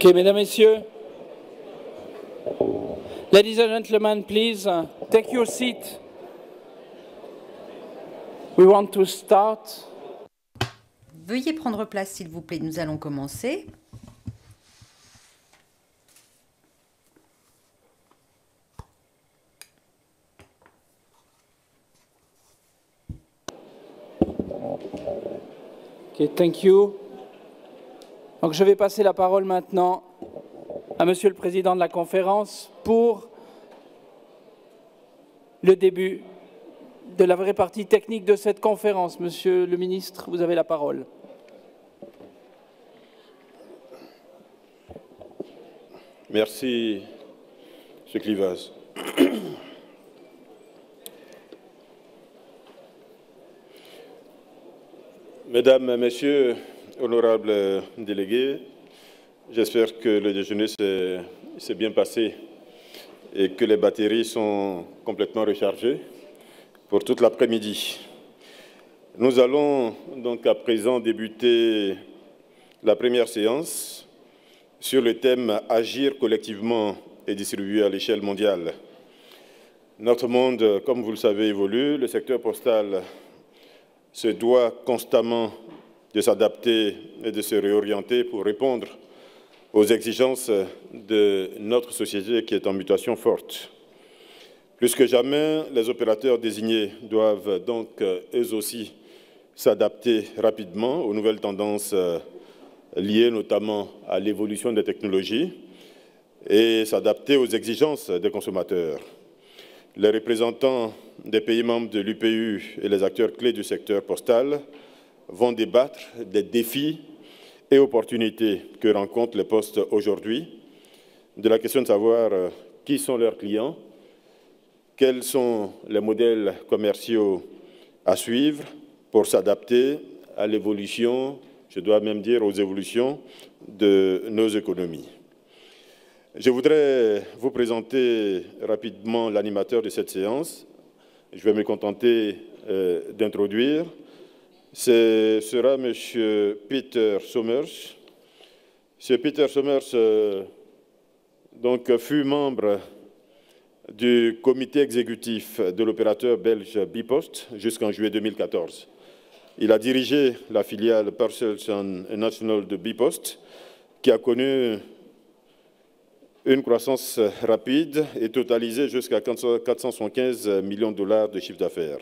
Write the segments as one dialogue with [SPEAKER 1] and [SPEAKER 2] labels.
[SPEAKER 1] Ok, mesdames, messieurs. Ladies and gentlemen, please uh, take your seat. We want to start.
[SPEAKER 2] Veuillez prendre place, s'il vous plaît. Nous allons commencer.
[SPEAKER 1] Ok, thank you. Donc je vais passer la parole maintenant à Monsieur le Président de la conférence pour le début de la vraie partie technique de cette conférence. Monsieur le ministre, vous avez la parole.
[SPEAKER 3] Merci, M. Clivaz. Mesdames, Messieurs, honorables délégués, j'espère que le déjeuner s'est bien passé et que les batteries sont complètement rechargées pour toute l'après-midi. Nous allons donc à présent débuter la première séance sur le thème Agir collectivement et distribuer à l'échelle mondiale. Notre monde, comme vous le savez, évolue. Le secteur postal se doit constamment de s'adapter et de se réorienter pour répondre aux exigences de notre société qui est en mutation forte. Plus que jamais, les opérateurs désignés doivent donc eux aussi s'adapter rapidement aux nouvelles tendances liées notamment à l'évolution des technologies et s'adapter aux exigences des consommateurs. Les représentants des pays membres de l'UPU et les acteurs clés du secteur postal vont débattre des défis et opportunités que rencontrent les postes aujourd'hui, de la question de savoir euh, qui sont leurs clients, quels sont les modèles commerciaux à suivre pour s'adapter à l'évolution, je dois même dire aux évolutions de nos économies. Je voudrais vous présenter rapidement l'animateur de cette séance. Je vais me contenter euh, d'introduire ce sera M. Peter Sommers. M. Peter Sommers euh, donc, fut membre du comité exécutif de l'opérateur belge Bipost jusqu'en juillet 2014. Il a dirigé la filiale Parcels National de Bipost, qui a connu une croissance rapide et totalisé jusqu'à 475 millions de dollars de chiffre d'affaires.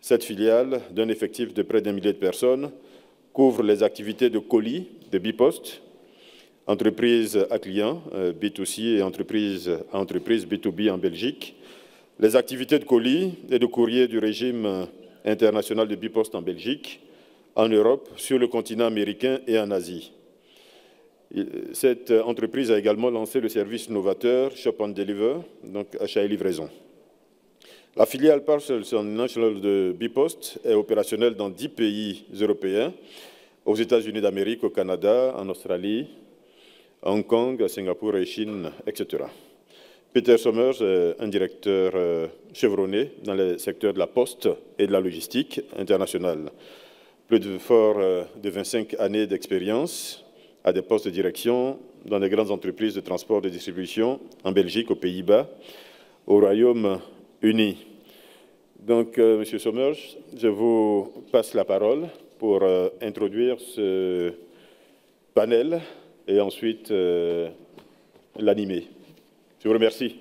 [SPEAKER 3] Cette filiale, d'un effectif de près d'un millier de personnes, couvre les activités de colis de Bipost, entreprise à clients euh, B2C et entreprise à entreprise B2B en Belgique, les activités de colis et de courrier du régime international de Bipost en Belgique, en Europe, sur le continent américain et en Asie. Cette entreprise a également lancé le service novateur Shop and Deliver, donc achat et livraison. La filiale Parcels National de Bipost est opérationnelle dans 10 pays européens, aux États-Unis d'Amérique, au Canada, en Australie, Hong Kong, Singapour et Chine, etc. Peter Sommers est un directeur euh, chevronné dans les secteurs de la poste et de la logistique internationale. Plus de fort euh, de 25 années d'expérience à des postes de direction dans des grandes entreprises de transport et de distribution en Belgique, aux Pays-Bas, au Royaume-Uni. Donc, euh, Monsieur Sommers, je vous passe la parole pour euh, introduire ce panel et ensuite euh, l'animer. Je vous remercie.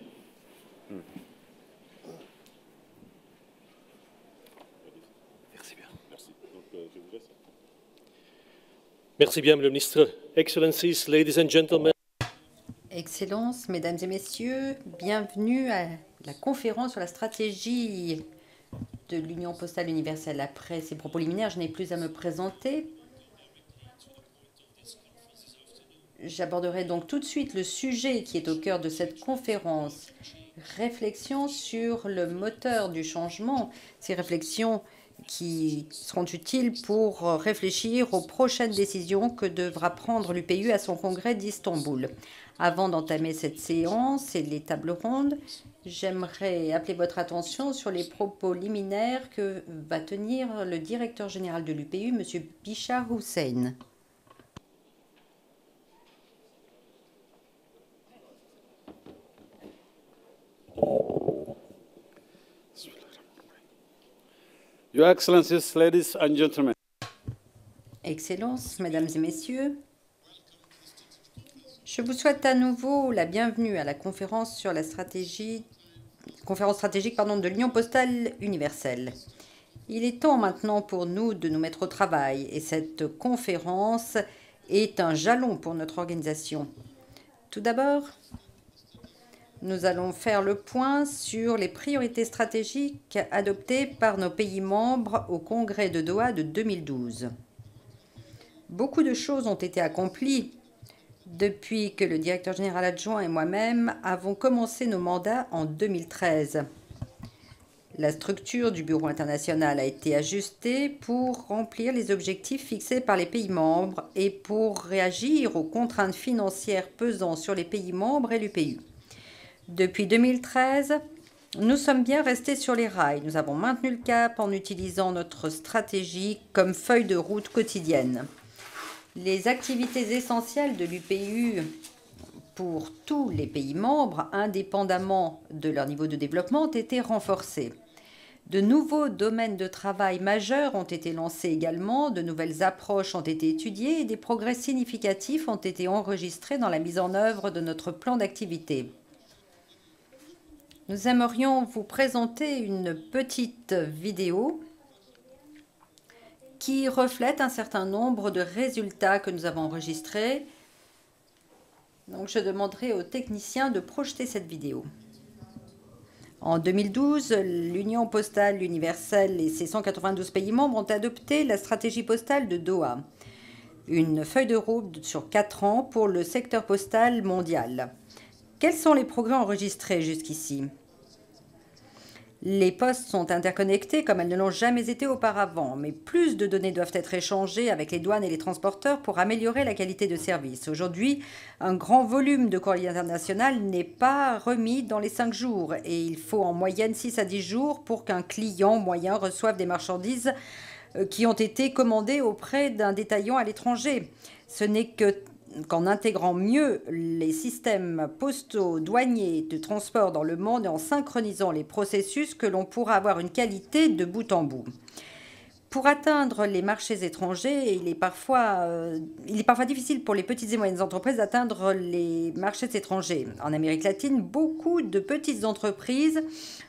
[SPEAKER 4] Merci bien. Merci. Merci bien, le ministre. Excellencies, ladies and gentlemen.
[SPEAKER 2] Excellences, mesdames et messieurs, bienvenue à la conférence sur la stratégie de l'Union postale universelle. Après ces propos liminaires, je n'ai plus à me présenter. J'aborderai donc tout de suite le sujet qui est au cœur de cette conférence. réflexions sur le moteur du changement, ces réflexions qui seront utiles pour réfléchir aux prochaines décisions que devra prendre l'UPU à son congrès d'Istanbul. Avant d'entamer cette séance et les tables rondes, j'aimerais appeler votre attention sur les propos liminaires que va tenir le directeur général de l'UPU, M. Bichar Hussein.
[SPEAKER 5] Your Excellencies, ladies and gentlemen.
[SPEAKER 2] Excellences, Mesdames et Messieurs, je vous souhaite à nouveau la bienvenue à la conférence sur la stratégie, conférence stratégique de l'Union postale universelle. Il est temps maintenant pour nous de nous mettre au travail et cette conférence est un jalon pour notre organisation. Tout d'abord, nous allons faire le point sur les priorités stratégiques adoptées par nos pays membres au Congrès de Doha de 2012. Beaucoup de choses ont été accomplies depuis que le directeur général adjoint et moi-même avons commencé nos mandats en 2013. La structure du Bureau international a été ajustée pour remplir les objectifs fixés par les pays membres et pour réagir aux contraintes financières pesant sur les pays membres et l'UPU. Depuis 2013, nous sommes bien restés sur les rails. Nous avons maintenu le cap en utilisant notre stratégie comme feuille de route quotidienne. Les activités essentielles de l'UPU pour tous les pays membres, indépendamment de leur niveau de développement, ont été renforcées. De nouveaux domaines de travail majeurs ont été lancés également, de nouvelles approches ont été étudiées et des progrès significatifs ont été enregistrés dans la mise en œuvre de notre plan d'activité. Nous aimerions vous présenter une petite vidéo qui reflète un certain nombre de résultats que nous avons enregistrés. Donc je demanderai aux techniciens de projeter cette vidéo. En 2012, l'Union postale universelle et ses 192 pays membres ont adopté la stratégie postale de Doha, une feuille de route sur quatre ans pour le secteur postal mondial. Quels sont les progrès enregistrés jusqu'ici? Les postes sont interconnectés comme elles ne l'ont jamais été auparavant, mais plus de données doivent être échangées avec les douanes et les transporteurs pour améliorer la qualité de service. Aujourd'hui, un grand volume de courrier international n'est pas remis dans les 5 jours et il faut en moyenne 6 à 10 jours pour qu'un client moyen reçoive des marchandises euh, qui ont été commandées auprès d'un détaillant à l'étranger. Ce n'est que qu'en intégrant mieux les systèmes postaux, douaniers, de transport dans le monde et en synchronisant les processus que l'on pourra avoir une qualité de bout en bout. Pour atteindre les marchés étrangers, il est, parfois, euh, il est parfois difficile pour les petites et moyennes entreprises d'atteindre les marchés étrangers. En Amérique latine, beaucoup de petites entreprises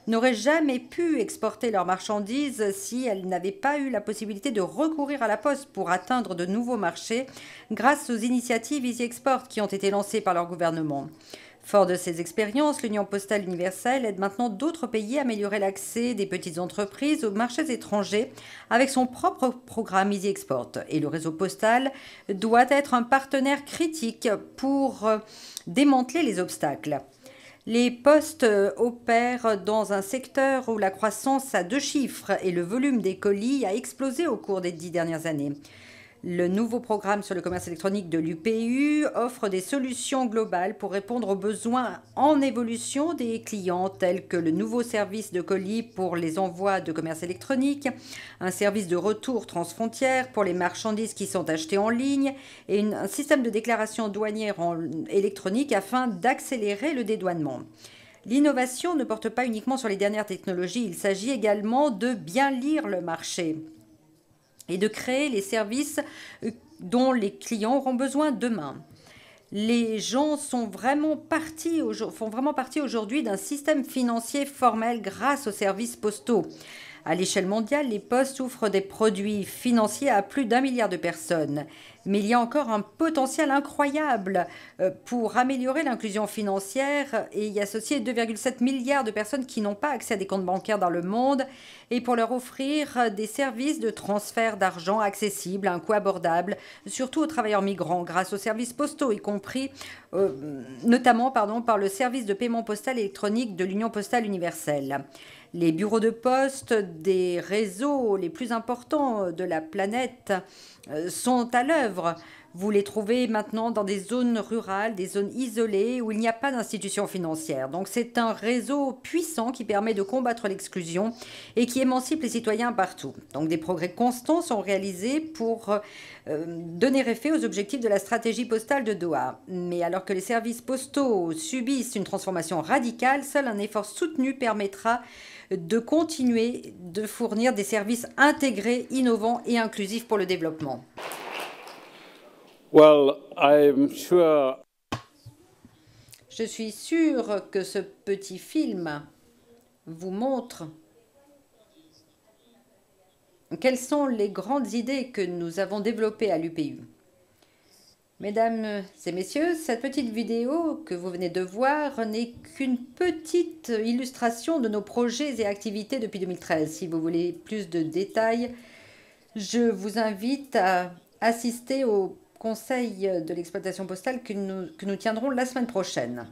[SPEAKER 2] n'auraient jamais pu exporter leurs marchandises si elles n'avaient pas eu la possibilité de recourir à la poste pour atteindre de nouveaux marchés grâce aux initiatives Easy Export qui ont été lancées par leur gouvernement. Fort de ces expériences, l'Union postale universelle aide maintenant d'autres pays à améliorer l'accès des petites entreprises aux marchés étrangers avec son propre programme Easy Export. Et le réseau postal doit être un partenaire critique pour euh, démanteler les obstacles. Les postes euh, opèrent dans un secteur où la croissance a deux chiffres et le volume des colis a explosé au cours des dix dernières années. Le nouveau programme sur le commerce électronique de l'UPU offre des solutions globales pour répondre aux besoins en évolution des clients, tels que le nouveau service de colis pour les envois de commerce électronique, un service de retour transfrontière pour les marchandises qui sont achetées en ligne et un système de déclaration douanière électronique afin d'accélérer le dédouanement. L'innovation ne porte pas uniquement sur les dernières technologies, il s'agit également de bien lire le marché et de créer les services euh, dont les clients auront besoin demain. Les gens font vraiment partie aujourd'hui d'un système financier formel grâce aux services postaux. À l'échelle mondiale, les postes offrent des produits financiers à plus d'un milliard de personnes. Mais il y a encore un potentiel incroyable euh, pour améliorer l'inclusion financière et y associer 2,7 milliards de personnes qui n'ont pas accès à des comptes bancaires dans le monde et pour leur offrir des services de transfert d'argent accessibles à un coût abordable, surtout aux travailleurs migrants, grâce aux services postaux, y compris euh, notamment par le service de paiement postal électronique de l'Union postale universelle. Les bureaux de poste des réseaux les plus importants de la planète euh, sont à l'œuvre. Vous les trouvez maintenant dans des zones rurales, des zones isolées où il n'y a pas d'institutions financières. Donc c'est un réseau puissant qui permet de combattre l'exclusion et qui émancipe les citoyens partout. Donc des progrès constants sont réalisés pour euh, donner effet aux objectifs de la stratégie postale de Doha. Mais alors que les services postaux subissent une transformation radicale, seul un effort soutenu permettra de continuer de fournir des services intégrés, innovants et inclusifs pour le développement
[SPEAKER 5] Well, I'm sure
[SPEAKER 2] Je suis sûre que ce petit film vous montre quelles sont les grandes idées que nous avons développées à l'UPU. Mesdames et messieurs, cette petite vidéo que vous venez de voir n'est qu'une petite illustration de nos projets et activités depuis 2013. Si vous voulez plus de détails, je vous invite à assister au conseil de l'exploitation postale que nous, que nous tiendrons la semaine prochaine.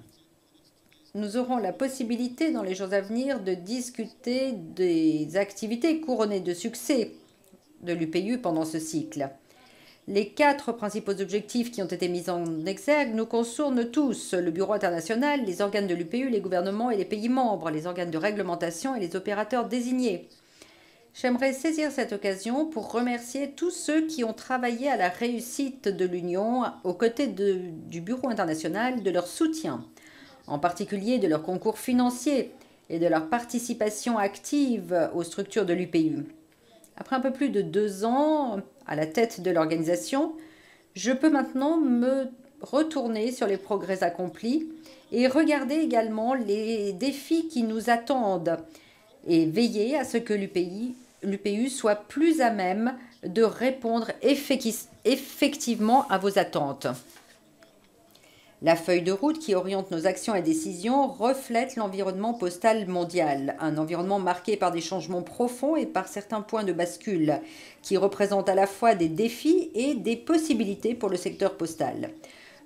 [SPEAKER 2] Nous aurons la possibilité dans les jours à venir de discuter des activités couronnées de succès de l'UPU pendant ce cycle. Les quatre principaux objectifs qui ont été mis en exergue nous concernent tous, le Bureau international, les organes de l'UPU, les gouvernements et les pays membres, les organes de réglementation et les opérateurs désignés. J'aimerais saisir cette occasion pour remercier tous ceux qui ont travaillé à la réussite de l'Union aux côtés du Bureau international de leur soutien, en particulier de leur concours financier et de leur participation active aux structures de l'UPU. Après un peu plus de deux ans à la tête de l'organisation, je peux maintenant me retourner sur les progrès accomplis et regarder également les défis qui nous attendent et veiller à ce que l'UPU soit plus à même de répondre effectivement à vos attentes. La feuille de route qui oriente nos actions et décisions reflète l'environnement postal mondial, un environnement marqué par des changements profonds et par certains points de bascule, qui représentent à la fois des défis et des possibilités pour le secteur postal.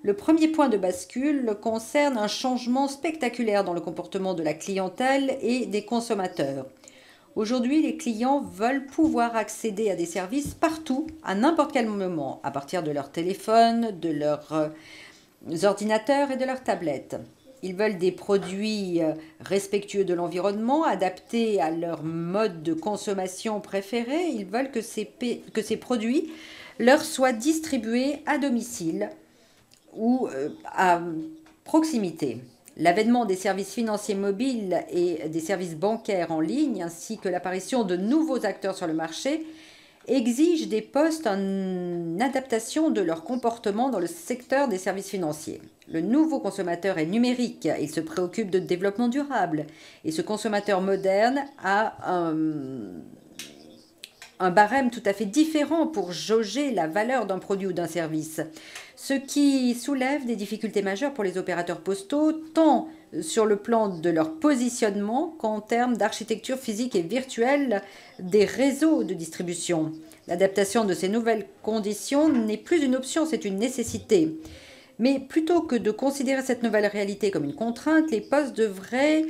[SPEAKER 2] Le premier point de bascule concerne un changement spectaculaire dans le comportement de la clientèle et des consommateurs. Aujourd'hui, les clients veulent pouvoir accéder à des services partout, à n'importe quel moment, à partir de leur téléphone, de leur euh, ordinateurs et de leurs tablettes. Ils veulent des produits euh, respectueux de l'environnement, adaptés à leur mode de consommation préféré. Ils veulent que ces, que ces produits leur soient distribués à domicile ou euh, à proximité. L'avènement des services financiers mobiles et des services bancaires en ligne, ainsi que l'apparition de nouveaux acteurs sur le marché, exigent des postes en adaptation de leur comportement dans le secteur des services financiers. Le nouveau consommateur est numérique, il se préoccupe de développement durable. Et ce consommateur moderne a un, un barème tout à fait différent pour jauger la valeur d'un produit ou d'un service, ce qui soulève des difficultés majeures pour les opérateurs postaux, tant sur le plan de leur positionnement qu'en termes d'architecture physique et virtuelle des réseaux de distribution. L'adaptation de ces nouvelles conditions n'est plus une option, c'est une nécessité. Mais plutôt que de considérer cette nouvelle réalité comme une contrainte, les postes devraient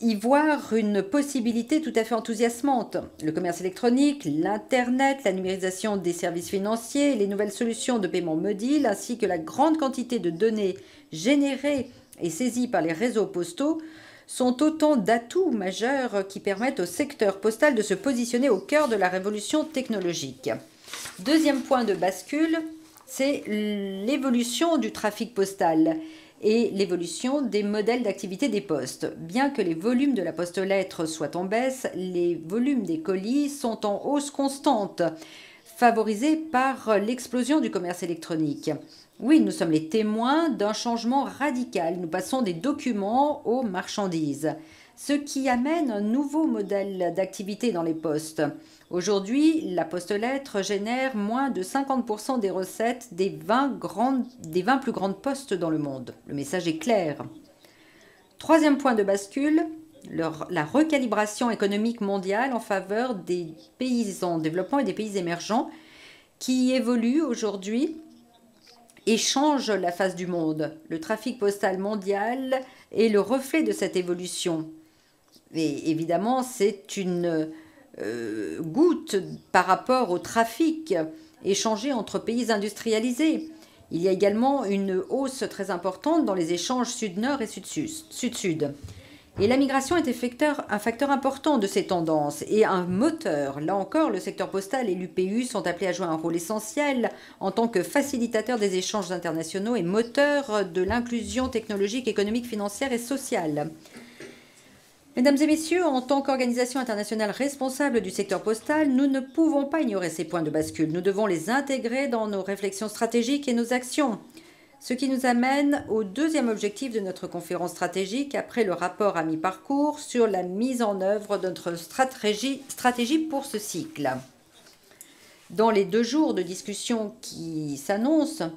[SPEAKER 2] y voir une possibilité tout à fait enthousiasmante. Le commerce électronique, l'Internet, la numérisation des services financiers, les nouvelles solutions de paiement mobile, ainsi que la grande quantité de données générées et saisies par les réseaux postaux sont autant d'atouts majeurs qui permettent au secteur postal de se positionner au cœur de la révolution technologique. Deuxième point de bascule, c'est l'évolution du trafic postal et l'évolution des modèles d'activité des postes. Bien que les volumes de la poste lettre soient en baisse, les volumes des colis sont en hausse constante, favorisés par l'explosion du commerce électronique. Oui, nous sommes les témoins d'un changement radical. Nous passons des documents aux marchandises. ce qui amène un nouveau modèle d'activité dans les postes. Aujourd'hui, la poste lettre génère moins de 50% des recettes des 20, grandes, des 20 plus grandes postes dans le monde. Le message est clair. Troisième point de bascule, la recalibration économique mondiale en faveur des pays en développement et des pays émergents qui évoluent aujourd'hui et changent la face du monde. Le trafic postal mondial est le reflet de cette évolution. Et évidemment, c'est une euh, goutte par rapport au trafic échangé entre pays industrialisés. Il y a également une hausse très importante dans les échanges sud-nord et sud-sud. Et la migration est un facteur important de ces tendances et un moteur. Là encore, le secteur postal et l'UPU sont appelés à jouer un rôle essentiel en tant que facilitateur des échanges internationaux et moteur de l'inclusion technologique, économique, financière et sociale. Mesdames et messieurs, en tant qu'organisation internationale responsable du secteur postal, nous ne pouvons pas ignorer ces points de bascule. Nous devons les intégrer dans nos réflexions stratégiques et nos actions. Ce qui nous amène au deuxième objectif de notre conférence stratégique après le rapport à mi-parcours sur la mise en œuvre de notre stratégie, pour ce cycle. Dans les deux jours de discussion qui s'annoncent,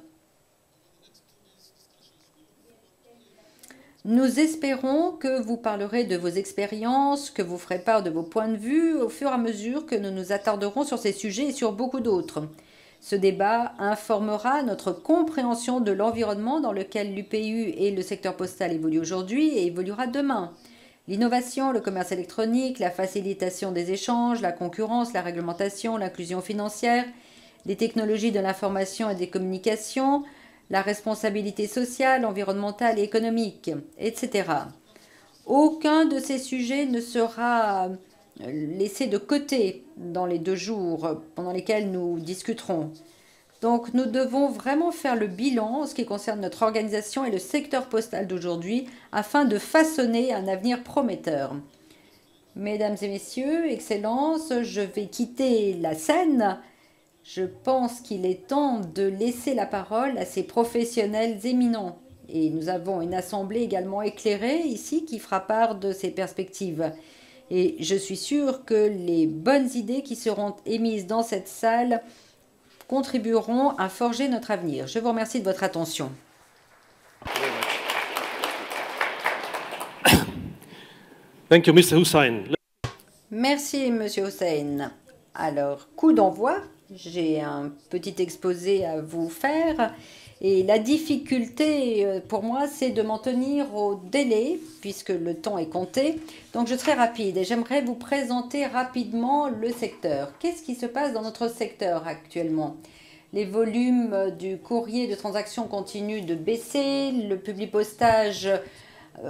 [SPEAKER 2] Nous espérons que vous parlerez de vos expériences, que vous ferez part de vos points de vue au fur et à mesure que nous nous attarderons sur ces sujets et sur beaucoup d'autres. Ce débat informera notre compréhension de l'environnement dans lequel l'UPU et le secteur postal évoluent aujourd'hui et évoluera demain. L'innovation, le commerce électronique, la facilitation des échanges, la concurrence, la réglementation, l'inclusion financière, les technologies de l'information et des communications, la responsabilité sociale, environnementale et économique, etc. Aucun de ces sujets ne sera laissé de côté dans les deux jours pendant lesquels nous discuterons. Donc nous devons vraiment faire le bilan en ce qui concerne notre organisation et le secteur postal d'aujourd'hui afin de façonner un avenir prometteur. Mesdames et messieurs, Excellences, je vais quitter la scène je pense qu'il est temps de laisser la parole à ces professionnels éminents. Et nous avons une assemblée également éclairée ici qui fera part de ces perspectives. Et je suis sûre que les bonnes idées qui seront émises dans cette salle contribueront à forger notre avenir. Je vous remercie de votre attention.
[SPEAKER 4] Thank you, Mr. Hussein.
[SPEAKER 2] Merci, Monsieur Hussein. Alors, coup d'envoi j'ai un petit exposé à vous faire. Et la difficulté euh, pour moi, c'est de m'en tenir au délai, puisque le temps est compté. Donc je serai rapide et j'aimerais vous présenter rapidement le secteur. Qu'est-ce qui se passe dans notre secteur actuellement? Les volumes du courrier de transaction continuent de baisser, le public postage euh,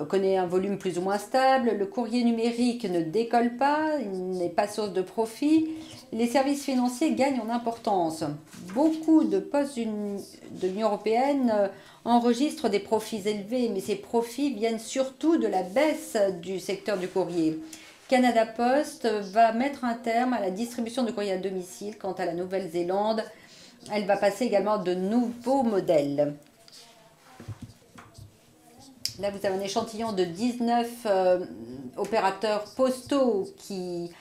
[SPEAKER 2] connaît un volume plus ou moins stable, le courrier numérique ne décolle pas, il n'est pas source de profit, les services financiers gagnent en importance. Beaucoup de postes de l'Union européenne euh, enregistrent des profits élevés, mais ces profits viennent surtout de la baisse du secteur du courrier. Canada Post va mettre un terme à la distribution de courrier à domicile. Quant à la Nouvelle-Zélande, elle va passer également de nouveaux modèles. Là, vous avez un échantillon de 19 euh, opérateurs postaux qui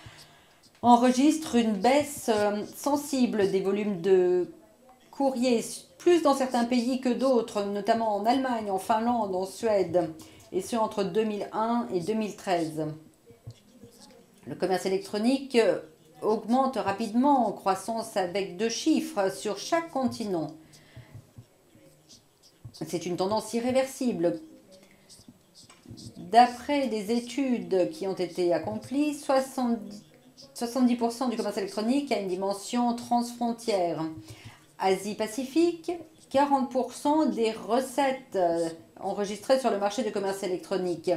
[SPEAKER 2] enregistrent une baisse euh, sensible des volumes de courrier, plus dans certains pays que d'autres, notamment en Allemagne, en Finlande, en Suède, et ce entre 2001 et 2013. Le commerce électronique euh, augmente rapidement en croissance avec deux chiffres sur chaque continent. C'est une tendance irréversible D'après des études qui ont été accomplies, 70, 70% du commerce électronique a une dimension transfrontière. Asie-Pacifique, 40% des recettes euh, enregistrées sur le marché du commerce électronique.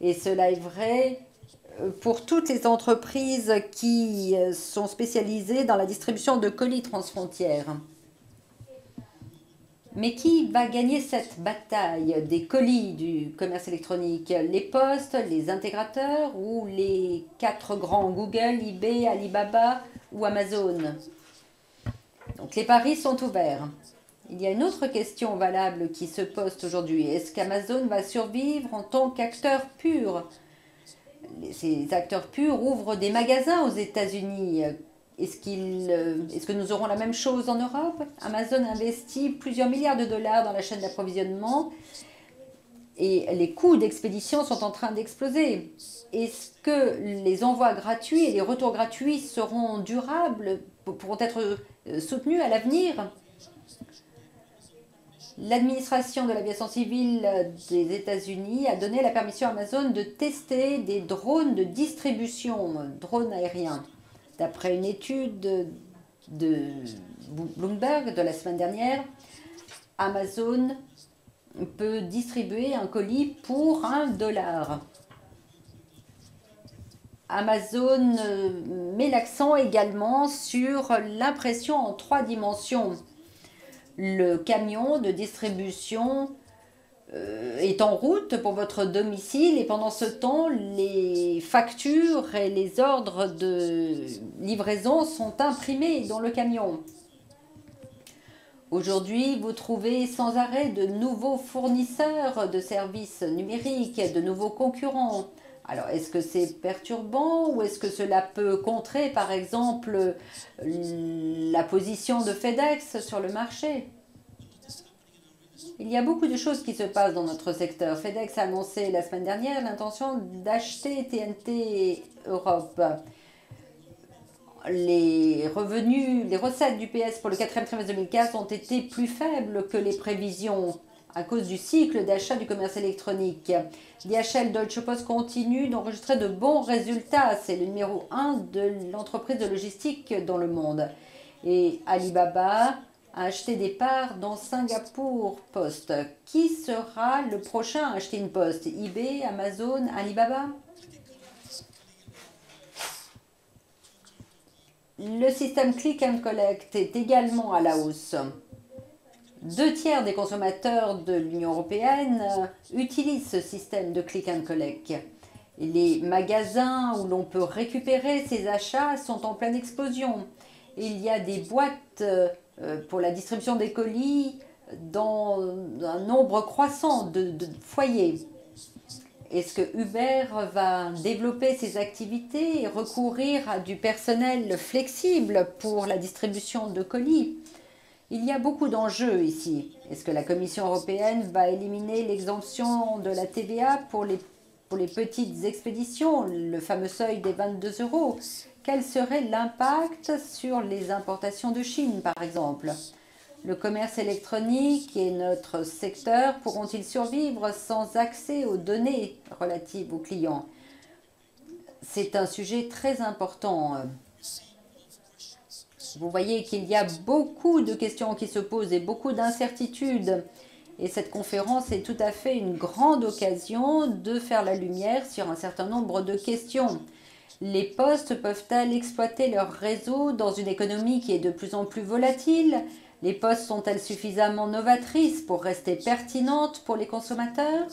[SPEAKER 2] Et cela est vrai euh, pour toutes les entreprises qui euh, sont spécialisées dans la distribution de colis transfrontières. Mais qui va gagner cette bataille des colis du commerce électronique? Les postes, les intégrateurs ou les quatre grands Google, eBay, Alibaba ou Amazon? Donc les paris sont ouverts. Il y a une autre question valable qui se pose aujourd'hui. Est-ce qu'Amazon va survivre en tant qu'acteur pur? Ces acteurs purs ouvrent des magasins aux États-Unis. Est-ce est que nous aurons la même chose en Europe? Amazon investit plusieurs milliards de dollars dans la chaîne d'approvisionnement et les coûts d'expédition sont en train d'exploser. Est-ce que les envois gratuits et les retours gratuits seront durables, pourront être euh, soutenus à l'avenir? L'administration de l'aviation civile des États-Unis a donné la permission à Amazon de tester des drones de distribution, drones aériens. D'après une étude de Bloomberg de la semaine dernière, Amazon peut distribuer un colis pour un dollar. Amazon euh, met l'accent également sur l'impression en trois dimensions. Le camion de distribution est en route pour votre domicile et pendant ce temps, les factures et les ordres de livraison sont imprimés dans le camion. Aujourd'hui, vous trouvez sans arrêt de nouveaux fournisseurs de services numériques, de nouveaux concurrents. Alors, est-ce que c'est perturbant ou est-ce que cela peut contrer, par exemple, la position de FedEx sur le marché? Il y a beaucoup de choses qui se passent dans notre secteur. FedEx a annoncé la semaine dernière l'intention d'acheter TNT Europe les revenus, les recettes du PS pour le quatrième trimestre 2015 ont été plus faibles que les prévisions à cause du cycle d'achat du commerce électronique. DHL Deutsche Post continue d'enregistrer de bons résultats. C'est le numéro 1 de l'entreprise de logistique dans le monde. Et Alibaba a acheté des parts dans Singapour Post. Qui sera le prochain à acheter une poste? eBay, Amazon, Alibaba? Le système Click and Collect est également à la hausse. Deux tiers des consommateurs de l'Union européenne utilisent ce système de Click and Collect. Les magasins où l'on peut récupérer ses achats sont en pleine explosion. Il y a des boîtes euh, pour la distribution des colis dans un nombre croissant de, foyers. Est-ce que Uber va développer ses activités et recourir à du personnel flexible pour la distribution de colis? Il y a beaucoup d'enjeux ici. Est-ce que la Commission européenne va éliminer l'exemption de la TVA pour les petites expéditions, le fameux seuil des 22 euros? Quel serait l'impact sur les importations de Chine, par exemple? Le commerce électronique et notre secteur pourront-ils survivre sans accès aux données relatives aux clients? C'est un sujet très important. Vous voyez qu'il y a beaucoup de questions qui se posent et beaucoup d'incertitudes. Et cette conférence est tout à fait une grande occasion de faire la lumière sur un certain nombre de questions. Les postes peuvent-elles exploiter leur réseau dans une économie qui est de plus en plus volatile? Les postes sont-elles suffisamment novatrices pour rester pertinentes pour les consommateurs?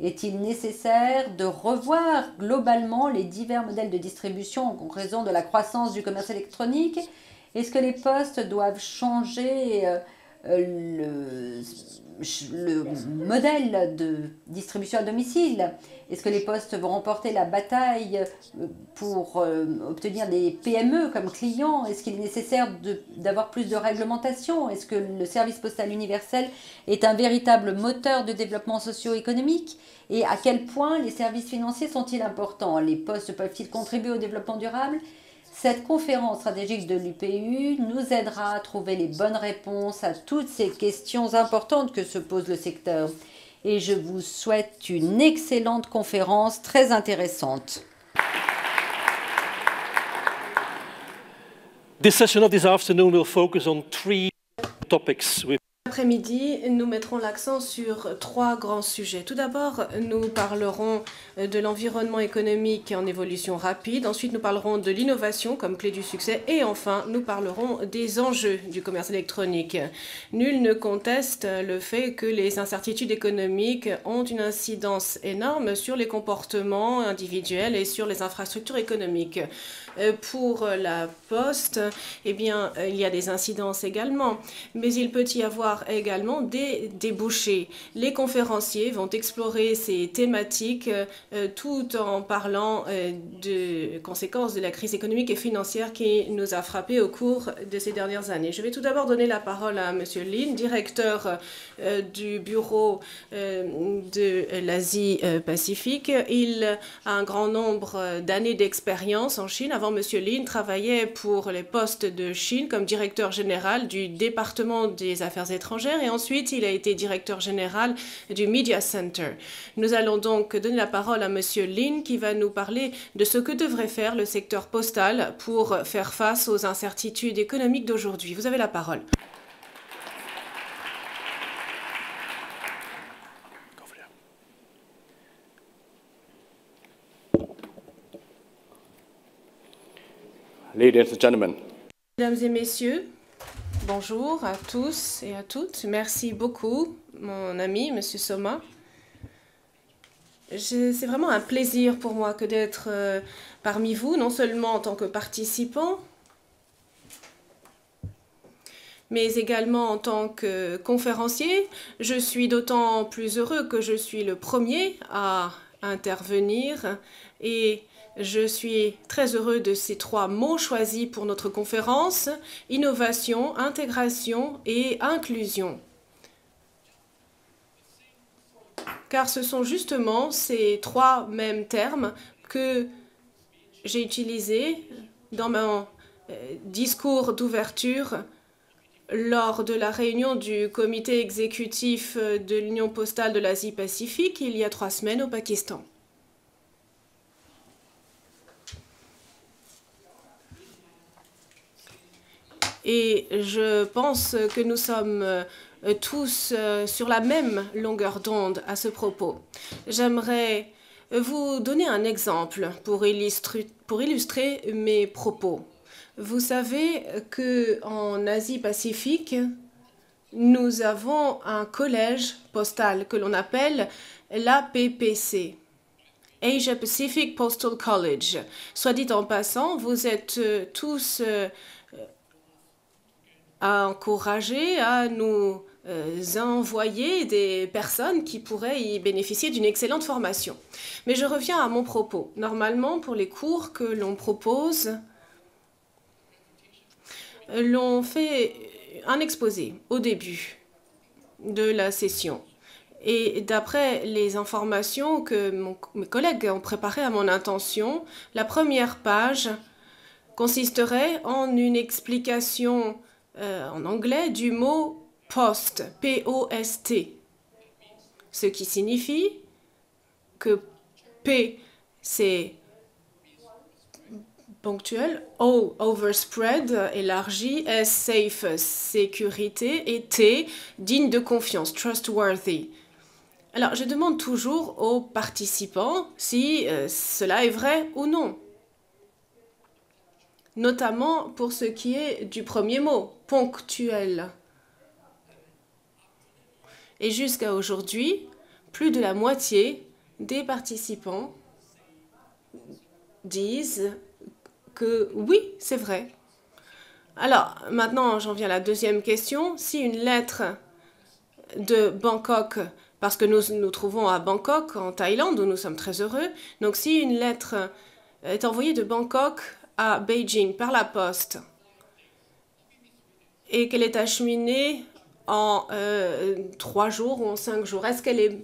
[SPEAKER 2] Est-il nécessaire de revoir globalement les divers modèles de distribution en raison de la croissance du commerce électronique? Est-ce que les postes doivent changer euh, le, le modèle de distribution à domicile. Est-ce que les postes vont remporter la bataille euh, pour euh, obtenir des PME comme clients Est-ce qu'il est nécessaire d'avoir plus de réglementation? Est-ce que le service postal universel est un véritable moteur de développement socio-économique? Et à quel point les services financiers sont-ils importants? Les postes peuvent-ils contribuer au développement durable? Cette conférence stratégique de l'UPU nous aidera à trouver les bonnes réponses à toutes ces questions importantes que se pose le secteur. Et je vous souhaite une excellente conférence très intéressante.
[SPEAKER 4] This session of this afternoon will focus on three topics
[SPEAKER 6] après-midi, nous mettrons l'accent sur trois grands sujets. Tout d'abord, nous parlerons de l'environnement économique en évolution rapide. Ensuite, nous parlerons de l'innovation comme clé du succès. Et enfin, nous parlerons des enjeux du commerce électronique. Nul ne conteste le fait que les incertitudes économiques ont une incidence énorme sur les comportements individuels et sur les infrastructures économiques. Pour la poste, eh bien, il y a des incidences également. Mais il peut y avoir également des débouchés. Les conférenciers vont explorer ces thématiques tout en parlant de conséquences de la crise économique et financière qui nous a frappés au cours de ces dernières années. Je vais tout d'abord donner la parole à M. Lin, directeur du bureau de l'Asie-Pacifique. Il a un grand nombre d'années d'expérience en Chine. M. Lin travaillait pour les postes de Chine comme directeur général du département des affaires étrangères et ensuite il a été directeur général du Media Center. Nous allons donc donner la parole à M. Lin qui va nous parler de ce que devrait faire le secteur postal pour faire face aux incertitudes économiques d'aujourd'hui. Vous avez la parole.
[SPEAKER 7] And.
[SPEAKER 6] Mesdames et messieurs, bonjour à tous et à toutes. Merci beaucoup, mon ami, Monsieur Soma. C'est vraiment un plaisir pour moi que d'être euh, parmi vous, non seulement en tant que participant, mais également en tant que conférencier. Je suis d'autant plus heureux que je suis le premier à intervenir et je suis très heureux de ces trois mots choisis pour notre conférence, innovation, intégration et inclusion. Car ce sont justement ces trois mêmes termes que j'ai utilisés dans mon euh, discours d'ouverture lors de la réunion du comité exécutif de l'Union postale de l'Asie-Pacifique il y a trois semaines au Pakistan. Et je pense que nous sommes euh, tous euh, sur la même longueur d'onde à ce propos. J'aimerais vous donner un exemple pour illustrer, mes propos. Vous savez qu'en Asie-Pacifique, nous avons un collège postal que l'on appelle l'APPC. Asia Pacific Postal College. Soit dit en passant, vous êtes euh, tous à encourager à nous euh, envoyer des personnes qui pourraient y bénéficier d'une excellente formation. Mais je reviens à mon propos. Normalement, pour les cours que l'on propose, l'on fait un exposé au début de la session. Et d'après les informations que mes collègues ont préparées à mon intention, la première page consisterait en une explication euh, en anglais du mot post, P-O-S-T, ce qui signifie que P, c'est ponctuel, O, overspread, élargi, S, safe, sécurité, et T, digne de confiance, trustworthy. Alors, je demande toujours aux participants si euh, cela est vrai ou non notamment pour ce qui est du premier mot, ponctuel. Et jusqu'à aujourd'hui, plus de la moitié des participants disent que oui, c'est vrai. Alors, maintenant, j'en viens à la deuxième question. Si une lettre de Bangkok, parce que nous nous trouvons à Bangkok, en Thaïlande, où nous sommes très heureux, donc si une lettre est envoyée de Bangkok à Beijing par la poste et qu'elle est acheminée en euh, trois jours ou en cinq jours, est-ce qu'elle est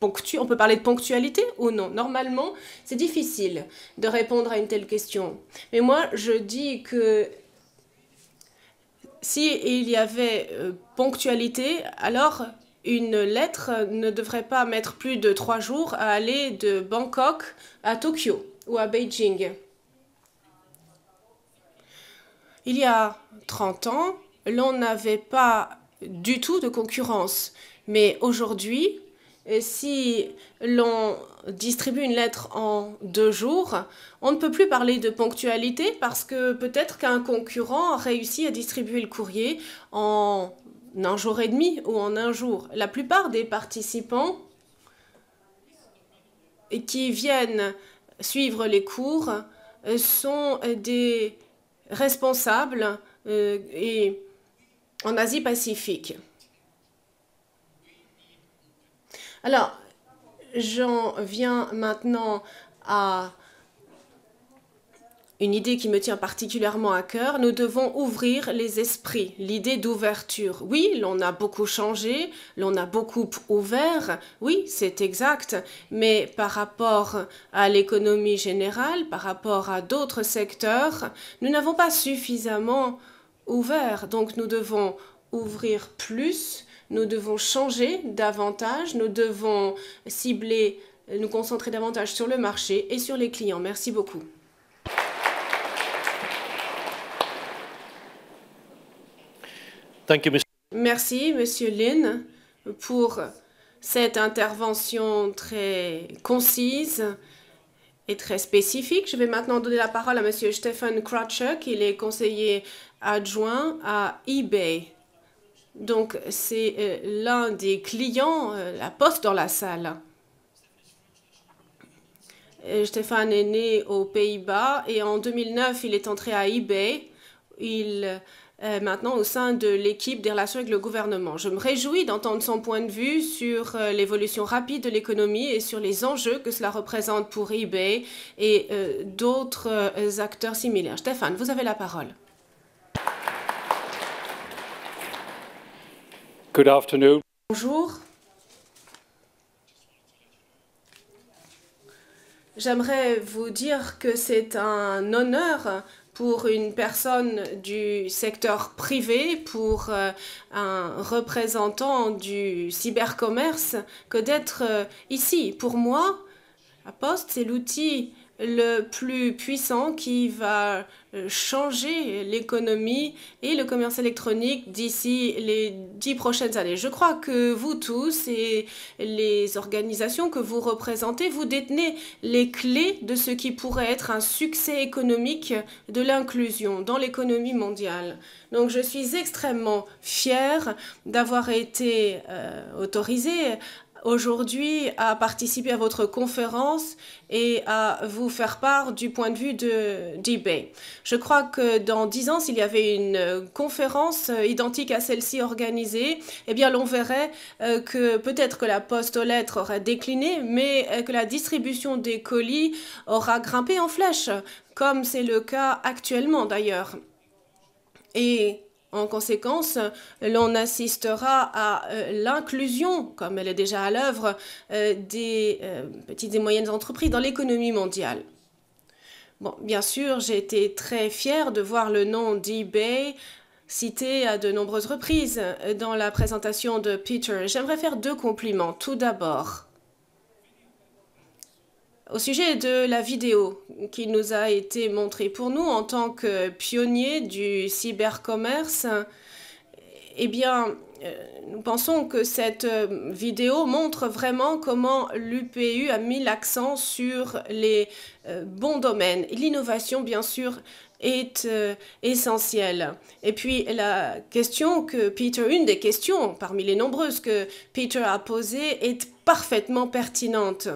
[SPEAKER 6] ponctuelle On peut parler de ponctualité ou non? Normalement, c'est difficile de répondre à une telle question. Mais moi, je dis que s'il il y avait euh, ponctualité, alors une lettre ne devrait pas mettre plus de trois jours à aller de Bangkok à Tokyo ou à Beijing. Il y a 30 ans, l'on n'avait pas du tout de concurrence. Mais aujourd'hui, si l'on distribue une lettre en deux jours, on ne peut plus parler de ponctualité parce que peut-être qu'un concurrent a réussi à distribuer le courrier en un jour et demi ou en un jour. La plupart des participants qui viennent suivre les cours sont des responsables et en Asie-Pacifique. Alors, j'en viens maintenant à une idée qui me tient particulièrement à cœur, nous devons ouvrir les esprits, l'idée d'ouverture. Oui, l'on a beaucoup changé, l'on a beaucoup ouvert, oui, c'est exact, mais par rapport à l'économie générale, par rapport à d'autres secteurs, nous n'avons pas suffisamment ouvert. Donc nous devons ouvrir plus, nous devons changer davantage, nous devons cibler, nous concentrer davantage sur le marché et sur les clients. Merci beaucoup. Merci, Monsieur Lin, pour cette intervention très concise et très spécifique. Je vais maintenant donner la parole à Monsieur Stefan Kratchuk. Il est conseiller adjoint à eBay. Donc, c'est euh, l'un des clients, euh, la poste dans la salle. Euh, Stéphane est né aux Pays-Bas et en 2009, il est entré à eBay. Il est maintenant au sein de l'équipe des relations avec le gouvernement. Je me réjouis d'entendre son point de vue sur l'évolution rapide de l'économie et sur les enjeux que cela représente pour eBay et d'autres acteurs similaires. Stéphane, vous avez la parole.
[SPEAKER 5] Good afternoon.
[SPEAKER 6] Bonjour. J'aimerais vous dire que c'est un honneur pour une personne du secteur privé, pour euh, un représentant du cybercommerce, que d'être euh, ici. Pour moi, la Poste, c'est l'outil le plus puissant qui va euh, changer l'économie et le commerce électronique d'ici les dix prochaines années. Je crois que vous tous et les organisations que vous représentez, vous détenez les clés de ce qui pourrait être un succès économique de l'inclusion dans l'économie mondiale. Donc je suis extrêmement fière d'avoir été euh, autorisée aujourd'hui à participer à votre conférence et à vous faire part du point de vue d'eBay. Je crois que dans dix ans, s'il y avait une conférence identique à celle-ci organisée, eh bien, l'on verrait euh, que peut-être que la poste aux lettres aurait décliné, mais euh, que la distribution des colis aura grimpé en flèche, comme c'est le cas actuellement d'ailleurs. Et en conséquence, l'on assistera à euh, l'inclusion, comme elle est déjà à l'œuvre, euh, des euh, petites et moyennes entreprises dans l'économie mondiale. Bien sûr, j'ai été très fière de voir le nom d'eBay cité à de nombreuses reprises dans la présentation de Peter. J'aimerais faire deux compliments. Tout d'abord, au sujet de la vidéo qui nous a été montrée pour nous en tant que pionniers du cybercommerce, eh bien, euh, nous pensons que cette euh, vidéo montre vraiment comment l'UPU a mis l'accent sur les euh, bons domaines. L'innovation, bien sûr, est essentielle. Et puis la question que Peter, une des questions parmi les nombreuses que Peter a posées est parfaitement pertinente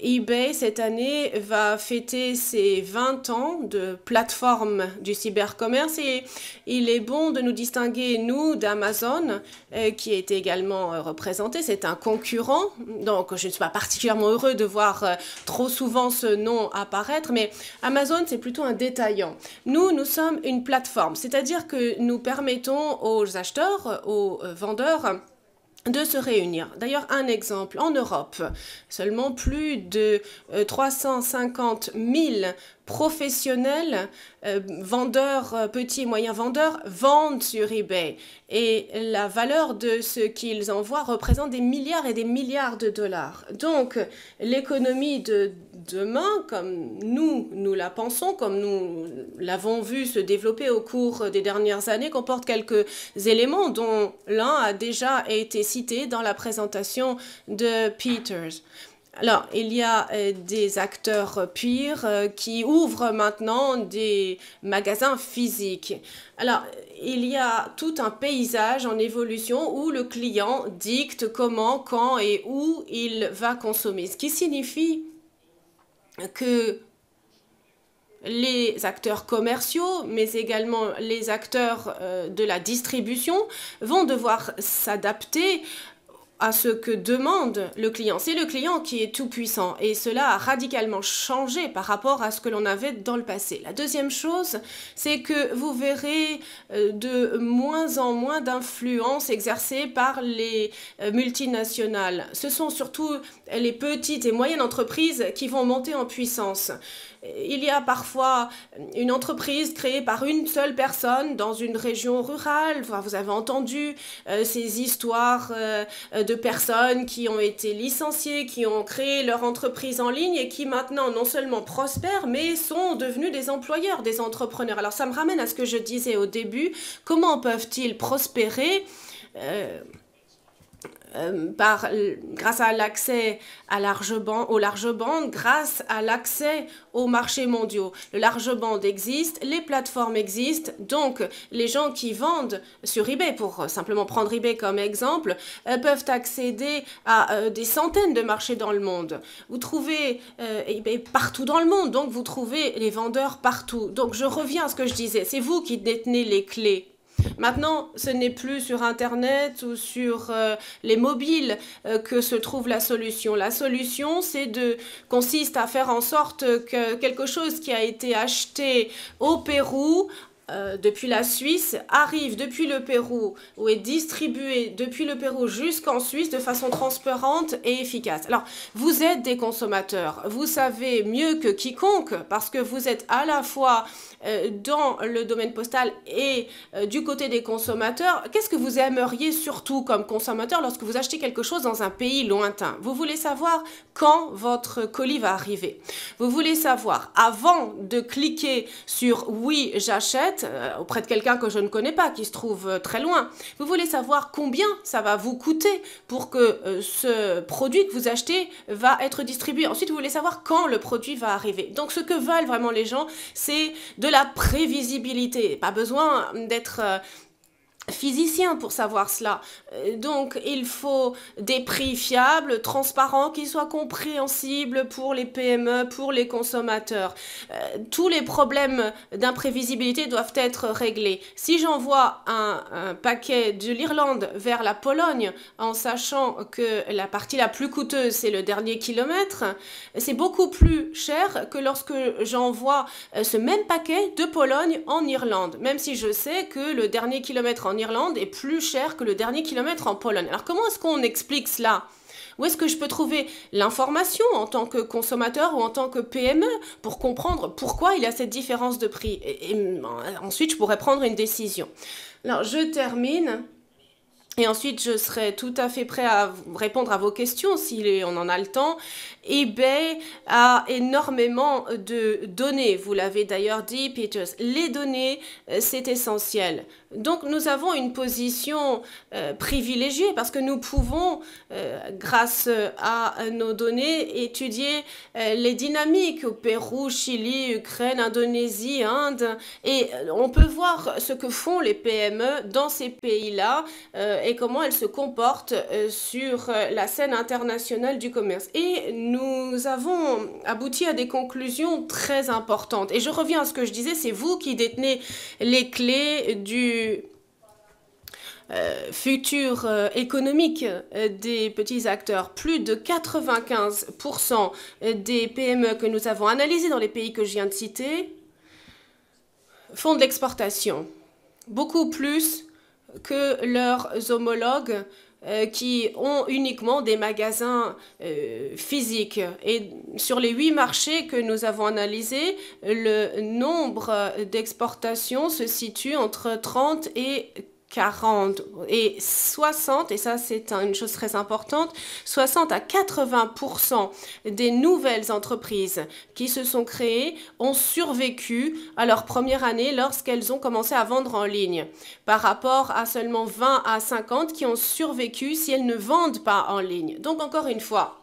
[SPEAKER 6] eBay, cette année, va fêter ses 20 ans de plateforme du cybercommerce et il est bon de nous distinguer, nous, d'Amazon, euh, qui est également euh, représenté. C'est un concurrent, donc je ne suis pas particulièrement heureux de voir euh, trop souvent ce nom apparaître, mais Amazon, c'est plutôt un détaillant. Nous, nous sommes une plateforme, c'est-à-dire que nous permettons aux acheteurs, aux vendeurs, de se réunir. D'ailleurs, un exemple, en Europe, seulement plus de 350 000 professionnels, euh, vendeurs, euh, petits et moyens vendeurs, vendent sur eBay. Et la valeur de ce qu'ils envoient représente des milliards et des milliards de dollars. Donc, l'économie de demain, comme nous, nous la pensons, comme nous l'avons vu se développer au cours des dernières années, comporte quelques éléments dont l'un a déjà été cité dans la présentation de Peters. Alors, il y a euh, des acteurs pires euh, qui ouvrent maintenant des magasins physiques. Alors, il y a tout un paysage en évolution où le client dicte comment, quand et où il va consommer. Ce qui signifie que les acteurs commerciaux, mais également les acteurs euh, de la distribution vont devoir s'adapter à ce que demande le client. C'est le client qui est tout puissant et cela a radicalement changé par rapport à ce que l'on avait dans le passé. La deuxième chose, c'est que vous verrez euh, de moins en moins d'influence exercée par les euh, multinationales. Ce sont surtout les petites et moyennes entreprises qui vont monter en puissance. Il y a parfois une entreprise créée par une seule personne dans une région rurale. Vous avez entendu euh, ces histoires euh, de personnes qui ont été licenciées, qui ont créé leur entreprise en ligne et qui maintenant non seulement prospèrent, mais sont devenus des employeurs, des entrepreneurs. Alors ça me ramène à ce que je disais au début. Comment peuvent-ils prospérer? Euh, euh, par, grâce à l'accès à large bande, aux larges bandes, grâce à l'accès aux marchés mondiaux. Le large bande existe, les plateformes existent, donc les gens qui vendent sur eBay, pour simplement prendre eBay comme exemple, euh, peuvent accéder à euh, des centaines de marchés dans le monde. Vous trouvez eBay partout dans le monde, donc vous trouvez les vendeurs partout. Donc je reviens à ce que je disais, c'est vous qui détenez les clés Maintenant, ce n'est plus sur Internet ou sur euh, les mobiles euh, que se trouve la solution. La solution, c'est de consiste à faire en sorte que quelque chose qui a été acheté au Pérou euh, depuis la Suisse arrive depuis le Pérou ou est distribué depuis le Pérou jusqu'en Suisse de façon transparente et efficace. Alors, vous êtes des consommateurs, vous savez mieux que quiconque parce que vous êtes à la fois dans le domaine postal et euh, du côté des consommateurs. Qu'est-ce que vous aimeriez surtout comme consommateur lorsque vous achetez quelque chose dans un pays lointain? Vous voulez savoir quand votre colis va arriver. Vous voulez savoir avant de cliquer sur oui, j'achète euh, auprès de quelqu'un que je ne connais pas, qui se trouve euh, très loin. Vous voulez savoir combien ça va vous coûter pour que euh, ce produit que vous achetez va être distribué. Ensuite, vous voulez savoir quand le produit va arriver. Donc, ce que veulent vraiment les gens, c'est de la prévisibilité. Pas besoin d'être physicien pour savoir cela. Euh, donc il faut des prix fiables, transparents, qui soient compréhensibles pour les PME, pour les consommateurs. Euh, tous les problèmes d'imprévisibilité doivent être réglés. Si j'envoie un, un, paquet de l'Irlande vers la Pologne en sachant que la partie la plus coûteuse c'est le dernier kilomètre, c'est beaucoup plus cher que lorsque j'envoie euh, ce même paquet de Pologne en Irlande, même si je sais que le dernier kilomètre en en Irlande est plus cher que le dernier kilomètre en Pologne. Alors comment est-ce qu'on explique cela? Où est-ce que je peux trouver l'information en tant que consommateur ou en tant que PME pour comprendre pourquoi il y a cette différence de prix? Et, ensuite, je pourrais prendre une décision. Alors, je termine. Et ensuite, je serai tout à fait prêt à répondre à vos questions si on en a le temps eBay a énormément de données. Vous l'avez d'ailleurs dit, Peters. Les données, euh, c'est essentiel. Donc nous avons une position euh, privilégiée parce que nous pouvons, euh, grâce à nos données, étudier les dynamiques au Pérou, Chili, Ukraine, Indonésie, Inde. Et on peut voir ce que font les PME dans ces pays-là et comment elles se comportent sur la scène internationale du commerce. Et nous avons abouti à des conclusions très importantes. Et je reviens à ce que je disais, c'est vous qui détenez les clés du euh, futur euh, économique euh, des petits acteurs. Plus de 95% des PME que nous avons analysées dans les pays que je viens de citer font de l'exportation. Beaucoup plus que leurs homologues euh, qui ont uniquement des magasins euh, physiques. Et sur les huit marchés que nous avons analysés, le nombre d'exportations se situe entre 30 et 40 et 60, et ça c'est une chose très importante, 60 à 80% des nouvelles entreprises qui se sont créées ont survécu à leur première année lorsqu'elles ont commencé à vendre en ligne, par rapport à seulement 20 à 50 qui ont survécu si elles ne vendent pas en ligne. Donc encore une fois,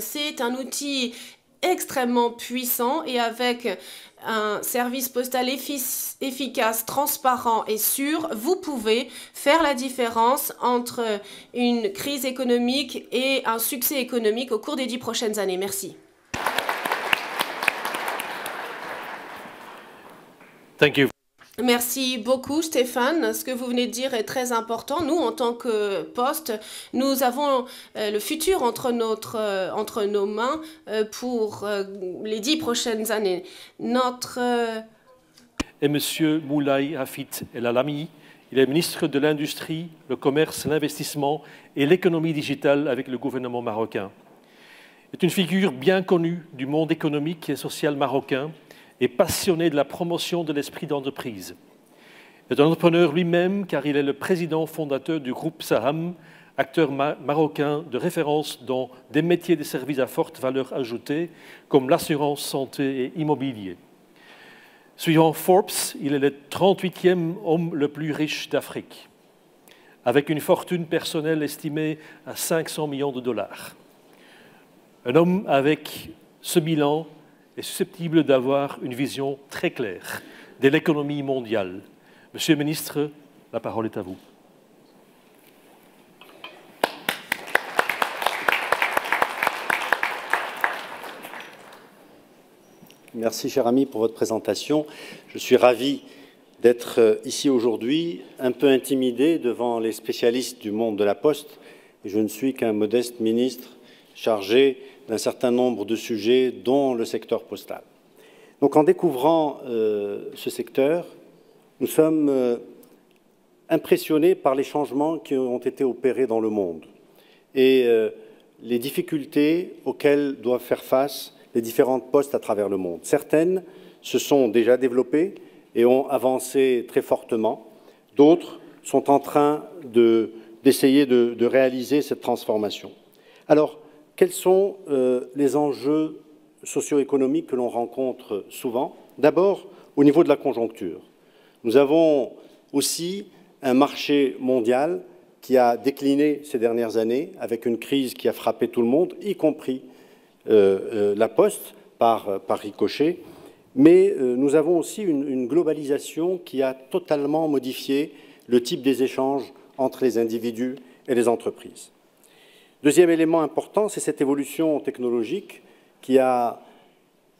[SPEAKER 6] c'est un outil extrêmement puissant et avec un service postal efficace, transparent et sûr, vous pouvez faire la différence entre une crise économique et un succès économique au cours des dix prochaines années. Merci. Merci beaucoup Stéphane. Ce que vous venez de dire est très important. Nous, en tant que poste, nous avons euh, le futur entre, notre, euh, entre nos mains euh, pour les dix prochaines années. Notre...
[SPEAKER 4] Et Monsieur Moulay Hafid El Alami, il est ministre de l'Industrie, le Commerce, l'Investissement et l'Économie digitale avec le gouvernement marocain. Il est une figure bien connue du monde économique et social marocain et passionné de la promotion de l'esprit d'entreprise. Il est un entrepreneur lui-même car il est le président fondateur du groupe Saham, acteur marocain de référence dans des métiers de services à forte valeur ajoutée comme l'assurance santé et immobilier. Suivant Forbes, il est le 38e homme le plus riche d'Afrique, avec une fortune personnelle estimée à 500 millions de dollars. Un homme avec ce bilan est susceptible d'avoir une vision très claire de l'économie mondiale. Monsieur le ministre, la parole est à vous.
[SPEAKER 7] Merci, cher ami, pour votre présentation. Je suis ravi d'être euh, ici aujourd'hui, un peu intimidé devant les spécialistes du monde de la Poste. je ne suis qu'un modeste ministre chargé d'un certain nombre de sujets, dont le secteur postal. Donc en découvrant euh, ce secteur, nous sommes euh, impressionnés par les changements qui ont été opérés dans le monde et euh, les difficultés auxquelles doivent faire face les différentes postes à travers le monde. Certaines se sont déjà développées et ont avancé très fortement. D'autres sont en train d'essayer de, de réaliser cette transformation. Alors, quels sont euh, les enjeux socio-économiques que l'on rencontre souvent? D'abord, au niveau de la conjoncture. Nous avons aussi un marché mondial qui a décliné ces dernières années avec une crise qui a frappé tout le monde, y compris euh, euh, la Poste par, ricochet. Mais nous avons aussi une globalisation qui a totalement modifié le type des échanges entre les individus et les entreprises. Deuxième élément important, c'est cette évolution technologique qui a,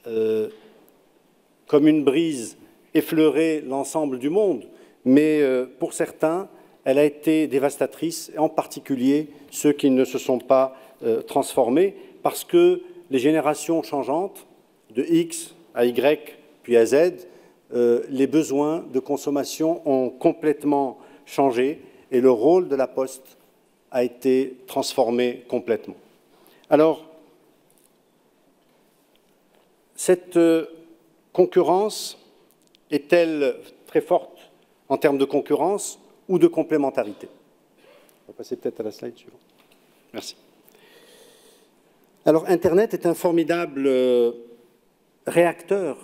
[SPEAKER 7] euh, comme une brise, effleuré l'ensemble du monde, mais euh, pour certains, elle a été dévastatrice, en particulier ceux qui ne se sont pas euh, transformés, parce que les générations changeantes, de X à Y puis à Z, les besoins de consommation ont complètement changé et le rôle de la Poste a été transformé complètement. Alors, cette euh, concurrence est-elle très forte en termes de concurrence ou de complémentarité? On va passer peut-être à la slide suivante. Merci. Alors, Internet est un formidable euh, réacteur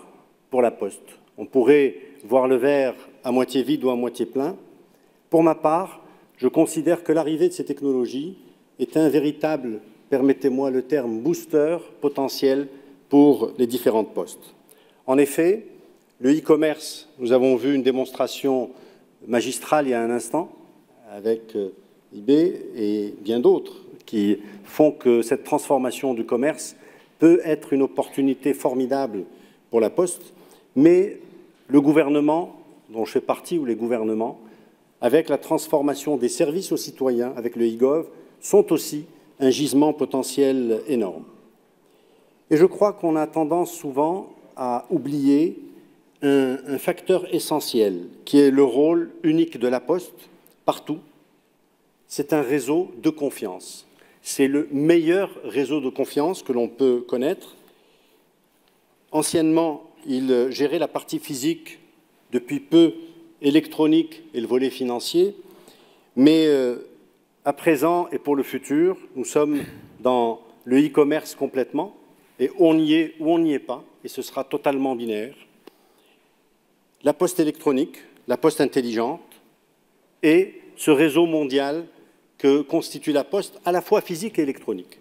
[SPEAKER 7] pour la Poste. On pourrait voir le verre à moitié vide ou à moitié plein. Pour ma part, je considère que l'arrivée de ces technologies est un véritable, permettez-moi le terme, booster potentiel pour les différentes postes. En effet, le e-commerce, nous avons vu une démonstration magistrale il y a un instant avec euh, eBay et bien d'autres qui font que cette transformation du commerce peut être une opportunité formidable pour la Poste, mais le gouvernement, dont je fais partie, ou les gouvernements, avec la transformation des services aux citoyens, avec le e-gov, sont aussi un gisement potentiel énorme. Et je crois qu'on a tendance souvent à oublier un, un, facteur essentiel, qui est le rôle unique de la Poste partout. C'est un réseau de confiance. C'est le meilleur réseau de confiance que l'on peut connaître. Anciennement, il gérait la partie physique. Depuis peu, électronique et le volet financier, mais euh, à présent et pour le futur, nous sommes dans le e-commerce complètement, et on y est ou on n'y est pas, et ce sera totalement binaire. La poste électronique, la poste intelligente, et ce réseau mondial que constitue la poste, à la fois physique et électronique.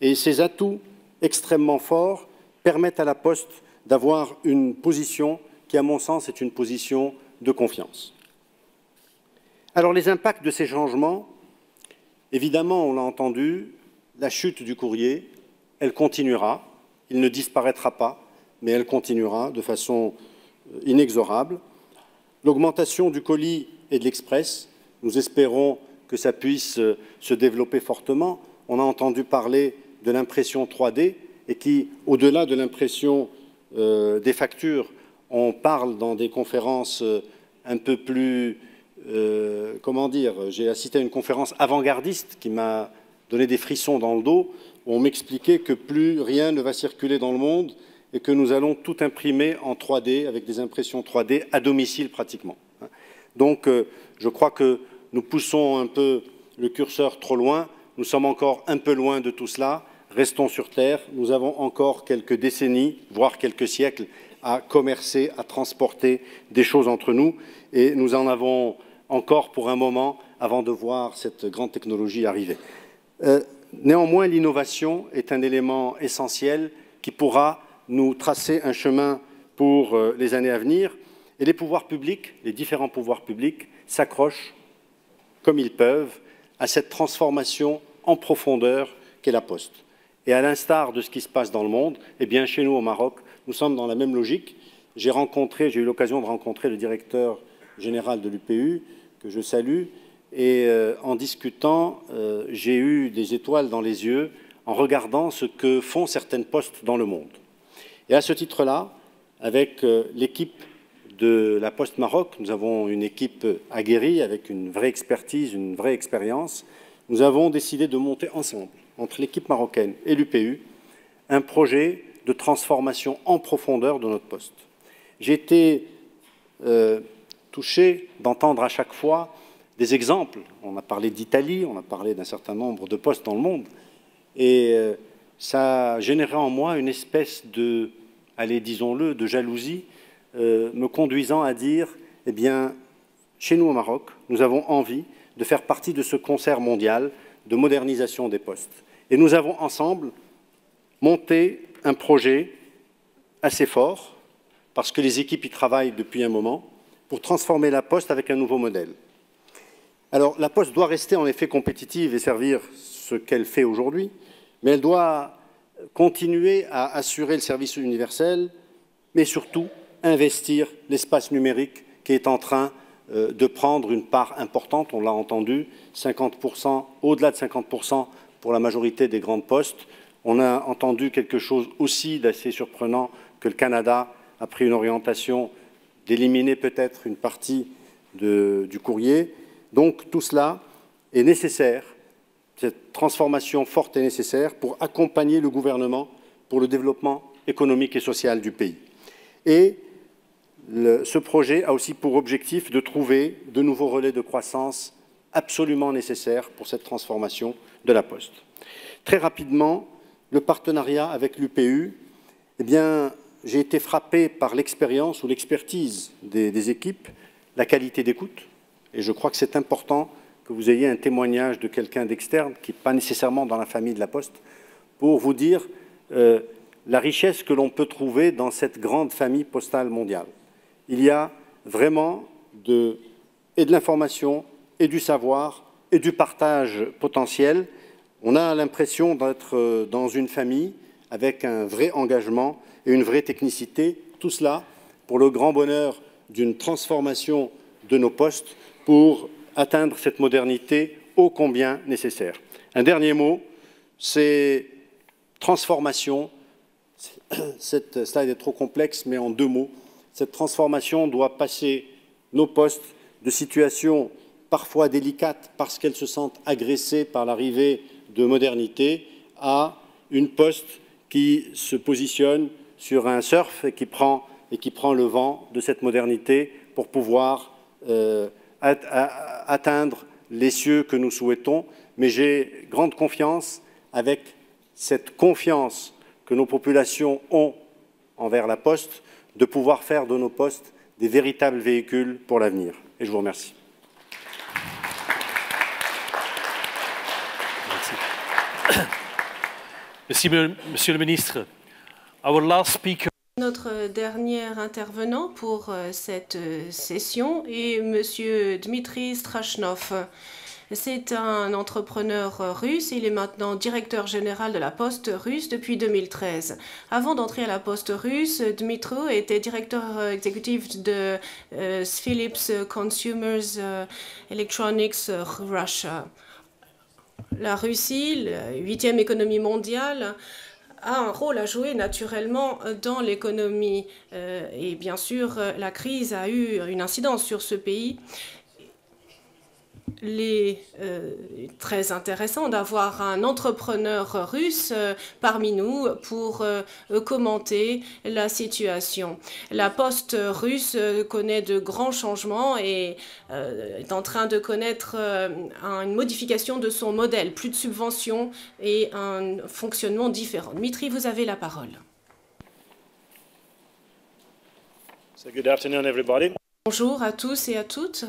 [SPEAKER 7] Et ces atouts extrêmement forts permettent à la poste d'avoir une position qui, à mon sens, est une position de confiance. Alors les impacts de ces changements, évidemment, on l'a entendu, la chute du courrier, elle continuera, il ne disparaîtra pas, mais elle continuera de façon euh, inexorable. L'augmentation du colis et de l'express, nous espérons que ça puisse euh, se développer fortement. On a entendu parler de l'impression 3D et qui, au-delà de l'impression euh, des factures, on parle dans des conférences un peu plus, comment dire, j'ai assisté à une conférence avant-gardiste qui m'a donné des frissons dans le dos, où on m'expliquait que plus rien ne va circuler dans le monde et que nous allons tout imprimer en 3D, avec des impressions 3D, à domicile pratiquement. Donc, je crois que nous poussons un peu le curseur trop loin. Nous sommes encore un peu loin de tout cela. Restons sur Terre. Nous avons encore quelques décennies, voire quelques siècles, à commercer, à transporter des choses entre nous. Et nous en avons encore pour un moment avant de voir cette grande technologie arriver. Euh, néanmoins, l'innovation est un élément essentiel qui pourra nous tracer un chemin pour euh, les années à venir. Et les pouvoirs publics, les différents pouvoirs publics, s'accrochent comme ils peuvent à cette transformation en profondeur qu'est la Poste. Et à l'instar de ce qui se passe dans le monde, eh bien, chez nous au Maroc, nous sommes dans la même logique. J'ai eu l'occasion de rencontrer le directeur général de l'UPU, que je salue, et euh, en discutant, euh, j'ai eu des étoiles dans les yeux en regardant ce que font certaines postes dans le monde. Et à ce titre-là, avec euh, l'équipe de la Poste Maroc, nous avons une équipe aguerrie avec une vraie expertise, une vraie expérience. Nous avons décidé de monter ensemble, entre l'équipe marocaine et l'UPU, un projet de transformation en profondeur de notre poste. J'ai été euh, touché d'entendre à chaque fois des exemples. On a parlé d'Italie, on a parlé d'un certain nombre de postes dans le monde, et euh, ça a généré en moi une espèce de, allez, disons-le, de jalousie euh, me conduisant à dire, eh bien, chez nous au Maroc, nous avons envie de faire partie de ce concert mondial de modernisation des postes. Et nous avons ensemble monté un projet assez fort, parce que les équipes y travaillent depuis un moment, pour transformer la poste avec un nouveau modèle. Alors, la poste doit rester en effet compétitive et servir ce qu'elle fait aujourd'hui, mais elle doit continuer à assurer le service universel, mais surtout investir l'espace numérique qui est en train euh, de prendre une part importante, on l'a entendu, 50%, au-delà de 50% pour la majorité des grandes postes. On a entendu quelque chose aussi d'assez surprenant que le Canada a pris une orientation d'éliminer peut-être une partie du courrier. Donc tout cela est nécessaire, cette transformation forte est nécessaire pour accompagner le gouvernement pour le développement économique et social du pays. Et ce projet a aussi pour objectif de trouver de nouveaux relais de croissance absolument nécessaires pour cette transformation de la Poste. Très rapidement, le partenariat avec l'UPU, eh bien, j'ai été frappé par l'expérience ou l'expertise des, équipes, la qualité d'écoute, et je crois que c'est important que vous ayez un témoignage de quelqu'un d'externe, qui n'est pas nécessairement dans la famille de la Poste, pour vous dire euh, la richesse que l'on peut trouver dans cette grande famille postale mondiale il y a vraiment de, et de l'information, et du savoir, et du partage potentiel. On a l'impression d'être euh, dans une famille avec un vrai engagement et une vraie technicité. Tout cela pour le grand bonheur d'une transformation de nos postes pour atteindre cette modernité ô combien nécessaire. Un dernier mot, c'est transformation. Cette slide est trop complexe, mais en deux mots, cette transformation doit passer nos postes de situations parfois délicates parce qu'elles se sentent agressées par l'arrivée de modernité à une poste qui se positionne sur un surf et qui prend, et qui prend le vent de cette modernité pour pouvoir euh, atteindre les cieux que nous souhaitons. Mais j'ai grande confiance avec cette confiance que nos populations ont envers la Poste de pouvoir faire de nos postes des véritables véhicules pour l'avenir. Et je vous remercie.
[SPEAKER 4] Monsieur le ministre.
[SPEAKER 6] Notre dernier intervenant pour euh, cette euh, session est Monsieur Dmitri Strachnov, C'est un entrepreneur russe. Il est maintenant directeur général de la Poste russe depuis 2013. Avant d'entrer à la Poste russe, Dmitro était directeur exécutif de euh, Philips Consumers Electronics Russia. La Russie, la huitième économie mondiale, a un rôle à jouer naturellement dans l'économie. Euh, et bien sûr, la crise a eu une incidence sur ce pays les, euh, très intéressant d'avoir un entrepreneur russe euh, parmi nous pour euh, commenter la situation. La poste russe connaît de grands changements et est en train de connaître une modification de son modèle, plus de subventions et un fonctionnement différent. Dmitri, vous avez la parole. Bonjour à tous et à toutes.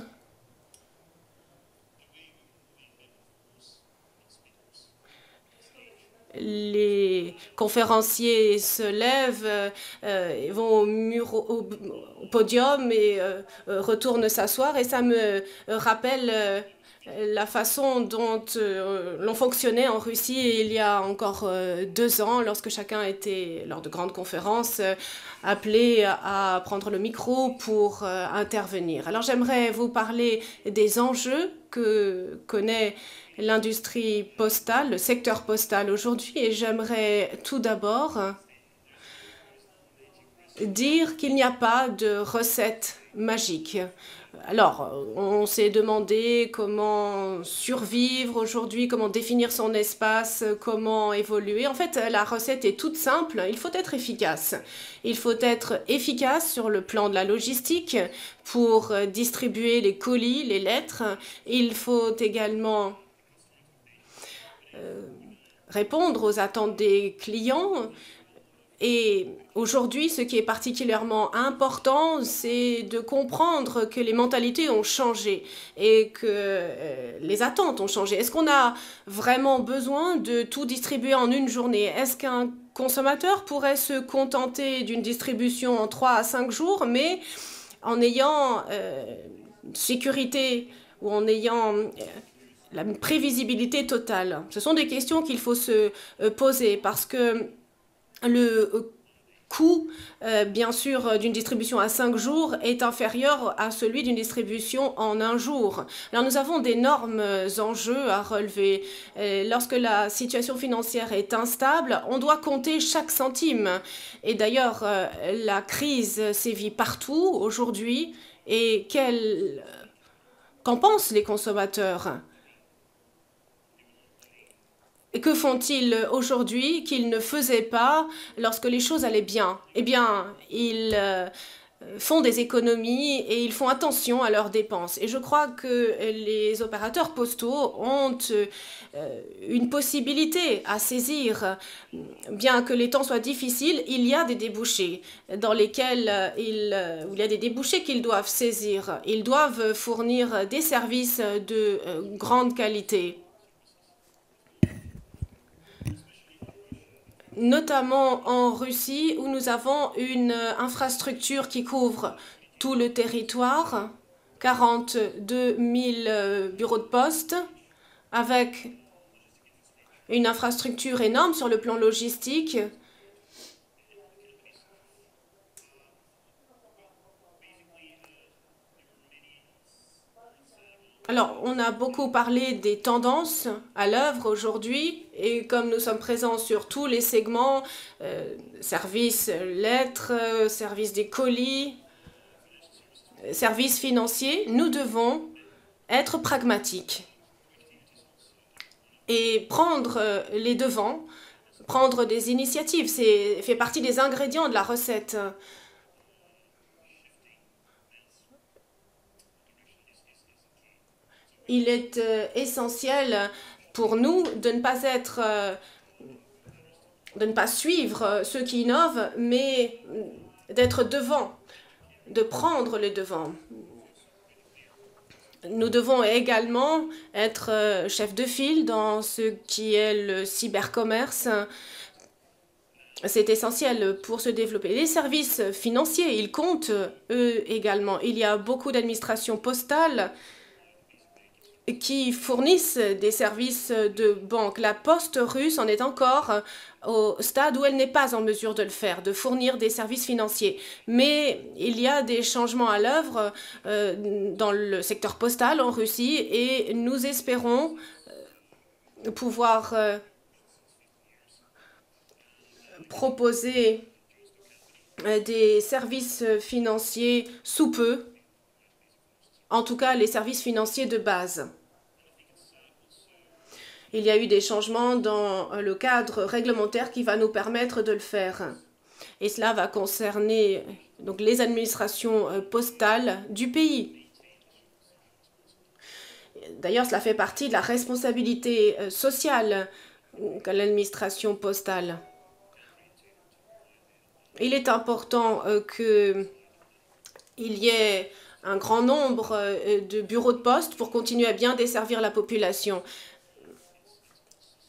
[SPEAKER 6] Les conférenciers se lèvent, euh, vont au, podium et euh, retournent s'asseoir. Et ça me rappelle euh, la façon dont l'on fonctionnait en Russie il y a encore deux ans, lorsque chacun était, lors de grandes conférences, appelé à prendre le micro pour intervenir. Alors j'aimerais vous parler des enjeux que connaît l'industrie postale, le secteur postal aujourd'hui, et j'aimerais tout d'abord dire qu'il n'y a pas de recette magique. Alors, on s'est demandé comment survivre aujourd'hui, comment définir son espace, comment évoluer. En fait, la recette est toute simple, il faut être efficace. Il faut être efficace sur le plan de la logistique pour distribuer les colis, les lettres. Il faut également répondre aux attentes des clients. Et aujourd'hui, ce qui est particulièrement important, c'est de comprendre que les mentalités ont changé et que euh, les attentes ont changé. Est-ce qu'on a vraiment besoin de tout distribuer en une journée? Est-ce qu'un consommateur pourrait se contenter d'une distribution en 3 à 5 jours, mais en ayant euh, sécurité ou en ayant la prévisibilité totale Ce sont des questions qu'il faut se euh, poser parce que le euh, coût, euh, bien sûr, d'une distribution à cinq jours est inférieur à celui d'une distribution en un jour. Alors nous avons d'énormes enjeux à relever. lorsque la situation financière est instable, on doit compter chaque centime. Et d'ailleurs, la crise sévit partout aujourd'hui. Et qu'en pensent les consommateurs? Que font-ils aujourd'hui qu'ils ne faisaient pas lorsque les choses allaient bien? Eh bien, ils euh, font des économies et ils font attention à leurs dépenses. Et je crois que les opérateurs postaux ont euh, une possibilité à saisir. Bien que les temps soient difficiles, il y a des débouchés dans lesquels il, il y a des débouchés qu'ils doivent saisir. Ils doivent fournir des services de euh, grande qualité. Notamment en Russie où nous avons une infrastructure qui couvre tout le territoire, 42 000 euh, bureaux de poste, avec une infrastructure énorme sur le plan logistique. Alors, on a beaucoup parlé des tendances à l'œuvre aujourd'hui, et comme nous sommes présents sur tous les segments, euh, services lettres, services des colis, services financiers, nous devons être pragmatiques et prendre les devants, prendre des initiatives. C'est fait partie des ingrédients de la recette. il est euh, essentiel pour nous de ne pas être, euh, de ne pas suivre euh, ceux qui innovent, mais d'être devant, de prendre les devants. Nous devons également être chef de file dans ce qui est le cybercommerce. C'est essentiel pour se développer. Les services financiers, ils comptent eux également. Il y a beaucoup d'administrations postales qui fournissent des services de banque. La poste russe en est encore au stade où elle n'est pas en mesure de le faire, de fournir des services financiers. Mais il y a des changements à l'œuvre euh, dans le secteur postal en Russie et nous espérons euh, pouvoir euh, proposer des services financiers sous peu, en tout cas les services financiers de base. Il y a eu des changements dans le cadre réglementaire qui va nous permettre de le faire. Et cela va concerner donc, les administrations euh, postales du pays. D'ailleurs, cela fait partie de la responsabilité euh, sociale de l'administration postale. Il est important euh, qu'il y ait un grand nombre de bureaux de poste pour continuer à bien desservir la population.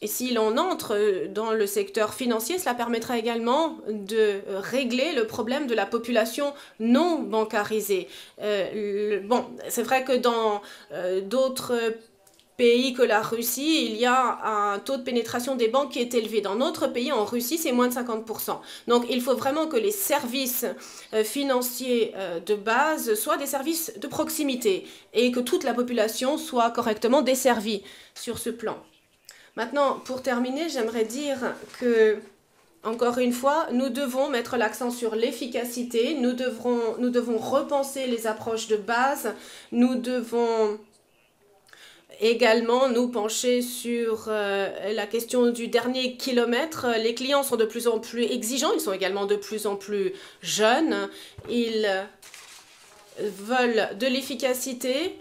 [SPEAKER 6] Et si l'on entre dans le secteur financier, cela permettra également de régler le problème de la population non bancarisée. Euh, bon, c'est vrai que dans euh, d'autres pays que la Russie, il y a un taux de pénétration des banques qui est élevé. Dans notre pays, en Russie, c'est moins de 50%. Donc il faut vraiment que les services euh, financiers de base soient des services de proximité et que toute la population soit correctement desservie sur ce plan. Maintenant, pour terminer, j'aimerais dire que, encore une fois, nous devons mettre l'accent sur l'efficacité, nous, nous devons repenser les approches de base, nous devons également nous pencher sur euh, la question du dernier kilomètre. Les clients sont de plus en plus exigeants, ils sont également de plus en plus jeunes, ils veulent de l'efficacité,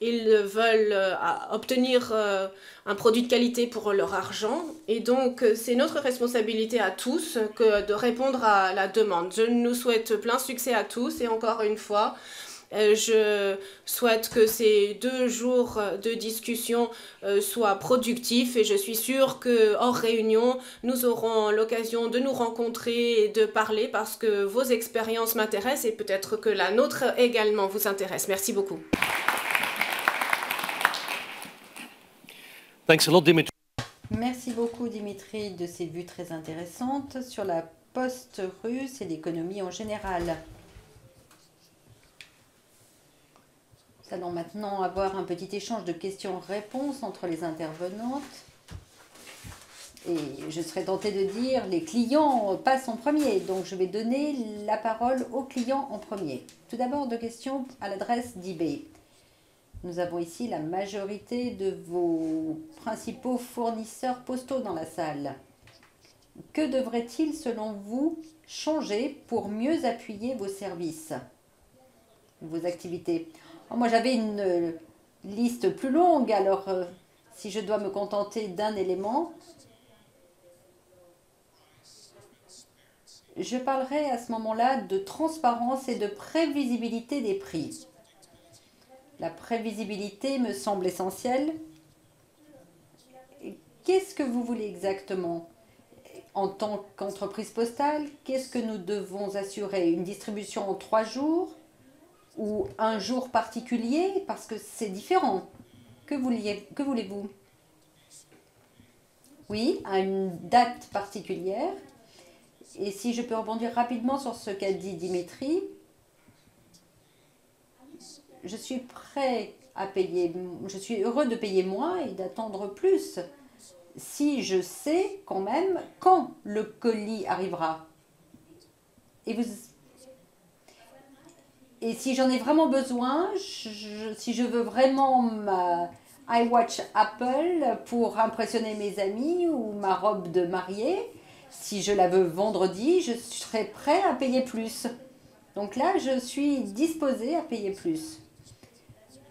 [SPEAKER 6] ils veulent euh, obtenir euh, un produit de qualité pour leur argent. Et donc, c'est notre responsabilité à tous que de répondre à la demande. Je nous souhaite plein succès à tous. Et encore une fois, je souhaite que ces deux jours de discussion soient productifs et je suis sûre que hors réunion, nous aurons l'occasion de nous rencontrer et de parler parce que vos expériences m'intéressent et peut-être que la nôtre également vous intéresse. Merci beaucoup.
[SPEAKER 2] Merci beaucoup Dimitri de ces vues très intéressantes sur la poste russe et l'économie en général. Nous allons maintenant avoir un petit échange de questions-réponses entre les intervenantes. Et je serais tentée de dire les clients passent en premier, donc je vais donner la parole aux clients en premier. Tout d'abord, deux questions à l'adresse d'eBay. Nous avons ici la majorité de vos principaux fournisseurs postaux dans la salle. Que devrait-il, selon vous, changer pour mieux appuyer vos services, vos activités? Moi, j'avais une euh, liste plus longue, alors euh, si je dois me contenter d'un élément, je parlerai à ce moment-là de transparence et de prévisibilité des prix. La prévisibilité me semble essentielle. Qu'est-ce que vous voulez exactement? En tant qu'entreprise postale Qu'est-ce que nous devons assurer? Une distribution en trois jours? Ou un jour particulier Parce que c'est différent. Que voulez-vous? Oui, à une date particulière. Et si je peux rebondir rapidement sur ce qu'a dit Dimitri, je suis prêt à payer, je suis heureux de payer moins et d'attendre plus si je sais quand même quand le colis arrivera. Et, vous, et si j'en ai vraiment besoin, si je veux vraiment ma iWatch Apple pour impressionner mes amis ou ma robe de mariée, si je la veux vendredi, je serai prêt à payer plus. Donc là, je suis disposé à payer plus.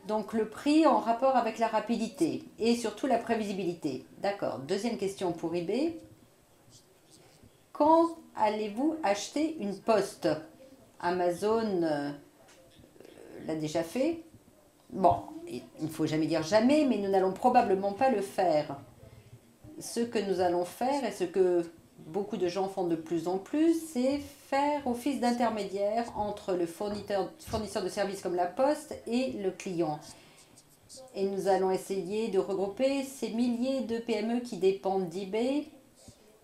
[SPEAKER 2] Donc le prix en rapport avec la rapidité et surtout la prévisibilité. D'accord. Deuxième question pour eBay. Quand allez-vous acheter une poste? Amazon euh, l'a déjà fait. Bon, il ne faut jamais dire jamais, mais nous n'allons probablement pas le faire. Ce que nous allons faire et ce que beaucoup de gens font de plus en plus, c'est faire office d'intermédiaire entre le fournisseur, de services comme la poste et le client. Et nous allons essayer de regrouper ces milliers de PME qui dépendent d'eBay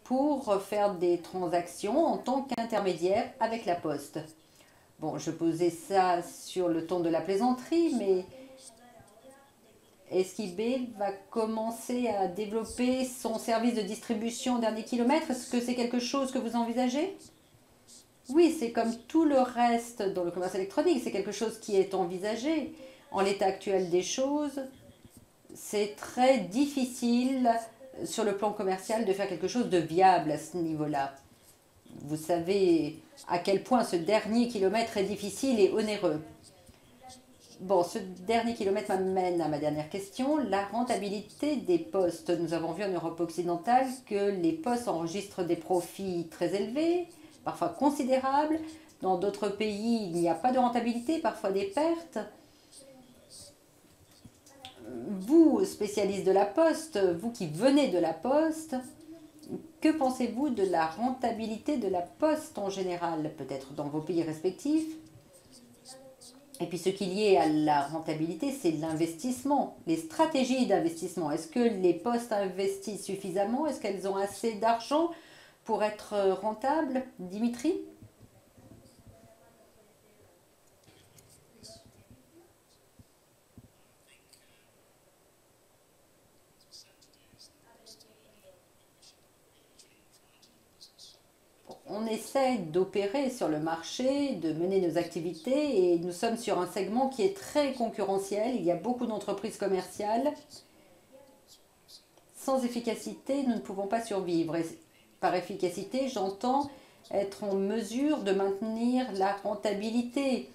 [SPEAKER 2] pour faire des transactions en tant qu'intermédiaire avec la poste. Bon, je posais ça sur le ton de la plaisanterie, mais est-ce qu'eBay va commencer à développer son service de distribution dernier kilomètre? Est-ce que c'est quelque chose que vous envisagez? Oui, c'est comme tout le reste dans le commerce électronique, c'est quelque chose qui est envisagé. En l'état actuel des choses, c'est très difficile sur le plan commercial de faire quelque chose de viable à ce niveau-là. Vous savez à quel point ce dernier kilomètre est difficile et onéreux. Bon, ce dernier kilomètre m'amène à ma dernière question, la rentabilité des postes. Nous avons vu en Europe occidentale que les postes enregistrent des profits très élevés, parfois considérables. Dans d'autres pays, il n'y a pas de rentabilité, parfois des pertes. Vous, spécialiste de la poste, vous qui venez de la poste, que pensez-vous de la rentabilité de la poste en général, peut-être dans vos pays respectifs? Et puis ce qui est lié à la rentabilité, c'est l'investissement, les stratégies d'investissement. Est-ce que les postes investissent suffisamment? Est-ce qu'elles ont assez d'argent pour être rentables? Dimitri? On essaie d'opérer sur le marché, de mener nos activités et nous sommes sur un segment qui est très concurrentiel. Il y a beaucoup d'entreprises commerciales. Sans efficacité, nous ne pouvons pas survivre. Et par efficacité, j'entends être en mesure de maintenir la rentabilité.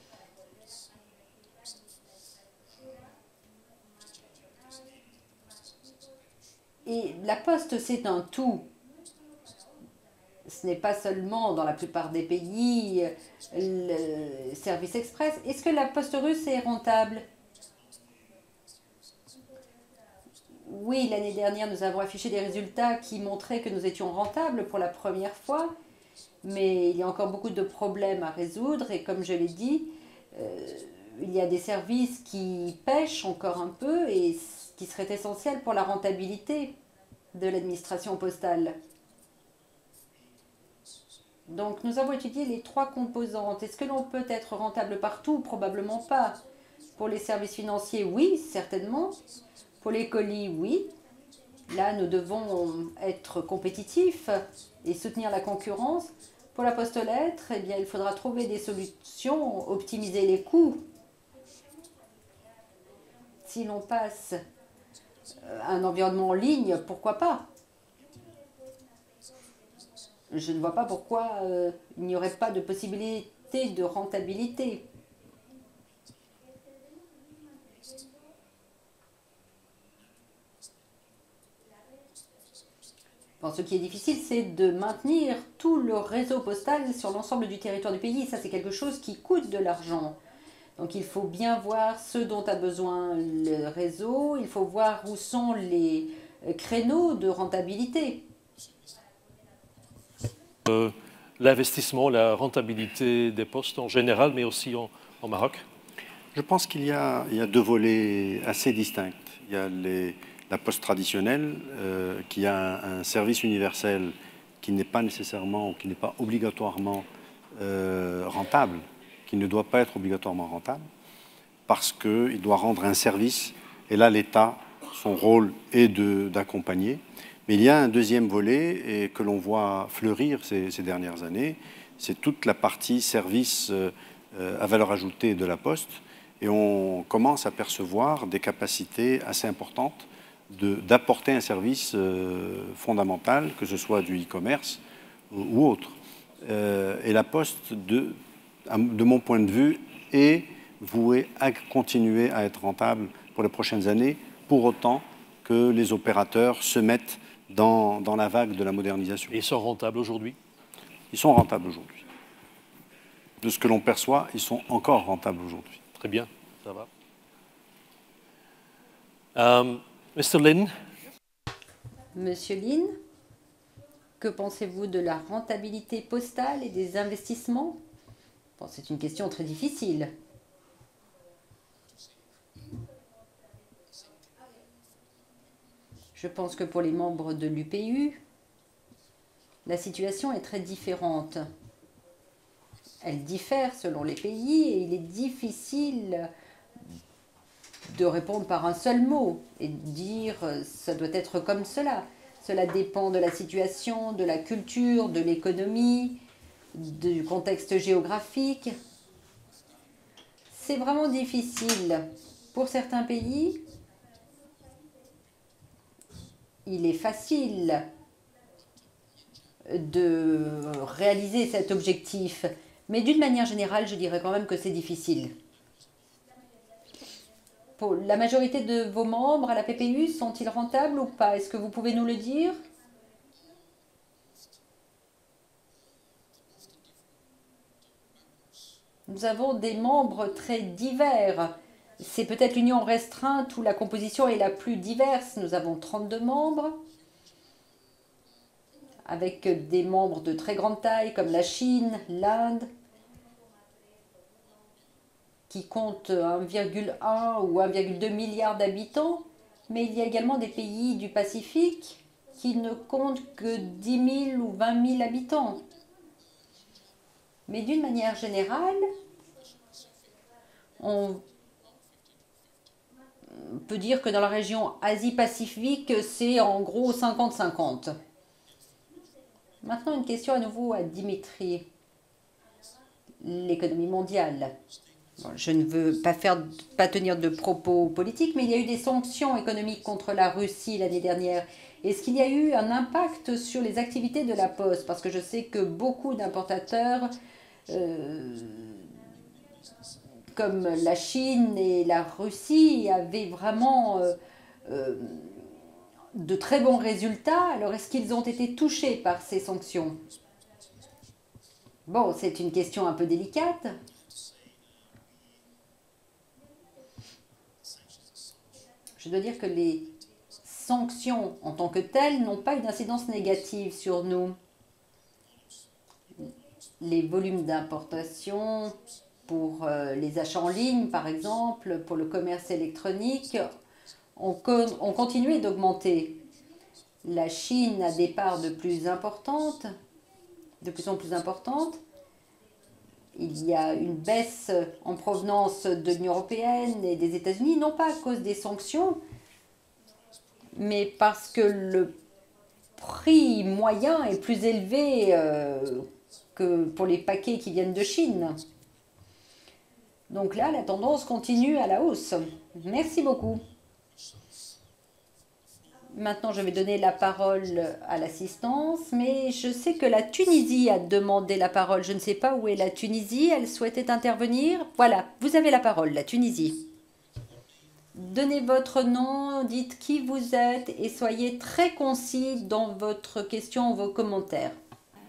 [SPEAKER 2] Et la poste, c'est un tout ce n'est pas seulement dans la plupart des pays le service express. Est-ce que la poste russe est rentable? Oui, l'année dernière, nous avons affiché des résultats qui montraient que nous étions rentables pour la première fois, mais il y a encore beaucoup de problèmes à résoudre et comme je l'ai dit, euh, il y a des services qui pêchent encore un peu et qui seraient essentiels pour la rentabilité de l'administration postale. Donc nous avons étudié les trois composantes. Est-ce que l'on peut être rentable partout? Probablement pas. Pour les services financiers, oui, certainement. Pour les colis, oui. Là, nous devons être compétitifs et soutenir la concurrence. Pour la poste lettre, eh il faudra trouver des solutions, optimiser les coûts. Si l'on passe un environnement en ligne, pourquoi pas? Je ne vois pas pourquoi euh, il n'y aurait pas de possibilité de rentabilité. ce qui est difficile, c'est de maintenir tout le réseau postal sur l'ensemble du territoire du pays. Ça, c'est quelque chose qui coûte de l'argent. Donc, il faut bien voir ce dont a besoin le réseau. Il faut voir où sont les créneaux de rentabilité.
[SPEAKER 4] Euh, l'investissement, la rentabilité des postes en général, mais aussi en, Maroc
[SPEAKER 7] Je pense qu'il y, a deux volets assez distincts. Il y a la poste traditionnelle, euh, qui a un, service universel qui n'est pas nécessairement ou qui n'est pas obligatoirement euh, rentable, qui ne doit pas être obligatoirement rentable, parce qu'il doit rendre un service. Et là, l'État, son rôle est d'accompagner. Mais il y a un deuxième volet et que l'on voit fleurir ces, dernières années, c'est toute la partie service euh, à valeur ajoutée de la Poste. Et on commence à percevoir des capacités assez importantes d'apporter un service euh, fondamental, que ce soit du e-commerce ou, autre. Euh, et la Poste, de, de mon point de vue, est vouée à continuer à être rentable pour les prochaines années, pour autant que les opérateurs se mettent dans, dans la vague de la modernisation.
[SPEAKER 4] Et ils sont rentables aujourd'hui?
[SPEAKER 7] Ils sont rentables aujourd'hui. De ce que l'on perçoit, ils sont encore rentables aujourd'hui.
[SPEAKER 4] Très bien, ça va. Euh, Mr. Lin?
[SPEAKER 2] Monsieur Lin, que pensez-vous de la rentabilité postale et des investissements? Bon, C'est une question très difficile. Je pense que pour les membres de l'UPU, la situation est très différente. Elle diffère selon les pays et il est difficile de répondre par un seul mot et de dire ça doit être comme cela. Cela dépend de la situation, de la culture, de l'économie, du contexte géographique. C'est vraiment difficile. Pour certains pays, il est facile de réaliser cet objectif. Mais d'une manière générale, je dirais quand même que c'est difficile. Pour la majorité de vos membres à la PPU sont-ils rentables ou pas? Est-ce que vous pouvez nous le dire? Nous avons des membres très divers. C'est peut-être l'union restreinte où la composition est la plus diverse. Nous avons 32 membres avec des membres de très grande taille comme la Chine, l'Inde, qui comptent 1,1 ou 1,2 milliard d'habitants, mais il y a également des pays du Pacifique qui ne comptent que 10 000 ou 20 000 habitants. Mais d'une manière générale, on peut dire que dans la région Asie-Pacifique, c'est en gros 50-50. Maintenant, une question à nouveau à Dimitri. L'économie mondiale. je ne veux pas, faire, pas tenir de propos politiques, mais il y a eu des sanctions économiques contre la Russie l'année dernière. Est-ce qu'il y a eu un impact sur les activités de la Poste? Parce que je sais que beaucoup d'importateurs, euh, comme la Chine et la Russie, avaient vraiment... Euh, euh, de très bons résultats. Alors, est-ce qu'ils ont été touchés par ces sanctions? Bon, c'est une question un peu délicate. Je dois dire que les sanctions en tant que telles n'ont pas une incidence négative sur nous. Les volumes d'importation pour euh, les achats en ligne, par exemple, pour le commerce électronique, ont, continué d'augmenter. La Chine a des parts de plus importantes, de plus en plus importantes. Il y a une baisse en provenance de l'Union européenne et des États-Unis, non pas à cause des sanctions, mais parce que le prix moyen est plus élevé euh, que pour les paquets qui viennent de Chine. Donc là, la tendance continue à la hausse. Merci beaucoup. Maintenant, je vais donner la parole à l'assistance, mais je sais que la Tunisie a demandé la parole. Je ne sais pas où est la Tunisie. Elle souhaitait intervenir. Voilà, vous avez la parole, la Tunisie. Donnez votre nom, dites qui vous êtes et soyez très concis dans votre question ou vos commentaires.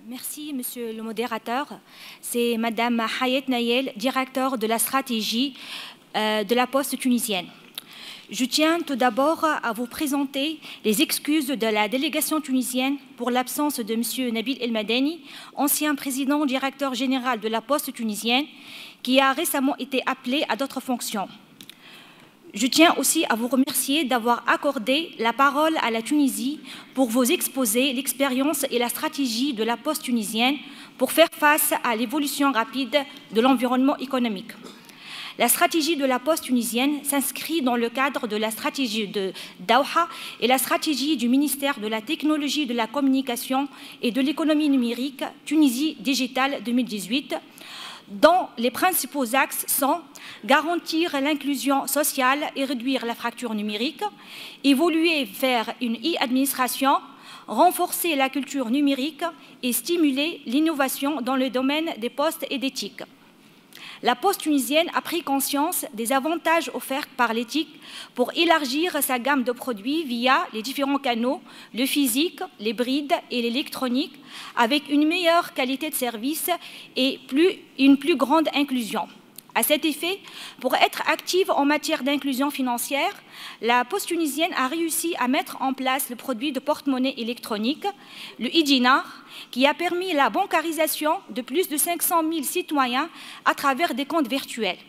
[SPEAKER 8] Merci, monsieur le modérateur. C'est madame Hayet Nayel, directeur de la stratégie euh, de la Poste tunisienne. Je tiens tout d'abord à vous présenter les excuses de la délégation tunisienne pour l'absence de M. Nabil El Madani, ancien président directeur général de la Poste tunisienne, qui a récemment été appelé à d'autres fonctions. Je tiens aussi à vous remercier d'avoir accordé la parole à la Tunisie pour vous exposer l'expérience et la stratégie de la Poste tunisienne pour faire face à l'évolution rapide de l'environnement économique. La stratégie de la poste tunisienne s'inscrit dans le cadre de la stratégie de Doha et la stratégie du ministère de la Technologie, de la Communication et de l'économie numérique Tunisie Digitale 2018 dont les principaux axes sont garantir l'inclusion sociale et réduire la fracture numérique, évoluer vers une e-administration, renforcer la culture numérique et stimuler l'innovation dans le domaine des postes et d'éthique la Poste tunisienne a pris conscience des avantages offerts par l'éthique pour élargir sa gamme de produits via les différents canaux, le physique, les brides et l'électronique, avec une meilleure qualité de service et une plus grande inclusion. À cet effet, pour être active en matière d'inclusion financière, la Poste tunisienne a réussi à mettre en place le produit de porte-monnaie électronique, le e-dinar, qui a permis la bancarisation de plus de 500 000 citoyens à travers des comptes virtuels.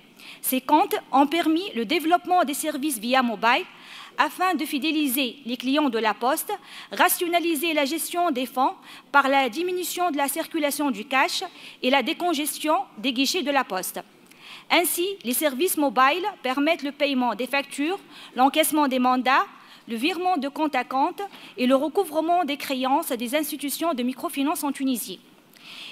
[SPEAKER 8] Ces comptes ont permis le développement des services via mobile afin de fidéliser les clients de la Poste, rationaliser la gestion des fonds par la diminution de la circulation du cash et la décongestion des guichets de la Poste. Ainsi, les services mobiles permettent le paiement des factures, l'encaissement des mandats, le virement de compte à compte et le recouvrement des créances des institutions de microfinance en Tunisie.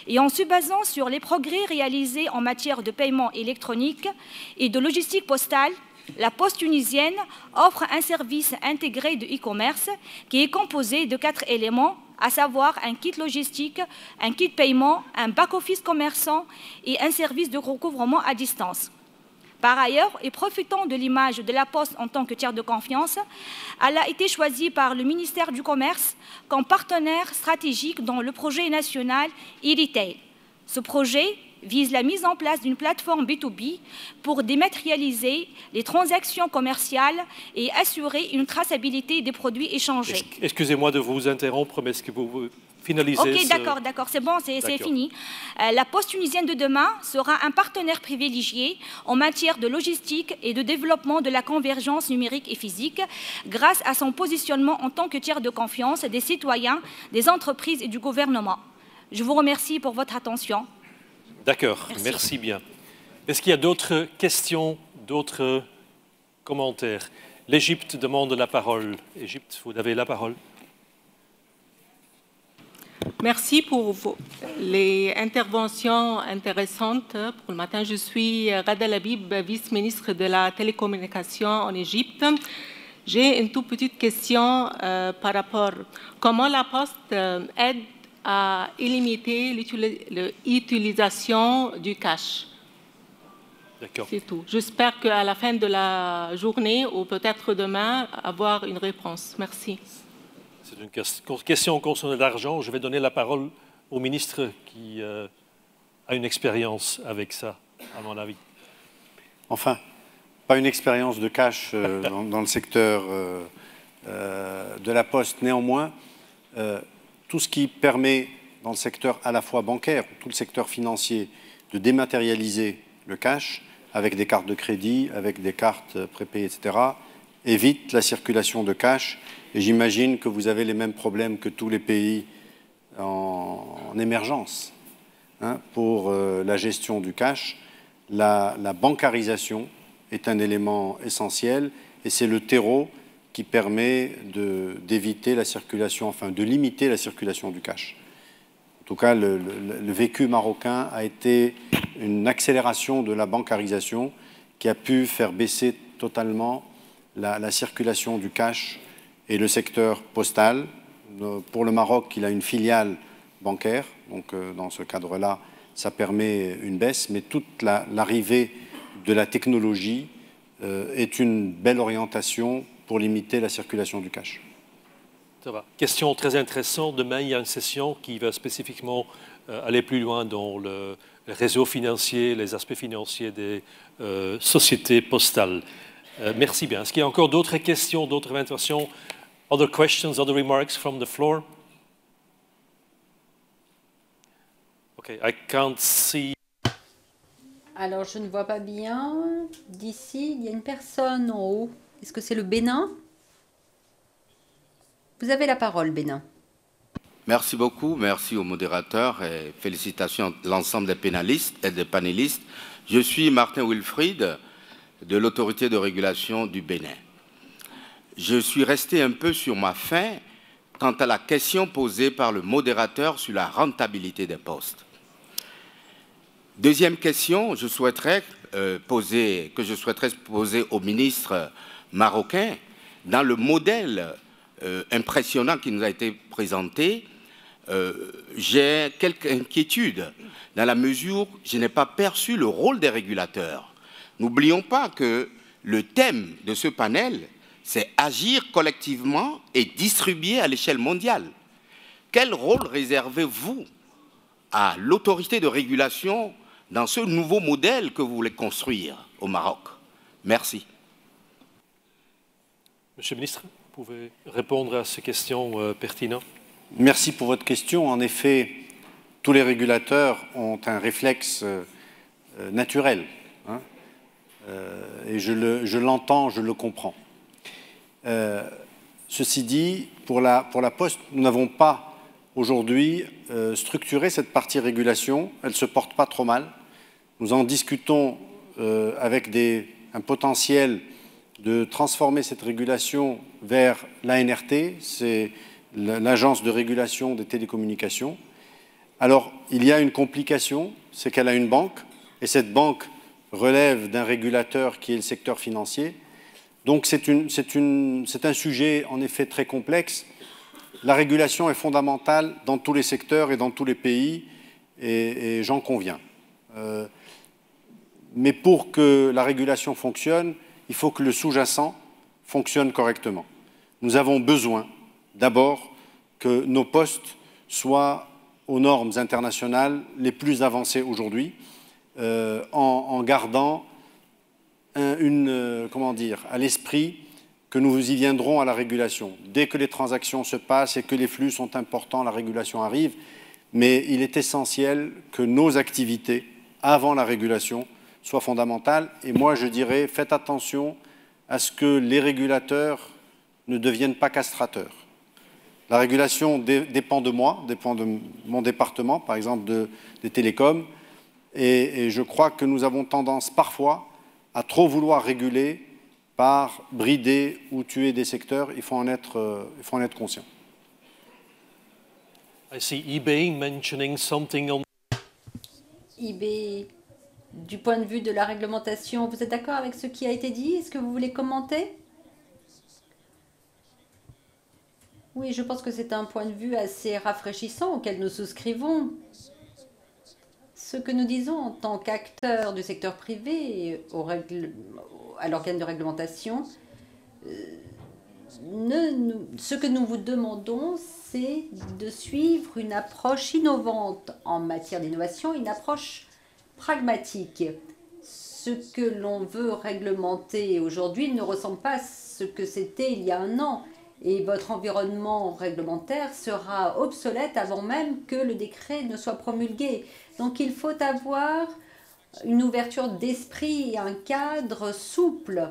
[SPEAKER 8] Et en se basant sur les progrès réalisés en matière de paiement électronique et de logistique postale, la Poste tunisienne offre un service intégré de e-commerce qui est composé de quatre éléments, à savoir un kit logistique, un kit paiement, un back-office commerçant et un service de recouvrement à distance. Par ailleurs, et profitant de l'image de la Poste en tant que tiers de confiance, elle a été choisie par le ministère du Commerce comme partenaire stratégique dans le projet national e-retail. Ce projet vise la mise en place d'une plateforme B2B pour dématérialiser les transactions commerciales et assurer une traçabilité des produits échangés.
[SPEAKER 4] Excusez-moi de vous interrompre, mais est-ce que vous finalisez
[SPEAKER 8] Ok, d'accord, d'accord, c'est bon, c'est fini. Euh, la Poste tunisienne de demain sera un partenaire privilégié en matière de logistique et de développement de la convergence numérique et physique grâce à son positionnement en tant que tiers de confiance des citoyens, des entreprises et du gouvernement. Je vous remercie pour votre attention.
[SPEAKER 4] D'accord, merci. bien. Est-ce qu'il y a d'autres questions, d'autres commentaires? L'Égypte demande la parole. Égypte, vous avez la parole.
[SPEAKER 9] Merci pour les interventions intéressantes. Pour le matin, je suis Rada Labib, vice-ministre de la télécommunication en Égypte. J'ai une toute petite question euh, par rapport à comment la Poste euh, aide à limiter l'utilisation du cash.
[SPEAKER 4] D'accord.
[SPEAKER 9] C'est tout. J'espère qu'à la fin de la journée ou peut-être demain, avoir une réponse. Merci.
[SPEAKER 4] C'est une question concernant l'argent. Je vais donner la parole au ministre qui euh, a une expérience avec ça, à mon avis.
[SPEAKER 7] Enfin, pas une expérience de cash euh, dans, le secteur euh, de la poste. Néanmoins, tout ce qui permet dans le secteur à la fois bancaire, tout le secteur financier, de dématérialiser le cash avec des cartes de crédit, avec des cartes prépayées, etc., évite la circulation de cash. Et j'imagine que vous avez les mêmes problèmes que tous les pays en, émergence hein, pour euh, la gestion du cash. La, la bancarisation est un élément essentiel et c'est le terreau qui permet d'éviter la circulation, enfin de limiter la circulation du cash. En tout cas, le, vécu marocain a été une accélération de la bancarisation qui a pu faire baisser totalement la, circulation du cash et le secteur postal. Euh, pour le Maroc, il a une filiale bancaire, donc euh, dans ce cadre-là, ça permet une baisse, mais toute l'arrivée de la technologie euh, est une belle orientation pour limiter la circulation du cash.
[SPEAKER 4] Ça va. Question très intéressante. Demain, il y a une session qui va spécifiquement euh, aller plus loin dans le réseau financier, les aspects financiers des euh, sociétés postales. Euh, merci bien. Est-ce qu'il y a encore d'autres questions, d'autres interventions? Other questions, other remarks from the floor? Okay, I can't see.
[SPEAKER 2] Alors, je ne vois pas bien. D'ici, il y a une personne en haut. Est-ce que c'est le Bénin? Vous avez la parole, Bénin.
[SPEAKER 10] Merci beaucoup, merci au modérateur et félicitations à l'ensemble des pénalistes et des panélistes. Je suis Martin Wilfried de l'autorité de régulation du Bénin. Je suis resté un peu sur ma faim quant à la question posée par le modérateur sur la rentabilité des postes. Deuxième question euh, que je souhaiterais poser au ministre marocain, dans le modèle euh, impressionnant qui nous a été présenté, euh, j'ai quelques inquiétudes dans la mesure où je n'ai pas perçu le rôle des régulateurs. N'oublions pas que le thème de ce panel, c'est agir collectivement et distribuer à l'échelle mondiale. Quel rôle réservez-vous à l'autorité de régulation dans ce nouveau modèle que vous voulez construire au Maroc? Merci.
[SPEAKER 4] Monsieur le ministre, vous pouvez répondre à ces questions euh, pertinentes.
[SPEAKER 7] Merci pour votre question. En effet, tous les régulateurs ont un réflexe euh, naturel. Hein. et je l'entends, je, le comprends. ceci dit, pour la, Poste, nous n'avons pas aujourd'hui structuré cette partie régulation. Elle ne se porte pas trop mal. Nous en discutons avec un potentiel de transformer cette régulation vers l'ANRT, c'est l'agence de régulation des télécommunications. Alors, il y a une complication, c'est qu'elle a une banque, et cette banque relève d'un régulateur qui est le secteur financier. Donc, c'est un sujet en effet très complexe. La régulation est fondamentale dans tous les secteurs et dans tous les pays, et, j'en conviens. Euh, mais pour que la régulation fonctionne, il faut que le sous-jacent fonctionne correctement. Nous avons besoin, d'abord, que nos postes soient aux normes internationales les plus avancées aujourd'hui, euh, en, gardant une, euh, comment dire, à l'esprit que nous y viendrons à la régulation. Dès que les transactions se passent et que les flux sont importants, la régulation arrive. Mais il est essentiel que nos activités, avant la régulation, soit fondamentale. Et moi, je dirais, faites attention à ce que les régulateurs ne deviennent pas castrateurs. La régulation dépend de moi, dépend de mon département, par exemple de, des télécoms, et, je crois que nous avons tendance parfois à trop vouloir réguler par brider ou tuer des secteurs. Il faut en être, euh, il faut en être conscient.
[SPEAKER 4] I see eBay mentioning something on
[SPEAKER 2] eBay du point de vue de la réglementation, vous êtes d'accord avec ce qui a été dit? Est-ce que vous voulez commenter? Oui, je pense que c'est un point de vue assez rafraîchissant auquel nous souscrivons. Ce que nous disons en tant qu'acteurs du secteur privé à l'organe de réglementation, euh, ce que nous vous demandons, c'est de suivre une approche innovante en matière d'innovation, une approche pragmatique. Ce que l'on veut réglementer aujourd'hui ne ressemble pas à ce que c'était il y a un an. Et votre environnement réglementaire sera obsolète avant même que le décret ne soit promulgué. Donc il faut avoir une ouverture d'esprit et un cadre souple.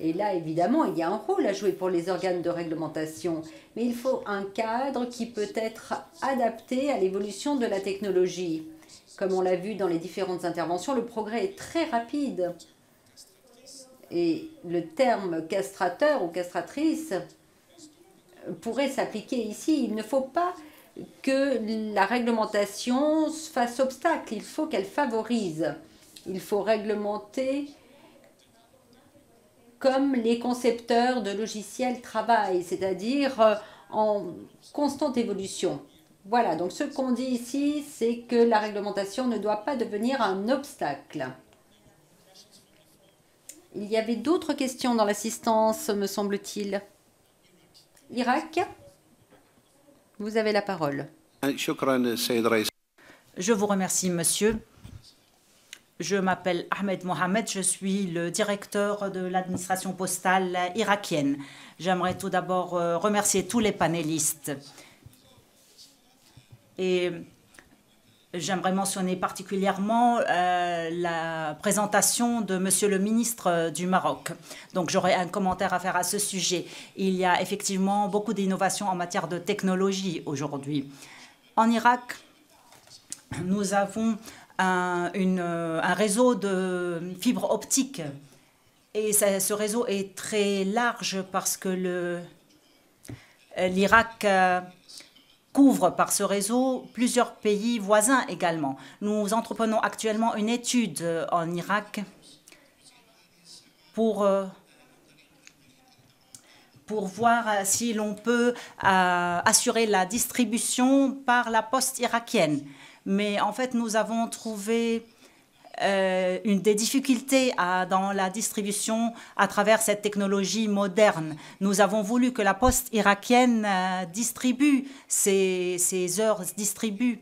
[SPEAKER 2] Et là, évidemment, il y a un rôle à jouer pour les organes de réglementation, mais il faut un cadre qui peut être adapté à l'évolution de la technologie. Comme on l'a vu dans les différentes interventions, le progrès est très rapide. Et le terme castrateur ou castratrice pourrait s'appliquer ici. Il ne faut pas que la réglementation fasse obstacle, il faut qu'elle favorise. Il faut réglementer comme les concepteurs de logiciels travaillent, c'est-à-dire en constante évolution. Voilà, donc ce qu'on dit ici, c'est que la réglementation ne doit pas devenir un obstacle. Il y avait d'autres questions dans l'assistance, me semble-t-il. Irak, vous avez la parole.
[SPEAKER 11] Je vous remercie, monsieur. Je m'appelle Ahmed Mohamed, je suis le directeur de l'administration postale irakienne. J'aimerais tout d'abord euh, remercier tous les panélistes et j'aimerais mentionner particulièrement euh, la présentation de Monsieur le ministre du Maroc. Donc j'aurais un commentaire à faire à ce sujet. Il y a effectivement beaucoup d'innovations en matière de technologie aujourd'hui. En Irak, nous avons un, réseau de fibres optiques et ce réseau est très large parce que l'Irak euh, couvre par ce réseau plusieurs pays voisins également. Nous entreprenons actuellement une étude euh, en Irak pour, euh, pour voir euh, si l'on peut assurer la distribution par la poste irakienne. Mais en fait, nous avons trouvé euh, une des difficultés dans la distribution à travers cette technologie moderne. Nous avons voulu que la poste irakienne euh, distribue ces, heures, distribue,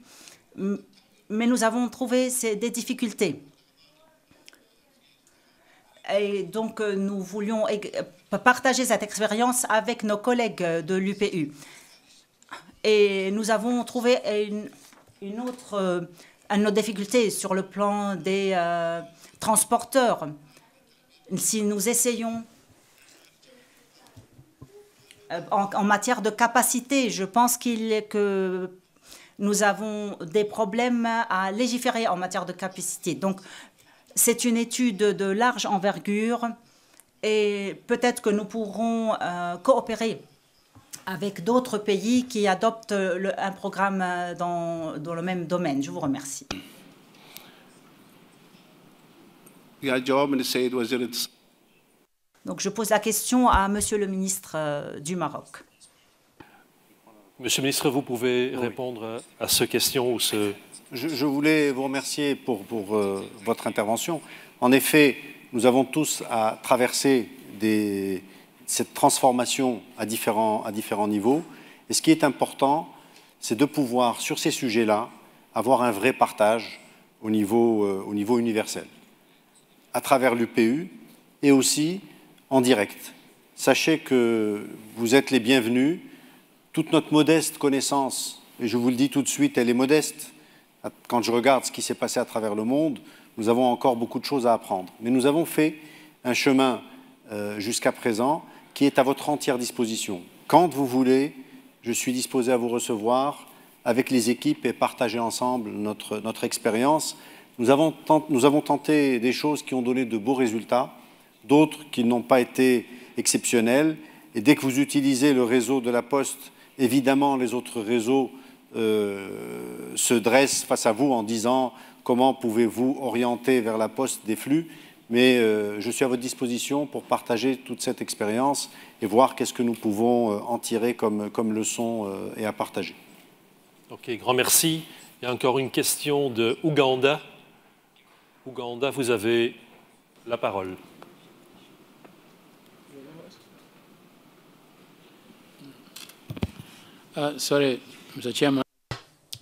[SPEAKER 11] mais nous avons trouvé des difficultés. Et donc, euh, nous voulions partager cette expérience avec nos collègues de l'UPU. Et nous avons trouvé une autre à nos difficultés sur le plan des euh, transporteurs. si nous essayons euh, en, matière de capacité, je pense qu'il que nous avons des problèmes à légiférer en matière de capacité. Donc, c'est une étude de large envergure et peut-être que nous pourrons euh, coopérer avec d'autres pays qui adoptent un programme euh, dans, dans, le même domaine. Je vous remercie. Donc je pose la question à Monsieur le ministre euh, du Maroc.
[SPEAKER 4] Monsieur le ministre, vous pouvez répondre à ce question ou ce...
[SPEAKER 7] Je, voulais vous remercier pour, pour votre intervention. En effet, nous avons tous à traverser cette transformation à différents, niveaux. Et ce qui est important, c'est de pouvoir, sur ces sujets-là, avoir un vrai partage au niveau, euh, universel, à travers l'UPU et aussi en direct. Sachez que vous êtes les bienvenus. Toute notre modeste connaissance, et je vous le dis tout de suite, elle est modeste. Quand je regarde ce qui s'est passé à travers le monde, nous avons encore beaucoup de choses à apprendre. Mais nous avons fait un chemin euh, jusqu'à présent qui est à votre entière disposition. Quand vous voulez, je suis disposé à vous recevoir avec les équipes et partager ensemble notre, notre expérience. Nous avons, nous avons tenté des choses qui ont donné de beaux résultats, d'autres qui n'ont pas été exceptionnels. Et dès que vous utilisez le réseau de la Poste, évidemment, les autres réseaux euh, se dressent face à vous en disant comment pouvez-vous orienter vers la poste des flux. Mais euh, je suis à votre disposition pour partager toute cette expérience et voir qu'est-ce que nous pouvons euh, en tirer comme, comme leçon euh, et à partager.
[SPEAKER 4] Ok, grand merci. Il y a encore une question de Ouganda. Ouganda, vous avez la parole.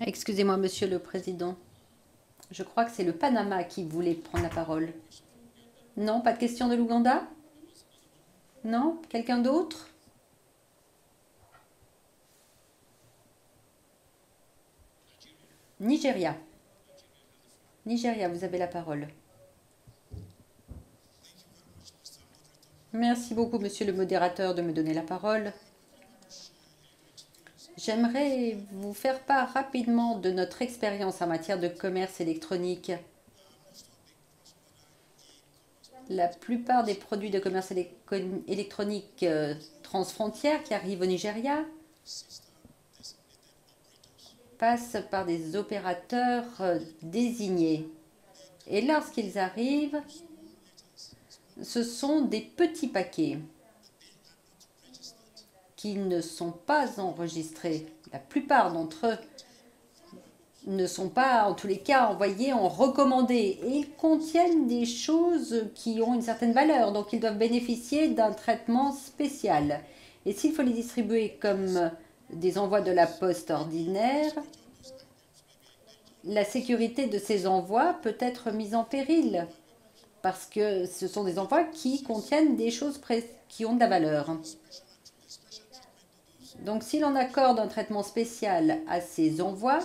[SPEAKER 2] Excusez-moi, Monsieur le Président. Je crois que c'est le Panama qui voulait prendre la parole. Non, pas de question de l'Ouganda? Non? Quelqu'un d'autre? Nigeria. Nigeria, vous avez la parole. Merci beaucoup, monsieur le modérateur, de me donner la parole. J'aimerais vous faire part rapidement de notre expérience en matière de commerce électronique. La plupart des produits de commerce électronique euh, transfrontières qui arrivent au Nigeria passent par des opérateurs euh, désignés. Et lorsqu'ils arrivent, ce sont des petits paquets qui ne sont pas enregistrés. La plupart d'entre eux ne sont pas, en tous les cas, envoyés en recommandé. Et contiennent des choses qui ont une certaine valeur, donc ils doivent bénéficier d'un traitement spécial. Et s'il faut les distribuer comme des envois de la poste ordinaire, la sécurité de ces envois peut être mise en péril, parce que ce sont des envois qui contiennent des choses qui ont de la valeur. Donc si l'on accorde un traitement spécial à ces envois,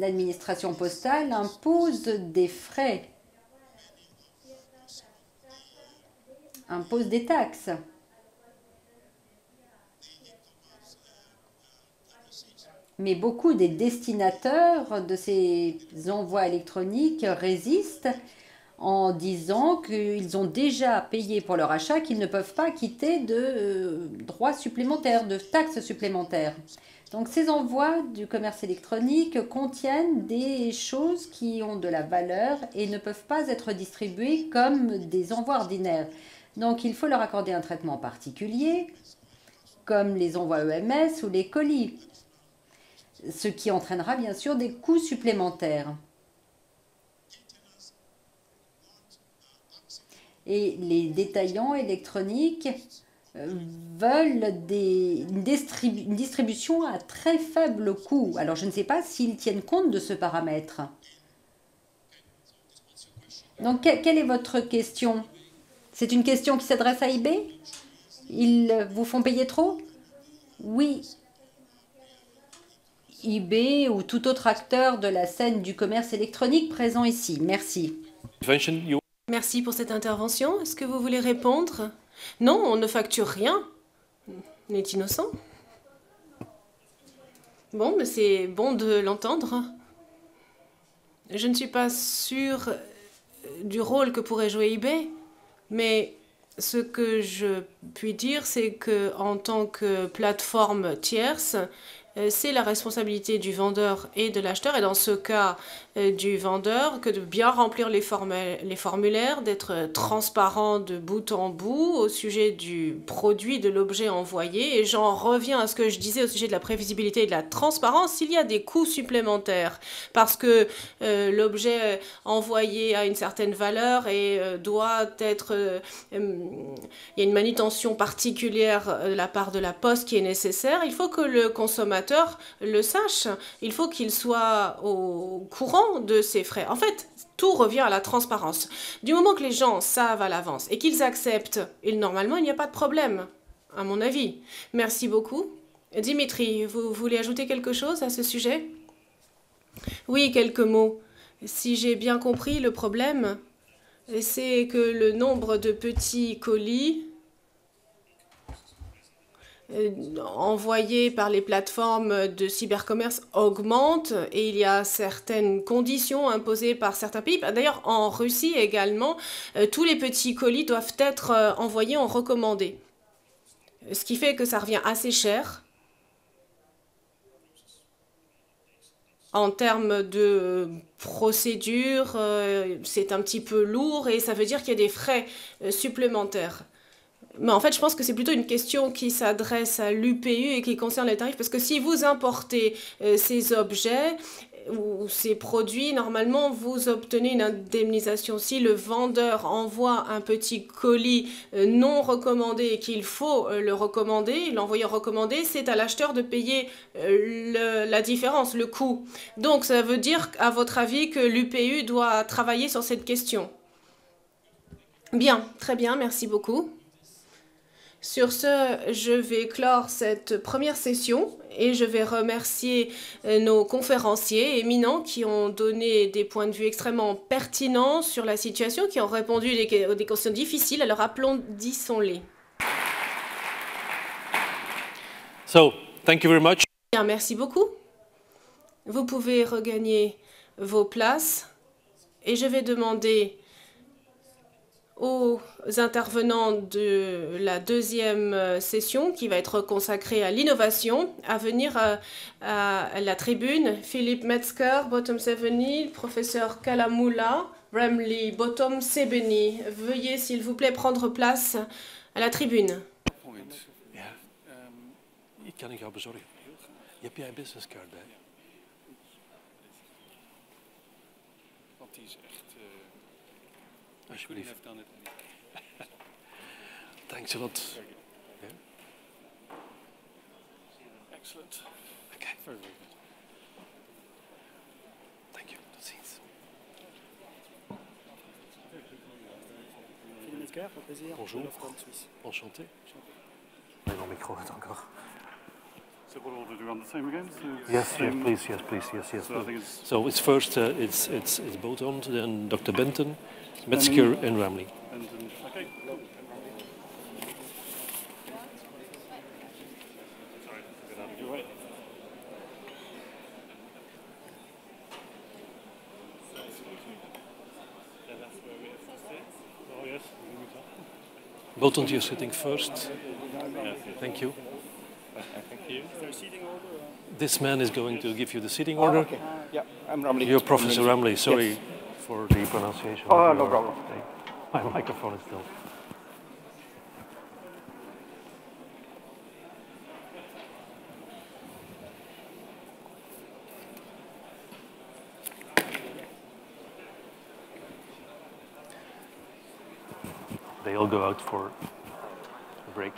[SPEAKER 2] l'administration postale impose des frais, impose des taxes. Mais beaucoup des destinateurs de ces envois électroniques résistent en disant qu'ils ont déjà payé pour leur achat, qu'ils ne peuvent pas quitter de droits supplémentaires, de taxes supplémentaires. Donc ces envois du commerce électronique contiennent des choses qui ont de la valeur et ne peuvent pas être distribuées comme des envois ordinaires. Donc il faut leur accorder un traitement particulier, comme les envois EMS ou les colis, ce qui entraînera bien sûr des coûts supplémentaires. et les détaillants électroniques euh, veulent une, distribution à très faible coût. Alors je ne sais pas s'ils tiennent compte de ce paramètre. Donc quelle est votre question? C'est une question qui s'adresse à eBay? Ils vous font payer trop? Oui. eBay ou tout autre acteur de la scène du commerce électronique présent ici. Merci.
[SPEAKER 6] Merci pour cette intervention. Est-ce que vous voulez répondre? Non, on ne facture rien. On est innocent. Bon, mais c'est bon de l'entendre. Je ne suis pas sûre du rôle que pourrait jouer eBay, mais ce que je puis dire, c'est que en tant que plateforme tierce, euh, c'est la responsabilité du vendeur et de l'acheteur, et dans ce cas euh, du vendeur, que de bien remplir les, formulaires, d'être transparent de bout en bout au sujet du produit, de l'objet envoyé. Et j'en reviens à ce que je disais au sujet de la prévisibilité et de la transparence. Il y a des coûts supplémentaires parce que euh, l'objet envoyé a une certaine valeur et doit être... il y a une manutention particulière de la part de la poste qui est nécessaire. Il faut que le consommateur le sache. Il faut qu'il soit au courant de ses frais. En fait, tout revient à la transparence. Du moment que les gens savent à l'avance et qu'ils acceptent, il, normalement, il n'y a pas de problème, à mon avis. Merci beaucoup. Dimitri, vous voulez ajouter quelque chose à ce sujet? Oui, quelques mots. Si j'ai bien compris, le problème, c'est que le nombre de petits colis envoyés par les plateformes de cybercommerce augmente et il y a certaines conditions imposées par certains pays. D'ailleurs, en Russie également, euh, tous les petits colis doivent être euh, envoyés en recommandé. Ce qui fait que ça revient assez cher en termes de procédure, c'est un petit peu lourd et ça veut dire qu'il y a des frais supplémentaires. Mais en fait, je pense que c'est plutôt une question qui s'adresse à l'UPU et qui concerne les tarifs, parce que si vous importez euh, ces objets ou ces produits, normalement, vous obtenez une indemnisation. Si le vendeur envoie un petit colis euh, non recommandé et qu'il faut euh, le recommander, l'envoyer recommandé, c'est à l'acheteur de payer la différence, le coût. Donc, ça veut dire, à votre avis, que l'UPU doit travailler sur cette question? Bien, très bien, merci beaucoup. Sur ce, je vais clore cette première session et je vais remercier euh, nos conférenciers éminents qui ont donné des points de vue extrêmement pertinents sur la situation, qui ont répondu aux des questions difficiles. Alors applaudissons-les.
[SPEAKER 4] So, thank you very much.
[SPEAKER 6] Bien, merci beaucoup. Vous pouvez regagner vos places et je vais demander aux intervenants de la deuxième euh, session qui va être consacrée à l'innovation à venir euh, à, la tribune. Philippe Metzger, Bottom Seveny, professeur Kalamula, Ramley, Bottom Sebeni. Veuillez s'il vous plaît prendre place à la tribune.
[SPEAKER 4] Alsjeblieft. Thanks a lot. Yeah. Excellent. Okay. Very, very good. Thank you. Tot ziens. Bonjour. Enchanté. Mon micro encore.
[SPEAKER 12] So what order do you want the same again? So
[SPEAKER 4] yes, yes, please, yes, please, yes, yes. So, it's, so it's first uh, it's it's it's Boton, then Dr. Benton, Metzger and Ramley.
[SPEAKER 12] Okay.
[SPEAKER 4] Bolton, you're sitting first. Thank you.
[SPEAKER 12] Thank you.
[SPEAKER 4] This man is going to give you the seating order.
[SPEAKER 13] Oh, okay. Yeah, I'm Ramley.
[SPEAKER 4] You're Professor Ramley. Sorry.
[SPEAKER 13] Yes
[SPEAKER 4] for the pronunciation.
[SPEAKER 13] Oh, no problem.
[SPEAKER 4] My microphone is still. They all go out for a break.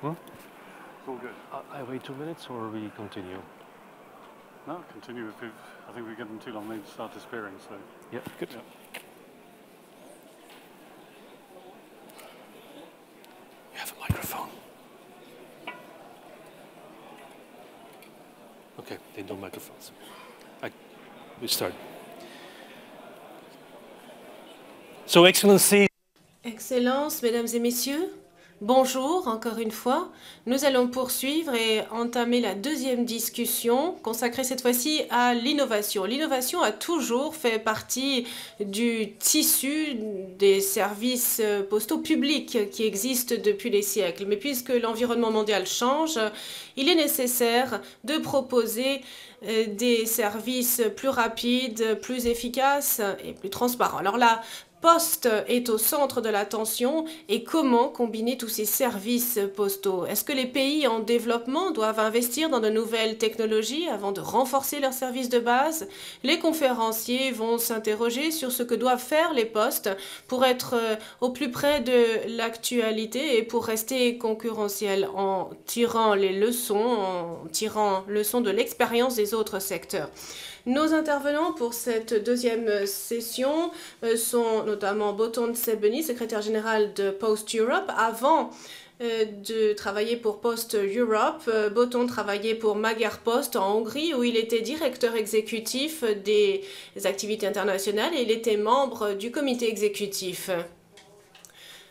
[SPEAKER 4] Hmm?
[SPEAKER 12] It's all good.
[SPEAKER 4] I wait two minutes or we continue?
[SPEAKER 12] No, continue. If we've, I think we've given too long, they start disappearing. So.
[SPEAKER 4] Yep. Good.
[SPEAKER 12] Yep.
[SPEAKER 4] You have a microphone. Okay, they don't microphones. I, we start. So, Excellency.
[SPEAKER 6] Excellence, Mesdames et Messieurs. Bonjour encore une fois. Nous allons poursuivre et entamer la deuxième discussion consacrée cette fois-ci à l'innovation. L'innovation a toujours fait partie du tissu des services postaux publics qui existent depuis des siècles. Mais puisque l'environnement mondial change, il est nécessaire de proposer euh, des services plus rapides, plus efficaces et plus transparents. Alors poste est au centre de l'attention et comment combiner tous ces services postaux? Est-ce que les pays en développement doivent investir dans de nouvelles technologies avant de renforcer leurs services de base? Les conférenciers vont s'interroger sur ce que doivent faire les postes pour être euh, au plus près de l'actualité et pour rester concurrentiels en tirant les leçons, en tirant leçon de l'expérience des autres secteurs. Nos intervenants pour cette deuxième session euh, sont notamment Boton Sebeni, secrétaire général de Post Europe. Avant euh, de travailler pour Post Europe, euh, Boton travaillait pour Magyar Post en Hongrie où il était directeur exécutif des activités internationales et il était membre du comité exécutif.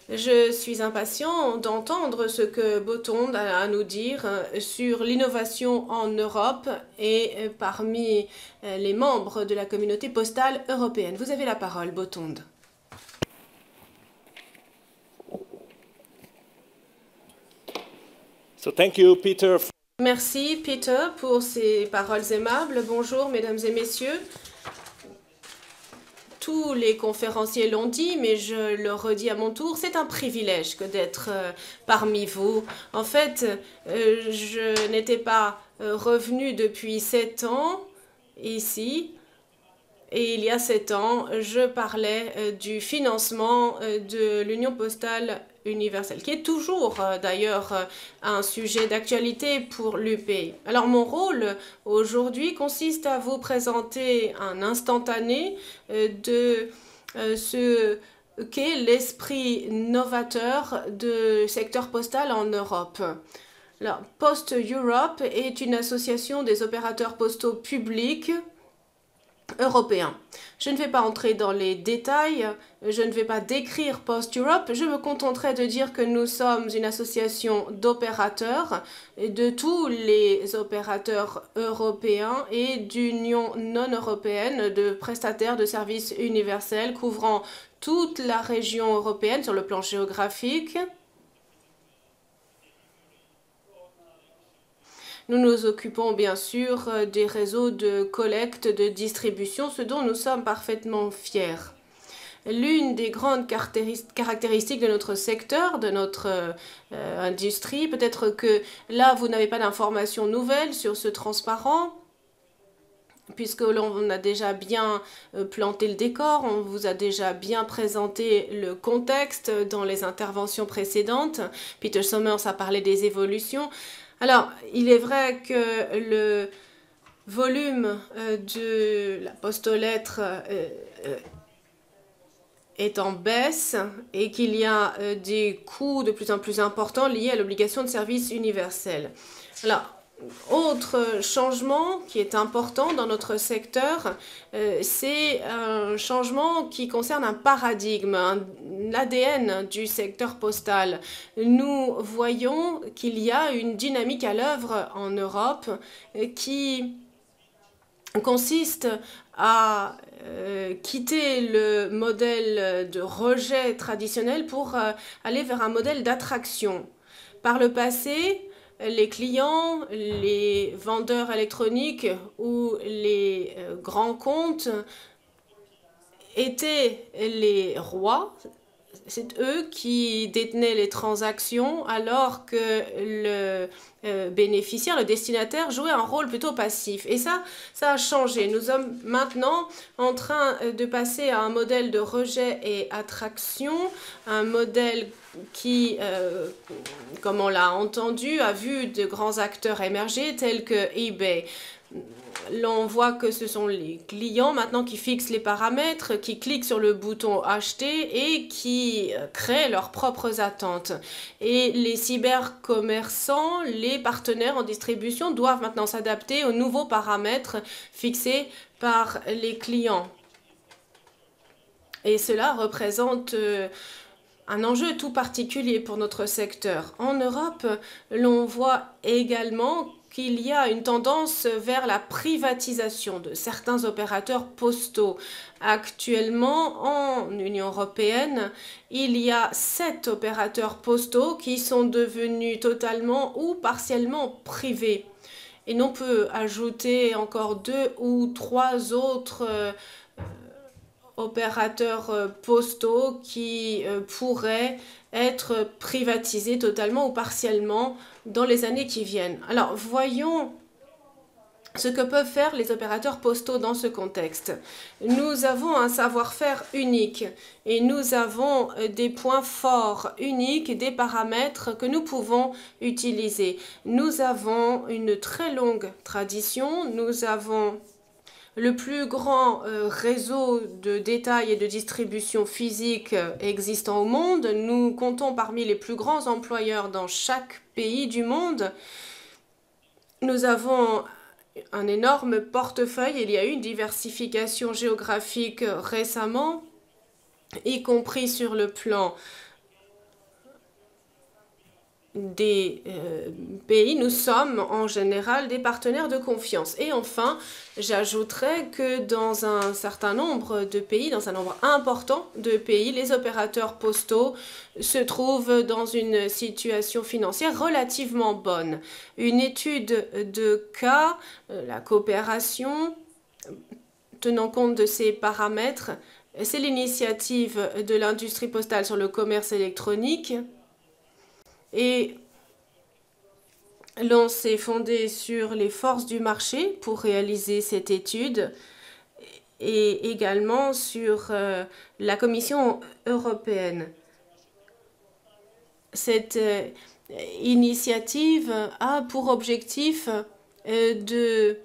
[SPEAKER 6] Je suis impatient d'entendre ce que Boton a à nous dire sur l'innovation en Europe et parmi euh, les membres de la communauté postale européenne. Vous avez la parole, Botonde.
[SPEAKER 13] So thank you, Peter.
[SPEAKER 6] Merci, Peter, pour ces paroles aimables. Bonjour, mesdames et messieurs tous les conférenciers l'ont dit, mais je le redis à mon tour, c'est un privilège que d'être euh, parmi vous. En fait, euh, je n'étais pas euh, revenu depuis sept ans ici. Et il y a sept ans, je parlais du financement de l'Union postale universelle, qui est toujours euh, d'ailleurs euh, un sujet d'actualité pour l'UP. Alors mon rôle aujourd'hui consiste à vous présenter un instantané euh, de ce qu'est l'esprit novateur du secteur postal en Europe. Alors, Post Europe est une association des opérateurs postaux publics européen. Je ne vais pas entrer dans les détails, je ne vais pas décrire Post Europe, je me contenterai de dire que nous sommes une association d'opérateurs, de tous les opérateurs européens et d'unions non européennes de prestataires de services universels couvrant toute la région européenne sur le plan géographique, Nous nous occupons bien sûr euh, des réseaux de collecte, de distribution, ce dont nous sommes parfaitement fiers. L'une des grandes caractéristiques de notre secteur, de notre euh, industrie, peut-être que là, vous n'avez pas d'informations nouvelles sur ce transparent, puisque l'on a déjà bien euh, planté le décor, on vous a déjà bien présenté le contexte dans les interventions précédentes. Peter Sommers a parlé des évolutions. Alors, il est vrai que le volume euh, de la poste aux lettres euh, euh, est en baisse et qu'il y a des coûts de plus en plus importants liés à l'obligation de service universel. Alors, autre changement qui est important dans notre secteur, euh, c'est un changement qui concerne un paradigme, l'ADN du secteur postal. Nous voyons qu'il y a une dynamique à l'œuvre en Europe euh, qui consiste à euh, quitter le modèle de rejet traditionnel pour aller vers un modèle d'attraction. Par le passé, les clients, les vendeurs électroniques ou les euh, grands comptes étaient les rois. C'est eux qui détenaient les transactions alors que le euh, bénéficiaire, le destinataire, jouait un rôle plutôt passif. Et ça, ça a changé. Nous sommes maintenant en train de passer à un modèle de rejet et attraction, un modèle qui, euh, comme on l'a entendu, a vu de grands acteurs émerger tels que eBay. L'on voit que ce sont les clients maintenant qui fixent les paramètres, qui cliquent sur le bouton acheter et qui euh, créent leurs propres attentes. Et les cybercommerçants, les partenaires en distribution doivent maintenant s'adapter aux nouveaux paramètres fixés par les clients. Et cela représente euh, un enjeu tout particulier pour notre secteur. En Europe, l'on voit également qu'il y a une tendance vers la privatisation de certains opérateurs postaux. Actuellement, en Union européenne, il y a sept opérateurs postaux qui sont devenus totalement ou partiellement privés. Et l'on peut ajouter encore deux ou trois autres euh, opérateurs euh, postaux qui euh, pourraient être privatisés totalement ou partiellement dans les années qui viennent. Alors voyons ce que peuvent faire les opérateurs postaux dans ce contexte. Nous avons un savoir-faire unique et nous avons euh, des points forts uniques, des paramètres que nous pouvons utiliser. Nous avons une très longue tradition, nous avons le plus grand euh, réseau de détail et de distribution physique euh, existant au monde. Nous comptons parmi les plus grands employeurs dans chaque pays du monde. Nous avons un énorme portefeuille. Il y a eu une diversification géographique récemment, y compris sur le plan des euh, pays, nous sommes en général des partenaires de confiance. Et enfin, j'ajouterais que dans un certain nombre de pays, dans un nombre important de pays, les opérateurs postaux se trouvent dans une situation financière relativement bonne. Une étude de cas, euh, la coopération, tenant compte de ces paramètres, c'est l'initiative de l'industrie postale sur le commerce électronique et l'on s'est fondé sur les forces du marché pour réaliser cette étude et également sur euh, la Commission européenne. Cette euh, initiative a pour objectif euh, de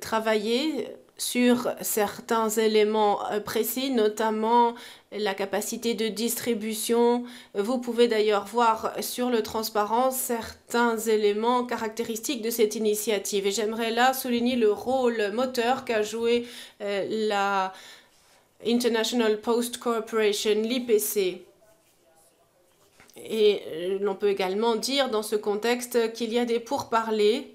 [SPEAKER 6] travailler sur certains éléments euh, précis, notamment la capacité de distribution. Vous pouvez d'ailleurs voir sur le transparent certains éléments caractéristiques de cette initiative. Et j'aimerais là souligner le rôle moteur qu'a joué euh, la International Post Corporation, l'IPC. Et euh, l'on peut également dire dans ce contexte qu'il y a des pourparlers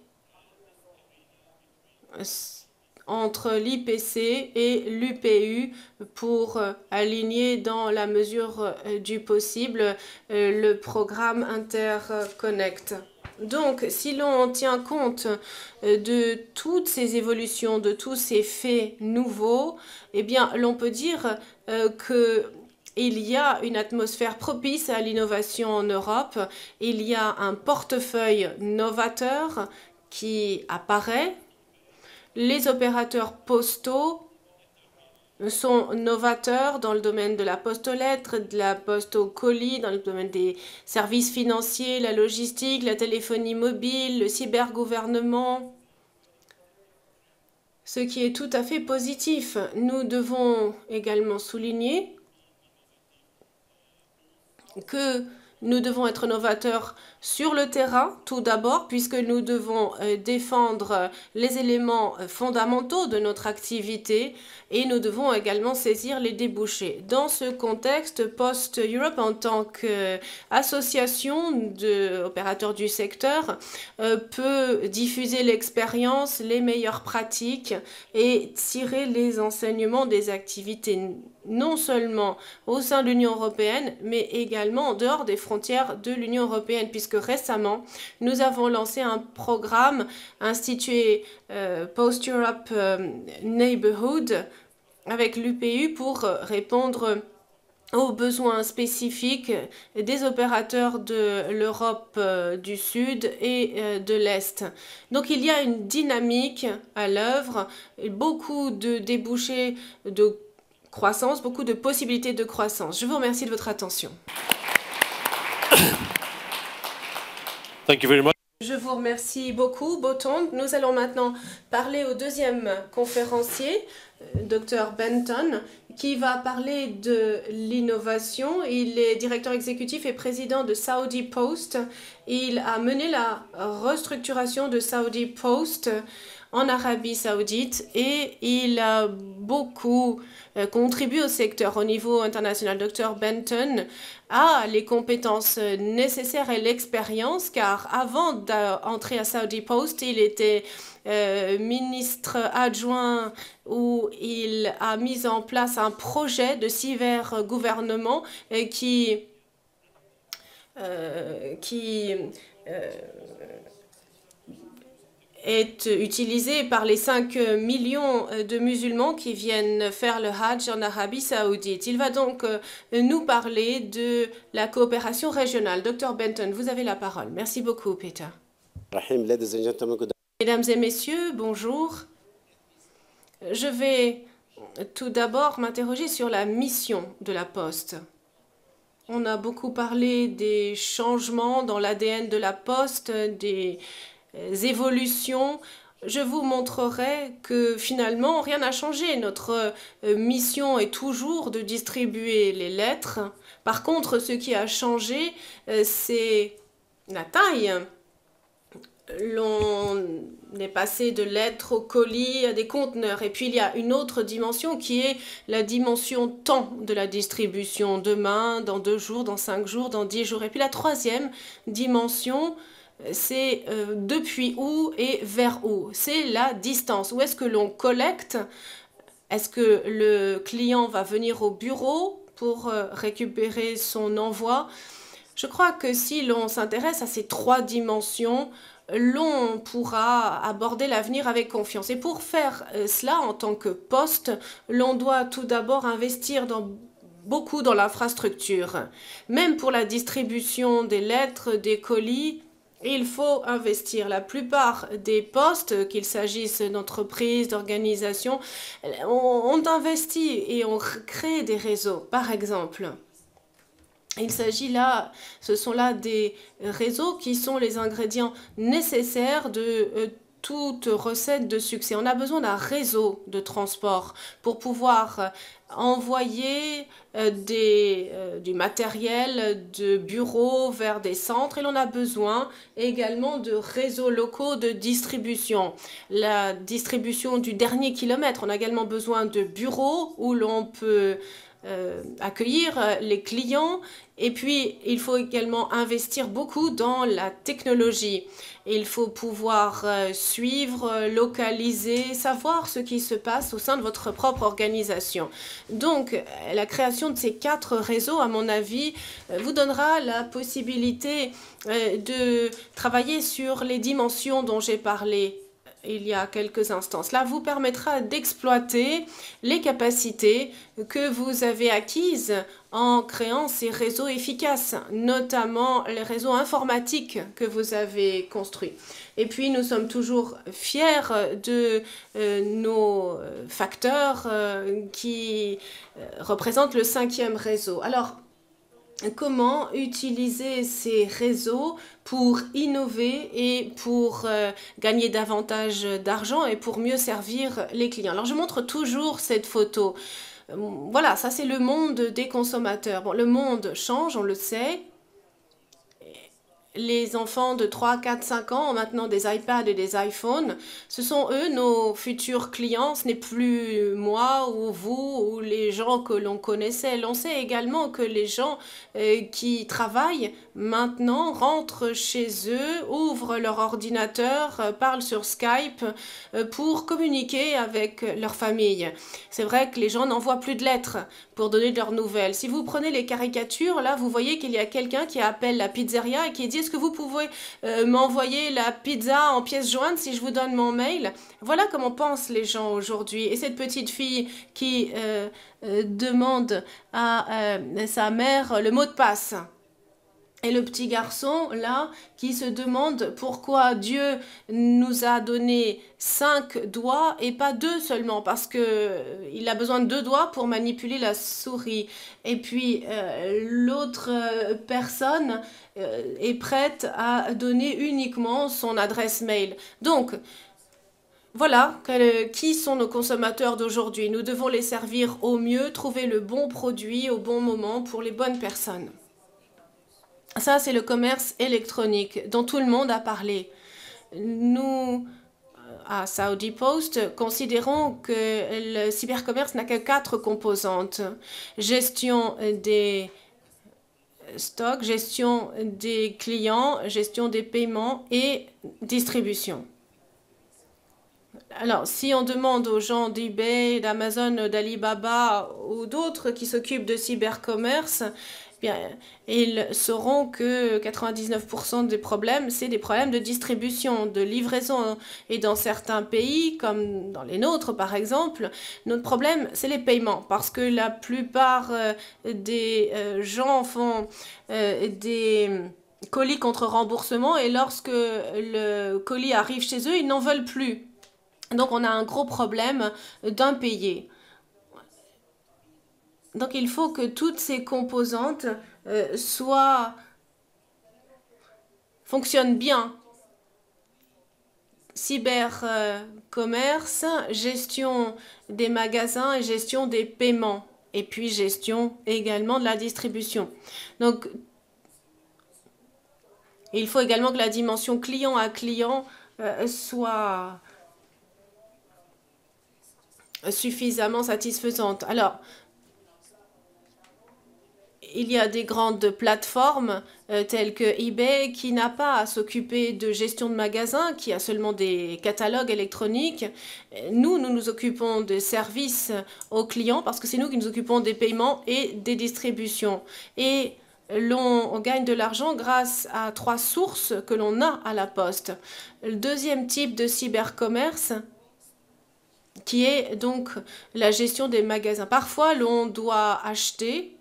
[SPEAKER 6] entre l'IPC et l'UPU pour euh, aligner dans la mesure euh, du possible euh, le programme Interconnect. Donc, si l'on tient compte de toutes ces évolutions, de tous ces faits nouveaux, eh bien, l'on peut dire que il y a une atmosphère propice à l'innovation en Europe, il y a un portefeuille novateur qui apparaît les opérateurs postaux sont novateurs dans le domaine de la poste aux lettres, de la poste aux colis, dans le domaine des services financiers, la logistique, la téléphonie mobile, le cybergouvernement. Ce qui est tout à fait positif. Nous devons également souligner que nous devons être novateurs sur le terrain, tout d'abord, puisque nous devons euh, défendre euh, les éléments euh, fondamentaux de notre activité et nous devons également saisir les débouchés. Dans ce contexte, Post Europe, en tant qu'association d'opérateurs du secteur, peut diffuser l'expérience, les meilleures pratiques et tirer les enseignements des activités non seulement au sein de l'Union européenne, mais également en dehors des frontières de l'Union européenne, puisque récemment, nous avons lancé un programme institué euh, Post-Europe euh, Neighborhood avec l'UPU pour répondre aux besoins spécifiques des opérateurs de l'Europe euh, du Sud et de l'Est. Donc il y a une dynamique à l'œuvre, beaucoup de débouchés de croissance, beaucoup de possibilités de croissance. Je vous remercie de votre attention. Je vous remercie beaucoup, Boton. Nous allons maintenant parler au deuxième conférencier, euh, Dr Benton, qui va parler de l'innovation. Il est directeur exécutif et président de Saudi Post. Il a mené la restructuration de Saudi Post en Arabie saoudite et il a beaucoup euh, contribué au secteur au niveau international. Dr Benton a les compétences nécessaires et l'expérience car avant d'entrer à Saudi Post, il était euh, ministre adjoint où il a mis en place un projet de cyber-gouvernement euh, qui est utilisé par les 5 millions de musulmans qui viennent faire le Hajj en Arabie saoudite. Il va donc euh, nous parler de la coopération régionale. Dr Benton, vous avez la parole. Merci beaucoup, Peter. Mesdames et messieurs, bonjour. Je vais tout d'abord m'interroger sur la mission de la Poste. On a beaucoup parlé des changements dans l'ADN de la Poste, des évolutions, je vous montrerai que finalement rien n'a changé. Notre euh, mission est toujours de distribuer les lettres. Par contre, ce qui a changé, euh, c'est la taille. L'on est passé de lettres au colis à des conteneurs. Et puis il y a une autre dimension qui est la dimension temps de la distribution. Demain, dans deux jours, dans cinq jours, dans dix jours. Et puis la troisième dimension, c'est euh, depuis où et vers où? C'est la distance. Où est-ce que l'on collecte? Est-ce que le client va venir au bureau pour euh, récupérer son envoi? Je crois que si l'on s'intéresse à ces trois dimensions, l'on pourra aborder l'avenir avec confiance. Et pour faire euh, cela en tant que poste, l'on doit tout d'abord investir beaucoup dans l'infrastructure. Même pour la distribution des lettres, des colis, il faut investir. La plupart des postes, qu'il s'agisse d'entreprises, d'organisations, ont investi et ont créé des réseaux. Par exemple, il s'agit là, ce sont là des réseaux qui sont les ingrédients nécessaires de euh, toute recette de succès. On a besoin d'un réseau de transport pour pouvoir envoyer euh, euh, du matériel de bureaux vers des centres et l'on a besoin également de réseaux locaux de distribution. La distribution du dernier kilomètre, on a également besoin de bureaux où l'on peut euh, accueillir les clients et puis il faut également investir beaucoup dans la technologie. Il faut pouvoir euh, suivre, localiser, savoir ce qui se passe au sein de votre propre organisation. Donc, euh, la création de ces quatre réseaux, à mon avis, euh, vous donnera la possibilité de travailler sur les dimensions dont j'ai parlé il y a quelques instants. Cela vous permettra d'exploiter les capacités que vous avez acquises en créant ces réseaux efficaces, notamment les réseaux informatiques que vous avez construits. Et puis, nous sommes toujours fiers de euh, nos facteurs euh, qui euh, représentent le cinquième réseau. Alors, comment utiliser ces réseaux pour innover et pour gagner davantage d'argent et pour mieux servir les clients? Alors je montre toujours cette photo. Euh, voilà, ça c'est le monde des consommateurs. Bon, le monde change, on le sait, les enfants de 3, 4, 5 ans ont maintenant des iPads et des iPhones. Ce sont eux nos futurs clients. Ce n'est plus moi ou vous ou les gens que l'on connaissait. L'on sait également que les gens euh, qui travaillent maintenant rentrent chez eux, ouvrent leur ordinateur, euh, parlent sur Skype euh, pour communiquer avec leur famille. C'est vrai que les gens n'envoient plus de lettres pour donner de leurs nouvelles. Si vous prenez les caricatures, là, vous voyez qu'il y a quelqu'un qui appelle la pizzeria et qui dit est-ce que vous pouvez euh, m'envoyer la pizza en pièces jointes si je vous donne mon mail? Voilà comment pensent les gens aujourd'hui. Et cette petite fille qui euh, euh, demande à sa mère le mot de passe. Et le petit garçon, là, qui se demande pourquoi Dieu nous a donné cinq doigts et pas deux seulement, parce que euh, il a besoin de deux doigts pour manipuler la souris. Et puis, euh, l'autre euh, personne est prête à donner uniquement son adresse mail. Donc, voilà, qui sont nos consommateurs d'aujourd'hui? Nous devons les servir au mieux, trouver le bon produit au bon moment pour les bonnes personnes. Ça, c'est le commerce électronique dont tout le monde a parlé. Nous, à Saudi Post, considérons que le cybercommerce n'a que quatre composantes. Gestion des stocks, gestion des clients, gestion des paiements et distribution. Alors, si on demande aux gens d'eBay, d'Amazon, d'Alibaba ou d'autres qui s'occupent de cybercommerce, ils sauront que 99% des problèmes, c'est des problèmes de distribution, de livraison. Et dans certains pays, comme dans les nôtres par exemple, notre problème, c'est les paiements. Parce que la plupart euh, des euh, gens font euh, des colis contre remboursement et lorsque le colis arrive chez eux, ils n'en veulent plus. Donc on a un gros problème d'impayé. Donc il faut que toutes ces composantes euh, soient fonctionnent bien. Cybercommerce, gestion des magasins et gestion des paiements. Et puis gestion également de la distribution. Donc il faut également que la dimension client à client euh, soit suffisamment satisfaisante. Alors, il y a des grandes plateformes euh, telles que eBay qui n'a pas à s'occuper de gestion de magasins, qui a seulement des catalogues électroniques. Nous, nous nous occupons de services aux clients parce que c'est nous qui nous occupons des paiements et des distributions. Et l'on gagne de l'argent grâce à trois sources que l'on a à la poste. Le deuxième type de cybercommerce, qui est donc la gestion des magasins. Parfois, l'on doit acheter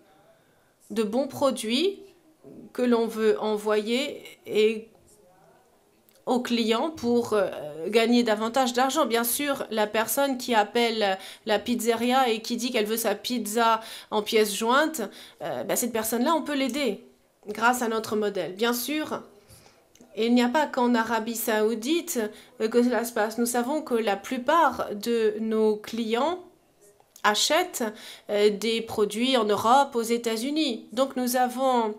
[SPEAKER 6] de bons produits que l'on veut envoyer et au client pour euh, gagner davantage d'argent. Bien sûr, la personne qui appelle la pizzeria et qui dit qu'elle veut sa pizza en pièces jointes, euh, ben, cette personne-là, on peut l'aider grâce à notre modèle. Bien sûr, il n'y a pas qu'en Arabie saoudite euh, que cela se passe. Nous savons que la plupart de nos clients achètent euh, des produits en Europe, aux États-Unis. Donc nous avons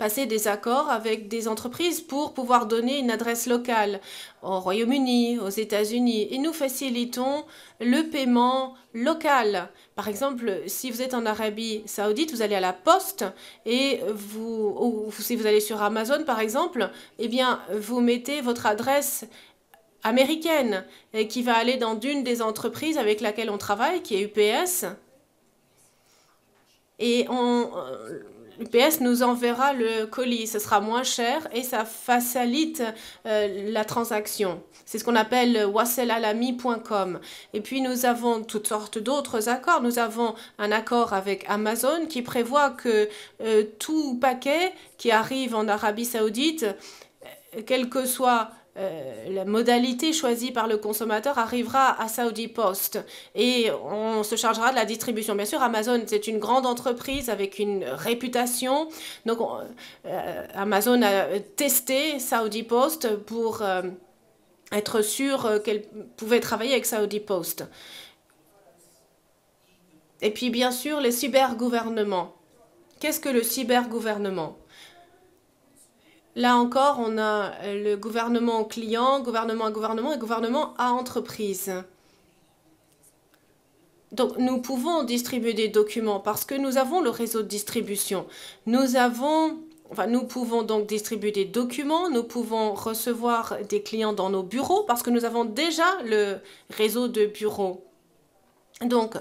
[SPEAKER 6] passé des accords avec des entreprises pour pouvoir donner une adresse locale au Royaume-Uni, aux États-Unis. Et nous facilitons le paiement local. Par exemple, si vous êtes en Arabie saoudite, vous allez à la poste et vous, ou si vous allez sur Amazon par exemple, eh bien, vous mettez votre adresse américaine qui va aller dans une des entreprises avec laquelle on travaille, qui est UPS. Et on, UPS nous enverra le colis. Ce sera moins cher et ça facilite euh, la transaction. C'est ce qu'on appelle wasselalami.com. Et puis nous avons toutes sortes d'autres accords. Nous avons un accord avec Amazon qui prévoit que euh, tout paquet qui arrive en Arabie saoudite, euh, quel que soit euh, la modalité choisie par le consommateur arrivera à Saudi Post et on se chargera de la distribution. Bien sûr, Amazon, c'est une grande entreprise avec une réputation. Donc, euh, Amazon a testé Saudi Post pour euh, être sûr qu'elle pouvait travailler avec Saudi Post. Et puis, bien sûr, les cybergouvernements. Qu'est-ce que le cybergouvernement? Là encore, on a le gouvernement client, gouvernement à gouvernement et gouvernement à entreprise. Donc nous pouvons distribuer des documents parce que nous avons le réseau de distribution. Nous nous pouvons donc distribuer des documents, nous pouvons recevoir des clients dans nos bureaux parce que nous avons déjà le réseau de bureaux. Donc,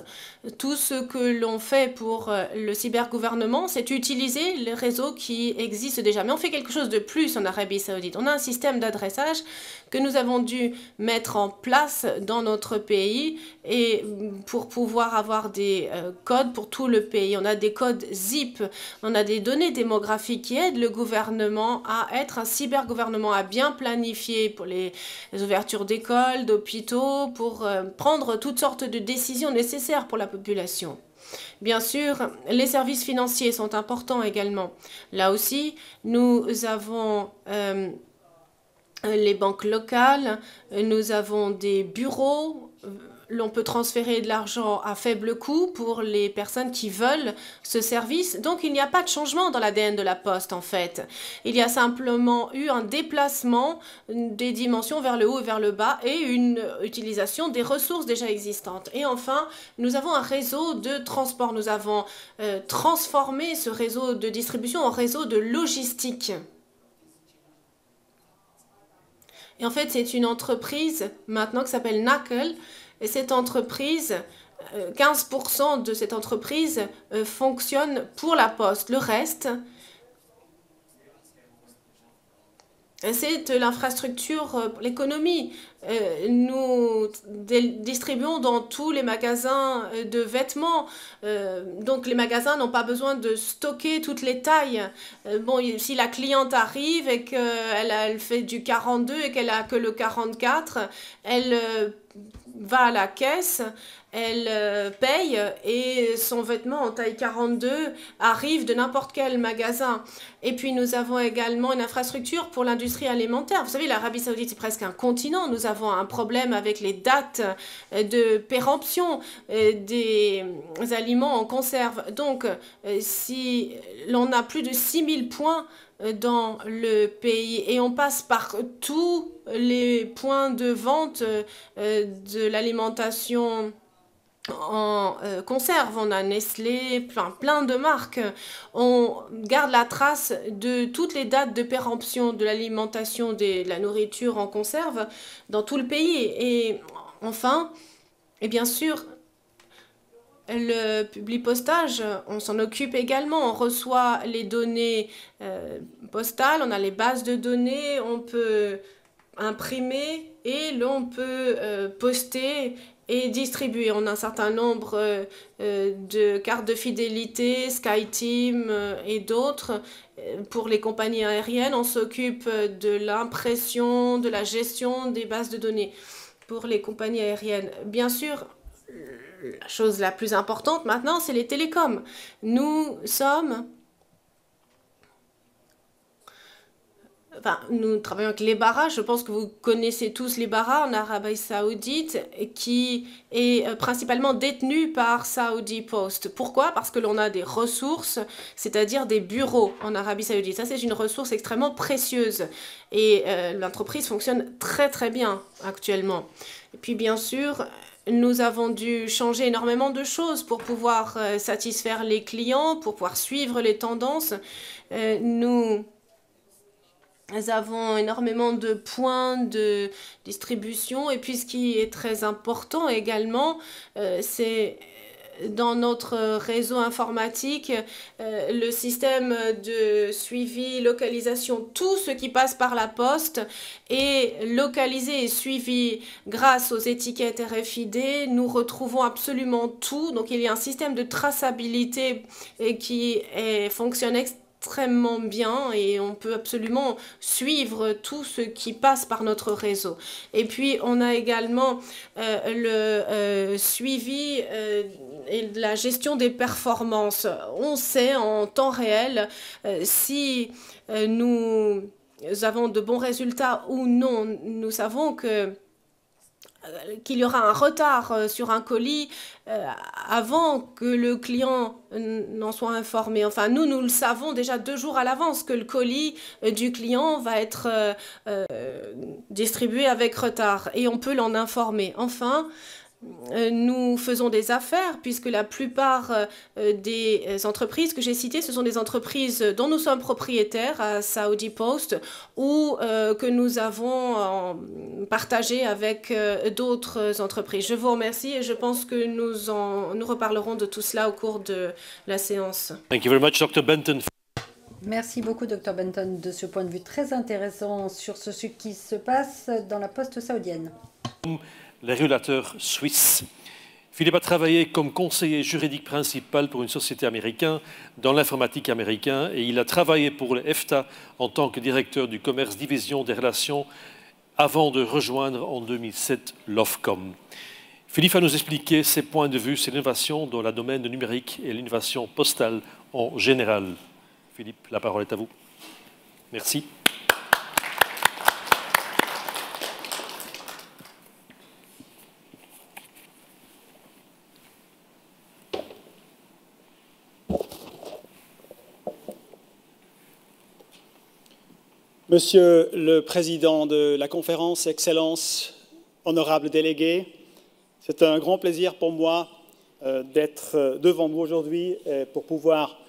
[SPEAKER 6] tout ce que l'on fait pour euh, le cybergouvernement, c'est utiliser les réseaux qui existent déjà. Mais on fait quelque chose de plus en Arabie saoudite. On a un système d'adressage que nous avons dû mettre en place dans notre pays et pour pouvoir avoir des euh, codes pour tout le pays. On a des codes ZIP, on a des données démographiques qui aident le gouvernement à être un cybergouvernement, à bien planifier pour les, ouvertures d'écoles, d'hôpitaux, pour euh, prendre toutes sortes de décisions nécessaires pour la population. Bien sûr, les services financiers sont importants également. Là aussi, nous avons euh, les banques locales, nous avons des bureaux l'on peut transférer de l'argent à faible coût pour les personnes qui veulent ce service. Donc il n'y a pas de changement dans l'ADN de la poste en fait. Il y a simplement eu un déplacement des dimensions vers le haut et vers le bas et une utilisation des ressources déjà existantes. Et enfin, nous avons un réseau de transport. Nous avons euh, transformé ce réseau de distribution en réseau de logistique. Et en fait, c'est une entreprise maintenant qui s'appelle Knuckle et cette entreprise, 15% euh, de cette entreprise euh, fonctionne pour la poste. Le reste, c'est l'infrastructure euh, l'économie. Nous distribuons dans tous les magasins de vêtements. Donc les magasins n'ont pas besoin de stocker toutes les tailles. Bon, si la cliente arrive et qu'elle elle fait du 42 et qu'elle a que le 44, elle va à la caisse, elle euh, paye et son vêtement en taille 42 arrive de n'importe quel magasin. Et puis nous avons également une infrastructure pour l'industrie alimentaire. Vous savez, l'Arabie saoudite, c'est presque un continent. Nous avons un problème avec les dates euh, de péremption euh, des aliments en conserve. Donc, si l'on a plus de 6000 points dans le pays et on passe par tous les points de vente de l'alimentation en euh, conserve, on a Nestlé, plein, plein de marques. On garde la trace de toutes les dates de péremption de l'alimentation, de la nourriture en conserve dans tout le pays. Et enfin, et bien sûr, le public postage, on s'en occupe également. On reçoit les données euh, postales, on a les bases de données, on peut imprimer et l'on peut euh, poster et distribuer. On a un certain nombre euh, de cartes de fidélité, SkyTeam et d'autres. Pour les compagnies aériennes, on s'occupe de l'impression, de la gestion des bases de données pour les compagnies aériennes. Bien sûr, la chose la plus importante maintenant, c'est les télécoms. Nous sommes... Enfin, nous travaillons avec les barrages. Je pense que vous connaissez tous les barrages en Arabie Saoudite qui est euh, principalement détenu par Saudi Post. Pourquoi? Parce que l'on a des ressources, c'est-à-dire des bureaux en Arabie Saoudite. Ça, c'est une ressource extrêmement précieuse et euh, l'entreprise fonctionne très très bien actuellement. Et puis bien sûr, nous avons dû changer énormément de choses pour pouvoir euh, satisfaire les clients, pour pouvoir suivre les tendances. Nous avons énormément de points de distribution et puis ce qui est très important également, euh, c'est dans notre réseau informatique euh, le système de suivi, localisation, tout ce qui passe par la poste est localisé et suivi grâce aux étiquettes RFID. Nous retrouvons absolument tout. Donc il y a un système de traçabilité qui est, fonctionne extrêmement bien et on peut absolument suivre tout ce qui passe par notre réseau. Et puis on a également euh, le euh, suivi euh, et la gestion des performances. On sait en temps réel si nous avons de bons résultats ou non. Nous savons que qu'il y aura un retard euh, sur un colis euh, avant que le client n'en soit informé. Enfin, nous, nous le savons déjà deux jours à l'avance que le colis du client va être distribué avec retard et on peut l'en informer. Enfin, euh, nous faisons des affaires puisque la plupart euh, des entreprises que j'ai citées, ce sont des entreprises dont nous sommes propriétaires à Saudi Post ou euh, que nous avons partagé avec d'autres entreprises. Je vous remercie et je pense que nous, en, nous reparlerons de tout cela au cours de la séance.
[SPEAKER 4] Thank you very much, Dr. Benton.
[SPEAKER 2] Merci beaucoup, Dr Benton, de ce point de vue très intéressant sur ce qui se passe dans la poste saoudienne.
[SPEAKER 4] Les régulateurs suisses. Philippe a travaillé comme conseiller juridique principal pour une société américaine dans l'informatique américaine et il a travaillé pour le EFTA en tant que directeur du commerce division des relations avant de rejoindre en 2007 l'OFCOM. Philippe va nous expliquer ses points de vue sur l'innovation dans le domaine numérique et l'innovation postale en général. Philippe, la parole est à vous. Merci.
[SPEAKER 13] Monsieur le Président de la conférence, Excellences, honorables délégués, c'est un grand plaisir pour moi euh, d'être euh, devant vous aujourd'hui pour pouvoir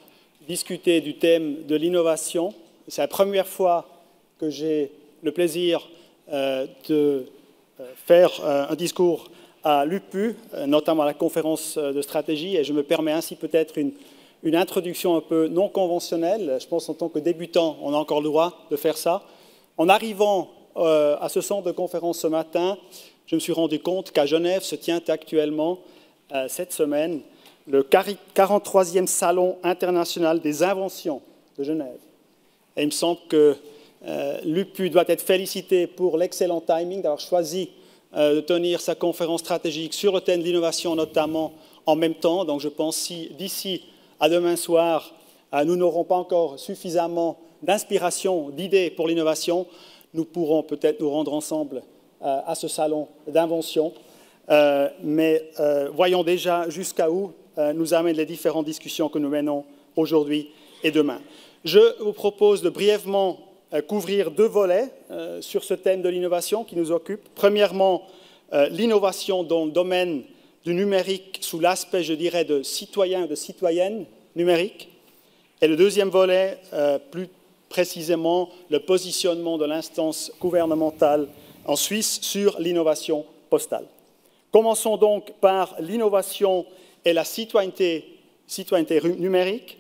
[SPEAKER 13] discuter du thème de l'innovation. C'est la première fois que j'ai le plaisir euh, de faire un discours à l'UPU, notamment à la conférence de stratégie, et je me permets ainsi peut-être une une introduction un peu non conventionnelle. Je pense en tant que débutant, on a encore le droit de faire ça. En arrivant euh, à ce centre de conférence ce matin, je me suis rendu compte qu'à Genève se tient actuellement euh, cette semaine le 43e Salon international des inventions de Genève. Et il me semble que euh, l'UPU doit être félicité pour l'excellent timing d'avoir choisi de tenir sa conférence stratégique sur le thème de l'innovation notamment en même temps. Donc je pense d'ici à demain soir, euh, nous n'aurons pas encore suffisamment d'inspiration, d'idées pour l'innovation, nous pourrons peut-être nous rendre ensemble euh, à ce salon d'invention. Euh, mais voyons déjà jusqu'à où nous amènent les différentes discussions que nous menons aujourd'hui et demain. Je vous propose de brièvement couvrir deux volets sur ce thème de l'innovation qui nous occupe. Premièrement, l'innovation dans le domaine du numérique sous l'aspect, je dirais, de citoyen, de citoyenne numérique. Et le deuxième volet, euh, plus précisément, le positionnement de l'instance gouvernementale en Suisse sur l'innovation postale. Commençons donc par l'innovation et la citoyenneté, citoyenneté numérique.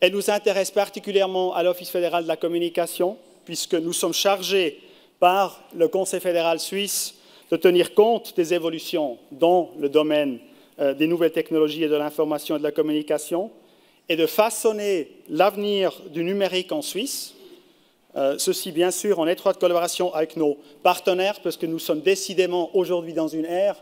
[SPEAKER 13] Elle nous intéresse particulièrement à l'Office fédéral de la communication, puisque nous sommes chargés par le Conseil fédéral suisse de tenir compte des évolutions dans le domaine euh, des nouvelles technologies et de l'information et de la communication et de façonner l'avenir du numérique en Suisse. Euh, ceci, bien sûr, en étroite collaboration avec nos partenaires, parce que nous sommes décidément aujourd'hui dans une ère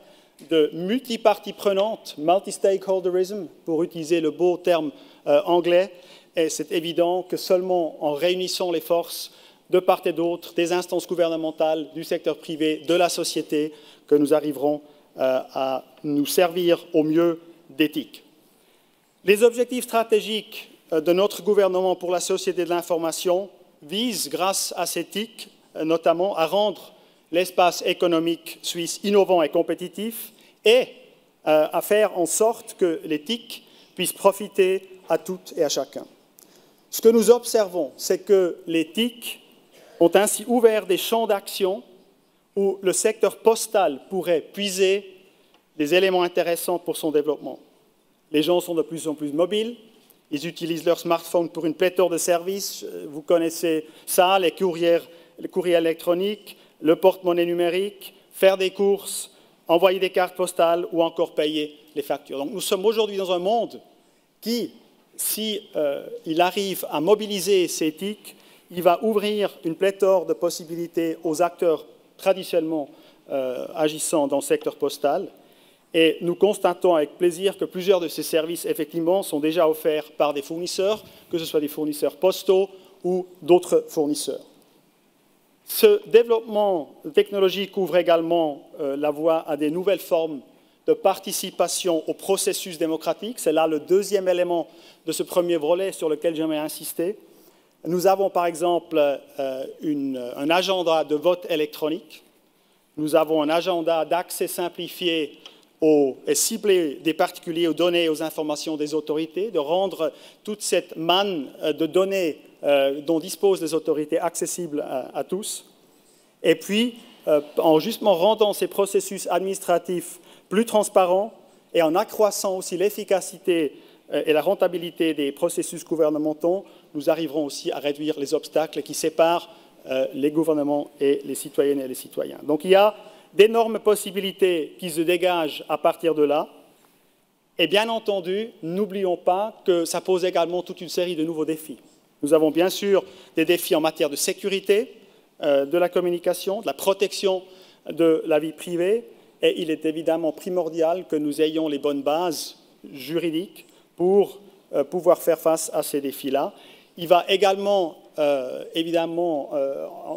[SPEAKER 13] de multiparties prenantes, multi-stakeholderism, pour utiliser le beau terme euh, anglais. Et c'est évident que seulement en réunissant les forces de part et d'autre des instances gouvernementales, du secteur privé, de la société, que nous arriverons euh, à nous servir au mieux d'éthique. Les objectifs stratégiques euh, de notre gouvernement pour la société de l'information visent, grâce à cette éthique, euh, notamment à rendre l'espace économique suisse innovant et compétitif et à faire en sorte que l'éthique puisse profiter à toutes et à chacun. Ce que nous observons, c'est que l'éthique ont ainsi ouvert des champs d'action où le secteur postal pourrait puiser des éléments intéressants pour son développement. Les gens sont de plus en plus mobiles, ils utilisent leur smartphone pour une pléthore de services. Vous connaissez ça, les courriers, les courriers électroniques, le porte-monnaie numérique, faire des courses, envoyer des cartes postales ou encore payer les factures. Donc nous sommes aujourd'hui dans un monde qui, si, euh, arrive à mobiliser ces éthiques, il va ouvrir une pléthore de possibilités aux acteurs traditionnellement euh, agissant dans le secteur postal. Et nous constatons avec plaisir que plusieurs de ces services, effectivement, sont déjà offerts par des fournisseurs, que ce soit des fournisseurs postaux ou d'autres fournisseurs. Ce développement technologique ouvre également euh, la voie à des nouvelles formes de participation au processus démocratique. C'est là le deuxième élément de ce premier volet sur lequel j'aimerais insister. Nous avons par exemple euh, un agenda de vote électronique. Nous avons un agenda d'accès simplifié et ciblé des particuliers aux données et aux informations des autorités, de rendre toute cette manne euh, de données euh, dont disposent les autorités accessible à, tous. Et puis, en justement rendant ces processus administratifs plus transparents et en accroissant aussi l'efficacité et la rentabilité des processus gouvernementaux, nous arriverons aussi à réduire les obstacles qui séparent les gouvernements et les citoyennes et les citoyens. Donc il y a d'énormes possibilités qui se dégagent à partir de là. Et bien entendu, n'oublions pas que ça pose également toute une série de nouveaux défis. Nous avons bien sûr des défis en matière de sécurité, euh, de la communication, de la protection de la vie privée, et il est évidemment primordial que nous ayons les bonnes bases juridiques pour euh, pouvoir faire face à ces défis-là. Il va également, euh, évidemment,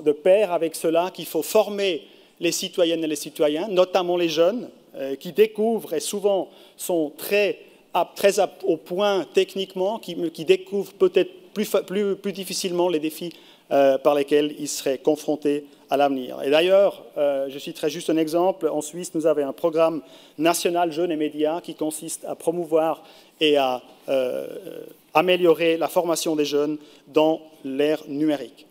[SPEAKER 13] de pair avec cela qu'il faut former les citoyennes et les citoyens, notamment les jeunes, qui découvrent et souvent sont très, au point techniquement, qui, qui découvrent peut-être plus, difficilement les défis euh, par lesquels ils seraient confrontés à l'avenir. Et d'ailleurs, euh, je citerai juste un exemple. En Suisse, nous avons un programme national jeunes et médias qui consiste à promouvoir et à euh, améliorer la formation des jeunes dans l'ère numérique.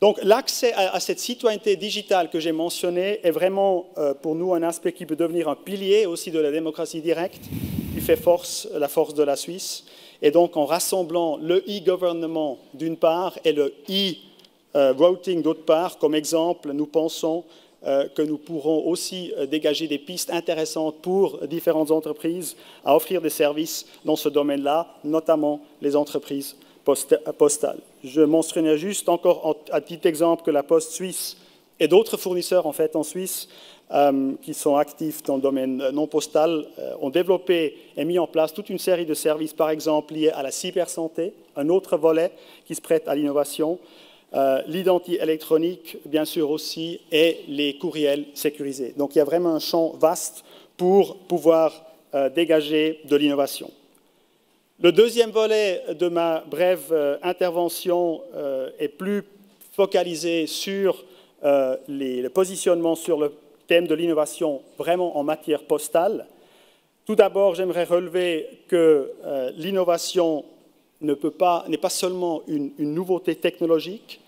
[SPEAKER 13] Donc l'accès à, cette citoyenneté digitale que j'ai mentionnée est vraiment pour nous un aspect qui peut devenir un pilier aussi de la démocratie directe, qui fait force, la force de la Suisse. Et donc, en rassemblant le e-gouvernement d'une part et le e-voting d'autre part, comme exemple, nous pensons euh, que nous pourrons aussi euh, dégager des pistes intéressantes pour différentes entreprises à offrir des services dans ce domaine-là, notamment les entreprises postales. Je mentionnerai juste encore à titre d'exemple que la Poste suisse et d'autres fournisseurs en fait en Suisse euh, qui sont actifs dans le domaine non postal euh, ont développé et mis en place toute une série de services, par exemple liés à la cybersanté, un autre volet qui se prête à l'innovation, euh, l'identité électronique, bien sûr aussi, et les courriels sécurisés. Donc il y a vraiment un champ vaste pour pouvoir dégager de l'innovation. Le deuxième volet de ma brève intervention est plus focalisé sur le positionnement sur le thème de l'innovation vraiment en matière postale. Tout d'abord, j'aimerais relever que euh, l'innovation n'est pas, seulement une, nouveauté technologique, euh,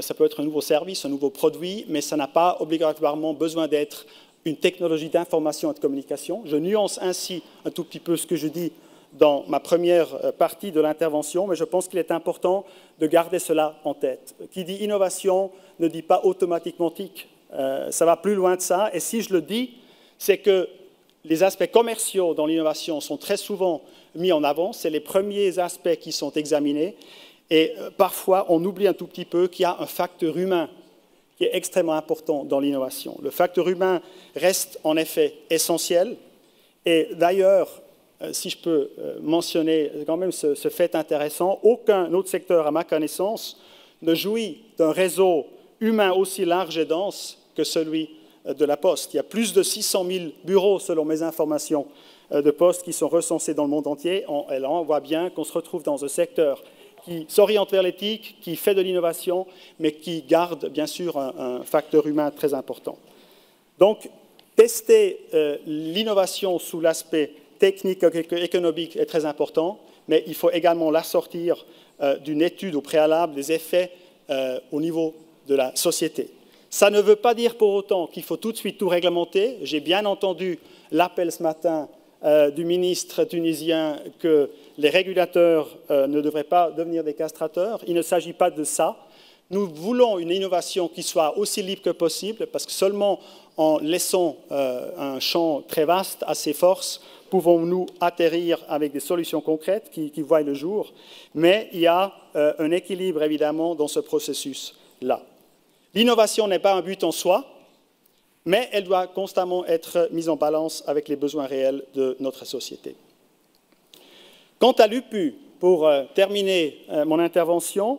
[SPEAKER 13] ça peut être un nouveau service, un nouveau produit, mais ça n'a pas obligatoirement besoin d'être une technologie d'information et de communication. Je nuance ainsi un tout petit peu ce que je dis dans ma première euh, partie de l'intervention, mais je pense qu'il est important de garder cela en tête. Qui dit innovation ne dit pas automatiquement TIC. Euh, ça va plus loin de ça. Et si je le dis, c'est que les aspects commerciaux dans l'innovation sont très souvent mis en avant. C'est les premiers aspects qui sont examinés. Et euh, parfois, on oublie un tout petit peu qu'il y a un facteur humain qui est extrêmement important dans l'innovation. Le facteur humain reste en effet essentiel. Et d'ailleurs, euh, si je peux mentionner quand même ce, fait intéressant, aucun autre secteur, à ma connaissance, ne jouit d'un réseau humain aussi large et dense que celui euh, de la Poste. Il y a plus de 600 000 bureaux, selon mes informations, euh, de Poste qui sont recensés dans le monde entier. Et là, on voit bien qu'on se retrouve dans un secteur qui s'oriente vers l'éthique, qui fait de l'innovation, mais qui garde bien sûr un, facteur humain très important. Donc, tester euh, l'innovation sous l'aspect technique et économique est très important, mais il faut également l'assortir d'une étude au préalable des effets au niveau de la société. Ça ne veut pas dire pour autant qu'il faut tout de suite tout réglementer. J'ai bien entendu l'appel ce matin euh, du ministre tunisien que les régulateurs euh, ne devraient pas devenir des castrateurs. Il ne s'agit pas de ça. Nous voulons une innovation qui soit aussi libre que possible, parce que seulement en laissant euh, un champ très vaste à ces forces, pouvons-nous atterrir avec des solutions concrètes qui, qui, voient le jour. Mais il y a un équilibre, évidemment, dans ce processus-là. L'innovation n'est pas un but en soi, mais elle doit constamment être mise en balance avec les besoins réels de notre société. Quant à l'UPU, pour euh, terminer euh, mon intervention,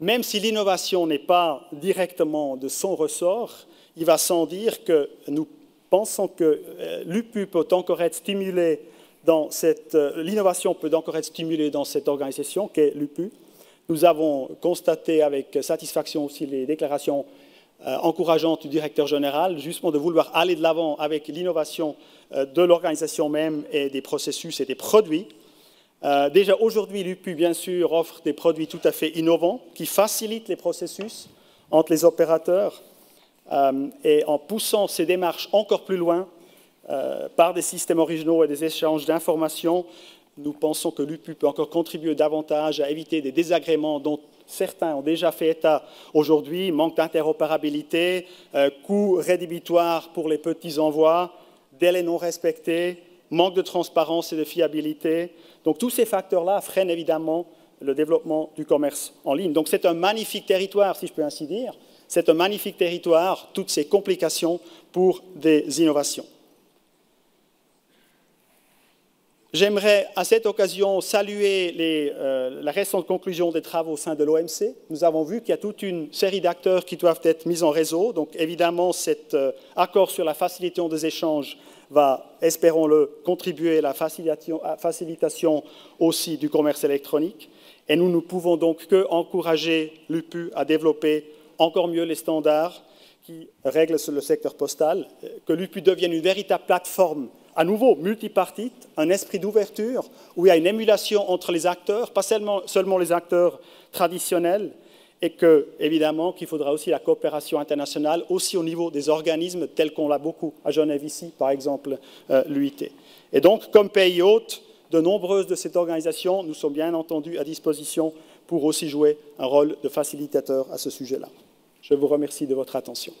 [SPEAKER 13] même si l'innovation n'est pas directement de son ressort, il va sans dire que nous pensons que euh, l'UPU peut encore être stimulée dans cette, l'innovation peut encore être stimulée dans cette organisation qu'est l'UPU. Nous avons constaté avec satisfaction aussi les déclarations euh, encourageantes du directeur général, justement de vouloir aller de l'avant avec l'innovation euh, de l'organisation même et des processus et des produits. Euh, déjà aujourd'hui, l'UPU, bien sûr, offre des produits tout à fait innovants qui facilitent les processus entre les opérateurs et en poussant ces démarches encore plus loin, par des systèmes originaux et des échanges d'informations, nous pensons que l'UPU peut encore contribuer davantage à éviter des désagréments dont certains ont déjà fait état aujourd'hui, manque d'interopérabilité, euh, coûts rédhibitoires pour les petits envois, délais non respectés, manque de transparence et de fiabilité. Donc tous ces facteurs-là freinent évidemment le développement du commerce en ligne. Donc c'est un magnifique territoire, si je peux ainsi dire. C'est un magnifique territoire, toutes ces complications pour des innovations. J'aimerais à cette occasion saluer euh, la récente conclusion des travaux au sein de l'OMC. Nous avons vu qu'il y a toute une série d'acteurs qui doivent être mis en réseau. Donc évidemment, cet euh, accord sur la facilitation des échanges va, espérons-le, contribuer à la facilitation, aussi du commerce électronique. Et nous ne pouvons donc qu'encourager l'UPU à développer encore mieux les standards qui règlent le secteur postal, que l'UPU devienne une véritable plateforme à nouveau multipartite, un esprit d'ouverture, où il y a une émulation entre les acteurs, pas seulement, les acteurs traditionnels, et que, évidemment, qu'il faudra aussi la coopération internationale, aussi au niveau des organismes tels qu'on l'a beaucoup à Genève ici, par exemple euh, l'UIT. Et donc, comme pays hôte, de nombreuses de ces organisations, nous sommes bien entendu à disposition pour aussi jouer un rôle de facilitateur à ce sujet-là. Je vous remercie de votre attention.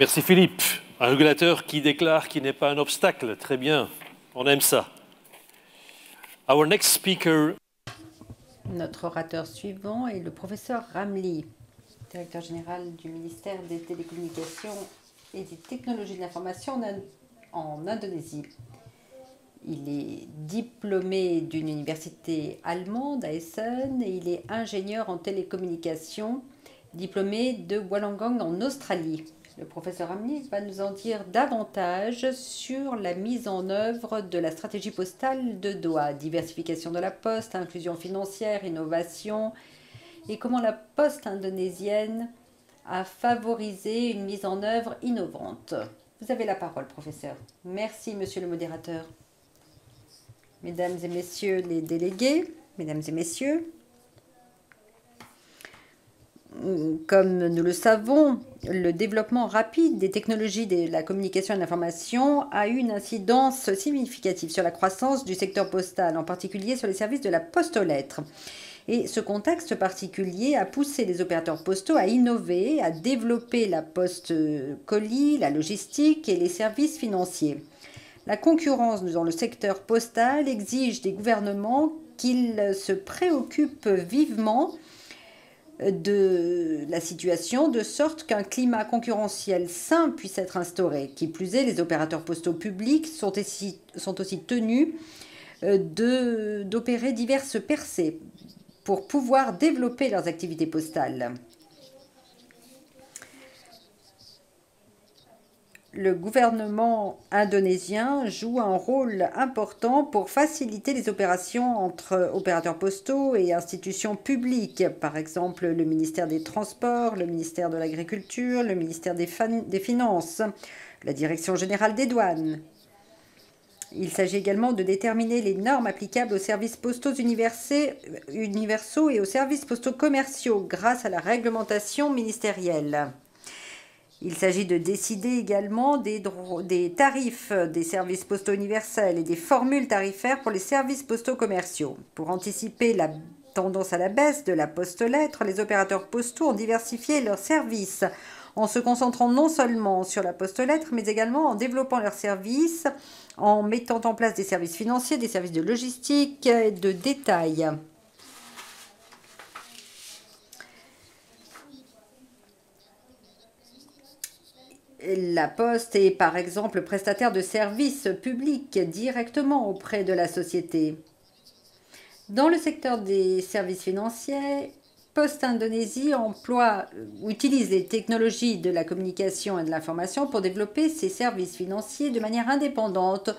[SPEAKER 4] Merci Philippe. Un régulateur qui déclare qu'il n'est pas un obstacle. Très bien, on aime ça. Our next speaker.
[SPEAKER 2] Notre orateur suivant est le professeur Ramli, directeur général du ministère des Télécommunications et des Technologies de l'Information en Indonésie. Il est diplômé d'une université allemande à Essen et il est ingénieur en télécommunications, diplômé de Wollongong en Australie. Le professeur Amni va nous en dire davantage sur la mise en œuvre de la stratégie postale de Doha, diversification de la poste, inclusion financière, innovation, et comment la poste indonésienne a favorisé une mise en œuvre innovante. Vous avez la parole, professeur. Merci, monsieur le modérateur. Mesdames et messieurs les délégués, mesdames et messieurs, comme nous le savons, le développement rapide des technologies de la communication et de l'information a eu une incidence significative sur la croissance du secteur postal, en particulier sur les services de la poste aux lettres. Et ce contexte particulier a poussé les opérateurs postaux à innover, à développer la poste colis, la logistique et les services financiers. La concurrence dans le secteur postal exige des gouvernements qu'ils se préoccupent vivement de la situation de sorte qu'un climat concurrentiel sain puisse être instauré. Qui plus est, les opérateurs postaux publics sont aussi, tenus euh, d'opérer diverses percées pour pouvoir développer leurs activités postales. Le gouvernement indonésien joue un rôle important pour faciliter les opérations entre opérateurs postaux et institutions publiques, par exemple le ministère des Transports, le ministère de l'Agriculture, le ministère des, Finances, la Direction générale des douanes. Il s'agit également de déterminer les normes applicables aux services postaux universaux et aux services postaux commerciaux grâce à la réglementation ministérielle. Il s'agit de décider également des, tarifs des services postaux universels et des formules tarifaires pour les services postaux commerciaux. Pour anticiper la tendance à la baisse de la poste-lettre, les opérateurs postaux ont diversifié leurs services en se concentrant non seulement sur la poste-lettre, mais également en développant leurs services, en mettant en place des services financiers, des services de logistique et de détail. La Poste est par exemple prestataire de services publics directement auprès de la société. Dans le secteur des services financiers, Poste Indonésie emploie ou utilise les technologies de la communication et de l'information pour développer ses services financiers de manière indépendante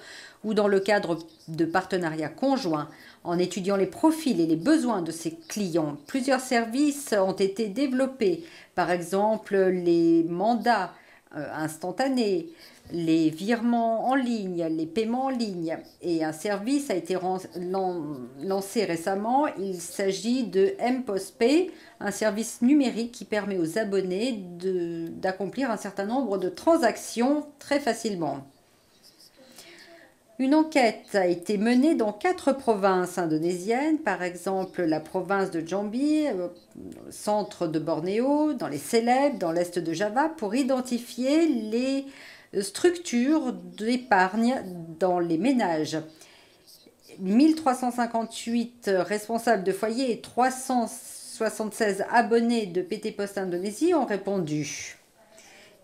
[SPEAKER 2] ou dans le cadre de partenariats conjoints en étudiant les profils et les besoins de ses clients. Plusieurs services ont été développés, par exemple les mandats euh, instantanée, les virements en ligne, les paiements en ligne. Et un service a été lancé récemment. Il s'agit de M-Postpay, un service numérique qui permet aux abonnés d'accomplir un certain nombre de transactions très facilement. Une enquête a été menée dans quatre provinces indonésiennes, par exemple la province de Jambi, euh, centre de Bornéo, dans les Célèbres, dans l'est de Java, pour identifier les structures d'épargne dans les ménages. 1358 responsables de foyer et 376 abonnés de PT Post Indonésie ont répondu.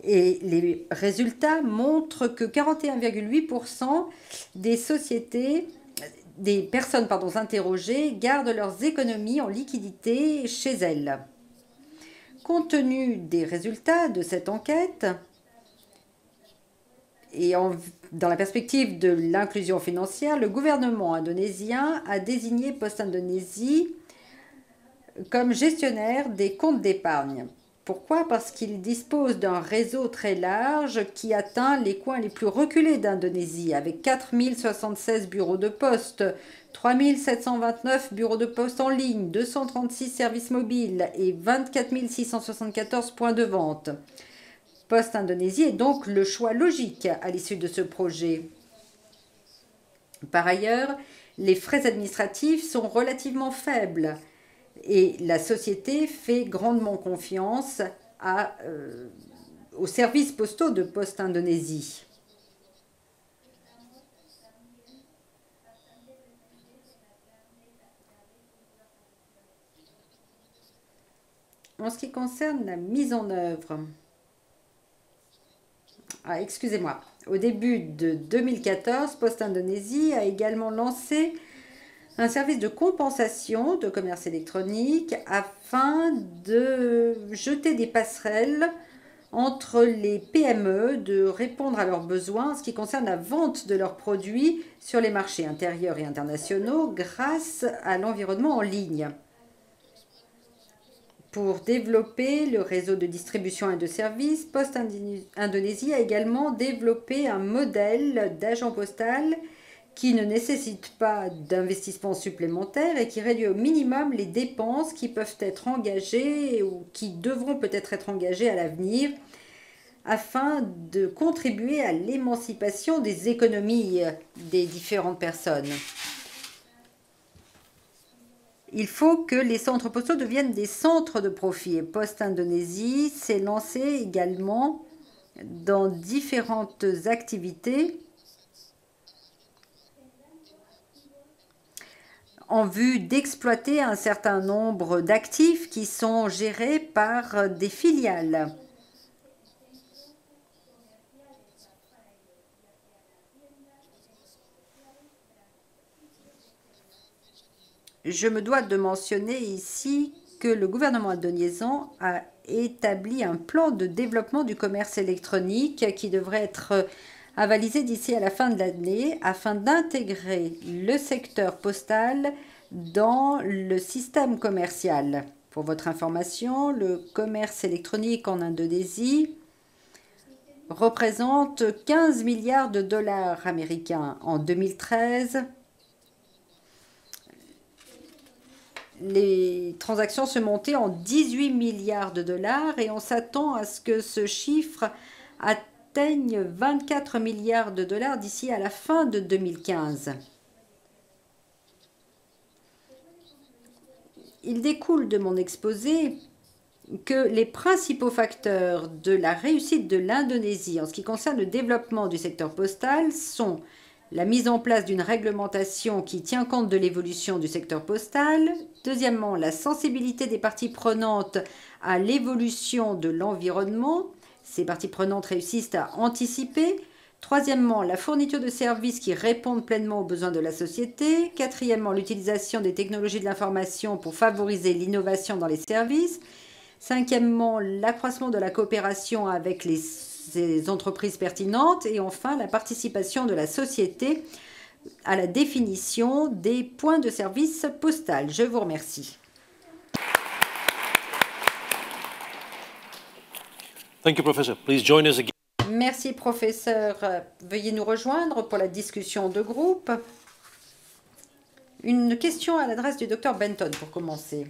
[SPEAKER 2] Et les résultats montrent que 41,8% des sociétés, des personnes pardon, interrogées gardent leurs économies en liquidité chez elles. Compte tenu des résultats de cette enquête, et dans la perspective de l'inclusion financière, le gouvernement indonésien a désigné Post Indonésie comme gestionnaire des comptes d'épargne. Pourquoi? Parce qu'il dispose d'un réseau très large qui atteint les coins les plus reculés d'Indonésie, avec 4076 bureaux de poste, 3729 bureaux de poste en ligne, 236 services mobiles et 24 674 points de vente. Poste Indonésie est donc le choix logique à l'issue de ce projet. Par ailleurs, les frais administratifs sont relativement faibles et la société fait grandement confiance euh, aux services postaux de Poste Indonésie. En ce qui concerne la mise en œuvre, ah, excusez-moi, au début de 2014, Poste Indonésie a également lancé un service de compensation de commerce électronique afin de jeter des passerelles entre les PME, de répondre à leurs besoins en ce qui concerne la vente de leurs produits sur les marchés intérieurs et internationaux grâce à l'environnement en ligne. Pour développer le réseau de distribution et de services, Poste Indonésie a également développé un modèle d'agent postal qui ne nécessite pas d'investissement supplémentaire et qui réduit au minimum les dépenses qui peuvent être engagées ou qui devront peut-être être engagées à l'avenir afin de contribuer à l'émancipation des économies des différentes personnes. Il faut que les centres postaux deviennent des centres de profit. Post Indonésie s'est lancé également dans différentes activités en vue d'exploiter un certain nombre d'actifs qui sont gérés par des filiales. Je me dois de mentionner ici que le gouvernement indonésien a établi un plan de développement du commerce électronique qui devrait être avalisé d'ici à la fin de l'année afin d'intégrer le secteur postal dans le système commercial. Pour votre information, le commerce électronique en Indonésie représente 15 milliards de dollars américains en 2013 les transactions se montaient en 18 milliards de dollars et on s'attend à ce que ce chiffre atteigne 24 milliards de dollars d'ici à la fin de 2015. Il découle de mon exposé que les principaux facteurs de la réussite de l'Indonésie en ce qui concerne le développement du secteur postal sont la mise en place d'une réglementation qui tient compte de l'évolution du secteur postal. Deuxièmement, la sensibilité des parties prenantes à l'évolution de l'environnement. Ces parties prenantes réussissent à anticiper. Troisièmement, la fourniture de services qui répondent pleinement aux besoins de la société. Quatrièmement, l'utilisation des technologies de l'information pour favoriser l'innovation dans les services. Cinquièmement, l'accroissement de la coopération avec les entreprises pertinentes et enfin la participation de la société à la définition des points de service postal. Je vous remercie.
[SPEAKER 4] Thank you, Professor. Please join us again.
[SPEAKER 2] Merci, professeur. Veuillez nous rejoindre pour la discussion de groupe. Une question à l'adresse du docteur Benton pour commencer.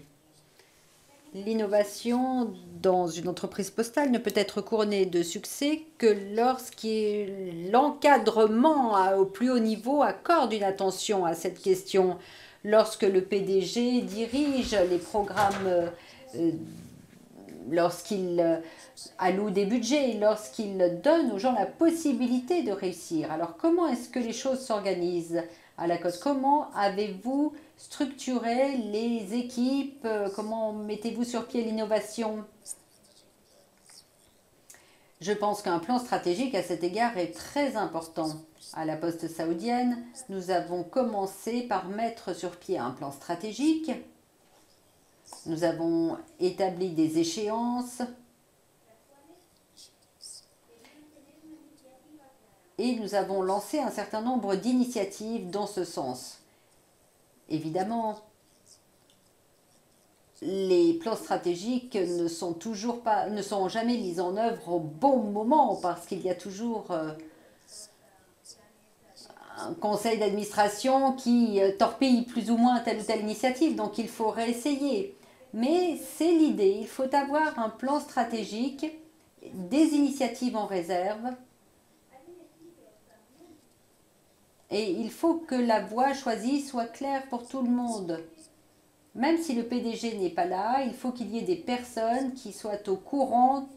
[SPEAKER 2] L'innovation dans une entreprise postale ne peut être couronnée de succès que lorsqu'encadrement au plus haut niveau accorde une attention à cette question, lorsque le PDG dirige les programmes, euh, lorsqu'il euh, alloue des budgets, lorsqu'il donne aux gens la possibilité de réussir. Alors comment est-ce que les choses s'organisent à la cause? Comment avez-vous structuré les équipes? Comment mettez-vous sur pied l'innovation? Je pense qu'un plan stratégique à cet égard est très important. À la poste saoudienne, nous avons commencé par mettre sur pied un plan stratégique. Nous avons établi des échéances, et nous avons lancé un certain nombre d'initiatives dans ce sens. Évidemment, les plans stratégiques ne sont toujours pas, ne sont jamais mis en œuvre au bon moment parce qu'il y a toujours euh, un conseil d'administration qui euh, torpille plus ou moins telle ou telle initiative, donc il faut réessayer. Mais c'est l'idée, il faut avoir un plan stratégique, des initiatives en réserve Et il faut que la voie choisie soit claire pour tout le monde. Même si le PDG n'est pas là, il faut qu'il y ait des personnes qui soient au courant,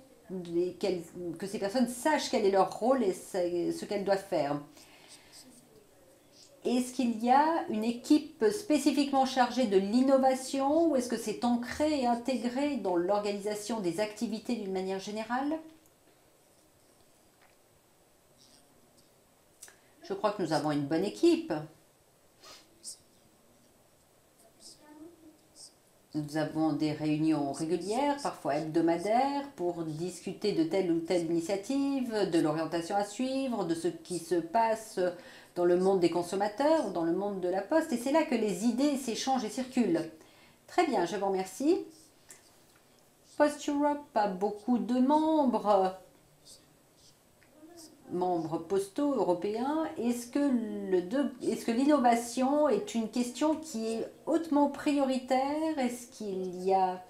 [SPEAKER 2] que ces personnes sachent quel est leur rôle et ce qu'elles doivent faire. Est-ce qu'il y a une équipe spécifiquement chargée de l'innovation ou est-ce que c'est ancré et intégré dans l'organisation des activités d'une manière générale? Je crois que nous avons une bonne équipe. Nous avons des réunions régulières, parfois hebdomadaires, pour discuter de telle ou telle initiative, de l'orientation à suivre, de ce qui se passe dans le monde des consommateurs, dans le monde de la poste. Et c'est là que les idées s'échangent et circulent. Très bien, je vous remercie. Post Europe a beaucoup de membres membres postaux européens, est-ce que l'innovation est une question qui est hautement prioritaire? Est-ce qu'il y a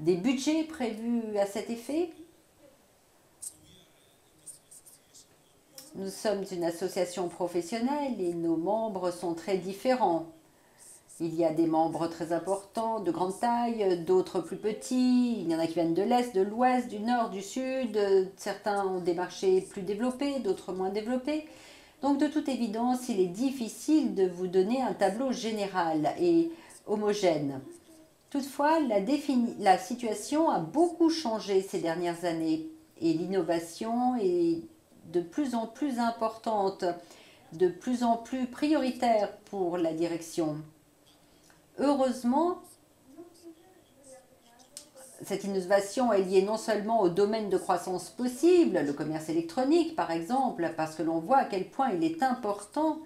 [SPEAKER 2] des budgets prévus à cet effet? Nous sommes une association professionnelle et nos membres sont très différents. Il y a des membres très importants, de grande taille, d'autres plus petits. Il y en a qui viennent de l'Est, de l'Ouest, du Nord, du Sud. Certains ont des marchés plus développés, d'autres moins développés. Donc de toute évidence, il est difficile de vous donner un tableau général et homogène. Toutefois, la, la situation a beaucoup changé ces dernières années et l'innovation est de plus en plus importante, de plus en plus prioritaire pour la direction. Heureusement, cette innovation est liée non seulement au domaine de croissance possible, le commerce électronique par exemple, parce que l'on voit à quel point il est important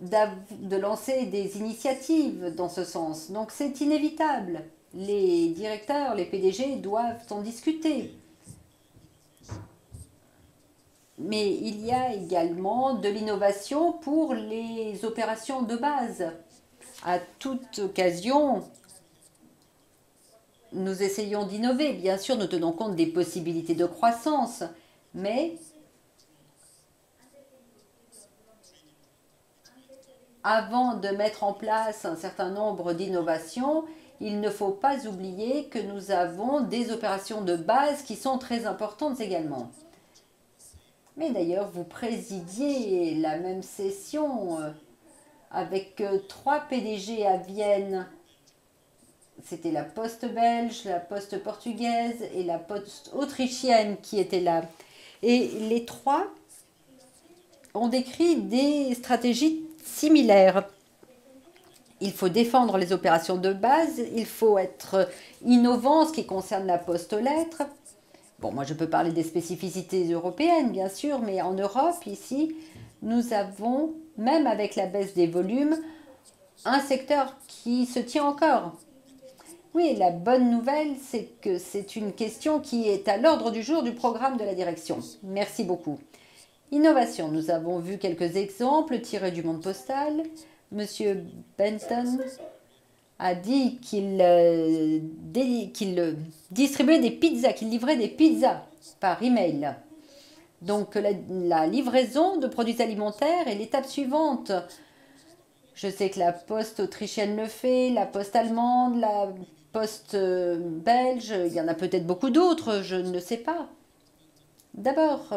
[SPEAKER 2] de lancer des initiatives dans ce sens. Donc c'est inévitable. Les directeurs, les PDG doivent en discuter. Mais il y a également de l'innovation pour les opérations de base à toute occasion, nous essayons d'innover. Bien sûr, nous tenons compte des possibilités de croissance, mais avant de mettre en place un certain nombre d'innovations, il ne faut pas oublier que nous avons des opérations de base qui sont très importantes également. Mais d'ailleurs, vous présidiez la même session euh, avec euh, trois PDG à Vienne. C'était la poste belge, la poste portugaise et la poste autrichienne qui étaient là. Et les trois ont décrit des stratégies similaires. Il faut défendre les opérations de base, il faut être innovant en ce qui concerne la poste aux lettres. Bon, moi je peux parler des spécificités européennes, bien sûr, mais en Europe, ici, nous avons même avec la baisse des volumes, un secteur qui se tient encore. Oui, la bonne nouvelle, c'est que c'est une question qui est à l'ordre du jour du programme de la direction. Merci beaucoup. Innovation, nous avons vu quelques exemples tirés du monde postal. Monsieur Benton a dit qu'il euh, euh, distribuait des pizzas, qu'il livrait des pizzas par email. Donc la, la livraison de produits alimentaires est l'étape suivante. Je sais que la poste autrichienne le fait, la poste allemande, la poste euh, belge, il y en a peut-être beaucoup d'autres, je ne sais pas. D'abord,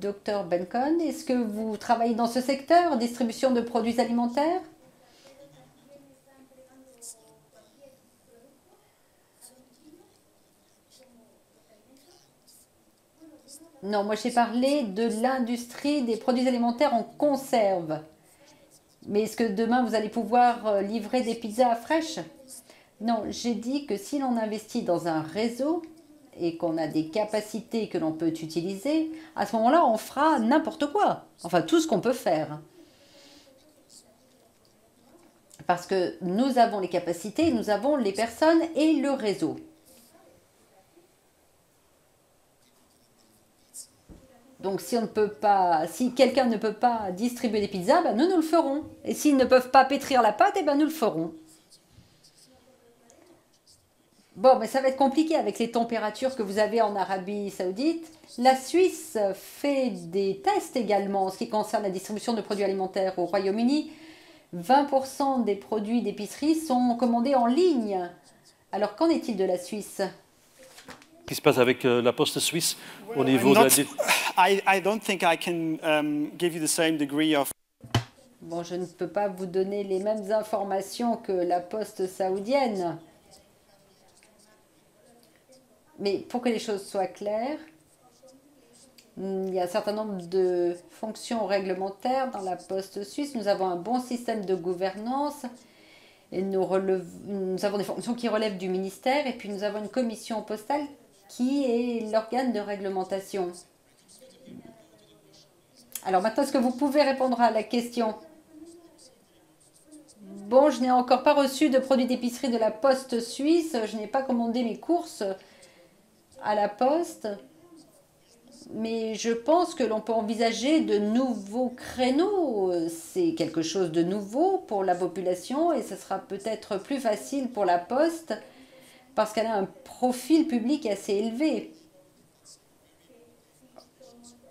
[SPEAKER 2] docteur Bencon, est-ce que vous travaillez dans ce secteur, distribution de produits alimentaires? Non, moi j'ai parlé de l'industrie des produits alimentaires en conserve. Mais est-ce que demain vous allez pouvoir euh, livrer des pizzas fraîches? Non, j'ai dit que si l'on investit dans un réseau et qu'on a des capacités que l'on peut utiliser, à ce moment-là, on fera n'importe quoi. Enfin, tout ce qu'on peut faire. Parce que nous avons les capacités, nous avons les personnes et le réseau. Donc si on ne peut pas, si quelqu'un ne peut pas distribuer des pizzas, ben nous nous le ferons. Et s'ils ne peuvent pas pétrir la pâte, eh ben nous le ferons. Bon, mais ça va être compliqué avec les températures que vous avez en Arabie Saoudite. La Suisse fait des tests également en ce qui concerne la distribution de produits alimentaires au Royaume-Uni. 20% des produits d'épicerie sont commandés en ligne. Alors qu'en est-il de la Suisse?
[SPEAKER 4] Qui se passe avec euh, la poste suisse au niveau
[SPEAKER 13] not, de la... I, I don't think I can um, give you the same degree of...
[SPEAKER 2] Bon, je ne peux pas vous donner les mêmes informations que la poste saoudienne. Mais pour que les choses soient claires, il y a un certain nombre de fonctions réglementaires dans la poste suisse. Nous avons un bon système de gouvernance. Et nous, nous avons des fonctions qui relèvent du ministère et puis nous avons une commission postale qui est l'organe de réglementation. Alors maintenant, est-ce que vous pouvez répondre à la question? Bon, je n'ai encore pas reçu de produits d'épicerie de la poste suisse. Je n'ai pas commandé mes courses à la poste, mais je pense que l'on peut envisager de nouveaux créneaux. C'est quelque chose de nouveau pour la population et ce sera peut-être plus facile pour la poste parce qu'elle a un profil public assez élevé.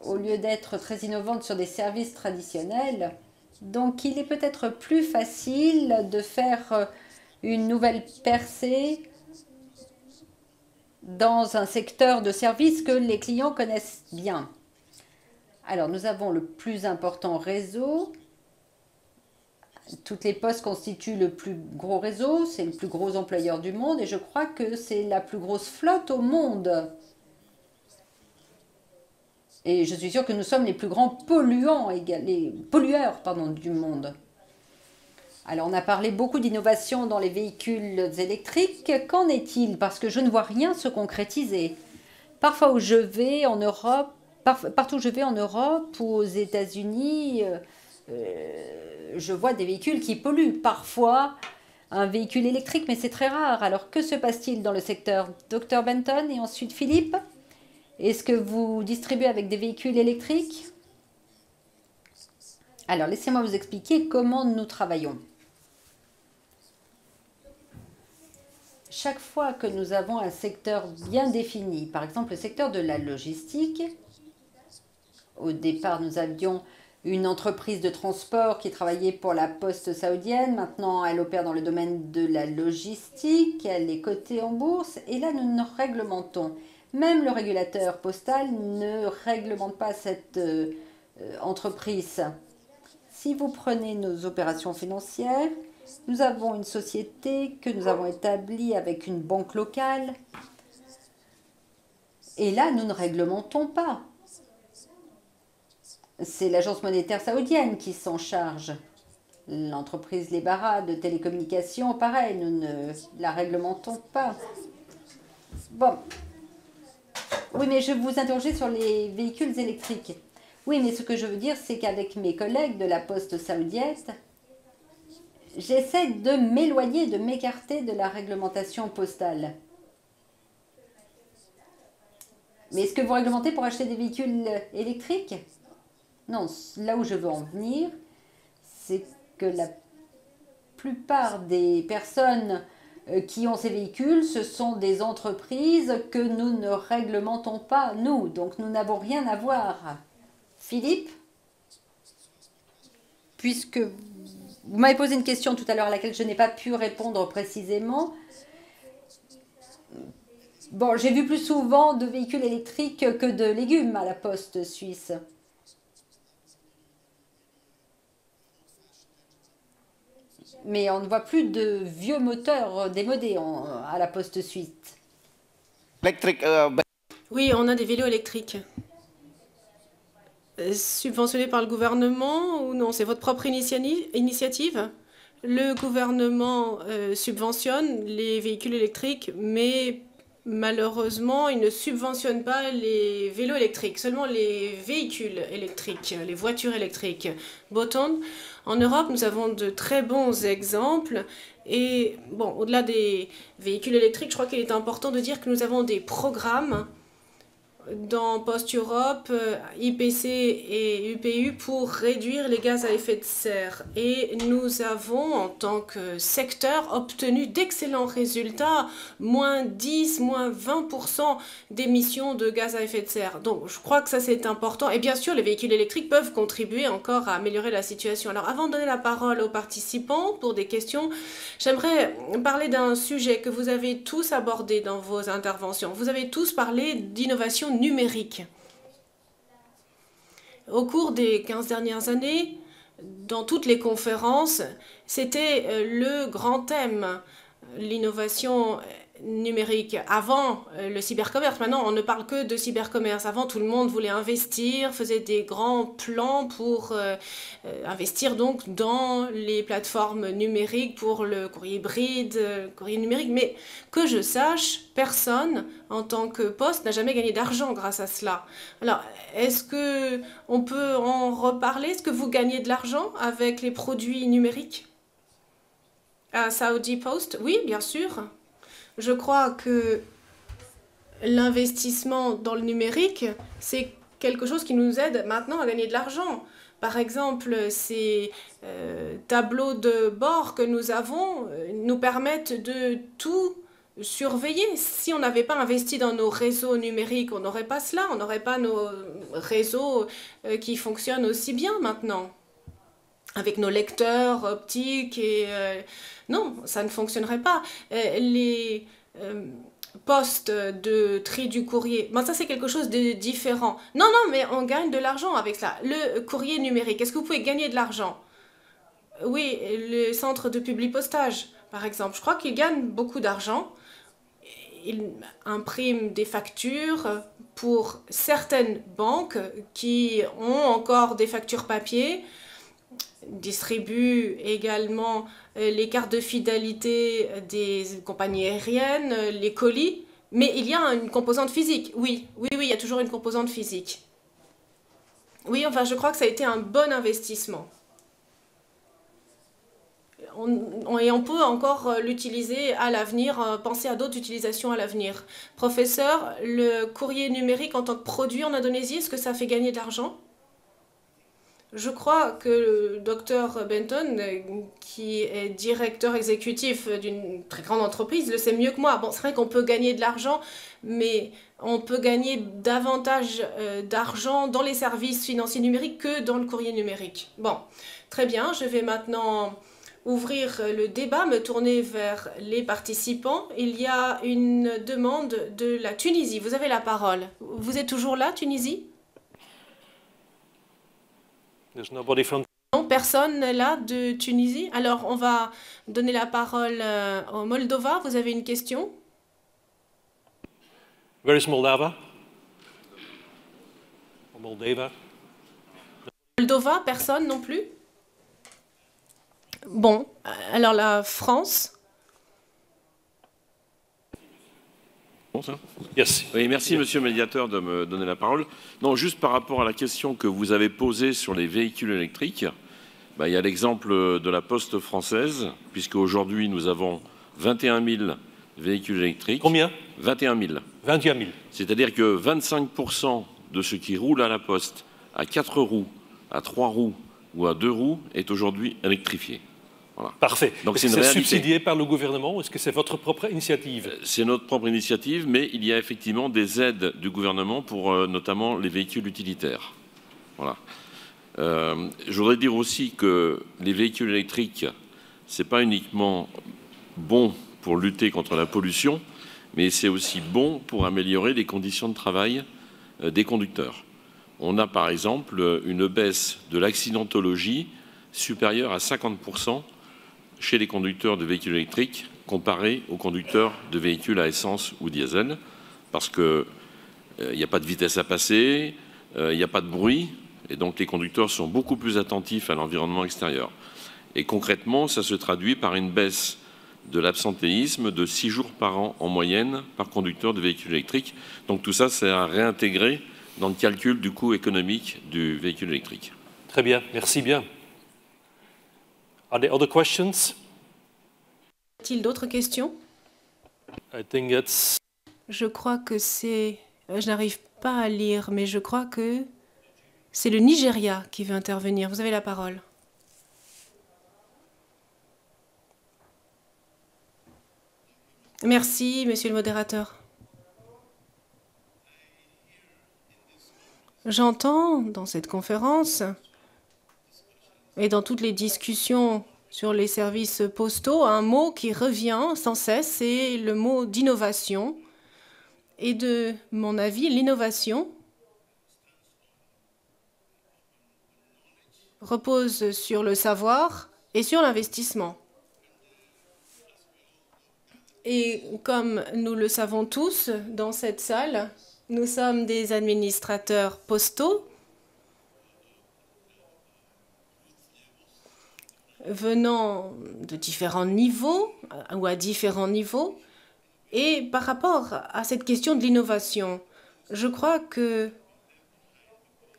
[SPEAKER 2] Au lieu d'être très innovante sur des services traditionnels, donc il est peut-être plus facile de faire une nouvelle percée dans un secteur de services que les clients connaissent bien. Alors, nous avons le plus important réseau. Toutes les postes constituent le plus gros réseau, c'est le plus gros employeur du monde et je crois que c'est la plus grosse flotte au monde. Et je suis sûre que nous sommes les plus grands polluants, les pollueurs du monde. Alors on a parlé beaucoup d'innovation dans les véhicules électriques. Qu'en est-il? Parce que je ne vois rien se concrétiser. Parfois où je vais en Europe, partout où je vais en Europe ou aux États-Unis, euh, je vois des véhicules qui polluent. Parfois un véhicule électrique, mais c'est très rare. Alors que se passe-t-il dans le secteur? Dr Benton et ensuite Philippe Est-ce que vous distribuez avec des véhicules électriques? Alors, laissez-moi vous expliquer comment nous travaillons. chaque fois que nous avons un secteur bien défini, par exemple le secteur de la logistique, au départ nous avions une entreprise de transport qui travaillait pour la poste saoudienne, maintenant elle opère dans le domaine de la logistique, elle est cotée en bourse et là nous nous réglementons. Même le régulateur postal ne réglemente pas cette euh, entreprise. Si vous prenez nos opérations financières, nous avons une société que nous avons établie avec une banque locale. Et là, nous ne réglementons pas. C'est l'agence monétaire saoudienne qui s'en charge. L'entreprise Les Barras de télécommunications, pareil, nous ne la réglementons pas. Bon. Oui, mais je vous interroger sur les véhicules électriques. Oui, mais ce que je veux dire, c'est qu'avec mes collègues de la poste saoudienne, J'essaie de m'éloigner, de m'écarter de la réglementation postale. Mais est-ce que vous réglementez pour acheter des véhicules électriques? Non, là où je veux en venir, c'est que la plupart des personnes euh, qui ont ces véhicules, ce sont des entreprises que nous ne réglementons pas, nous. Donc nous n'avons rien à voir. Philippe? Puisque vous m'avez posé une question tout à l'heure à laquelle je n'ai pas pu répondre précisément. Bon, j'ai vu plus souvent de véhicules électriques que de légumes à la poste suisse. Mais on ne voit plus de vieux moteurs démodés à la poste suisse.
[SPEAKER 6] Euh, oui, on a des vélos électriques. Euh, subventionnés par le gouvernement ou non? C'est votre propre initiative? Le gouvernement euh, subventionne les véhicules électriques, mais malheureusement, il ne subventionne pas les vélos électriques, seulement les véhicules électriques, les voitures électriques. Botton, en Europe, nous avons de très bons exemples. Et bon, au-delà des véhicules électriques, je crois qu'il est important de dire que nous avons des programmes dans Post-Europe, euh, IPC et UPU pour réduire les gaz à effet de serre. Et nous avons, en tant que secteur, obtenu d'excellents résultats, moins 10, moins 20% d'émissions de gaz à effet de serre. Donc je crois que ça c'est important. Et bien sûr, les véhicules électriques peuvent contribuer encore à améliorer la situation. Alors avant de donner la parole aux participants pour des questions, j'aimerais parler d'un sujet que vous avez tous abordé dans vos interventions. Vous avez tous parlé d'innovation numérique. Au cours des 15 dernières années, dans toutes les conférences, c'était euh, le grand thème, l'innovation numérique. Avant euh, le cybercommerce, maintenant on ne parle que de cybercommerce. Avant tout le monde voulait investir, faisait des grands plans pour euh, euh, investir donc dans les plateformes numériques pour le courrier hybride, le courrier numérique. Mais que je sache, personne en tant que poste n'a jamais gagné d'argent grâce à cela. Alors est-ce que on peut en reparler? Est-ce que vous gagnez de l'argent avec les produits numériques? À Saudi Post? Oui, bien sûr. Je crois que l'investissement dans le numérique, c'est quelque chose qui nous aide maintenant à gagner de l'argent. Par exemple, ces euh, tableaux de bord que nous avons euh, nous permettent de tout surveiller. Si on n'avait pas investi dans nos réseaux numériques, on n'aurait pas cela, on n'aurait pas nos réseaux euh, qui fonctionnent aussi bien maintenant. Avec nos lecteurs optiques et non, ça ne fonctionnerait pas. Euh, les euh, postes de tri du courrier, ben, ça c'est quelque chose de différent. Non, non, mais on gagne de l'argent avec ça. Le courrier numérique, est-ce que vous pouvez gagner de l'argent? Oui, le centre de public postage, par exemple, je crois qu'il gagne beaucoup d'argent. Il imprime des factures pour certaines banques qui ont encore des factures papier distribue également euh, les cartes de fidélité des compagnies aériennes, euh, les colis, mais il y a une composante physique. Oui, oui, oui, il y a toujours une composante physique. Oui, enfin, je crois que ça a été un bon investissement. et on peut encore euh, l'utiliser à l'avenir, penser à d'autres utilisations à l'avenir. Professeur, le courrier numérique en tant que produit en Indonésie, est-ce que ça fait gagner de l'argent? Je crois que le docteur Benton, qui est directeur exécutif d'une très grande entreprise, le sait mieux que moi. Bon, c'est vrai qu'on peut gagner de l'argent, mais on peut gagner davantage euh, d'argent dans les services financiers numériques que dans le courrier numérique. Bon, très bien, je vais maintenant ouvrir le débat, me tourner vers les participants. Il y a une demande de la Tunisie. Vous avez la parole. Vous êtes toujours là, Tunisie? Non, personne là de Tunisie. Alors, on va donner la parole euh, au Moldova. Vous avez une question?
[SPEAKER 4] Where is Moldova? Moldova.
[SPEAKER 6] Moldova, personne non plus? Bon, alors la France?
[SPEAKER 14] Oui, merci, monsieur le médiateur, de me donner la parole. Non, juste par rapport à la question que vous avez posée sur les véhicules électriques, bah, Il y a l'exemple de la Poste française, puisque aujourd'hui nous avons 21 000 véhicules électriques.
[SPEAKER 4] Combien?
[SPEAKER 14] 21 000.
[SPEAKER 4] 21 000.
[SPEAKER 14] C'est-à-dire que 25% de ce qui roule à la Poste à 4 roues, à 3 roues ou à 2 roues est aujourd'hui électrifié.
[SPEAKER 4] Parfait.
[SPEAKER 14] Donc c'est
[SPEAKER 4] subsidié par le gouvernement ou est-ce que c'est votre propre initiative
[SPEAKER 14] C'est notre propre initiative, mais il y a effectivement des aides du gouvernement pour euh, notamment les véhicules utilitaires. Voilà. Euh, je voudrais dire aussi que les véhicules électriques, ce n'est pas uniquement bon pour lutter contre la pollution, mais c'est aussi bon pour améliorer les conditions de travail euh, des conducteurs. On a par exemple une baisse de l'accidentologie supérieure à 50% chez les conducteurs de véhicules électriques comparé aux conducteurs de véhicules à essence ou diesel, parce qu'il euh, n'y a pas de vitesse à passer, euh, il n'y a pas de bruit, et donc les conducteurs sont beaucoup plus attentifs à l'environnement extérieur. Et concrètement, ça se traduit par une baisse de l'absentéisme de 6 jours par an en moyenne par conducteur de véhicules électriques. Donc tout ça, c'est à réintégrer dans le calcul du coût économique du véhicule électrique.
[SPEAKER 4] Très bien, merci bien. Are there other questions?
[SPEAKER 6] Y a-t-il d'autres questions?
[SPEAKER 4] I think it's
[SPEAKER 6] Je crois que c'est... euh, Je n'arrive pas à lire, mais je crois que c'est le Nigeria qui veut intervenir. Vous avez la parole. Merci, monsieur le modérateur. J'entends dans cette conférence et dans toutes les discussions sur les services postaux un mot qui revient sans cesse, c'est le mot d'innovation. Et de mon avis, l'innovation repose sur le savoir et sur l'investissement. Et comme nous le savons tous dans cette salle, nous sommes des administrateurs postaux venant de différents niveaux euh, ou à différents niveaux. Et par rapport à cette question de l'innovation, je crois que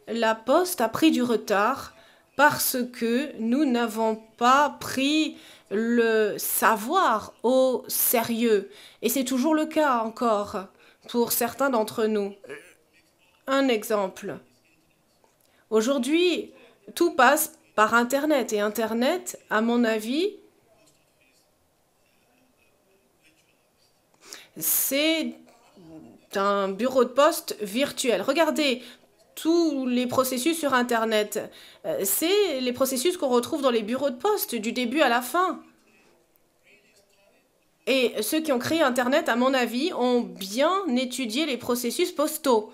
[SPEAKER 6] la Poste a pris du retard parce que nous n'avons pas pris le savoir au sérieux. Et c'est toujours le cas encore pour certains d'entre nous. Un exemple. Aujourd'hui, tout passe par Internet. Et Internet, à mon avis, c'est un bureau de poste virtuel. Regardez tous les processus sur Internet. Euh, C'est les processus qu'on retrouve dans les bureaux de poste du début à la fin. Et ceux qui ont créé Internet, à mon avis, ont bien étudié les processus postaux.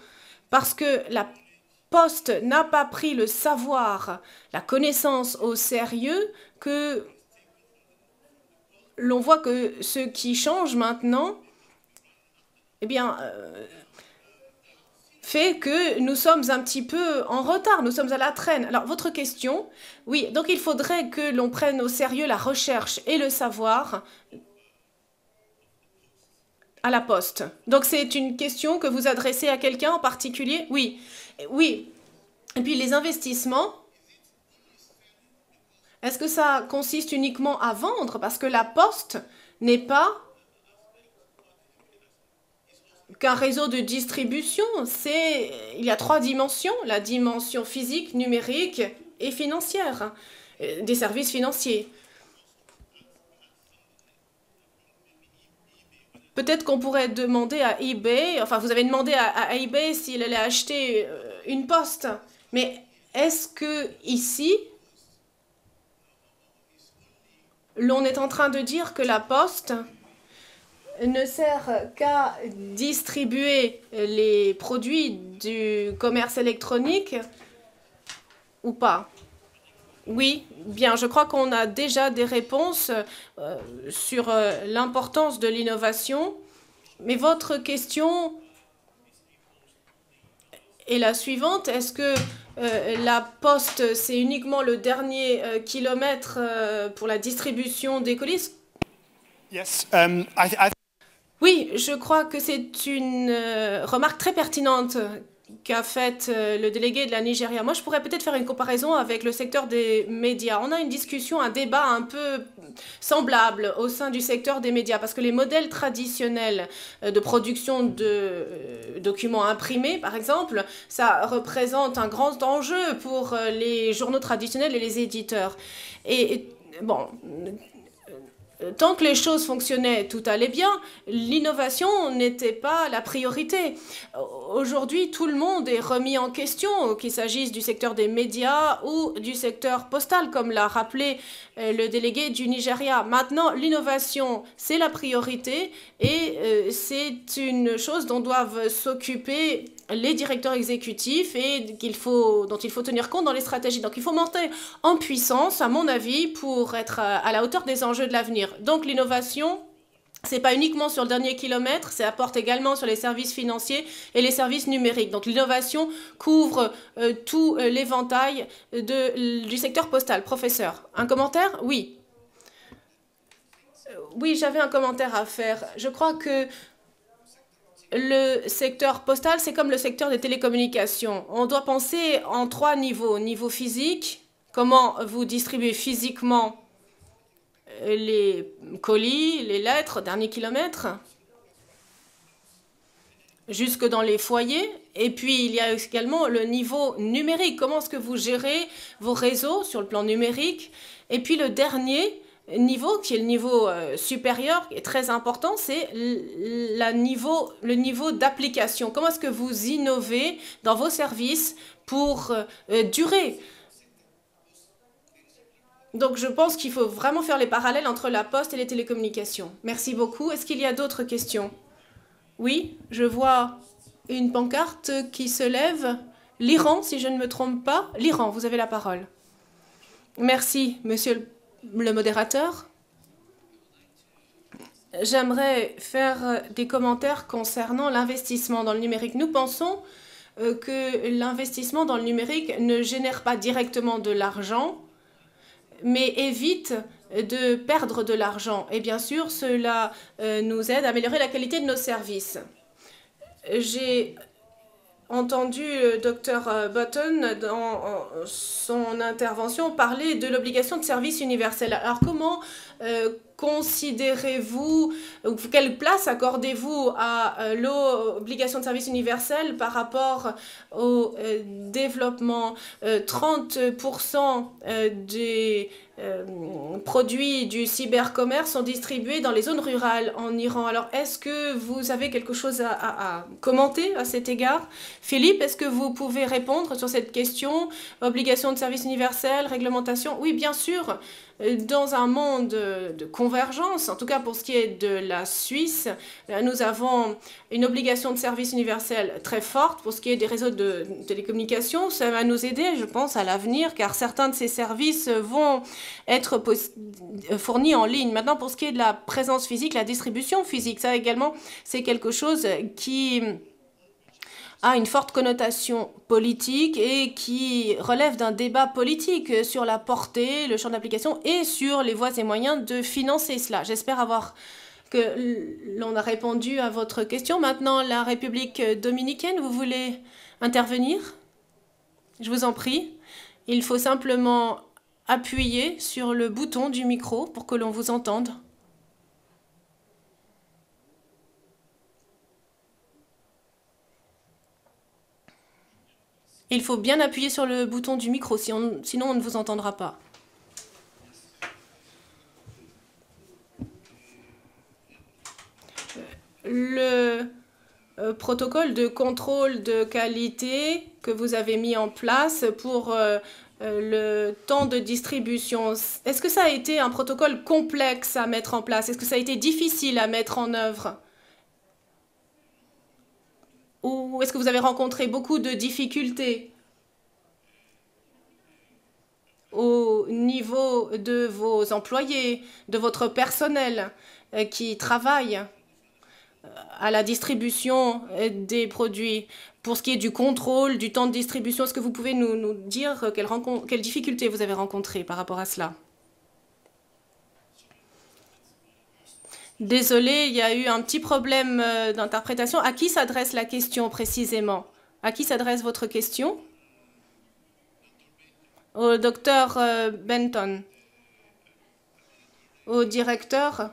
[SPEAKER 6] Parce que la Poste n'a pas pris le savoir, la connaissance au sérieux que l'on voit que ce qui change maintenant, eh bien, euh, fait que nous sommes un petit peu en retard, nous sommes à la traîne. Alors, votre question, oui, donc il faudrait que l'on prenne au sérieux la recherche et le savoir à la poste. Donc, c'est une question que vous adressez à quelqu'un en particulier? Oui, oui. Et puis, les investissements, est-ce que ça consiste uniquement à vendre? Parce que la poste n'est pas qu'un réseau de distribution. C'est, il y a trois dimensions la dimension physique, numérique et financière euh, des services financiers. Peut-être qu'on pourrait demander à eBay, enfin vous avez demandé à, à eBay s'il allait acheter euh, une poste, mais est-ce que ici, l'on est en train de dire que la poste ne sert qu'à distribuer les produits du commerce électronique ou pas? Oui, bien, je crois qu'on a déjà des réponses euh, sur euh, l'importance de l'innovation, mais votre question est la suivante. Est-ce que euh, la poste, c'est uniquement le dernier euh, kilomètre euh, pour la distribution des colis?
[SPEAKER 13] Yes, um, I, I
[SPEAKER 6] Oui, je crois que c'est une remarque très pertinente qu'a faite euh, le délégué de la Nigeria. Moi, je pourrais peut-être faire une comparaison avec le secteur des médias. On a une discussion, un débat un peu semblable au sein du secteur des médias, parce que les modèles traditionnels euh, de production de euh, documents imprimés, par exemple, ça représente un grand enjeu pour les journaux traditionnels et les éditeurs. Et bon, tant que les choses fonctionnaient, tout allait bien. L'innovation n'était pas la priorité. Aujourd'hui, tout le monde est remis en question, qu'il s'agisse du secteur des médias ou du secteur postal, comme l'a rappelé euh, le délégué du Nigeria. Maintenant, l'innovation, c'est la priorité et euh, c'est une chose dont doivent s'occuper les directeurs exécutifs et dont il faut tenir compte dans les stratégies. Donc il faut monter en puissance, à mon avis, pour être à la hauteur des enjeux de l'avenir. Donc l'innovation, c'est pas uniquement sur le dernier kilomètre, ça apporte également sur les services financiers et les services numériques. Donc l'innovation couvre euh, tout euh, l'éventail du secteur postal. Professeur, un commentaire? Oui. Euh, oui, j'avais un commentaire à faire. Je crois que le secteur postal, c'est comme le secteur des télécommunications. On doit penser en trois niveaux. Niveau physique, comment vous distribuez physiquement les colis, les lettres, dernier kilomètre, jusque dans les foyers. Et puis, il y a également le niveau numérique. Comment est-ce que vous gérez vos réseaux sur le plan numérique? Et puis, le dernier, niveau, qui est le niveau euh, supérieur, qui est très important, c'est niveau, le niveau d'application. Comment est-ce que vous innovez dans vos services pour euh, durer? Donc je pense qu'il faut vraiment faire les parallèles entre la poste et les télécommunications. Merci beaucoup. Est-ce qu'il y a d'autres questions? Oui, je vois une pancarte qui se lève. L'Iran, si je ne me trompe pas. L'Iran, vous avez la parole. Merci, monsieur le le modérateur. J'aimerais faire des commentaires concernant l'investissement dans le numérique. Nous pensons euh, que l'investissement dans le numérique ne génère pas directement de l'argent, mais évite de perdre de l'argent. Et bien sûr, cela euh, nous aide à améliorer la qualité de nos services. J'ai entendu le euh, docteur euh, Button dans son intervention parler de l'obligation de service universel. Alors comment euh, considérez-vous, quelle place accordez-vous à l'obligation de service universel par rapport au développement 30% des euh, produits du cybercommerce sont distribués dans les zones rurales en Iran. Alors, est-ce que vous avez quelque chose à, commenter à cet égard? Philippe, est-ce que vous pouvez répondre sur cette question? Obligation de service universel, réglementation? Oui, bien sûr dans un monde de convergence, en tout cas pour ce qui est de la Suisse, nous avons une obligation de service universel très forte pour ce qui est des réseaux de télécommunications. Ça va nous aider, je pense, à l'avenir, car certains de ces services vont être fournis en ligne. Maintenant, pour ce qui est de la présence physique, la distribution physique, ça également, c'est quelque chose qui a une forte connotation politique et qui relève d'un débat politique sur la portée, le champ d'application et sur les voies et moyens de financer cela. J'espère avoir que l'on a répondu à votre question. Maintenant, la République dominicaine, vous voulez intervenir? Je vous en prie. Il faut simplement appuyer sur le bouton du micro pour que l'on vous entende. Il faut bien appuyer sur le bouton du micro, sinon on ne vous entendra pas. Le euh, protocole de contrôle de qualité que vous avez mis en place pour euh, euh, le temps de distribution, est-ce que ça a été un protocole complexe à mettre en place? Est-ce que ça a été difficile à mettre en œuvre? Ou est-ce que vous avez rencontré beaucoup de difficultés au niveau de vos employés, de votre personnel euh, qui travaille euh, à la distribution euh, des produits? Pour ce qui est du contrôle, du temps de distribution, est-ce que vous pouvez nous, dire quelles, quelles difficultés vous avez rencontrées par rapport à cela? Désolé, il y a eu un petit problème euh, d'interprétation. À qui s'adresse la question précisément? À qui s'adresse votre question? Au docteur euh, Benton. Au directeur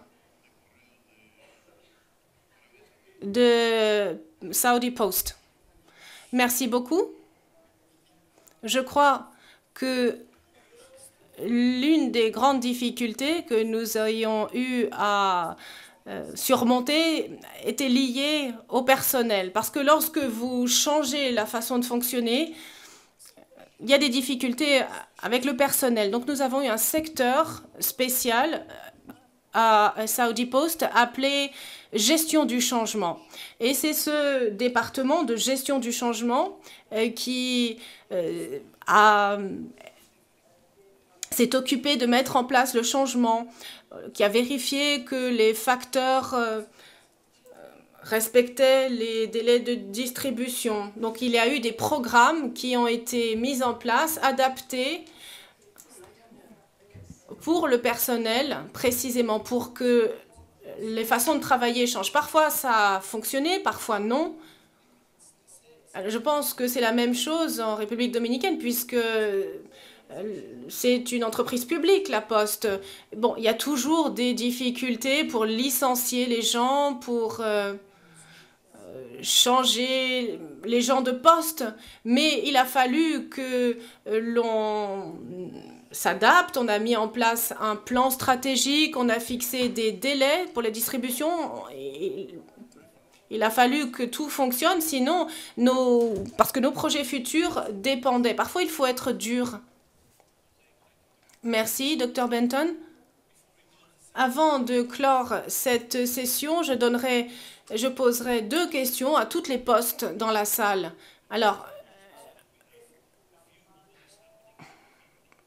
[SPEAKER 6] de Saudi Post. Merci beaucoup. Je crois que l'une des grandes difficultés que nous ayons eu à euh, surmonter était liée au personnel. Parce que lorsque vous changez la façon de fonctionner, il y a des difficultés avec le personnel. Donc nous avons eu un secteur spécial à Saudi Post appelé gestion du changement. Et c'est ce département de gestion du changement euh, qui euh, a s'est occupé de mettre en place le changement, euh, qui a vérifié que les facteurs euh, respectaient les délais de distribution. Donc il y a eu des programmes qui ont été mis en place, adaptés pour le personnel, précisément pour que les façons de travailler changent. Parfois ça a fonctionné, parfois non. Je pense que c'est la même chose en République dominicaine, puisque c'est une entreprise publique, la Poste. Bon, il y a toujours des difficultés pour licencier les gens, pour euh, euh, changer les gens de poste, mais il a fallu que euh, l'on s'adapte, on a mis en place un plan stratégique, on a fixé des délais pour la distribution. Il a fallu que tout fonctionne, sinon, nos, parce que nos projets futurs dépendaient. Parfois, il faut être dur. Merci, Dr Benton. Avant de clore cette session, je, poserai deux questions à toutes les postes dans la salle. Alors,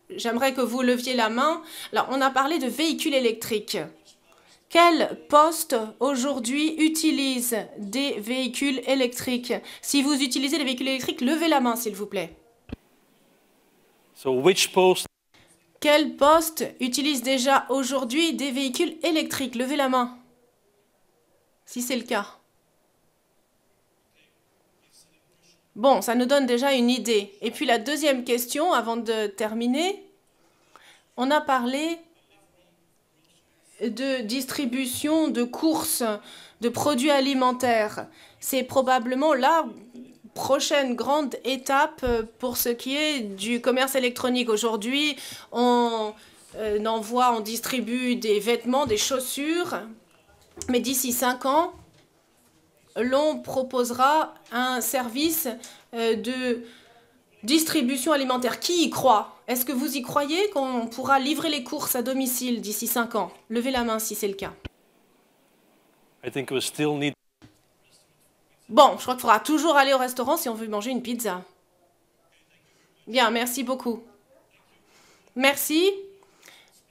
[SPEAKER 6] j'aimerais que vous leviez la main. Alors, on a parlé de véhicules électriques. Quel poste aujourd'hui utilise des véhicules électriques? Si vous utilisez des véhicules électriques, levez la main, s'il vous plaît. Quel poste utilise déjà aujourd'hui des véhicules électriques? Levez la main. Si c'est le cas. Bon, ça nous donne déjà une idée. Et puis la deuxième question, avant de terminer, on a parlé de distribution de courses de produits alimentaires. C'est probablement là prochaine grande étape euh, pour ce qui est du commerce électronique. Aujourd'hui, on euh, envoie, on distribue des vêtements, des chaussures, mais d'ici cinq ans, l'on proposera un service euh, de distribution alimentaire. Qui y croit? Est-ce que vous y croyez qu'on pourra livrer les courses à domicile d'ici cinq ans? Levez la main si c'est le cas. Bon, je crois qu'il faudra toujours aller au restaurant si on veut manger une pizza. Bien, merci beaucoup. Merci.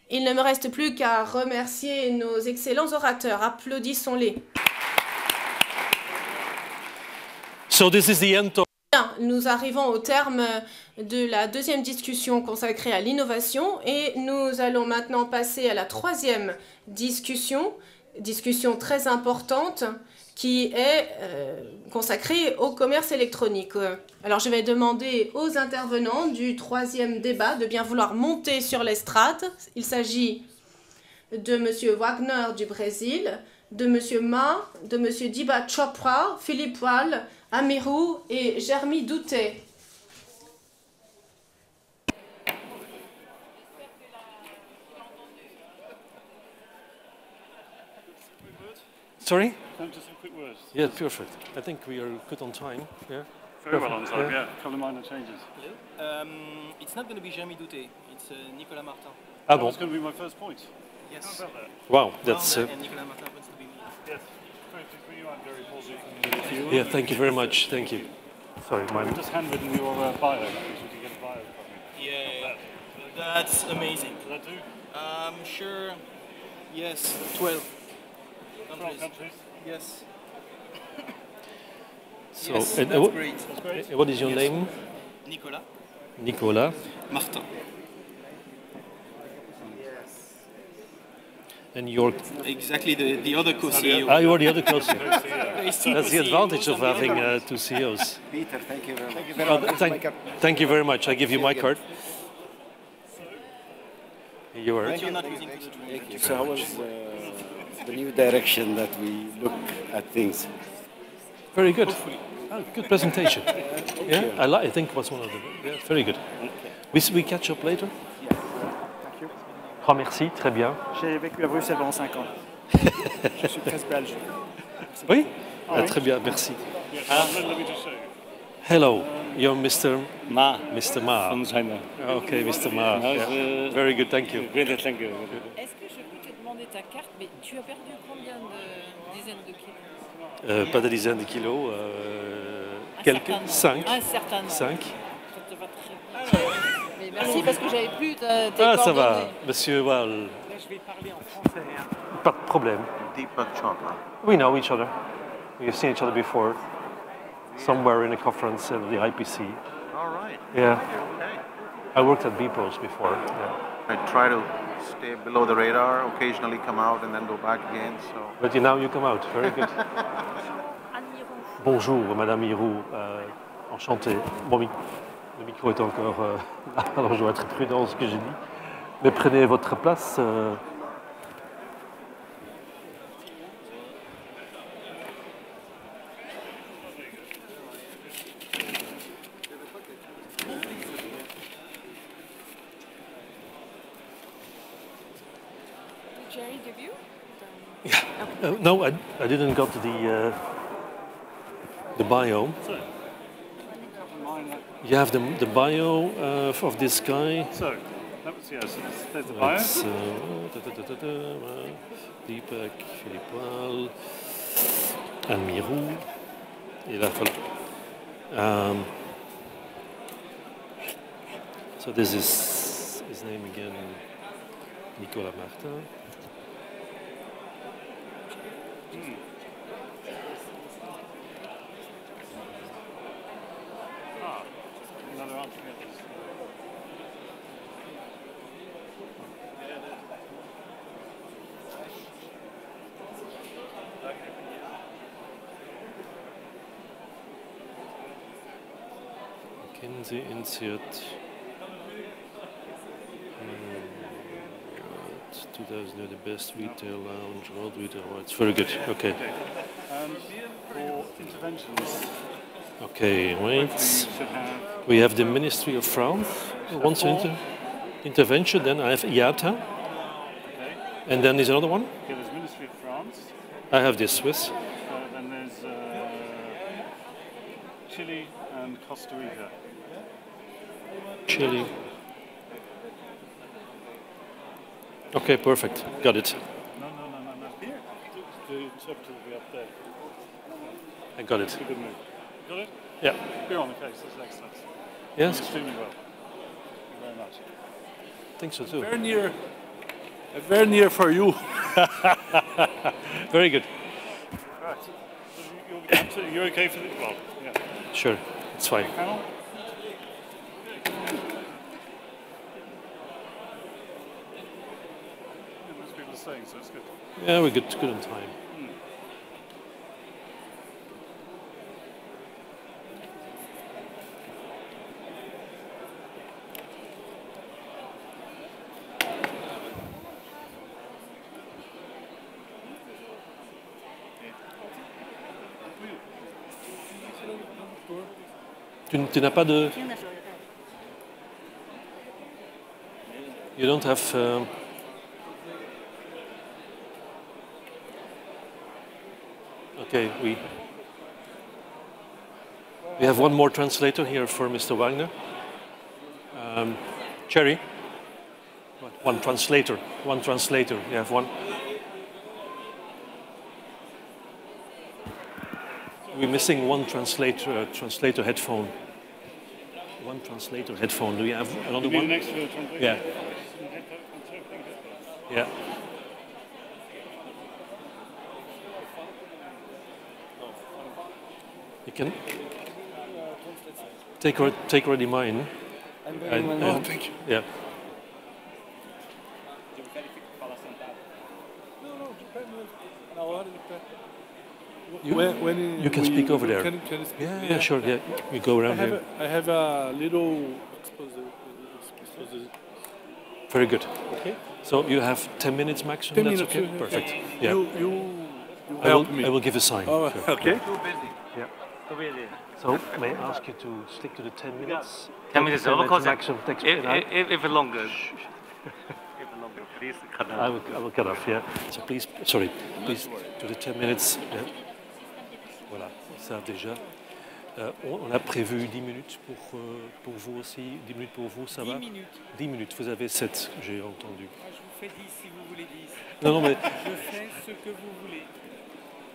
[SPEAKER 6] Il ne me reste plus qu'à remercier nos excellents orateurs. Applaudissons-les.
[SPEAKER 4] So this is the end
[SPEAKER 6] Bien, nous arrivons au terme de la deuxième discussion consacrée à l'innovation et nous allons maintenant passer à la troisième discussion, discussion très importante qui est euh, consacré au commerce électronique. Alors je vais demander aux intervenants du troisième débat de bien vouloir monter sur l'estrade. Il s'agit de M. Wagner du Brésil, de M. Ma, de M. Diba Chopra, Philippe Wall, Amirou et Jeremy Doutet.
[SPEAKER 4] Sorry? Yeah, perfect. I think we are good on time. Yeah.
[SPEAKER 12] Very well on
[SPEAKER 4] Perfect.
[SPEAKER 12] time, yeah. A couple of minor changes.
[SPEAKER 15] Um, it's not going to be Jeremy Douté, it's uh, Nicolas Martin.
[SPEAKER 4] Ah
[SPEAKER 12] That
[SPEAKER 4] bon.
[SPEAKER 12] was going to be my first point.
[SPEAKER 15] Yes.
[SPEAKER 12] How about that?
[SPEAKER 4] Wow, that's. Uh,
[SPEAKER 15] and Nicolas Martin wants to be me.
[SPEAKER 12] Yes. Very good for you. I'm very positive. If you
[SPEAKER 4] yeah, thank you very much. Thank you. Sorry, my.
[SPEAKER 12] I've just handwritten your uh, bio, so you can get a bio from me.
[SPEAKER 15] Yeah, that's amazing.
[SPEAKER 12] Does that do?
[SPEAKER 15] I'm sure, yes, 12 countries.
[SPEAKER 12] countries.
[SPEAKER 15] Yes.
[SPEAKER 4] So,
[SPEAKER 15] yes,
[SPEAKER 4] and, uh,
[SPEAKER 15] that's great. That's great.
[SPEAKER 4] uh, what is your
[SPEAKER 15] Yes.
[SPEAKER 4] name?
[SPEAKER 15] Nicolas
[SPEAKER 4] Nicolas.
[SPEAKER 15] Martin.
[SPEAKER 4] And you're
[SPEAKER 15] Exactly the, the other co-CEO.
[SPEAKER 4] ah, you're the other co-CEO.
[SPEAKER 15] There's
[SPEAKER 4] That's the advantage of having uh, two CEOs.
[SPEAKER 16] Peter, thank you very much.
[SPEAKER 4] Oh, thank, thank you very much. I give you my card. Here you are.
[SPEAKER 15] But you're not using the
[SPEAKER 16] Thank you. So how was uh, the new direction that we look at things?
[SPEAKER 4] Very good. Oh, good presentation. Yeah, I, li- I think it was one of the. Yeah, very good. We, s- we catch up later. Oh, merci, très bien.
[SPEAKER 17] J'ai vécu à Bruxelles pendant 5 ans. Je suis presque belge.
[SPEAKER 4] Oui,
[SPEAKER 17] Ah
[SPEAKER 4] Ah,
[SPEAKER 17] oui.
[SPEAKER 4] très bien, merci.
[SPEAKER 17] Ah.
[SPEAKER 4] Hello, you're Mr.
[SPEAKER 18] Ma.
[SPEAKER 4] Mr. Ma.
[SPEAKER 18] From China.
[SPEAKER 4] Okay, Mr. Ma.
[SPEAKER 18] No,
[SPEAKER 4] Yeah.
[SPEAKER 18] uh,
[SPEAKER 4] Very good, thank you.
[SPEAKER 18] Great, thank you.
[SPEAKER 19] Est-ce que je peux te demander ta carte? Mais tu as perdu combien de dizaines de kilos
[SPEAKER 4] Euh, pas de dizaines de kilos, euh,
[SPEAKER 19] Un
[SPEAKER 4] quelques, cinq.
[SPEAKER 19] Un certain nombre.
[SPEAKER 4] Cinq.
[SPEAKER 19] Ça te va très bien. Mais merci parce que j'avais plus de, tes
[SPEAKER 4] Ah, ça va. Monsieur Wall.
[SPEAKER 17] Je vais parler en français.
[SPEAKER 4] Pas de problème.
[SPEAKER 20] Deepak Chopra.
[SPEAKER 4] We know each other. We've seen each other before. Somewhere in a conference at the IPC.
[SPEAKER 20] All right.
[SPEAKER 4] Yeah.
[SPEAKER 20] Okay.
[SPEAKER 4] I worked at Bpos before. Yeah.
[SPEAKER 20] I try to stay below the radar, occasionally come out and then go back again. So
[SPEAKER 4] But you, now you come out. Very good. Bonjour, Madame Hirou. Euh, enchanté. Bon, mi- le micro est encore euh, là, alors je dois être prudent dans ce que j'ai dit. Mais prenez votre place. euh. Uh, no, I, I didn't got the uh, the bio. You have the, the bio uh, of this guy.
[SPEAKER 12] So, that was, yes, there's the bio.
[SPEAKER 4] It's, uh, da, da, da, da, da, uh, Deepak, Philippe Wall, Anne Mirou. Et là, voilà. Um, so this is his name again, Nicolas Martin. McKinsey Insert. Hmm, 2000 the best retail lounge, world retail awards. Very good. Okay.
[SPEAKER 12] Um, for interventions,
[SPEAKER 4] Okay, wait.
[SPEAKER 12] should have
[SPEAKER 4] We have the Ministry of France. Once inter- intervention, then I have IATA. And then there's another one.
[SPEAKER 12] okay, there's Ministry of France,
[SPEAKER 4] I have the Swiss.
[SPEAKER 12] uh, then there's uh, Chile and Costa Rica.
[SPEAKER 4] Chile. Okay, perfect. Got it.
[SPEAKER 12] No, no, no, no, no. Here. The interpreter will be up there.
[SPEAKER 4] I got it.
[SPEAKER 12] It's good move. Got it?
[SPEAKER 4] Yeah.
[SPEAKER 12] You're on the case. That's excellent.
[SPEAKER 4] Yes.
[SPEAKER 12] Extremely well. Thank you very much.
[SPEAKER 4] I think so too.
[SPEAKER 5] Very near, very near for you.
[SPEAKER 4] Very good.
[SPEAKER 12] Right. So you- you're, you're okay for the well, yeah.
[SPEAKER 4] Sure, it's fine.
[SPEAKER 12] Panel. Yeah, most people are saying so. Good.
[SPEAKER 4] Yeah, we're good, good on time. N- tu n'as pas de. You don't have. um, Okay, we. We have one more translator here for Mr. Wagner. Um, Cherry. One translator. One translator. You have one. We're missing one translator. Uh, translator headphone. One translator headphone. Do you have another
[SPEAKER 12] You'll be
[SPEAKER 4] one?
[SPEAKER 12] the uh, translator.
[SPEAKER 4] Yeah. Yeah. You can take take already mine.
[SPEAKER 16] Very well
[SPEAKER 4] and-
[SPEAKER 16] Thank you.
[SPEAKER 4] Yeah. You,
[SPEAKER 5] When- when
[SPEAKER 4] you can
[SPEAKER 5] we-
[SPEAKER 4] speak over there.
[SPEAKER 5] can- can speak?
[SPEAKER 4] yeah,
[SPEAKER 5] Yeah.
[SPEAKER 4] yeah, sure. Yeah, you go
[SPEAKER 5] I
[SPEAKER 4] around
[SPEAKER 5] have,
[SPEAKER 4] here.
[SPEAKER 5] a, I have a little exposi-
[SPEAKER 4] Very good.
[SPEAKER 5] Okay.
[SPEAKER 4] So you have 10 minutes maximum?
[SPEAKER 5] 10
[SPEAKER 4] That's
[SPEAKER 5] minutes,
[SPEAKER 4] okay? Perfect.
[SPEAKER 5] yeah.
[SPEAKER 4] Yeah.
[SPEAKER 5] You- you- you
[SPEAKER 4] I, will. I will give a sign.
[SPEAKER 5] Oh,
[SPEAKER 4] Sure.
[SPEAKER 5] okay.
[SPEAKER 4] Yeah. So may I ask you to stick to the 10 minutes?
[SPEAKER 18] 10 minutes, of course.
[SPEAKER 4] maximum. Takes
[SPEAKER 18] If, if, if longer, if longer, please cut
[SPEAKER 4] I will, I will cut off, yeah. So please, sorry, please, to the 10 minutes. yeah. Voilà, ça déjà. Euh, on, on a prévu 10 minutes pour, euh, pour vous aussi. 10 minutes pour vous, ça
[SPEAKER 21] 10
[SPEAKER 4] va?
[SPEAKER 21] minutes.
[SPEAKER 4] 10 minutes, vous avez 7, j'ai entendu.
[SPEAKER 21] Fais 10 si vous voulez 10.
[SPEAKER 4] Non, non, mais-
[SPEAKER 21] Je fais ce que vous voulez.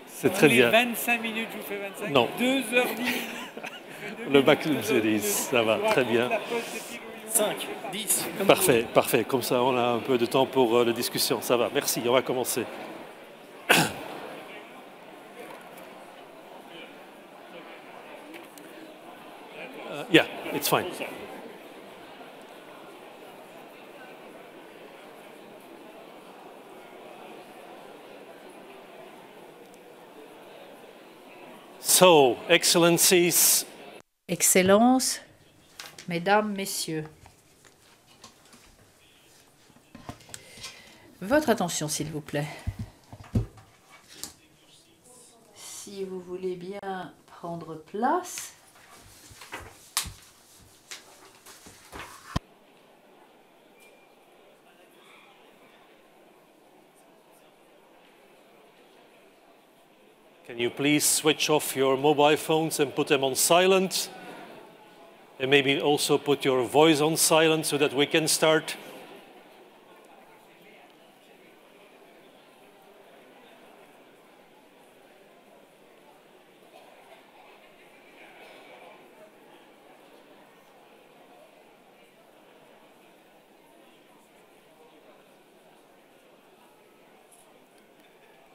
[SPEAKER 4] C'est très bien.
[SPEAKER 21] 25 minutes, je vous fais 25.
[SPEAKER 4] Non.
[SPEAKER 21] 2h10.
[SPEAKER 4] Le maximum, c'est 10, ça va, très bien.
[SPEAKER 21] 5, 10. comme
[SPEAKER 4] Parfait, parfait. Comme ça, on a un peu de temps pour euh, la discussion. Ça va, merci, on va commencer. Uh, yeah, it's fine. So, Excellencies,
[SPEAKER 22] Excellences, Mesdames, Messieurs, votre attention s'il vous plaît. Si vous voulez bien prendre place.
[SPEAKER 4] Can you please switch off your mobile phones and put them on silent? And maybe also put your voice on silent so that we can start.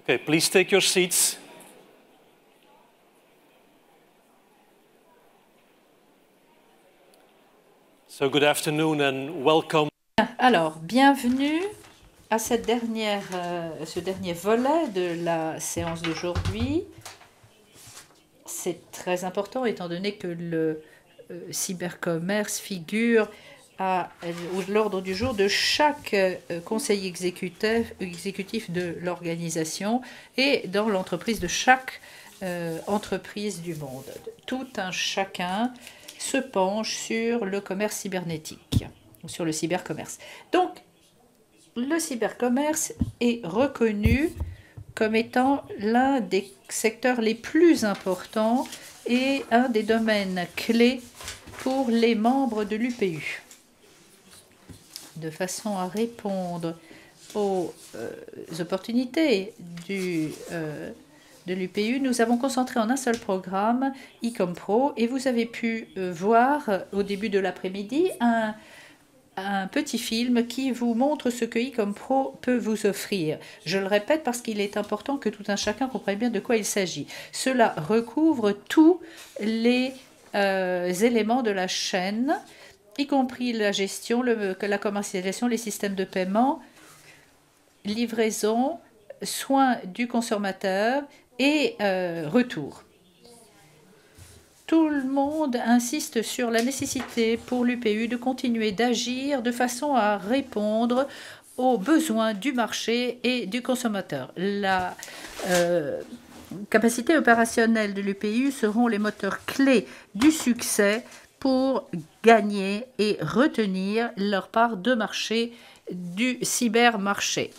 [SPEAKER 4] Okay, please take your seats. So good afternoon and welcome.
[SPEAKER 22] Alors, bienvenue à cette dernière, euh, ce dernier volet de la séance d'aujourd'hui. C'est très important étant donné que le euh, cybercommerce figure à l'ordre du jour de chaque euh, conseil exécutif, de l'organisation et dans l'entreprise de chaque entreprise du monde. Tout un chacun se penche sur le commerce cybernétique, ou sur le cybercommerce. Donc, le cybercommerce est reconnu comme étant l'un des secteurs les plus importants et un des domaines clés pour les membres de l'UPU. De façon à répondre aux euh, opportunités du, euh, de l'UPU, nous avons concentré en un seul programme, Ecom Pro, et vous avez pu euh, voir euh, au début de l'après-midi un, petit film qui vous montre ce que Ecom Pro peut vous offrir. Je le répète parce qu'il est important que tout un chacun comprenne bien de quoi il s'agit. Cela recouvre tous les euh, éléments de la chaîne, y compris la gestion, la commercialisation, les systèmes de paiement, livraison, soins du consommateur et euh, retour. Tout le monde insiste sur la nécessité pour l'UPU de continuer d'agir de façon à répondre aux besoins du marché et du consommateur. La euh, capacité opérationnelle de l'UPU seront les moteurs clés du succès pour gagner et retenir leur part de marché du cybermarché.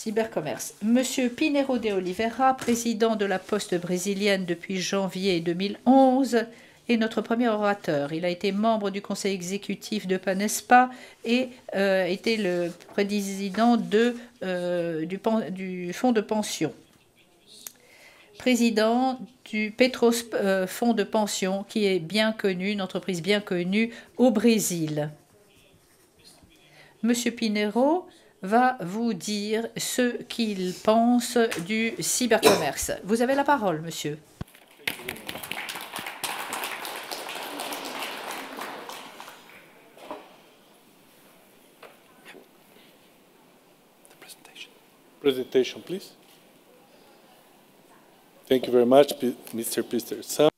[SPEAKER 22] Cybercommerce. Monsieur Pinheiro de Oliveira, président de la Poste brésilienne depuis janvier 2011, est notre premier orateur. Il a été membre du conseil exécutif de Panespa et euh, était le président de, euh, du, du fonds de pension président du Petros euh, Fonds de pension, qui est bien connu, une entreprise bien connue au Brésil. Monsieur Pinheiro va vous dire ce qu'il pense du cybercommerce. Vous avez la parole, monsieur.
[SPEAKER 5] presentation, please. Thank you very much, P- Mr. Peterson.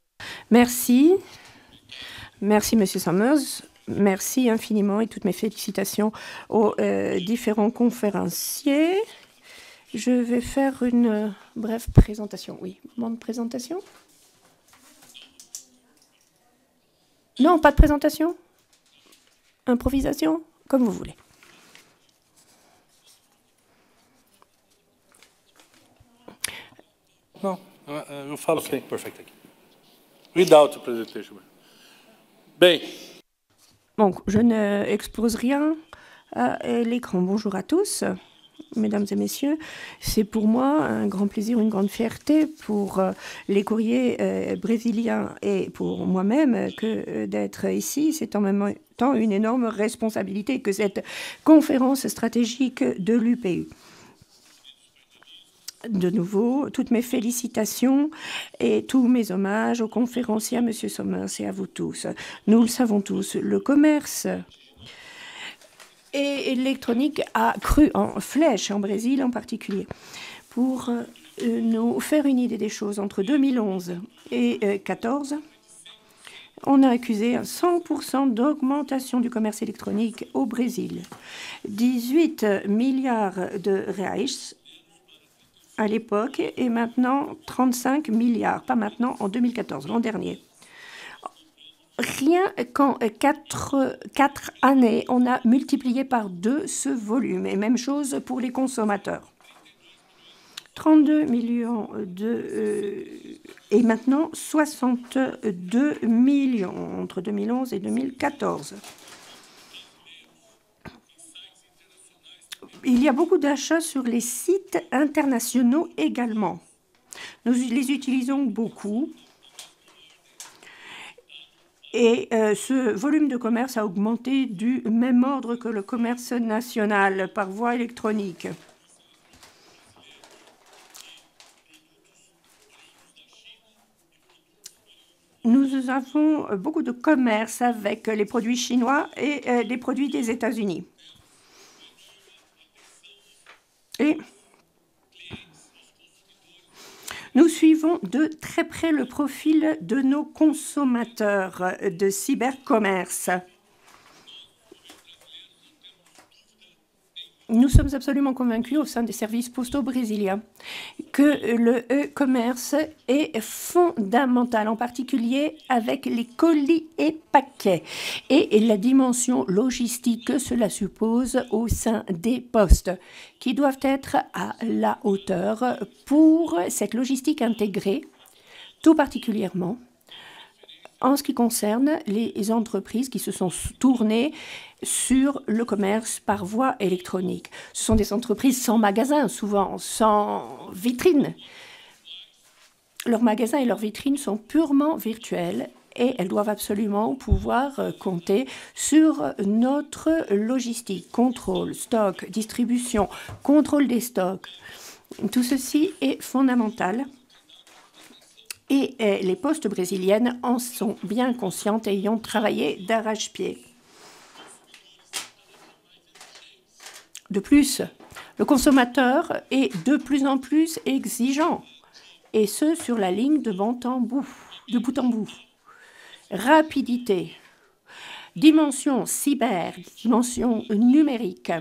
[SPEAKER 23] Merci. Merci, Monsieur Summers. Merci infiniment et toutes mes félicitations aux euh, différents conférenciers. Je vais faire une euh, brève présentation. Oui, mon présentation Non, pas de présentation Improvisation Comme vous voulez.
[SPEAKER 5] No, uh, uh, we'll follow. Okay, perfect. Bem,
[SPEAKER 23] Donc, je n'expose rien à l'écran. Bonjour à tous, mesdames et messieurs. C'est pour moi un grand plaisir, une grande fierté pour euh, les courriers euh, brésiliens et pour moi-même que euh, d'être ici. C'est en même temps une énorme responsabilité que cette conférence stratégique de l'UPU. De nouveau, toutes mes félicitations et tous mes hommages aux conférenciers, à M. Sommers et à vous tous. Nous le savons tous, le commerce et électronique a cru en flèche, en Brésil en particulier. Pour euh, nous faire une idée des choses, entre 2011 et 2014, on a accusé un 100% d'augmentation du commerce électronique au Brésil. 18 milliards de reais à l'époque et maintenant 35 milliards, pas maintenant, en 2014, l'an dernier. Rien qu'en quatre, quatre années, on a multiplié par deux ce volume. Et même chose pour les consommateurs. 32 millions de... euh, et maintenant 62 millions entre 2011 et 2014. Il y a beaucoup d'achats sur les sites internationaux également. Nous les utilisons beaucoup. Et euh, ce volume de commerce a augmenté du même ordre que le commerce national par voie électronique. Nous avons beaucoup de commerce avec les produits chinois et euh, les produits des États-Unis. Nous suivons de très près le profil de nos consommateurs de cybercommerce. Nous sommes absolument convaincus au sein des services postaux brésiliens que le e-commerce est fondamental, en particulier avec les colis et paquets. Et la dimension logistique que cela suppose au sein des postes, qui doivent être à la hauteur pour cette logistique intégrée, tout particulièrement en ce qui concerne les entreprises qui se sont tournées sur le commerce par voie électronique. Ce sont des entreprises sans magasin, souvent sans vitrine. Leurs magasins et leurs vitrines sont purement virtuels et elles doivent absolument pouvoir euh, compter sur notre logistique, contrôle, stock, distribution, contrôle des stocks. Tout ceci est fondamental et euh, les postes brésiliennes en sont bien conscientes ont travaillé d'arrache-pied. De plus, le consommateur est de plus en plus exigeant, et ce sur la ligne de bout en bout. De bout, en bout. Rapidité, dimension cyber, dimension numérique.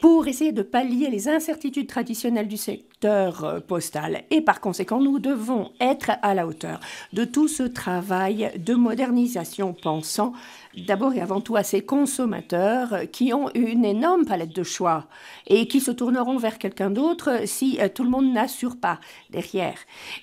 [SPEAKER 23] pour essayer de pallier les incertitudes traditionnelles du secteur euh, postal. Et par conséquent, nous devons être à la hauteur de tout ce travail de modernisation, pensant d'abord et avant tout à ces consommateurs qui ont une énorme palette de choix et qui se tourneront vers quelqu'un d'autre si euh, tout le monde n'assure pas derrière.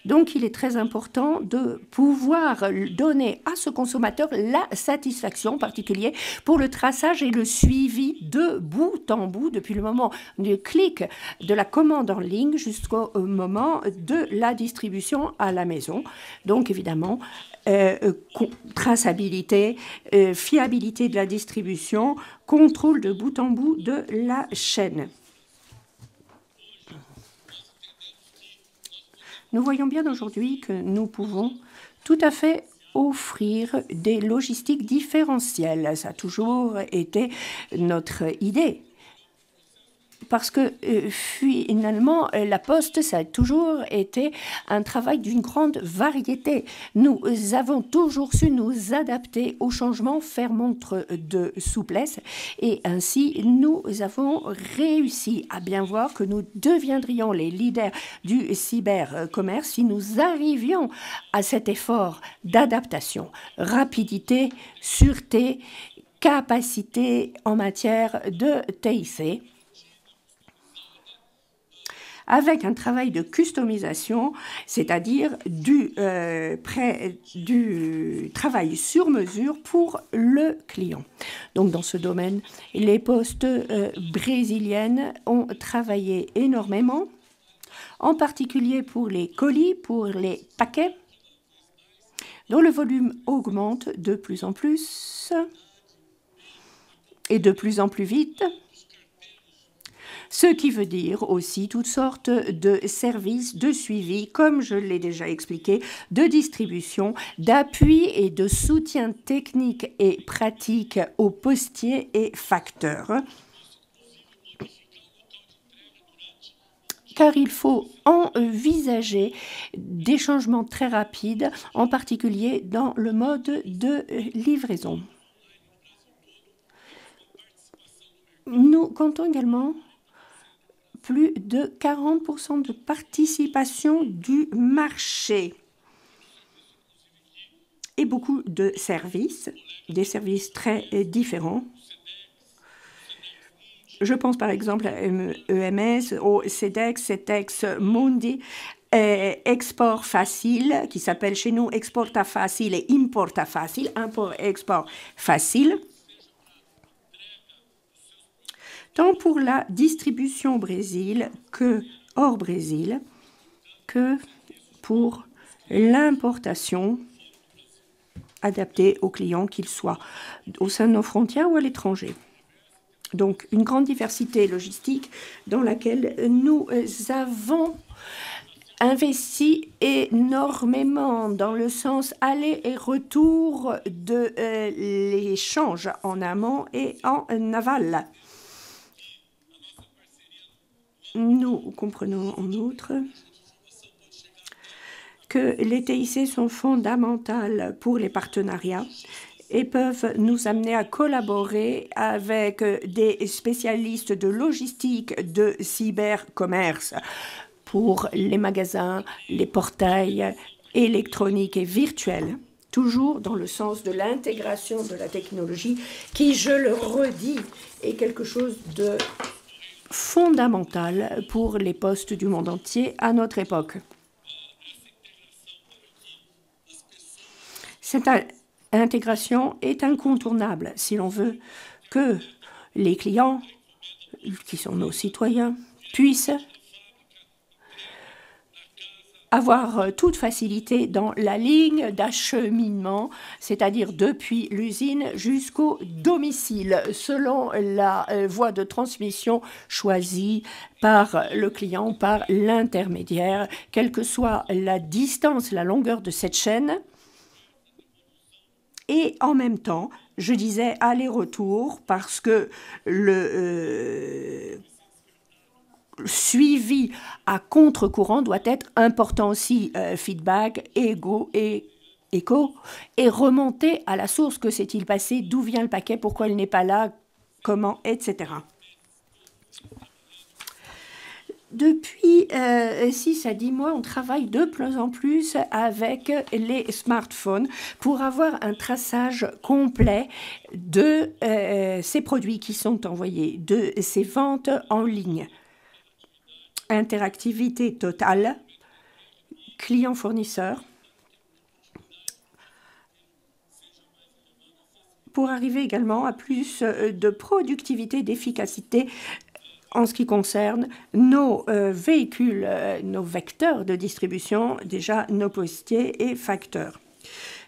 [SPEAKER 23] Donc il est très important de pouvoir donner à ce consommateur la satisfaction en particulier pour le traçage et le suivi de bout en bout depuis le moment du clic de la commande en ligne jusqu'au euh, moment de la distribution à la maison. Donc évidemment, euh, traçabilité, fiabilité de la distribution, contrôle de bout en bout de la chaîne. Nous voyons bien aujourd'hui que nous pouvons tout à fait offrir des logistiques différentielles. Ça a toujours été notre idée parce que euh, finalement, euh, la poste, ça a toujours été un travail d'une grande variété. Nous avons toujours su nous adapter aux changements, faire montre de souplesse, et ainsi, nous avons réussi à bien voir que nous deviendrions les leaders du cybercommerce si nous arrivions à cet effort d'adaptation, rapidité, sûreté, capacité en matière de TIC avec un travail de customisation, c'est-à-dire du, euh, du travail sur mesure pour le client. Donc dans ce domaine, les postes euh, brésiliennes ont travaillé énormément, en particulier pour les colis, pour les paquets, dont le volume augmente de plus en plus et de plus en plus vite ce qui veut dire aussi toutes sortes de services de suivi, comme je l'ai déjà expliqué, de distribution, d'appui et de soutien technique et pratique aux postiers et facteurs. car il faut envisager des changements très rapides, en particulier dans le mode de livraison. Nous comptons également plus de 40% de participation du marché et beaucoup de services, des services très différents. Je pense par exemple à EMS, au CEDEX, CETEX Mundi, Export Facile, qui s'appelle chez nous Exporta Facile et Importa Facile, import-export facile tant pour la distribution au Brésil que hors Brésil, que pour l'importation adaptée aux clients, qu'ils soient au sein de nos frontières ou à l'étranger. Donc une grande diversité logistique dans laquelle nous avons investi énormément dans le sens aller et retour de euh, l'échange en amont et en aval. Nous comprenons en outre que les TIC sont fondamentales pour les partenariats et peuvent nous amener à collaborer avec des spécialistes de logistique de cybercommerce pour les magasins, les portails électroniques et virtuels, toujours dans le sens de l'intégration de la technologie qui, je le redis, est quelque chose de fondamentale pour les postes du monde entier à notre époque. Cette intégration est incontournable si l'on veut que les clients, qui sont nos citoyens, puissent avoir euh, toute facilité dans la ligne d'acheminement, c'est-à-dire depuis l'usine jusqu'au domicile, selon la euh, voie de transmission choisie par le client, par l'intermédiaire, quelle que soit la distance, la longueur de cette chaîne. Et en même temps, je disais aller-retour parce que le euh, suivi à contre-courant doit être important aussi. Euh, feedback, ego et écho, et remonter à la source. Que s'est-il passé? D'où vient le paquet? Pourquoi il n'est pas là? Comment? Etc. Depuis 6 euh, à 10 mois, on travaille de plus en plus avec les smartphones pour avoir un traçage complet de euh, ces produits qui sont envoyés, de ces ventes en ligne interactivité totale, client-fournisseur, pour arriver également à plus euh, de productivité, d'efficacité en ce qui concerne nos euh, véhicules, euh, nos vecteurs de distribution, déjà nos postiers et facteurs.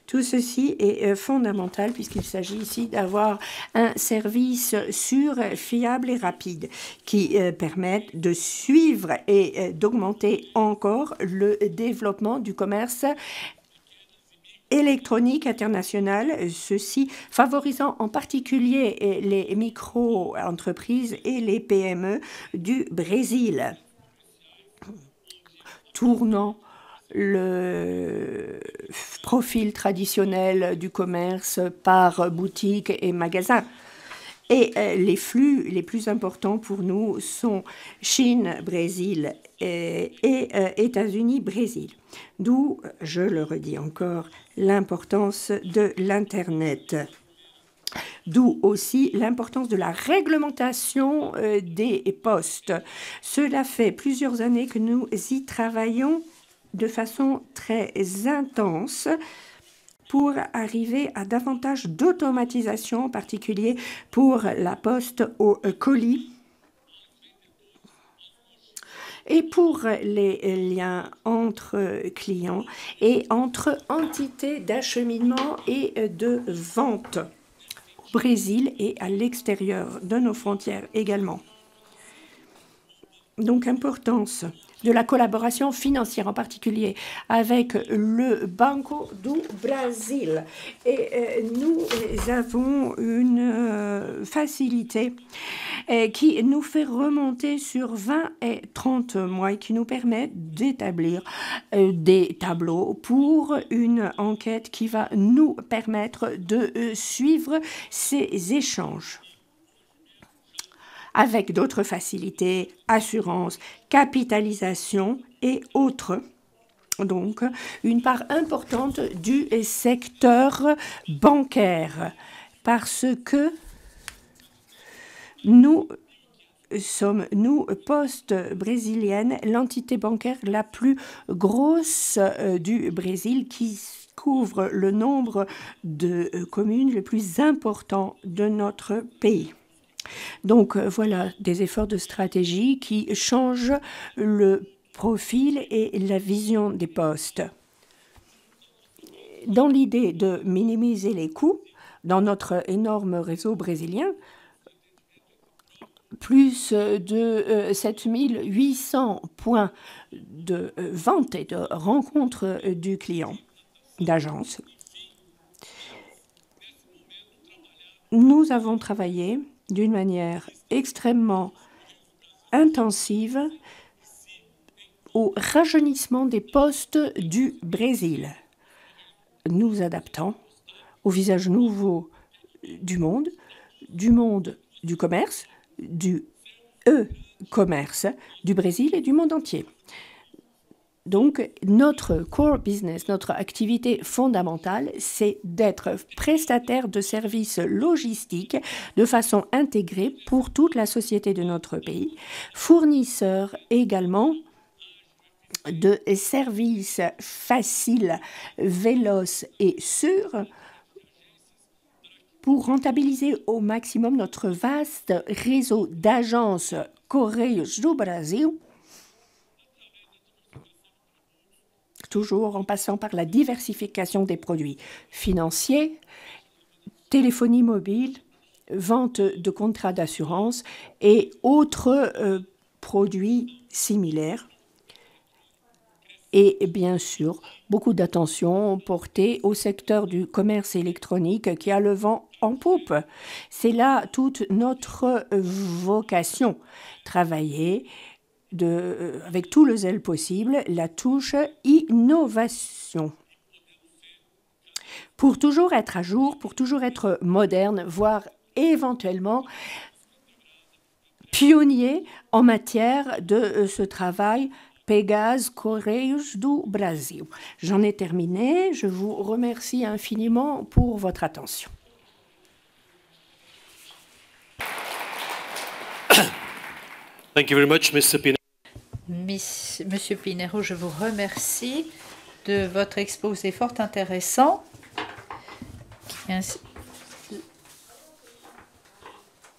[SPEAKER 23] Tout ceci est euh, fondamental puisqu'il s'agit ici d'avoir un service sûr, fiable et rapide qui euh, permette de suivre et euh, d'augmenter encore le développement du commerce électronique internationale, ceci favorisant en particulier les micro-entreprises et les PME du Brésil, tournant le profil traditionnel du commerce par boutique et magasin. Et euh, les flux les plus importants pour nous sont Chine, Brésil et, euh, États-Unis, Brésil. D'où, je le redis encore, l'importance de l'Internet. D'où aussi l'importance de la réglementation euh, des postes. Cela fait plusieurs années que nous y travaillons de façon très intense pour arriver à davantage d'automatisation, en particulier pour la poste au colis. Et pour les liens entre clients et entre entités d'acheminement et de vente au Brésil et à l'extérieur de nos frontières également. Donc, importance de la collaboration financière, en particulier avec le Banco do Brasil. Et euh, nous avons une euh, facilité euh, qui nous fait remonter sur 20 et 30 mois et qui nous permet d'établir des tableaux pour une enquête qui va nous permettre de suivre ces échanges avec d'autres facilités, assurance, capitalisation et autres. Donc, une part importante du secteur bancaire parce que nous sommes, nous, Poste brésilienne, l'entité bancaire la plus grosse euh, du Brésil qui couvre le nombre de euh, communes le plus important de notre pays. Donc euh, voilà des efforts de stratégie qui changent le profil et la vision des postes. Dans l'idée de minimiser les coûts, dans notre énorme réseau brésilien, plus de 7800 euh, points de euh, vente et de rencontre du client, d'agence. Nous avons travaillé d'une manière extrêmement intensive au rajeunissement des postes du Brésil, nous adaptant au visage nouveau du monde, du monde du commerce, du e-commerce du Brésil et du monde entier. Donc, notre core business, notre activité fondamentale, c'est d'être prestataire de services logistiques de façon intégrée pour toute la société de notre pays, fournisseur également de services faciles, véloces et sûrs pour rentabiliser au maximum notre vaste réseau d'agences Correios du Brasil toujours en passant par la diversification des produits financiers, téléphonie mobile, vente de contrats d'assurance et autres euh, produits similaires. Et bien sûr, beaucoup d'attention portée au secteur du commerce électronique qui a le vent en poupe. C'est là toute notre vocation. Travailler euh, avec tout le zèle possible, la touche innovation. Pour toujours être à jour, pour toujours être moderne, voire éventuellement pionnier en matière de euh, ce travail Pegas Correios do Brasil. J'en ai terminé. Je vous remercie infiniment pour votre attention.
[SPEAKER 4] Thank you very much.
[SPEAKER 22] Monsieur Pinero, je vous remercie de votre exposé fort intéressant.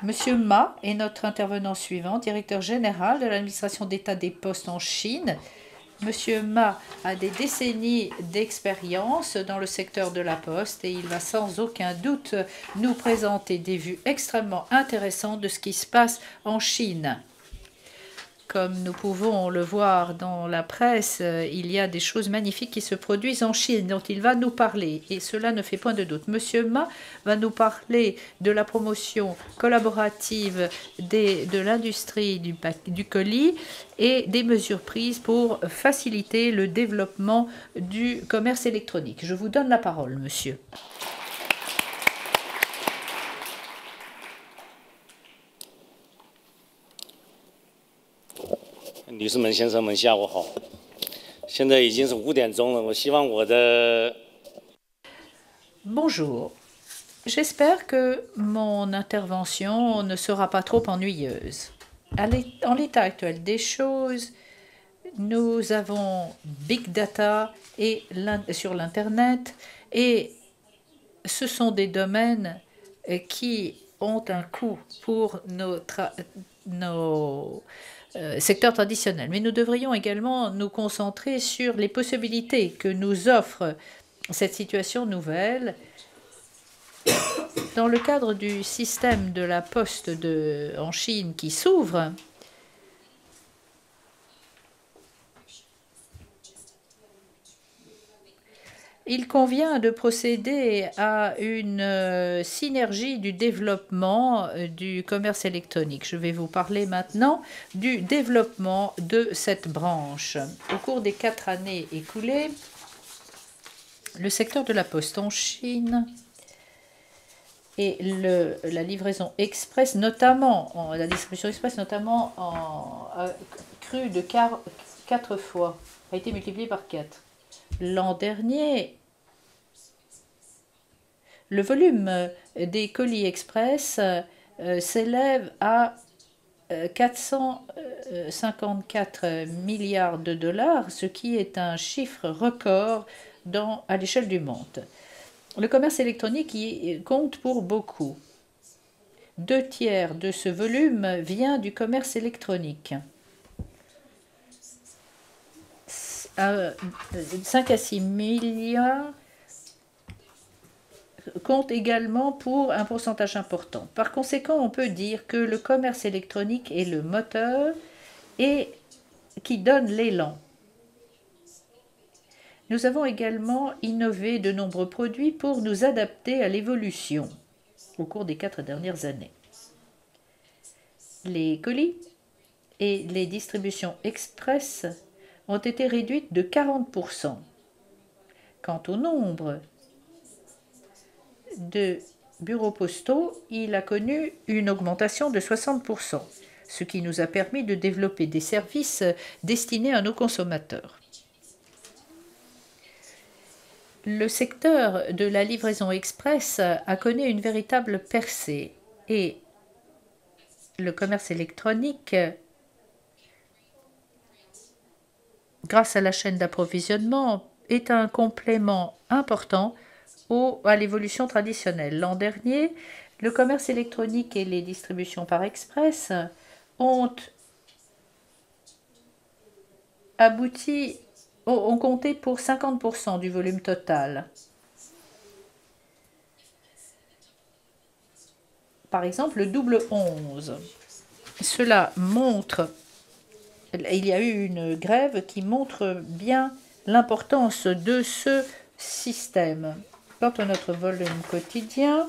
[SPEAKER 22] Monsieur Ma est notre intervenant suivant, directeur général de l'administration d'État des postes en Chine. Monsieur Ma a des décennies d'expérience dans le secteur de la poste et il va sans aucun doute nous présenter des vues extrêmement intéressantes de ce qui se passe en Chine. Comme nous pouvons le voir dans la presse, euh, il y a des choses magnifiques qui se produisent en Chine dont il va nous parler. Et cela ne fait point de doute. Monsieur Ma va nous parler de la promotion collaborative de l'industrie du, du colis et des mesures prises pour faciliter le développement du commerce électronique. Je vous donne la parole, monsieur. Bonjour. J'espère que mon intervention ne sera pas trop ennuyeuse. En l'état actuel des choses, nous avons Big Data et sur l'Internet et ce sont des domaines qui ont un coût pour nos, euh, secteur traditionnel. Mais nous devrions également nous concentrer sur les possibilités que nous offre cette situation nouvelle dans le cadre du système de la poste de, en Chine qui s'ouvre. Il convient de procéder à une euh, synergie du développement euh, du commerce électronique. Je vais vous parler maintenant du développement de cette branche. Au cours des quatre années écoulées, le secteur de la poste en Chine et la livraison express, notamment la distribution express, notamment en, a cru de 4 fois, a été multiplié par 4. L'an dernier, le volume euh, des colis express euh, s'élève à 454 euh, milliards de dollars, ce qui est un chiffre record à l'échelle du monde. Le commerce électronique y compte pour beaucoup. Deux tiers de ce volume vient du commerce électronique. 5 à 6 milliards compte également pour un pourcentage important. Par conséquent, on peut dire que le commerce électronique est le moteur et qui donne l'élan. Nous avons également innové de nombreux produits pour nous adapter à l'évolution au cours des quatre dernières années. Les colis et les distributions express ont été réduites de 40%. Quant au nombre de bureaux postaux, il a connu une augmentation de 60%, ce qui nous a permis de développer des services destinés à nos consommateurs. Le secteur de la livraison express a connu une véritable percée et le commerce électronique, grâce à la chaîne d'approvisionnement, est un complément important à l'évolution traditionnelle. L'an dernier, le commerce électronique et les distributions par express ont abouti, ont compté pour 50% du volume total. Par exemple, le double 11. Cela montre, il y a eu une grève qui montre bien l'importance de ce système. Quant à notre volume quotidien,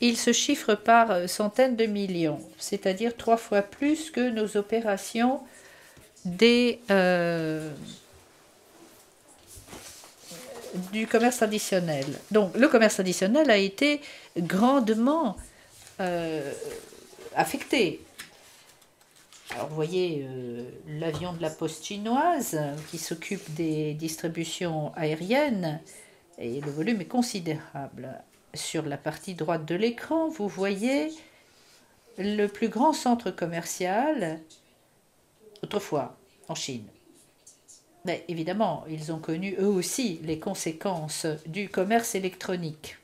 [SPEAKER 22] il se chiffre par centaines de millions, c'est-à-dire trois fois plus que nos opérations euh, du commerce traditionnel. Donc le commerce traditionnel a été grandement euh, affecté alors vous voyez euh, l'avion de la poste chinoise qui s'occupe des distributions aériennes et le volume est considérable. Sur la partie droite de l'écran, vous voyez le plus grand centre commercial autrefois en Chine. Mais évidemment, ils ont connu eux aussi les conséquences du commerce électronique.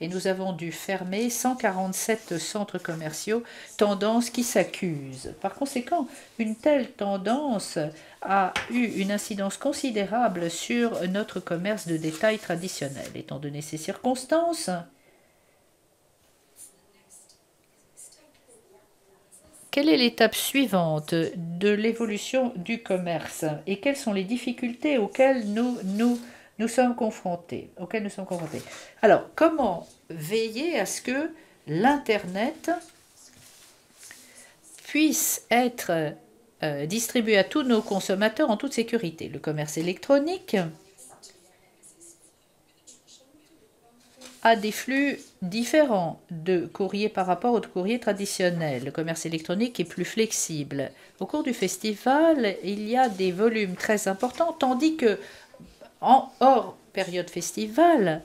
[SPEAKER 22] et nous avons dû fermer 147 centres commerciaux, tendance qui s'accuse. Par conséquent, une telle tendance a eu une incidence considérable sur notre commerce de détail traditionnel. Étant donné ces circonstances, Quelle est l'étape suivante de l'évolution du commerce et quelles sont les difficultés auxquelles nous nous nous sommes confrontés, auxquelles nous sommes confrontés Alors, comment veiller à ce que l'Internet puisse être euh, distribué à tous nos consommateurs en toute sécurité? Le commerce électronique a des flux différents de courrier par rapport au courrier traditionnel. Le commerce électronique est plus flexible. Au cours du festival, il y a des volumes très importants, tandis que en hors période festival,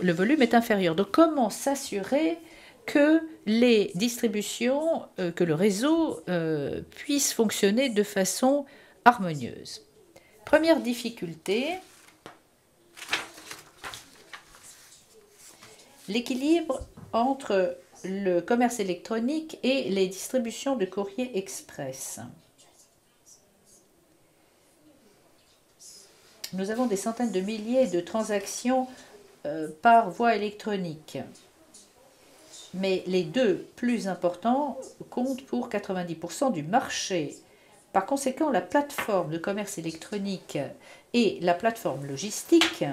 [SPEAKER 22] le volume est inférieur. Donc comment s'assurer que les distributions, euh, que le réseau euh, puisse fonctionner de façon harmonieuse? Première difficulté, l'équilibre entre le commerce électronique et les distributions de courrier express. Nous avons des centaines de milliers de transactions euh, par voie électronique. Mais les deux plus importants comptent pour 90% du marché. Par conséquent, la plateforme de commerce électronique et la plateforme logistique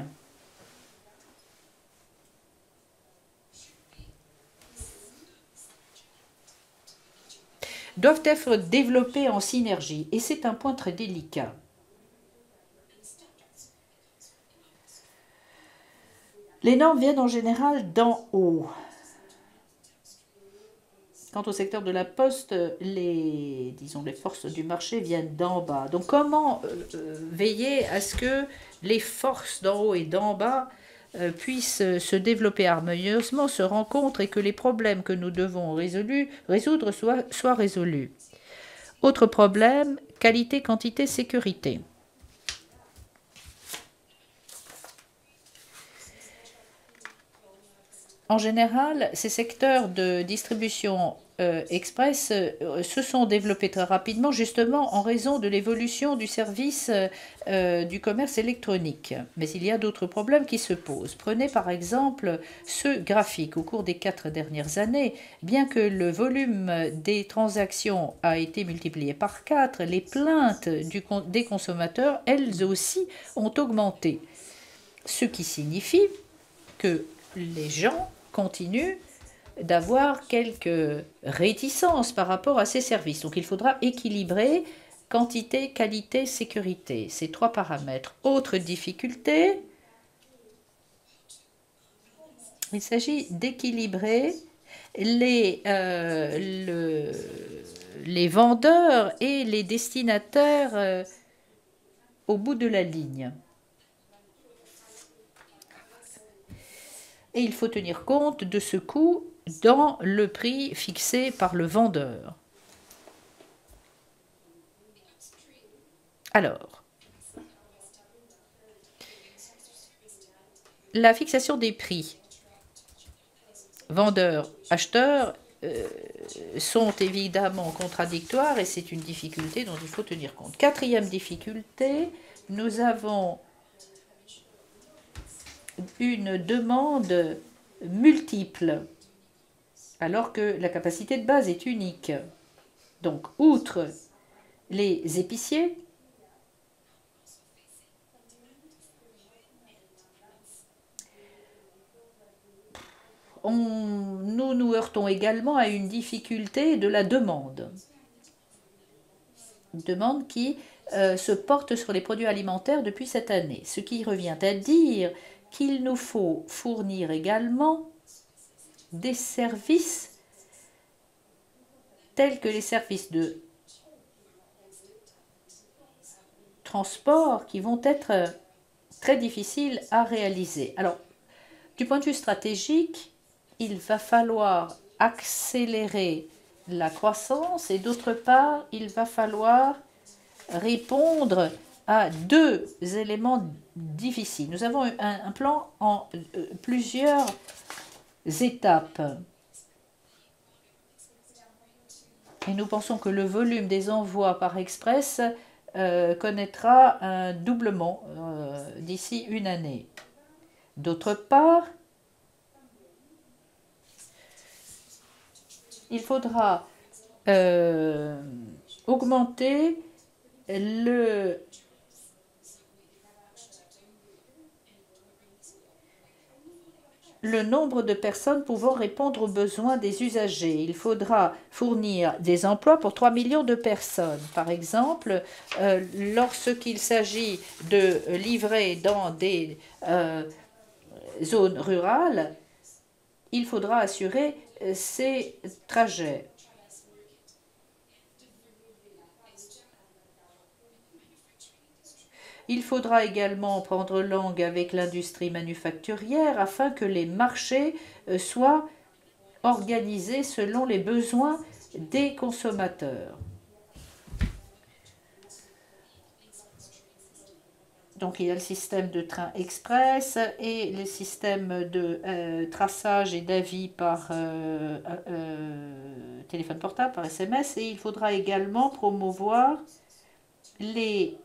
[SPEAKER 22] doivent être développés en synergie. Et c'est un point très délicat. Les normes viennent en général d'en haut. Quant au secteur de la poste, les, disons, les forces du marché viennent d'en bas. Donc comment euh, euh, veiller à ce que les forces d'en haut et d'en bas euh, puissent se développer harmonieusement, se rencontrent et que les problèmes que nous devons résoudre soient, soient résolus? Autre problème, qualité, quantité, sécurité. En général, ces secteurs de distribution euh, express euh, se sont développés très rapidement justement en raison de l'évolution du service euh, du commerce électronique. Mais il y a d'autres problèmes qui se posent. Prenez par exemple ce graphique. Au cours des quatre dernières années, bien que le volume des transactions a été multiplié par quatre, les plaintes des consommateurs, elles aussi, ont augmenté. Ce qui signifie que les gens continue d'avoir quelques réticences par rapport à ces services. Donc il faudra équilibrer quantité, qualité, sécurité, ces trois paramètres. Autre difficulté, il s'agit d'équilibrer les, euh, vendeurs et les destinataires euh, au bout de la ligne. Et il faut tenir compte de ce coût dans le prix fixé par le vendeur. Alors, la fixation des prix, vendeurs, acheteurs, euh, sont évidemment contradictoires et c'est une difficulté dont il faut tenir compte. Quatrième difficulté, nous avons une demande multiple, alors que la capacité de base est unique. Donc, outre les épiciers, nous nous heurtons également à une difficulté de la demande. Une demande qui euh, se porte sur les produits alimentaires depuis cette année, ce qui revient à dire qu'il nous faut fournir également des services tels que les services de transport qui vont être très difficiles à réaliser. Alors, du point de vue stratégique, il va falloir accélérer la croissance et d'autre part, il va falloir répondre à deux éléments difficiles. Nous avons un, plan en euh, plusieurs étapes. Et nous pensons que le volume des envois par express euh, connaîtra un doublement euh, d'ici une année. D'autre part, il faudra augmenter le le nombre de personnes pouvant répondre aux besoins des usagers. Il faudra fournir des emplois pour 3 millions de personnes. Par exemple, euh, lorsqu'il s'agit de livrer dans des euh, zones rurales, il faudra assurer euh, ces trajets. Il faudra également prendre langue avec l'industrie manufacturière afin que les marchés euh, soient organisés selon les besoins des consommateurs. Donc il y a le système de train express et le système de euh, traçage et d'avis par euh, téléphone portable, par SMS. Et il faudra également promouvoir les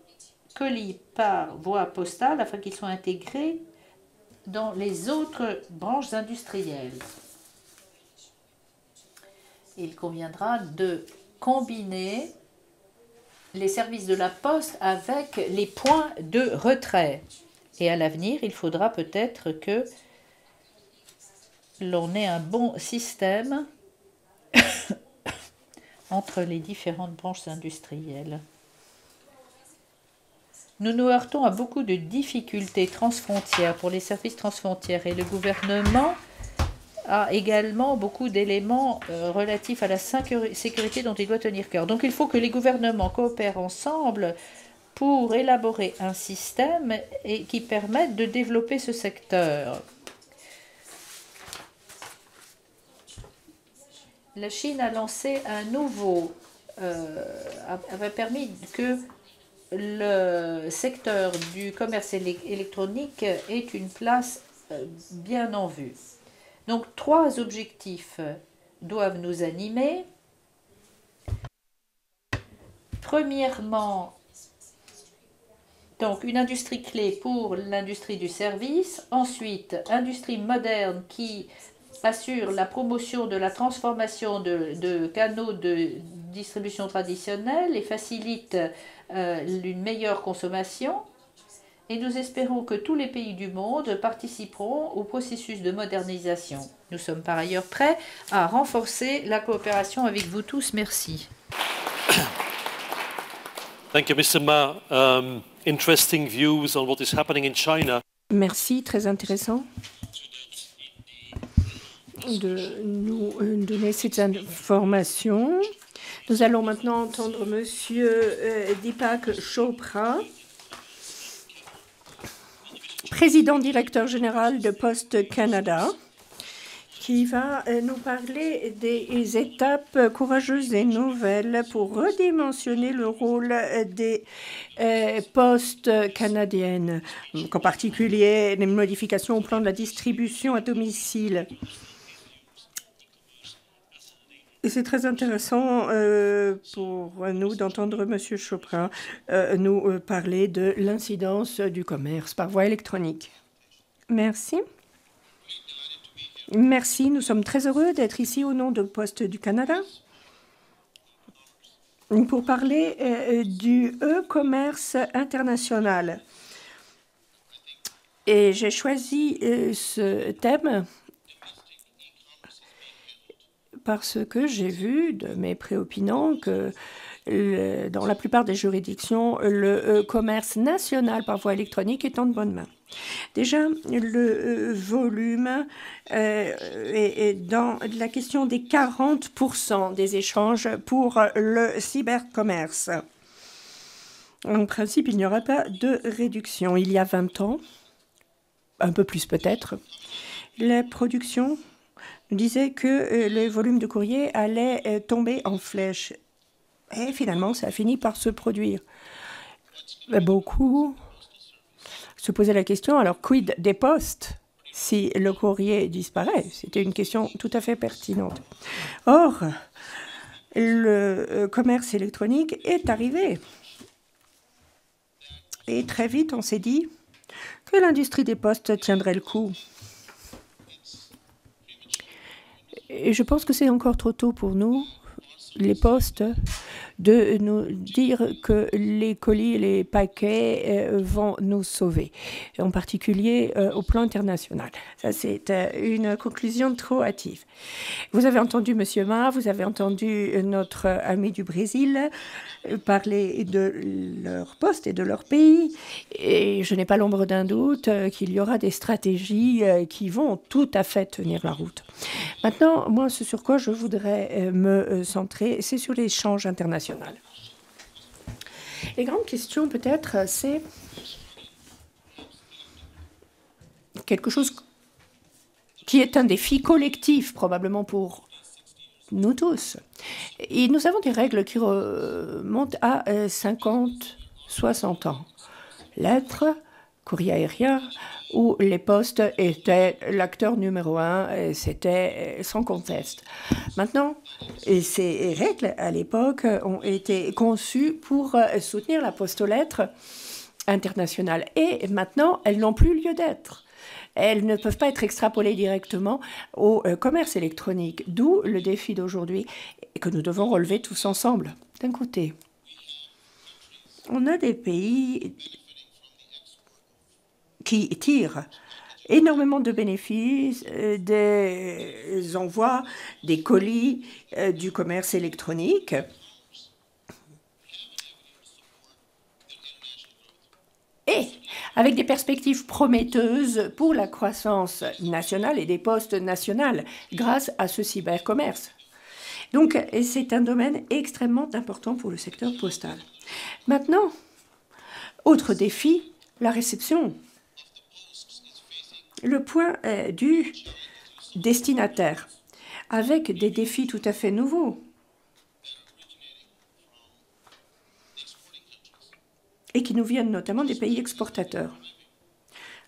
[SPEAKER 22] colis par voie postale afin qu'ils soient intégrés dans les autres branches industrielles. Il conviendra de combiner les services de la poste avec les points de retrait. Et à l'avenir, il faudra peut-être que l'on ait un bon système entre les différentes branches industrielles. Nous nous heurtons à beaucoup de difficultés transfrontières pour les services transfrontières et le gouvernement a également beaucoup d'éléments euh, relatifs à la sécurité dont il doit tenir cœur. Donc il faut que les gouvernements coopèrent ensemble pour élaborer un système et qui permette de développer ce secteur. La Chine a lancé un nouveau, euh, avait permis que le secteur du commerce électronique est une place euh, bien en vue. Donc trois objectifs doivent nous animer. Premièrement, donc une industrie clé pour l'industrie du service. Ensuite, industrie moderne qui assure la promotion de la transformation de, de canaux de distribution traditionnels et facilite une meilleure consommation et nous espérons que tous les pays du monde participeront au processus de modernisation. Nous sommes par ailleurs prêts à renforcer la coopération avec vous tous. Merci.
[SPEAKER 4] Thank you, Mr. Ma. Um, interesting views on what is happening in China.
[SPEAKER 23] Merci, très intéressant de nous euh, donner cette information. Nous allons maintenant entendre Monsieur euh, Deepak Chopra, président directeur général de Poste Canada, qui va euh, nous parler des étapes courageuses et nouvelles pour redimensionner le rôle des euh, postes canadiennes, en particulier les modifications au plan de la distribution à domicile. Et c'est très intéressant euh, pour nous d'entendre M. Chopra euh, nous euh, parler de l'incidence du commerce par voie électronique. Merci. Merci, nous sommes très heureux d'être ici au nom de Poste du Canada pour parler du e-commerce international. Et j'ai choisi ce thème parce que j'ai vu de mes préopinants que dans la plupart des juridictions, le euh, commerce national par voie électronique est en de bonnes mains. Déjà, le euh, volume euh, est dans la question des 40% des échanges pour le cybercommerce. En principe, il n'y aura pas de réduction. Il y a 20 ans, un peu plus peut-être, la production disait que euh, le volume de courrier allait euh, tomber en flèche. Et finalement, ça a fini par se produire. Beaucoup se posaient la question, alors quid des postes si le courrier disparaît? C'était une question tout à fait pertinente. Or, le euh, commerce électronique est arrivé. Et très vite, on s'est dit que l'industrie des postes tiendrait le coup. Et je pense que c'est encore trop tôt pour nous les postes de nous dire que les colis et les paquets euh, vont nous sauver, en particulier euh, au plan international. Ça, c'est euh, une conclusion trop hâtive. Vous avez entendu M. Ma, vous avez entendu notre ami du Brésil parler de leur poste et de leur pays, et je n'ai pas l'ombre d'un doute qu'il y aura des stratégies qui vont tout à fait tenir la route. Maintenant, moi, ce sur quoi je voudrais me centrer, c'est sur l'échange international. Les grandes questions, peut-être, c'est quelque chose qui est un défi collectif, probablement pour nous tous. Et nous avons des règles qui remontent à 50, euh, 60 ans. Lettres, courrier aérien, où les postes étaient l'acteur numéro un, c'était sans conteste. Maintenant, ces règles à l'époque ont été conçues pour soutenir la poste aux lettres internationale. Et maintenant, elles n'ont plus lieu d'être. Elles ne peuvent pas être extrapolées directement au euh, commerce électronique, d'où le défi d'aujourd'hui que nous devons relever tous ensemble. D'un côté, on a des pays qui tirent énormément de bénéfices euh, des envois, des colis, euh, du commerce électronique. Et avec des perspectives prometteuses pour la croissance nationale et des postes nationaux grâce à ce cybercommerce. Donc, c'est un domaine extrêmement important pour le secteur postal. Maintenant, autre défi, la réception le point est du destinataire, avec des défis tout à fait nouveaux. et qui nous viennent notamment des pays exportateurs.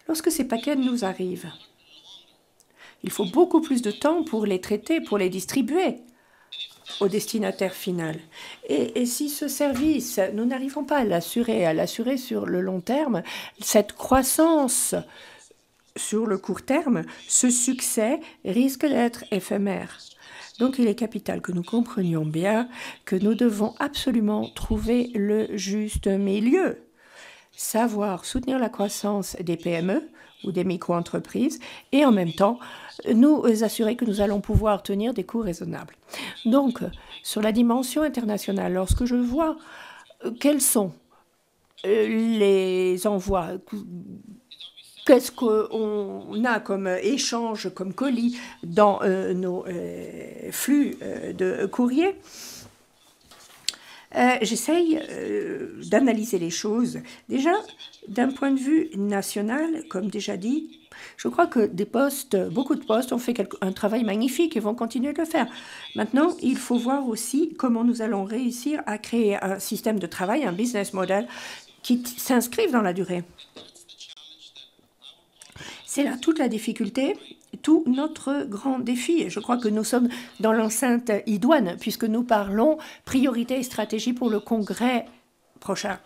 [SPEAKER 23] Lorsque ces paquets nous arrivent, il faut beaucoup plus de temps pour les traiter, pour les distribuer au destinataire final. Et si ce service, nous n'arrivons pas à l'assurer, à l'assurer sur le long terme, cette croissance sur le court terme, ce succès risque d'être éphémère. Donc il est capital que nous comprenions bien que nous devons absolument trouver le juste milieu, savoir soutenir la croissance des PME ou des micro-entreprises et en même temps nous assurer que nous allons pouvoir tenir des coûts raisonnables. Donc sur la dimension internationale, lorsque je vois quels sont euh, les envois qu'est-ce qu'on a comme échange, comme colis dans euh, nos euh, flux euh, de courrier. J'essaye d'analyser les choses. Déjà, d'un point de vue national, comme déjà dit, je crois que des postes, beaucoup de postes ont fait un travail magnifique et vont continuer de le faire. Maintenant, il faut voir aussi comment nous allons réussir à créer un système de travail, un business model qui s'inscrive dans la durée. C'est là toute la difficulté, tout notre grand défi. Et je crois que nous sommes dans l'enceinte idoine, puisque nous parlons priorité et stratégie pour le congrès prochain.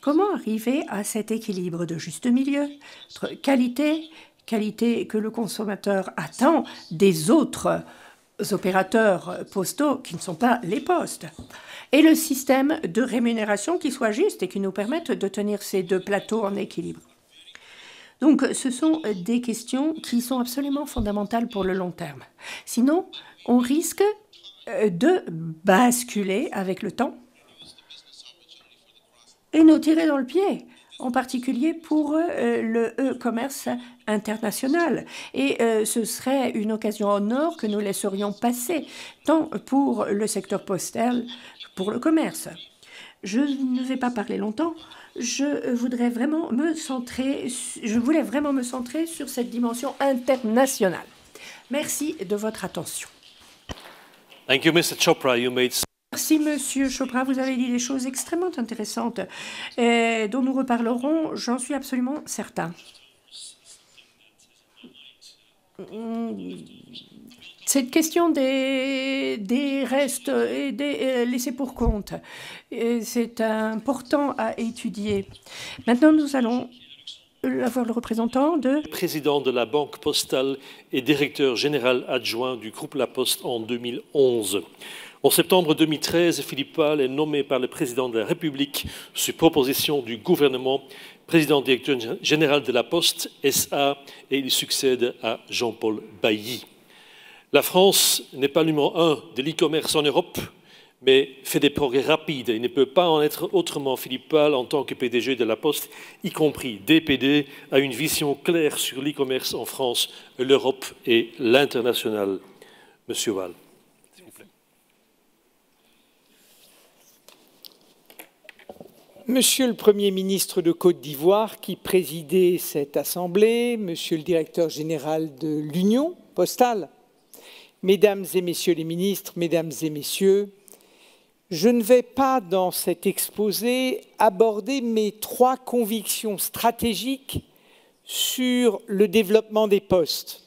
[SPEAKER 23] Comment arriver à cet équilibre de juste milieu entre qualité, qualité que le consommateur attend des autres opérateurs postaux qui ne sont pas les postes, et le système de rémunération qui soit juste et qui nous permette de tenir ces deux plateaux en équilibre? Donc ce sont des questions qui sont absolument fondamentales pour le long terme. Sinon, on risque euh, de basculer avec le temps et nous tirer dans le pied, en particulier pour euh, le e-commerce international. Et euh, ce serait une occasion en or que nous laisserions passer, tant pour le secteur postal, pour le commerce. Je ne vais pas parler longtemps je voudrais vraiment me centrer, je voulais vraiment me centrer sur cette dimension internationale. Merci de votre attention.
[SPEAKER 4] Thank you, Mr. Chopra. You made...
[SPEAKER 23] Merci, Monsieur Chopra. Vous avez dit des choses extrêmement intéressantes et dont nous reparlerons, j'en suis absolument certain cette question des, restes et des euh, laissés pour compte, c'est important à étudier. Maintenant, nous allons avoir le représentant de...
[SPEAKER 4] Président de la Banque postale et directeur général adjoint du groupe La Poste en 2011. En septembre 2013, Philippe Pal est nommé par le président de la République sur proposition du gouvernement président directeur général de la Poste SA et il succède à Jean-Paul Bailly. La France n'est pas numéro un de l'e-commerce en Europe, mais fait des progrès rapides. Il ne peut pas en être autrement. Philippe Pal, en tant que PDG de la Poste, y compris DPD, a une vision claire sur l'e-commerce en France, l'Europe et l'international. Monsieur Val. s'il vous plaît.
[SPEAKER 24] Monsieur le Premier ministre de Côte d'Ivoire, qui présidait cette assemblée, Monsieur le directeur général de l'Union postale, Mesdames et Messieurs les ministres, Mesdames et Messieurs, je ne vais pas, dans cet exposé, aborder mes trois convictions stratégiques sur le développement des postes.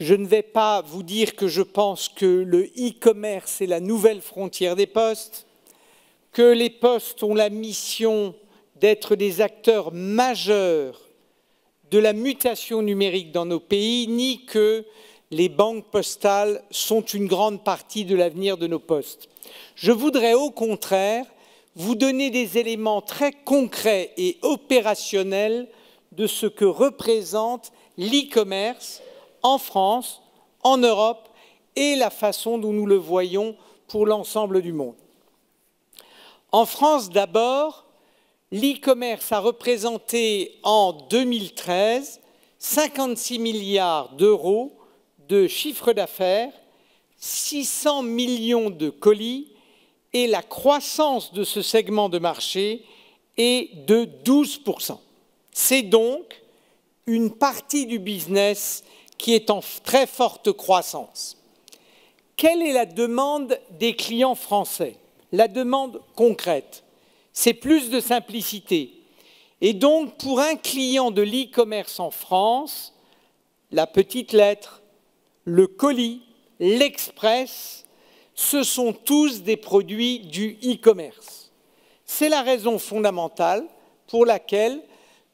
[SPEAKER 24] Je ne vais pas vous dire que je pense que le e-commerce est la nouvelle frontière des postes, que les postes ont la mission d'être des acteurs majeurs de la mutation numérique dans nos pays, ni que les banques postales sont une grande partie de l'avenir de nos postes. Je voudrais au contraire vous donner des éléments très concrets et opérationnels de ce que représente l'e-commerce en France, en Europe et la façon dont nous le voyons pour l'ensemble du monde. En France d'abord, l'e-commerce a représenté en 2013 56 milliards d'euros de chiffre d'affaires, 600 millions de colis et la croissance de ce segment de marché est de 12%. C'est donc une partie du business qui est en très forte croissance. Quelle est la demande des clients français? La demande concrète, c'est plus de simplicité. Et donc, pour un client de l'e-commerce en France, la petite lettre, le colis, l'express, ce sont tous des produits du e-commerce. C'est la raison fondamentale pour laquelle,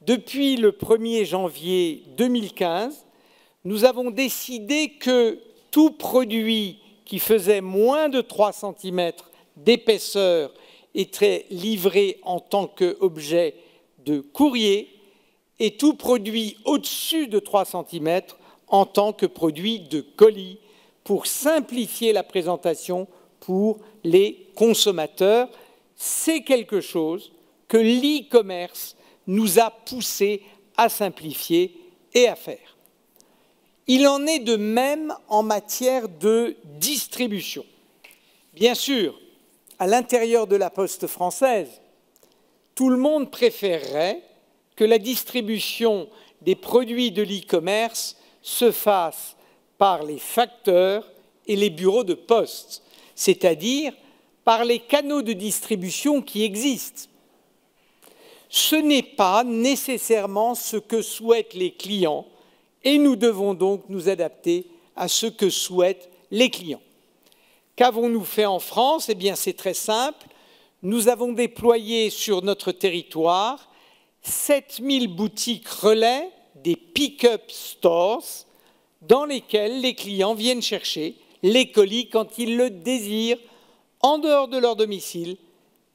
[SPEAKER 24] depuis le 1er janvier 2015, nous avons décidé que tout produit qui faisait moins de 3 cm d'épaisseur était livré en tant qu'objet de courrier et tout produit au-dessus de 3 cm en tant que produit de colis pour simplifier la présentation pour les consommateurs. C'est quelque chose que l'e-commerce nous a poussé à simplifier et à faire. Il en est de même en matière de distribution. Bien sûr, à l'intérieur de la poste française, tout le monde préférerait que la distribution des produits de l'e-commerce se fasse par les facteurs et les bureaux de poste, c'est-à-dire par les canaux de distribution qui existent. Ce n'est pas nécessairement ce que souhaitent les clients et nous devons donc nous adapter à ce que souhaitent les clients. Qu'avons-nous fait en France? Eh bien, c'est très simple. Nous avons déployé sur notre territoire 7000 boutiques relais, des pick-up stores, dans lesquels les clients viennent chercher les colis quand ils le désirent, en dehors de leur domicile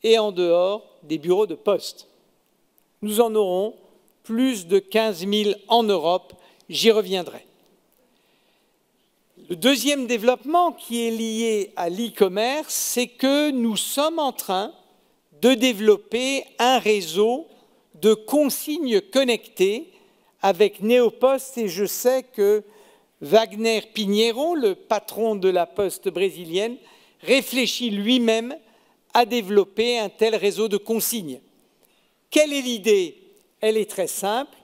[SPEAKER 24] et en dehors des bureaux de poste. Nous en aurons plus de 15 000 en Europe, j'y reviendrai. Le deuxième développement qui est lié à l'e-commerce, c'est que nous sommes en train de développer un réseau de consignes connectées avec Neopost et je sais que Wagner Pinheiro, le patron de la poste brésilienne, réfléchit lui-même à développer un tel réseau de consignes. Quelle est l'idée? Elle est très simple,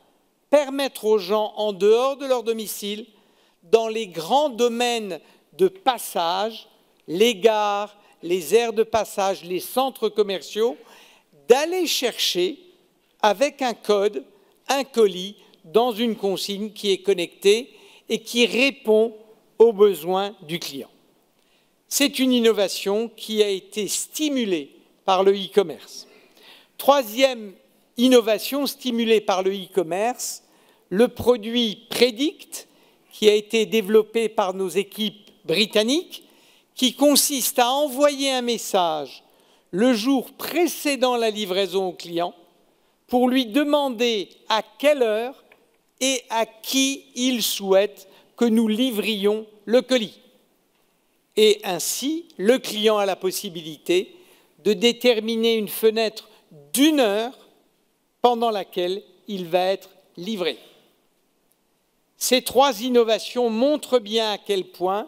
[SPEAKER 24] permettre aux gens en dehors de leur domicile, dans les grands domaines de passage, les gares, les aires de passage, les centres commerciaux, d'aller chercher avec un code un colis dans une consigne qui est connectée et qui répond aux besoins du client. C'est une innovation qui a été stimulée par le e-commerce. Troisième innovation stimulée par le e-commerce, le produit Predict, qui a été développé par nos équipes britanniques, qui consiste à envoyer un message le jour précédant la livraison au client pour lui demander à quelle heure et à qui il souhaite que nous livrions le colis. Et ainsi, le client a la possibilité de déterminer une fenêtre d'une heure pendant laquelle il va être livré. Ces trois innovations montrent bien à quel point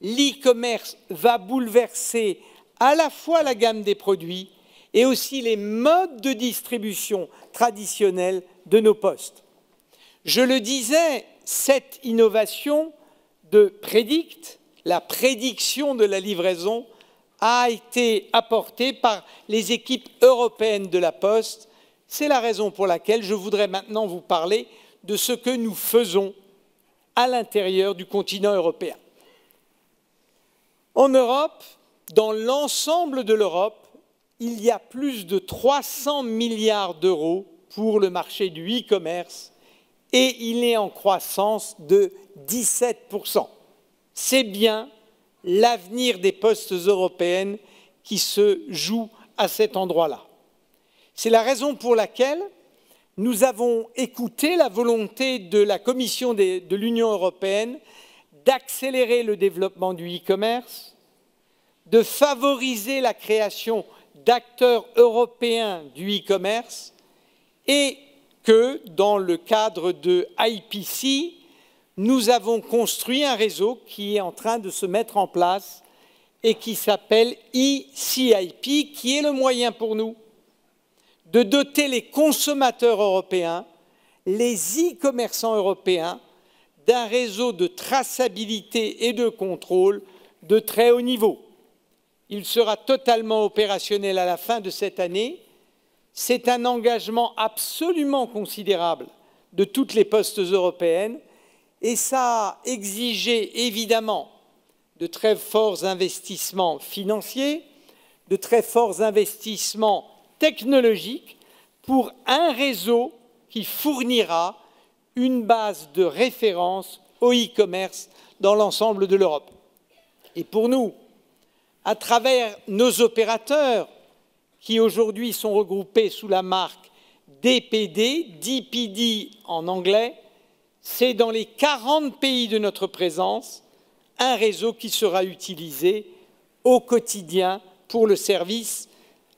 [SPEAKER 24] l'e-commerce va bouleverser à la fois la gamme des produits et aussi les modes de distribution traditionnels de nos postes. Je le disais, cette innovation de prédict, la prédiction de la livraison, a été apportée par les équipes européennes de la Poste. C'est la raison pour laquelle je voudrais maintenant vous parler de ce que nous faisons à l'intérieur du continent européen. En Europe, dans l'ensemble de l'Europe, il y a plus de 300 milliards d'euros pour le marché du e-commerce et il est en croissance de 17%. C'est bien l'avenir des postes européennes qui se joue à cet endroit-là. C'est la raison pour laquelle nous avons écouté la volonté de la Commission de l'Union européenne d'accélérer le développement du e-commerce, de favoriser la création d'acteurs européens du e-commerce et que, dans le cadre de IPC, nous avons construit un réseau qui est en train de se mettre en place et qui s'appelle ECIP, qui est le moyen pour nous de doter les consommateurs européens, les e-commerçants européens, d'un réseau de traçabilité et de contrôle de très haut niveau. Il sera totalement opérationnel à la fin de cette année. C'est un engagement absolument considérable de toutes les postes européennes et ça a exigé évidemment de très forts investissements financiers, de très forts investissements technologiques pour un réseau qui fournira une base de référence au e-commerce dans l'ensemble de l'Europe. Et pour nous, à travers nos opérateurs qui aujourd'hui sont regroupés sous la marque DPD, DPD en anglais, c'est dans les 40 pays de notre présence un réseau qui sera utilisé au quotidien pour le service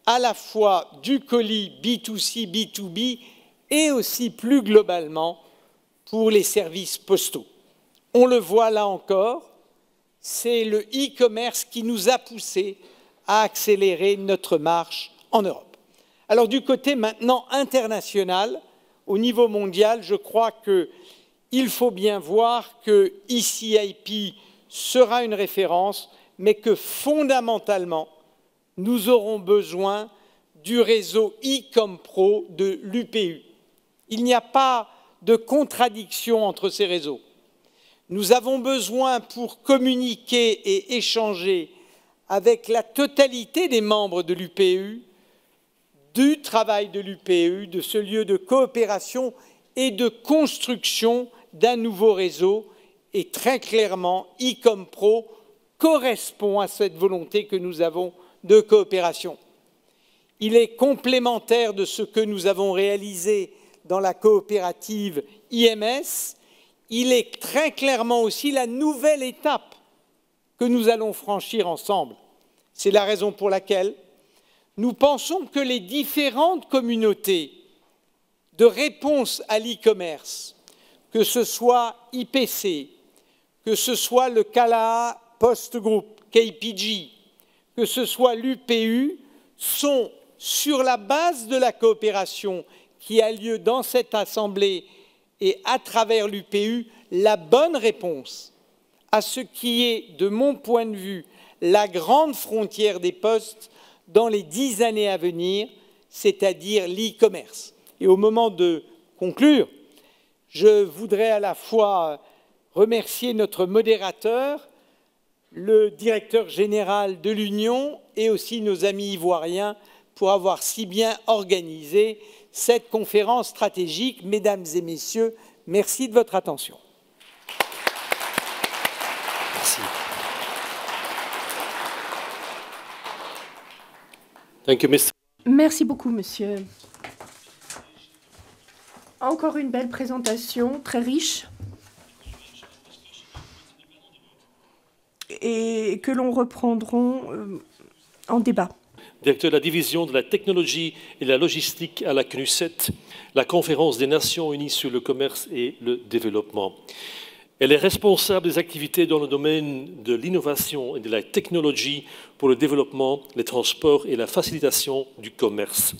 [SPEAKER 24] à la fois du colis B2C, B2B et aussi plus globalement pour les services postaux. On le voit là encore, c'est le e-commerce qui nous a poussés à accélérer notre marche en Europe. Alors du côté maintenant international, au niveau mondial, je crois qu'il faut bien voir que ECIP sera une référence, mais que fondamentalement, nous aurons besoin du réseau e-com-pro de l'UPU. Il n'y a pas de contradiction entre ces réseaux. Nous avons besoin pour communiquer et échanger avec la totalité des membres de l'UPU, du travail de l'UPU, de ce lieu de coopération et de construction d'un nouveau réseau. Et très clairement, ICOMPRO correspond à cette volonté que nous avons de coopération. Il est complémentaire de ce que nous avons réalisé dans la coopérative IMS il est très clairement aussi la nouvelle étape que nous allons franchir ensemble. C'est la raison pour laquelle nous pensons que les différentes communautés de réponse à l'e-commerce, que ce soit IPC, que ce soit le CALA Post Group, KPG, que ce soit l'UPU, sont sur la base de la coopération qui a lieu dans cette Assemblée et à travers l'UPU la bonne réponse à ce qui est, de mon point de vue, la grande frontière des postes dans les dix années à venir, c'est-à-dire l'e-commerce. Et au moment de conclure, je voudrais à la fois remercier notre modérateur, le directeur général de l'Union et aussi nos amis ivoiriens pour avoir si bien organisé cette conférence stratégique. Mesdames et messieurs, merci de votre attention.
[SPEAKER 4] Thank you, Mr.
[SPEAKER 23] Merci beaucoup, monsieur. Encore une belle présentation, très riche. Et que l'on reprendront euh, en débat.
[SPEAKER 4] Directeur de la division de la technologie et de la logistique à la CNUSET, la conférence des Nations Unies sur le commerce et le développement. Elle est responsable des activités dans le domaine de l'innovation et de la technologie pour le développement, les transports et la facilitation du commerce.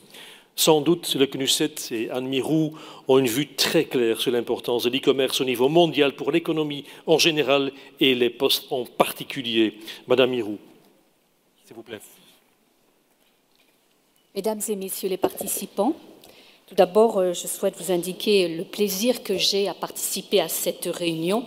[SPEAKER 4] Sans doute, le CNUSET et Anne Mirou ont une vue très claire sur l'importance de l'e-commerce au niveau mondial pour l'économie en général et les postes en particulier. Madame Mirou, s'il vous plaît.
[SPEAKER 25] Mesdames et messieurs les participants, tout d'abord, euh, je souhaite vous indiquer le plaisir que j'ai à participer à cette réunion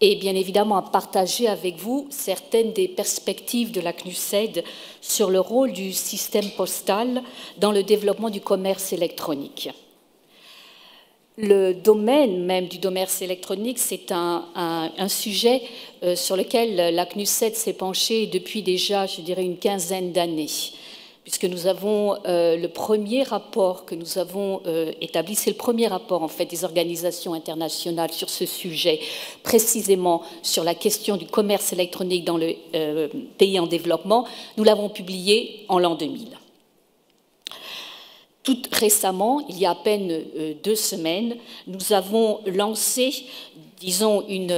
[SPEAKER 25] et bien évidemment à partager avec vous certaines des perspectives de la CNUSED sur le rôle du système postal dans le développement du commerce électronique. Le domaine même du commerce électronique, c'est un, sujet euh, sur lequel la CNUSED s'est penchée depuis déjà, je dirais, une quinzaine d'années puisque nous avons euh, le premier rapport que nous avons euh, établi, c'est le premier rapport en fait des organisations internationales sur ce sujet, précisément sur la question du commerce électronique dans le euh, pays en développement. Nous l'avons publié en l'an 2000. Tout récemment, il y a à peine deux semaines, nous avons lancé, disons, une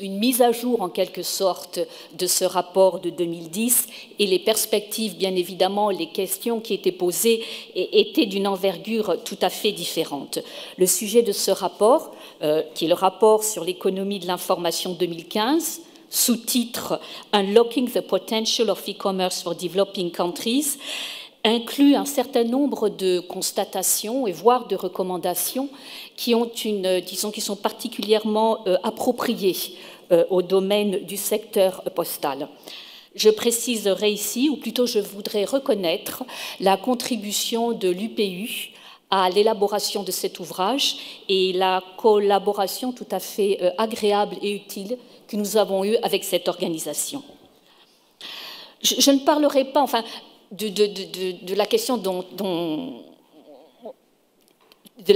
[SPEAKER 25] une mise à jour en quelque sorte de ce rapport de 2010 et les perspectives, bien évidemment, les questions qui étaient posées étaient d'une envergure tout à fait différente. Le sujet de ce rapport, euh, qui est le rapport sur l'économie de l'information 2015, sous-titre Unlocking the Potential of E-Commerce for Developing Countries, inclut un certain nombre de constatations et voire de recommandations qui ont une, disons, qui sont particulièrement euh, appropriées au domaine du secteur postal. Je préciserai ici, ou plutôt je voudrais reconnaître la contribution de l'UPU à l'élaboration de cet ouvrage et la collaboration tout à fait euh, agréable et utile que nous avons eue avec cette organisation. Je, ne parlerai pas, enfin, de la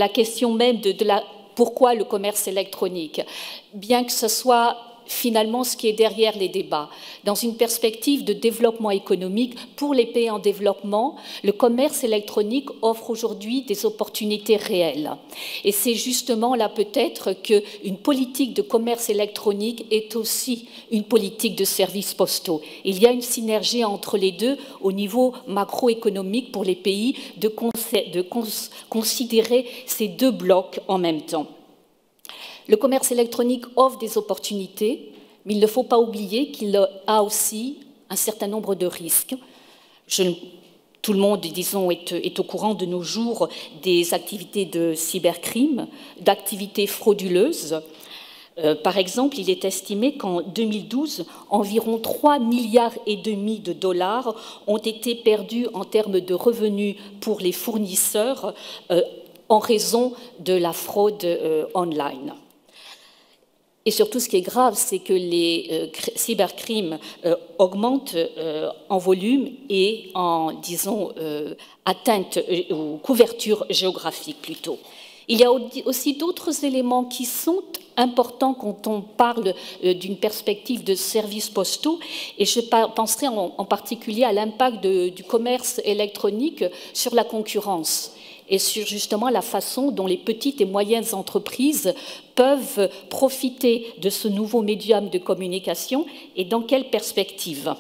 [SPEAKER 25] question même de, la pourquoi le commerce électronique, bien que ce soit finalement ce qui est derrière les débats. Dans une perspective de développement économique pour les pays en développement, le commerce électronique offre aujourd'hui des opportunités réelles. Et c'est justement là peut-être qu'une politique de commerce électronique est aussi une politique de services postaux. Il y a une synergie entre les deux au niveau macroéconomique pour les pays de, de considérer ces deux blocs en même temps. Le commerce électronique offre des opportunités, mais il ne faut pas oublier qu'il a aussi un certain nombre de risques. tout le monde, disons, est, au courant de nos jours des activités de cybercrime, d'activités frauduleuses. Euh, par exemple, il est estimé qu'en 2012, environ 3 milliards et demi de dollars ont été perdus en termes de revenus pour les fournisseurs euh, en raison de la fraude euh, online. Et surtout, ce qui est grave, c'est que les euh, cybercrimes euh, augmentent euh, en volume et en, disons, atteinte ou couverture géographique plutôt. Il y a aussi d'autres éléments qui sont importants quand on parle d'une perspective de services postaux, et je penserai en, particulier à l'impact du commerce électronique sur la concurrence et sur justement la façon dont les petites et moyennes entreprises peuvent profiter de ce nouveau médium de communication et dans quelle perspective.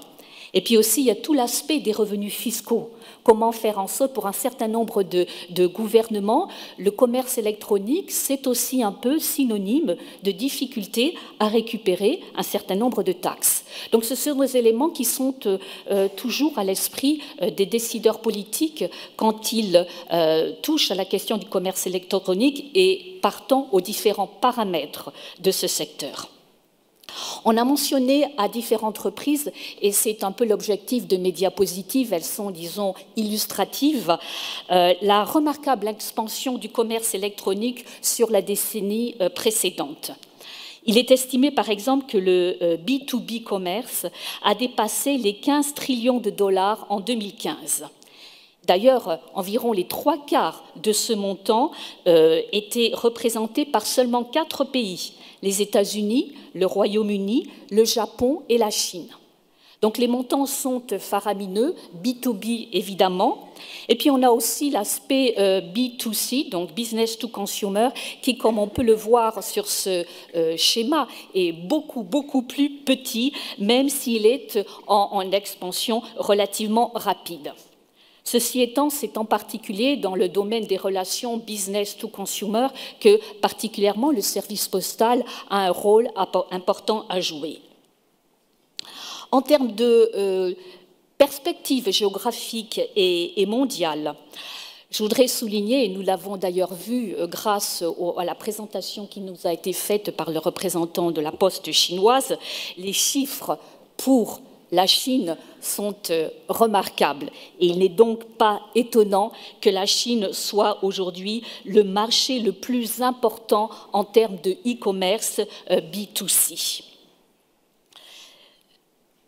[SPEAKER 25] Et puis aussi, il y a tout l'aspect des revenus fiscaux. Comment faire en sorte, pour un certain nombre de, gouvernements, le commerce électronique, c'est aussi un peu synonyme de difficulté à récupérer un certain nombre de taxes. Donc ce sont des éléments qui sont euh, euh, toujours à l'esprit euh, des décideurs politiques quand ils touchent à la question du commerce électronique et partant aux différents paramètres de ce secteur. On a mentionné à différentes reprises, et c'est un peu l'objectif de médias positives, elles sont, disons, illustratives, euh, la remarquable expansion du commerce électronique sur la décennie euh, précédente. Il est estimé, par exemple, que le B2B euh, commerce a dépassé les 15 trillions de dollars en 2015. D'ailleurs, environ les trois quarts de ce montant étaient représentés par seulement quatre pays, les États-Unis, le Royaume-Uni, le Japon et la Chine. Donc les montants sont faramineux, B2B évidemment. Et puis on a aussi l'aspect euh, B2C, donc business to consumer, qui, comme on peut le voir sur ce euh, schéma, est beaucoup, beaucoup plus petit, même s'il est en, en expansion relativement rapide. Ceci étant, c'est en particulier dans le domaine des relations business to consumer que particulièrement le service postal a un rôle important à jouer. En termes de euh, perspective géographique et, mondiale, je voudrais souligner, et nous l'avons d'ailleurs vu euh, grâce à la présentation qui nous a été faite par le représentant de la poste chinoise, les chiffres pour la Chine sont euh, remarquables. Et il n'est donc pas étonnant que la Chine soit aujourd'hui le marché le plus important en termes de e-commerce B2C.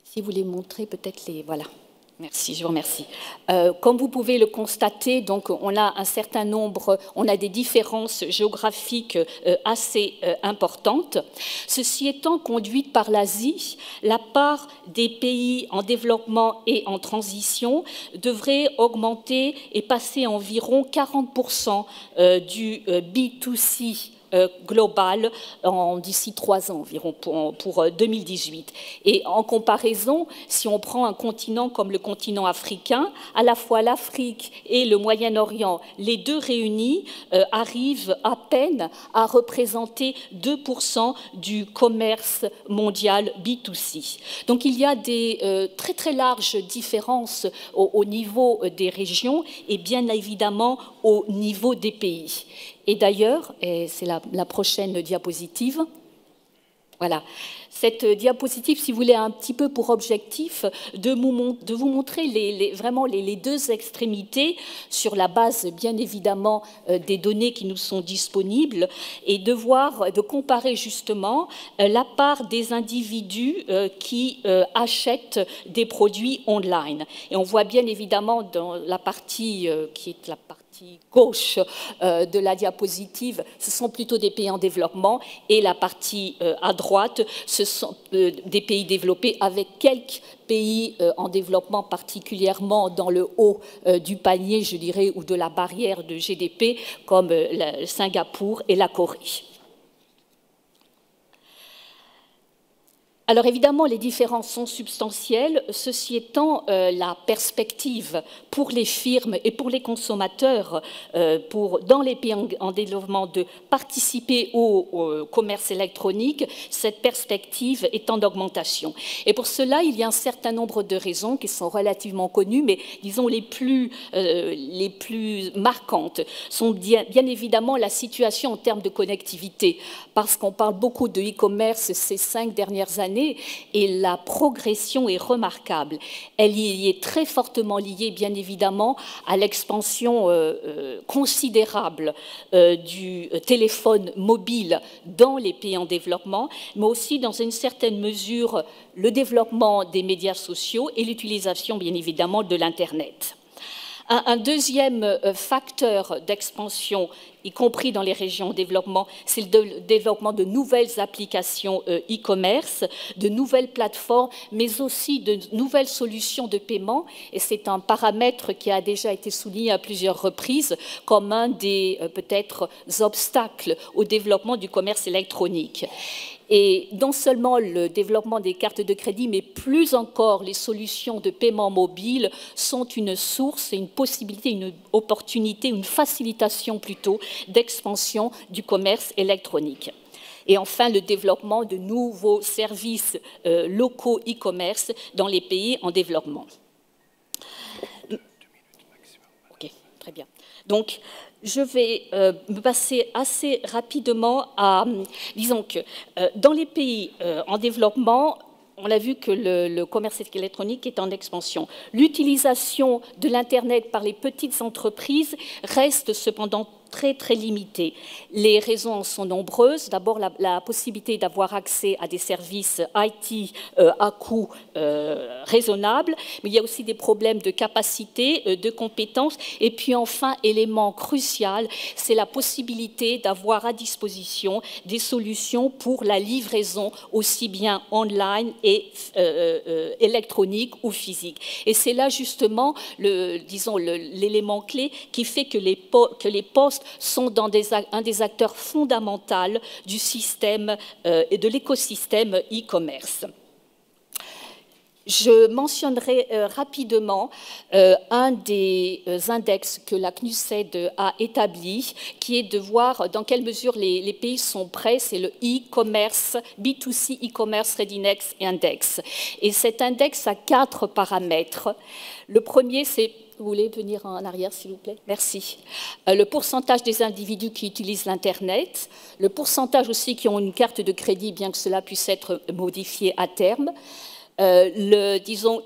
[SPEAKER 25] Si vous voulez montrer peut-être les... Voilà. Merci, je vous remercie. Euh, comme vous pouvez le constater, donc on a un certain nombre, on a des différences géographiques euh, assez euh, importantes. Ceci étant conduite par l'Asie, la part des pays en développement et en transition devrait augmenter et passer environ 40% du B2C euh, global d'ici trois ans environ pour, 2018. Euh, et en comparaison, si on prend un continent comme le continent africain, à la fois l'Afrique et le Moyen-Orient, les deux réunis euh, arrivent à peine à représenter 2% du commerce mondial B2C. Donc il y a des très très larges différences au niveau des régions et bien évidemment au niveau des pays. Et d'ailleurs, et c'est la, prochaine diapositive, voilà. Cette diapositive, si vous voulez, a un petit peu pour objectif de, vous montrer les, vraiment les, deux extrémités sur la base, bien évidemment, euh, des données qui nous sont disponibles et de voir, de comparer justement euh, la part des individus euh, qui achètent des produits online. Et on voit bien évidemment dans la partie qui est la partie gauche euh, de la diapositive, ce sont plutôt des pays en développement et la partie euh, à droite, ce sont euh, des pays développés avec quelques pays en développement, particulièrement dans le haut du panier, je dirais, ou de la barrière de GDP, comme Singapour et la Corée. Alors évidemment, les différences sont substantielles. Ceci étant, euh, la perspective pour les firmes et pour les consommateurs, euh, dans les pays en, développement, de participer au, commerce électronique, cette perspective est en augmentation. Et pour cela, il y a un certain nombre de raisons qui sont relativement connues, mais disons les plus, euh, marquantes sont bien évidemment la situation en termes de connectivité, parce qu'on parle beaucoup de e-commerce ces cinq dernières années et la progression est remarquable. Elle y est très fortement liée, bien évidemment, à l'expansion euh, euh, considérable euh, du téléphone mobile dans les pays en développement, mais aussi dans une certaine mesure le développement des médias sociaux et l'utilisation, bien évidemment, de l'Internet. Un, deuxième euh, facteur d'expansion, y compris dans les régions en développement, c'est le développement de nouvelles applications euh, e-commerce, de nouvelles plateformes, mais aussi de nouvelles solutions de paiement. Et c'est un paramètre qui a déjà été souligné à plusieurs reprises comme un des euh, peut-être obstacles au développement du commerce électronique. Et non seulement le développement des cartes de crédit, mais plus encore les solutions de paiement mobile sont une source et une possibilité, une opportunité, une facilitation plutôt d'expansion du commerce électronique. Et enfin, le développement de nouveaux services euh, locaux e-commerce dans les pays en développement. Ok, très bien. Donc, je vais euh, me passer assez rapidement à, disons que euh, dans les pays euh, en développement, on a vu que le, commerce électronique est en expansion. L'utilisation de l'Internet par les petites entreprises reste cependant très très limitées. Les raisons sont nombreuses. D'abord, la, possibilité d'avoir accès à des services IT euh, à coût euh, raisonnable, mais il y a aussi des problèmes de capacité, euh, de compétences. Et puis enfin, élément crucial, c'est la possibilité d'avoir à disposition des solutions pour la livraison aussi bien online et électronique ou physique. Et c'est là justement, disons, l'élément clé qui fait que les postes sont un des acteurs fondamentaux du système euh, et de l'écosystème e-commerce. Je mentionnerai euh, rapidement euh, un des index que la CNUSED a établi, qui est de voir dans quelle mesure les, les pays sont prêts. C'est le e-commerce, B2C e-commerce Readiness Index. Et cet index a quatre paramètres. Le premier, c'est vous voulez venir en arrière, s'il vous plaît? Merci. Euh, le pourcentage des individus qui utilisent l'Internet, le pourcentage aussi qui ont une carte de crédit, bien que cela puisse être modifié à terme, euh, disons,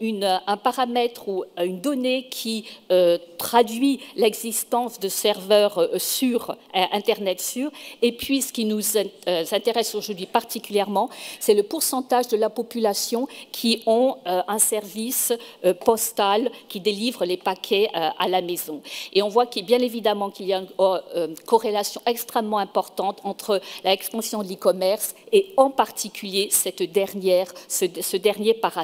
[SPEAKER 25] un paramètre ou une donnée qui euh, traduit l'existence de serveurs euh, sur Internet sûr. Et puis, ce qui nous intéresse aujourd'hui particulièrement, c'est le pourcentage de la population qui ont un service postal qui délivre les paquets à la maison. Et on voit qu'il bien évidemment qu'il y a une corrélation extrêmement importante entre l'expansion de l'e-commerce et en particulier cette dernière, ce, ce dernier Par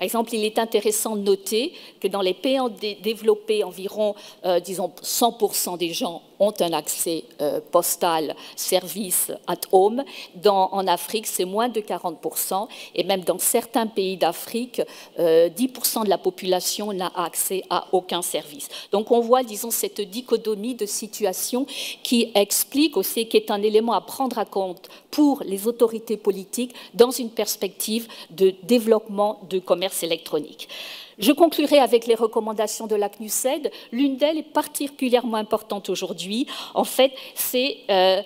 [SPEAKER 25] exemple, il est intéressant de noter que dans les pays développés, environ, euh, disons, 100% des gens ont un accès euh, postal service at home. En Afrique, c'est moins de 40%, et même dans certains pays d'Afrique, 10% euh, de la population n'a accès à aucun service. Donc on voit, disons, cette dichotomie de situation qui explique aussi, qui est un élément à prendre à compte pour les autorités politiques dans une perspective de développement de commerce électronique. Je conclurai avec les recommandations de la CNUSED. L'une d'elles est particulièrement importante aujourd'hui. En fait, c'est euh,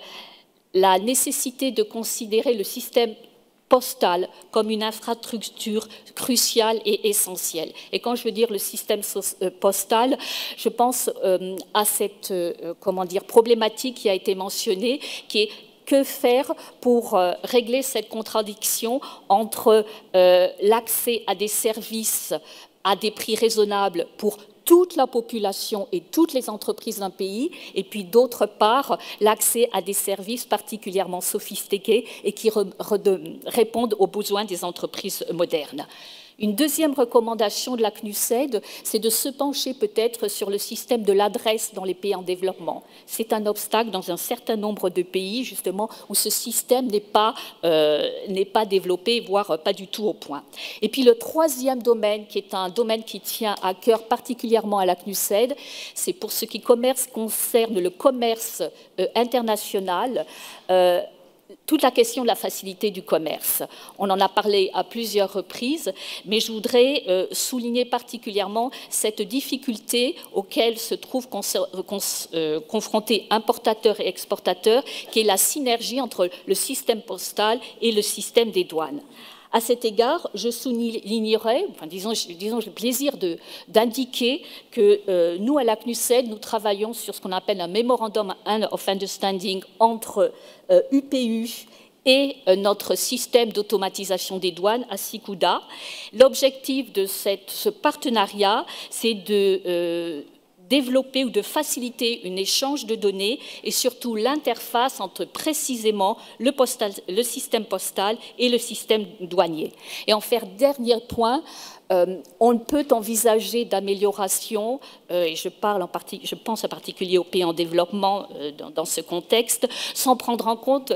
[SPEAKER 25] la nécessité de considérer le système postal comme une infrastructure cruciale et essentielle. Et quand je veux dire le système euh, postal, je pense euh, à cette comment dire, problématique qui a été mentionnée, qui est que faire pour régler cette contradiction entre l'accès à des services à des prix raisonnables pour toute la population et toutes les entreprises d'un pays, et puis d'autre part l'accès à des services particulièrement sophistiqués et qui répondent aux besoins des entreprises modernes. Une deuxième recommandation de la CNUSED, c'est de se pencher peut-être sur le système de l'adresse dans les pays en développement. C'est un obstacle dans un certain nombre de pays, justement, où ce système n'est pas, euh, pas développé, voire pas du tout au point. Et puis le troisième domaine, qui est un domaine qui tient à cœur particulièrement à la CNUSED, c'est pour ce qui commerce, concerne le commerce euh, international. Euh, toute la question de la facilité du commerce. On en a parlé à plusieurs reprises, mais je voudrais euh, souligner particulièrement cette difficulté auquel se trouvent euh, confrontés importateurs et exportateurs, qui est la synergie entre le système postal et le système des douanes. À cet égard, je soulignerai, disons, j'ai le plaisir d'indiquer que euh, nous, à la CNUSED, nous travaillons sur ce qu'on appelle un Memorandum of Understanding entre UPU euh, et euh, notre système d'automatisation des douanes à Sikuda. L'objectif de ce partenariat, c'est de développer ou de faciliter un échange de données et surtout l'interface entre précisément le, système postal et le système douanier. Et en faire dernier point, euh, on peut envisager d'amélioration, euh, et je, pense en particulier aux pays en développement euh, dans, ce contexte, sans prendre en compte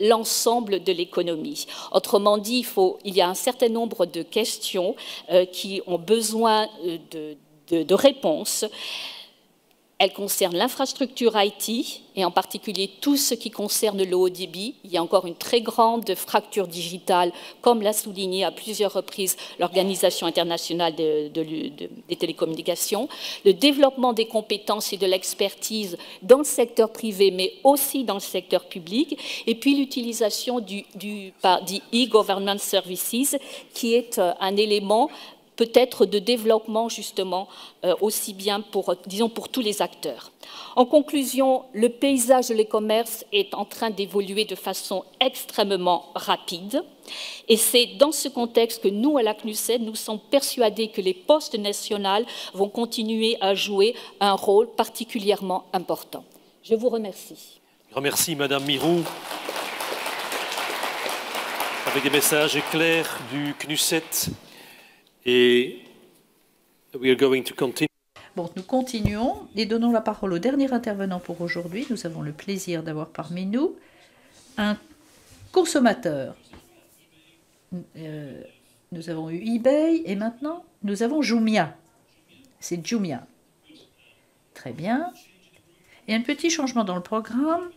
[SPEAKER 25] l'ensemble de l'économie. Autrement dit, il y a un certain nombre de questions qui ont besoin de de, réponse. Elle concerne l'infrastructure IT et en particulier tout ce qui concerne le haut débit. Il y a encore une très grande fracture digitale, comme l'a souligné à plusieurs reprises l'Organisation internationale des télécommunications. Le développement des compétences et de l'expertise dans le secteur privé, mais aussi dans le secteur public. Et puis l'utilisation du, e-government services, qui est euh, un élément peut-être de développement justement euh, aussi bien pour, disons, pour tous les acteurs. En conclusion, le paysage de l'e-commerce est en train d'évoluer de façon extrêmement rapide. Et c'est dans ce contexte que nous, à la CNUSED, nous sommes persuadés que les postes nationaux vont continuer à jouer un rôle particulièrement important. Je vous remercie.
[SPEAKER 4] Remercie Madame Mirou. Avec des messages clairs du CNUSET. Et.
[SPEAKER 22] Bon, nous continuons et donnons la parole au dernier intervenant pour aujourd'hui. Nous avons le plaisir d'avoir parmi nous un consommateur. Euh, nous avons eu eBay et maintenant nous avons Jumia. C'est Jumia. Très bien. Et un petit changement dans le programme.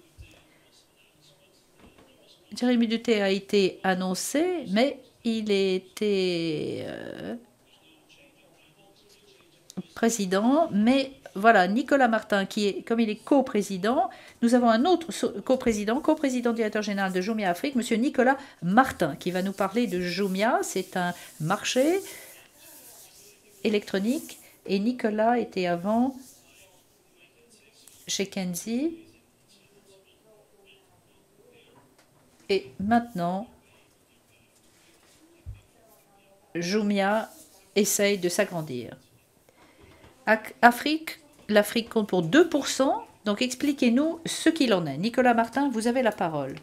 [SPEAKER 22] Jérémy Duté a été annoncé, mais il était euh, président. Mais voilà, Nicolas Martin, qui est, comme il est co-président, nous avons un autre co-président, co-président directeur général de Jumia Afrique, monsieur Nicolas Martin, qui va nous parler de Jumia. C'est un marché électronique. Et Nicolas était avant chez Kenzie. Et maintenant, Jumia essaye de s'agrandir. Afrique, l'Afrique compte pour 2%, donc expliquez-nous ce qu'il en est. Nicolas Martin, vous avez la parole.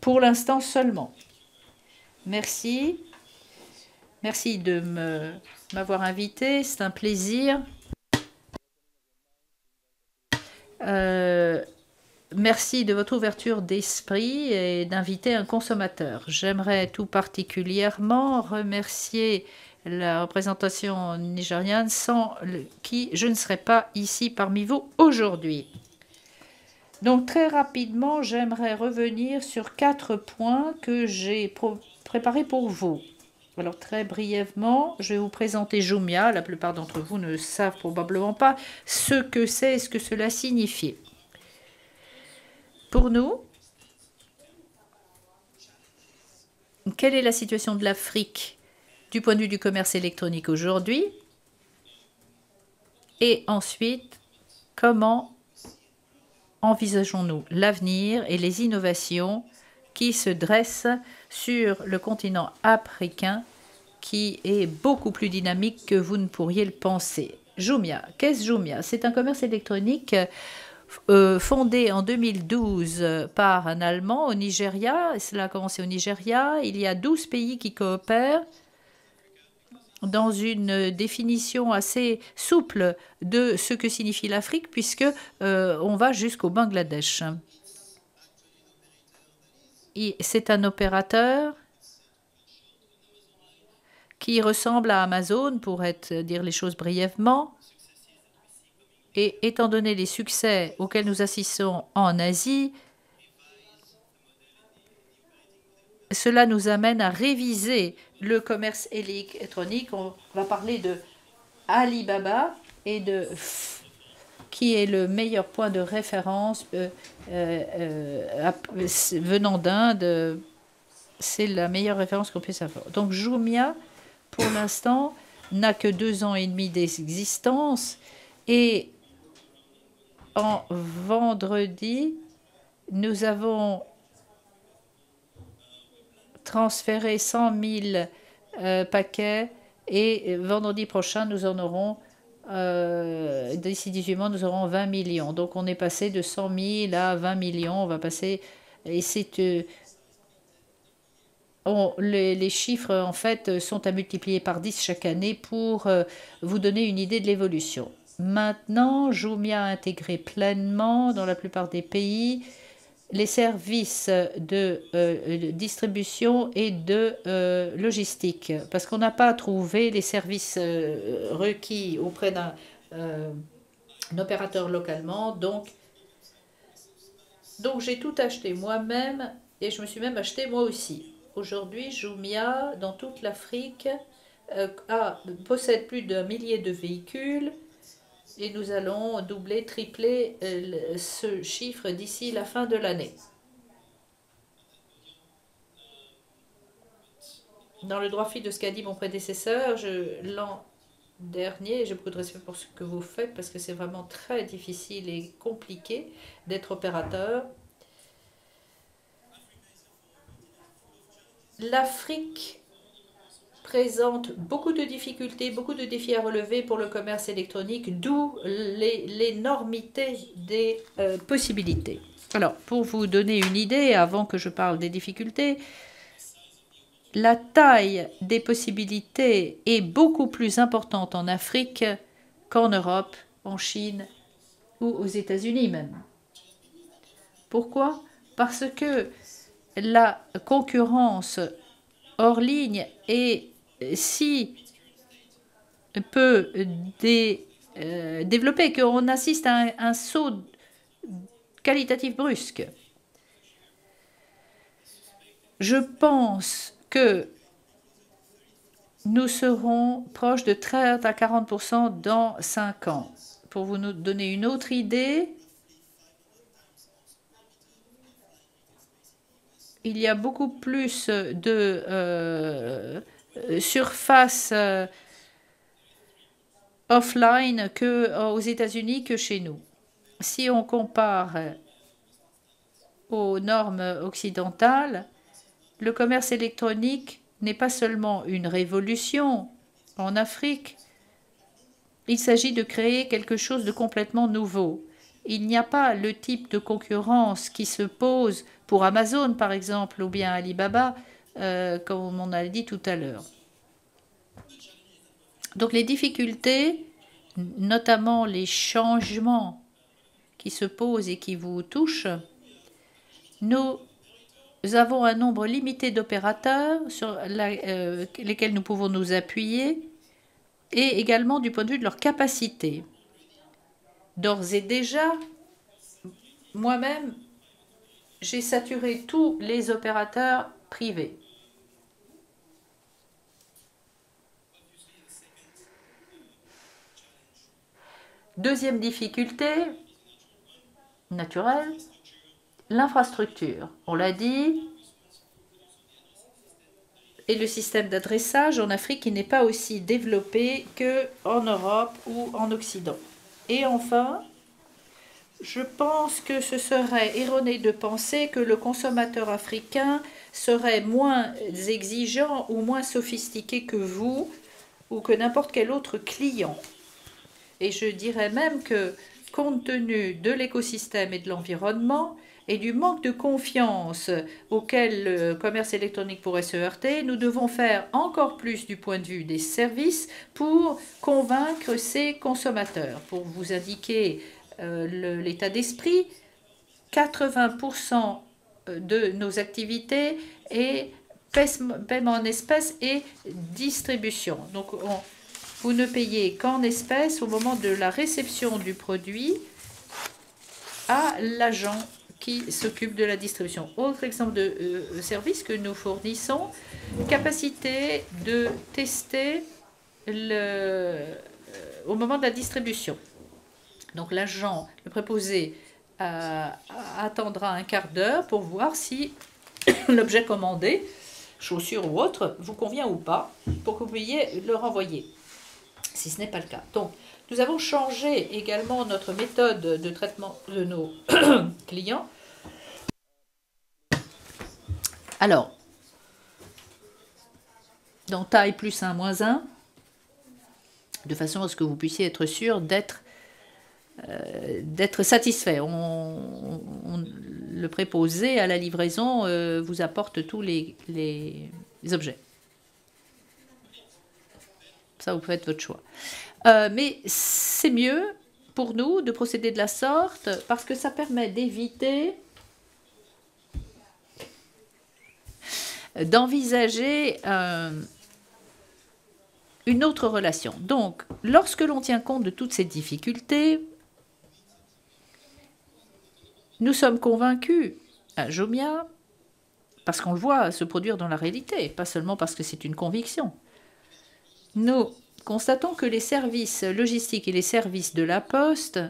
[SPEAKER 22] Pour l'instant seulement. Merci. Merci de m'avoir invité, c'est un plaisir. Euh, merci de votre ouverture d'esprit et d'inviter un consommateur. J'aimerais tout particulièrement remercier la représentation nigériane sans qui je ne serais pas ici parmi vous aujourd'hui. Donc très rapidement, j'aimerais revenir sur quatre points que j'ai préparés pour vous. Alors très brièvement, je vais vous présenter Jumia. La plupart d'entre vous ne savent probablement pas ce que c'est et ce que cela signifie. Pour nous, quelle est la situation de l'Afrique du point de vue du commerce électronique aujourd'hui Et ensuite, comment envisageons-nous l'avenir et les innovations qui se dressent sur le continent africain qui est beaucoup plus dynamique que vous ne pourriez le penser? Jumia, qu'est-ce Jumia C'est un commerce électronique euh, fondé en 2012 par un Allemand au Nigeria. Cela a commencé au Nigeria. Il y a 12 pays qui coopèrent dans une définition assez souple de ce que signifie l'Afrique, puisque euh, on va jusqu'au Bangladesh c'est un opérateur qui ressemble à Amazon, pour être, dire les choses brièvement. Et étant donné les succès auxquels nous assistons en Asie, cela nous amène à réviser le commerce électronique. On va parler de Alibaba et de qui est le meilleur point de référence euh, euh, venant d'Inde. C'est la meilleure référence qu'on puisse avoir. Donc Jumia, pour l'instant, n'a que deux ans et demi d'existence et en vendredi, nous avons transféré 100 000 euh, paquets et vendredi prochain, nous en aurons euh, d'ici 18 mois, nous aurons 20 millions. Donc on est passé de 100 000 à 20 millions. On va passer. Et c'est. Euh, les, les, chiffres, en fait, sont à multiplier par 10 chaque année pour euh, vous donner une idée de l'évolution. Maintenant, Jumia a intégré pleinement dans la plupart des pays les services de euh, distribution et de euh, logistique, parce qu'on n'a pas trouvé les services euh, requis auprès d'un opérateur localement. Donc, donc j'ai tout acheté moi-même et je me suis même acheté moi aussi. Aujourd'hui, Jumia, dans toute l'Afrique, possède plus d'un millier de véhicules et nous allons doubler, tripler euh, ce chiffre d'ici la fin de l'année. Dans le droit fil de ce qu'a dit mon prédécesseur, l'an dernier, beaucoup de respect pour ce que vous faites parce que c'est vraiment très difficile et compliqué d'être opérateur. L'Afrique présente beaucoup de difficultés, beaucoup de défis à relever pour le commerce électronique, d'où l'énormité des euh, possibilités. Alors, pour vous donner une idée, avant que je parle des difficultés, la taille des possibilités est beaucoup plus importante en Afrique qu'en Europe, en Chine ou aux États-Unis même. Pourquoi? Parce que la concurrence hors ligne est si peu euh, développé qu'on assiste à un, saut qualitatif brusque. Je pense que nous serons proches de 30 à 40% dans 5 ans. Pour vous donner une autre idée, il y a beaucoup plus de euh, surface euh, offline que aux États-Unis que chez nous. Si on compare aux normes occidentales, le commerce électronique n'est pas seulement une révolution en Afrique, il s'agit de créer quelque chose de complètement nouveau. Il n'y a pas le type de concurrence qui se pose pour Amazon, par exemple, ou bien Alibaba, euh, comme on a dit tout à l'heure. Donc les difficultés, notamment les changements qui se posent et qui vous touchent, nous avons un nombre limité d'opérateurs sur euh, lesquels nous pouvons nous appuyer et également du point de vue de leur capacité. D'ores et déjà, moi-même, j'ai saturé tous les opérateurs privés. Deuxième difficulté naturelle, l'infrastructure. On l'a dit, et le système d'adressage en Afrique qui n'est pas aussi développé qu'en Europe ou en Occident. Et enfin, je pense que ce serait erroné de penser que le consommateur africain serait moins exigeant ou moins sophistiqué que vous ou que n'importe quel autre client. Et je dirais même que, compte tenu de l'écosystème et de l'environnement, et du manque de confiance auquel le commerce électronique pourrait se heurter, nous devons faire encore plus du point de vue des services pour convaincre ces consommateurs. Pour vous indiquer euh, l'état d'esprit, 80% de nos activités est paiement en espèces et distribution. Donc, vous ne payez qu'en espèces au moment de la réception du produit à l'agent qui s'occupe de la distribution. Autre exemple de euh, service que nous fournissons, capacité de tester le, euh, au moment de la distribution. Donc l'agent, le préposé, euh, attendra un quart d'heure pour voir si l'objet commandé, chaussure ou autre, vous convient ou pas, pour que vous puissiez le renvoyer, si ce n'est pas le cas. Donc, nous avons changé également notre méthode de traitement de nos clients. Alors, dans taille plus 1, moins 1, de façon à ce que vous puissiez être sûr d'être euh, satisfait. On, le préposé à la livraison euh, vous apporte tous les, les, objets. Ça, vous faites votre choix. Euh, mais c'est mieux pour nous de procéder de la sorte parce que ça permet d'éviter d'envisager euh, une autre relation. Donc, lorsque l'on tient compte de toutes ces difficultés, nous sommes convaincus à Jomia, parce qu'on le voit se produire dans la réalité, pas seulement parce que c'est une conviction. Nous constatons que les services logistiques et les services de la poste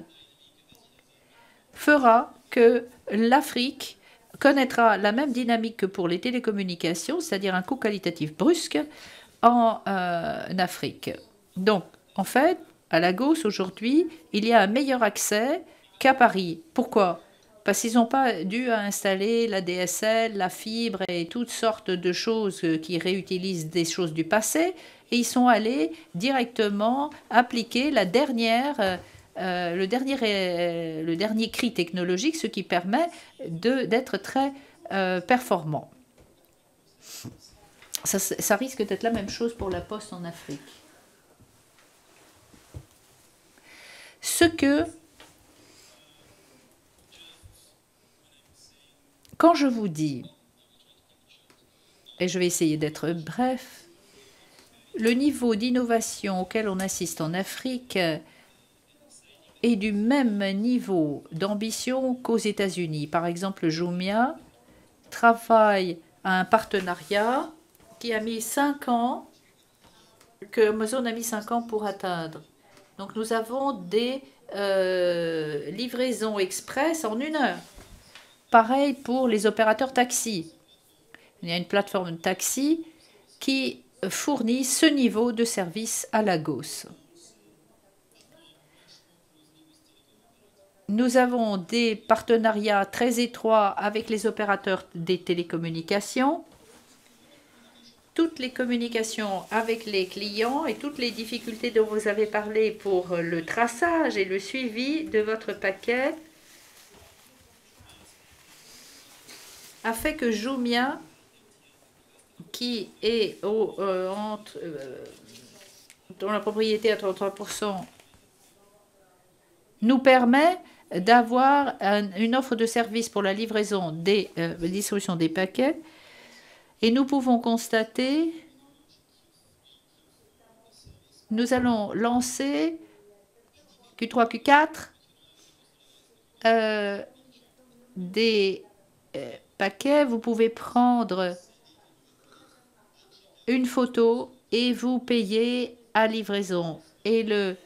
[SPEAKER 22] fera que l'Afrique connaîtra la même dynamique que pour les télécommunications, c'est-à-dire un coût qualitatif brusque en Afrique. Donc, en fait, à Lagos, aujourd'hui, il y a un meilleur accès qu'à Paris. Pourquoi? Parce qu'ils n'ont pas dû installer la DSL, la fibre et toutes sortes de choses qui réutilisent des choses du passé. Et ils sont allés directement appliquer la dernière, euh, le, dernier, euh, le dernier cri technologique, ce qui permet d'être très euh, performant. Ça risque d'être la même chose pour la poste en Afrique. Ce que Quand je vous dis, et je vais essayer d'être bref, le niveau d'innovation auquel on assiste en Afrique est du même niveau d'ambition qu'aux États-Unis. Par exemple, Jumia travaille à un partenariat qui a mis cinq ans, que Amazon a mis cinq ans pour atteindre. Donc nous avons des euh, livraisons express en une heure. Pareil pour les opérateurs taxi. Il y a une plateforme de taxi qui fournit ce niveau de service à Lagos. Nous avons des partenariats très étroits avec les opérateurs des télécommunications. Toutes les communications avec les clients et toutes les difficultés dont vous avez parlé pour le traçage et le suivi de votre paquet a fait que Jumia, qui est au, euh, entre, euh, dont la propriété à 33%, nous permet d'avoir une offre de service pour la livraison des euh, distributions des paquets. Et nous pouvons constater nous allons lancer Q3, Q4 des paquet, vous pouvez prendre une photo et vous payez à livraison. Et, le,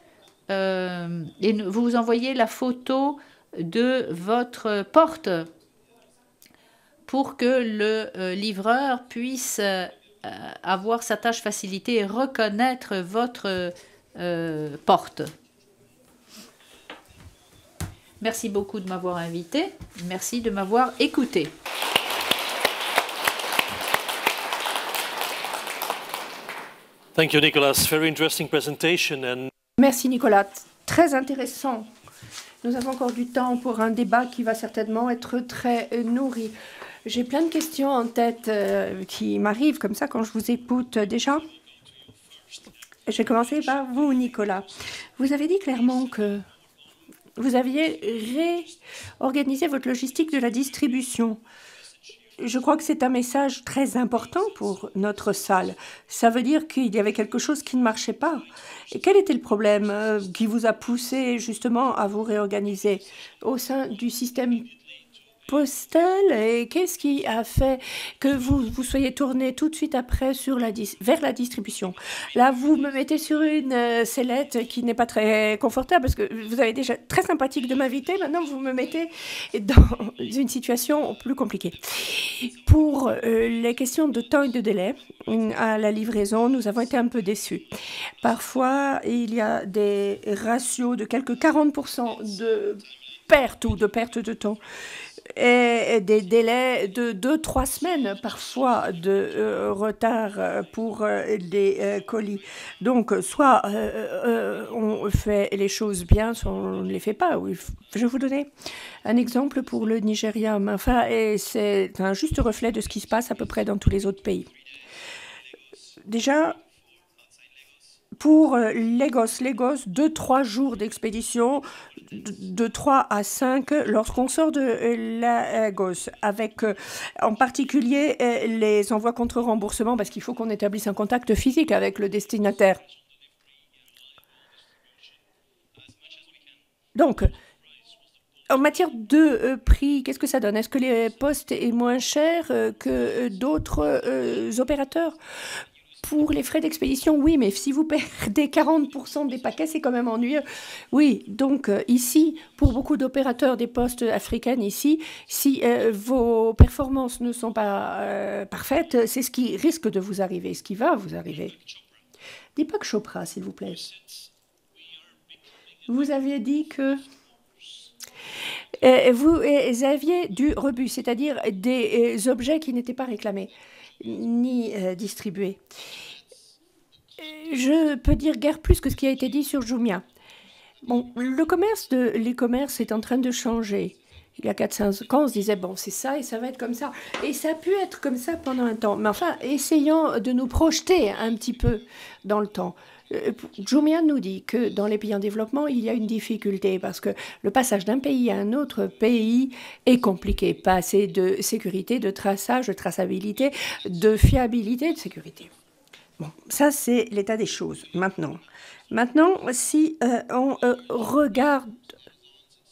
[SPEAKER 22] euh, et vous envoyez la photo de votre porte pour que le euh, livreur puisse euh, avoir sa tâche facilitée et reconnaître votre porte. Merci beaucoup de m'avoir invité. Merci de m'avoir écouté.
[SPEAKER 4] Thank you, Nicolas. Very interesting presentation and...
[SPEAKER 23] Merci, Nicolas. Très intéressant. Nous avons encore du temps pour un débat qui va certainement être très nourri. J'ai plein de questions en tête euh, qui m'arrivent comme ça quand je vous écoute déjà. Je vais commencer par vous, Nicolas. Vous avez dit clairement que vous aviez réorganisé votre logistique de la distribution. Je crois que c'est un message très important pour notre salle. Ça veut dire qu'il y avait quelque chose qui ne marchait pas. Et quel était le problème euh, qui vous a poussé justement à vous réorganiser au sein du système postal et qu'est-ce qui a fait que vous vous soyez tourné tout de suite après sur la vers la distribution? Là, vous me mettez sur une euh, sellette qui n'est pas très confortable parce que vous avez déjà très sympathique de m'inviter. Maintenant, vous me mettez dans une situation plus compliquée. Pour euh, les questions de temps et de délai à la livraison, nous avons été un peu déçus. Parfois, il y a des ratios de quelques 40% de perte ou de perte de temps et des délais de 2-3 semaines parfois de euh, retard euh, pour euh, les colis. Donc, soit on fait les choses bien, soit on ne les fait pas. Je vais vous donner un exemple pour le Nigeria. Enfin, c'est un juste reflet de ce qui se passe à peu près dans tous les autres pays. Déjà, pour Lagos, Lagos, 2-3 jours d'expédition, de 3 à 5 lorsqu'on sort de Lagos, avec euh, en particulier euh, les envois contre remboursement, parce qu'il faut qu'on établisse un contact physique avec le destinataire. Donc, en matière de euh, prix, qu'est-ce que ça donne? Est-ce que les postes est moins cher que d'autres opérateurs? Pour les frais d'expédition, oui, mais si vous perdez 40% des paquets, c'est quand même ennuyeux. Oui, donc euh, ici, pour beaucoup d'opérateurs des postes africaines ici, si euh, vos performances ne sont pas euh, parfaites, c'est ce qui risque de vous arriver, ce qui va vous arriver. Deepak Chopra, s'il vous plaît. Vous aviez dit que vous aviez du rebut, c'est-à-dire des objets qui n'étaient pas réclamés ni euh, distribués. Euh, Je peux dire guère plus que ce qui a été dit sur Jumia. Bon, le commerce de l'e-commerce est en train de changer. Il y a 4-5 ans, on se disait, bon, c'est ça et ça va être comme ça. Et ça a pu être comme ça pendant un temps. Mais enfin, essayons de nous projeter un petit peu dans le temps. Euh, Jumia nous dit que dans les pays en développement, il y a une difficulté parce que le passage d'un pays à un autre pays est compliqué. Pas assez de sécurité, de traçage, de traçabilité, de fiabilité, de sécurité. Bon, ça c'est l'état des choses. Maintenant, maintenant, si euh, on euh, regarde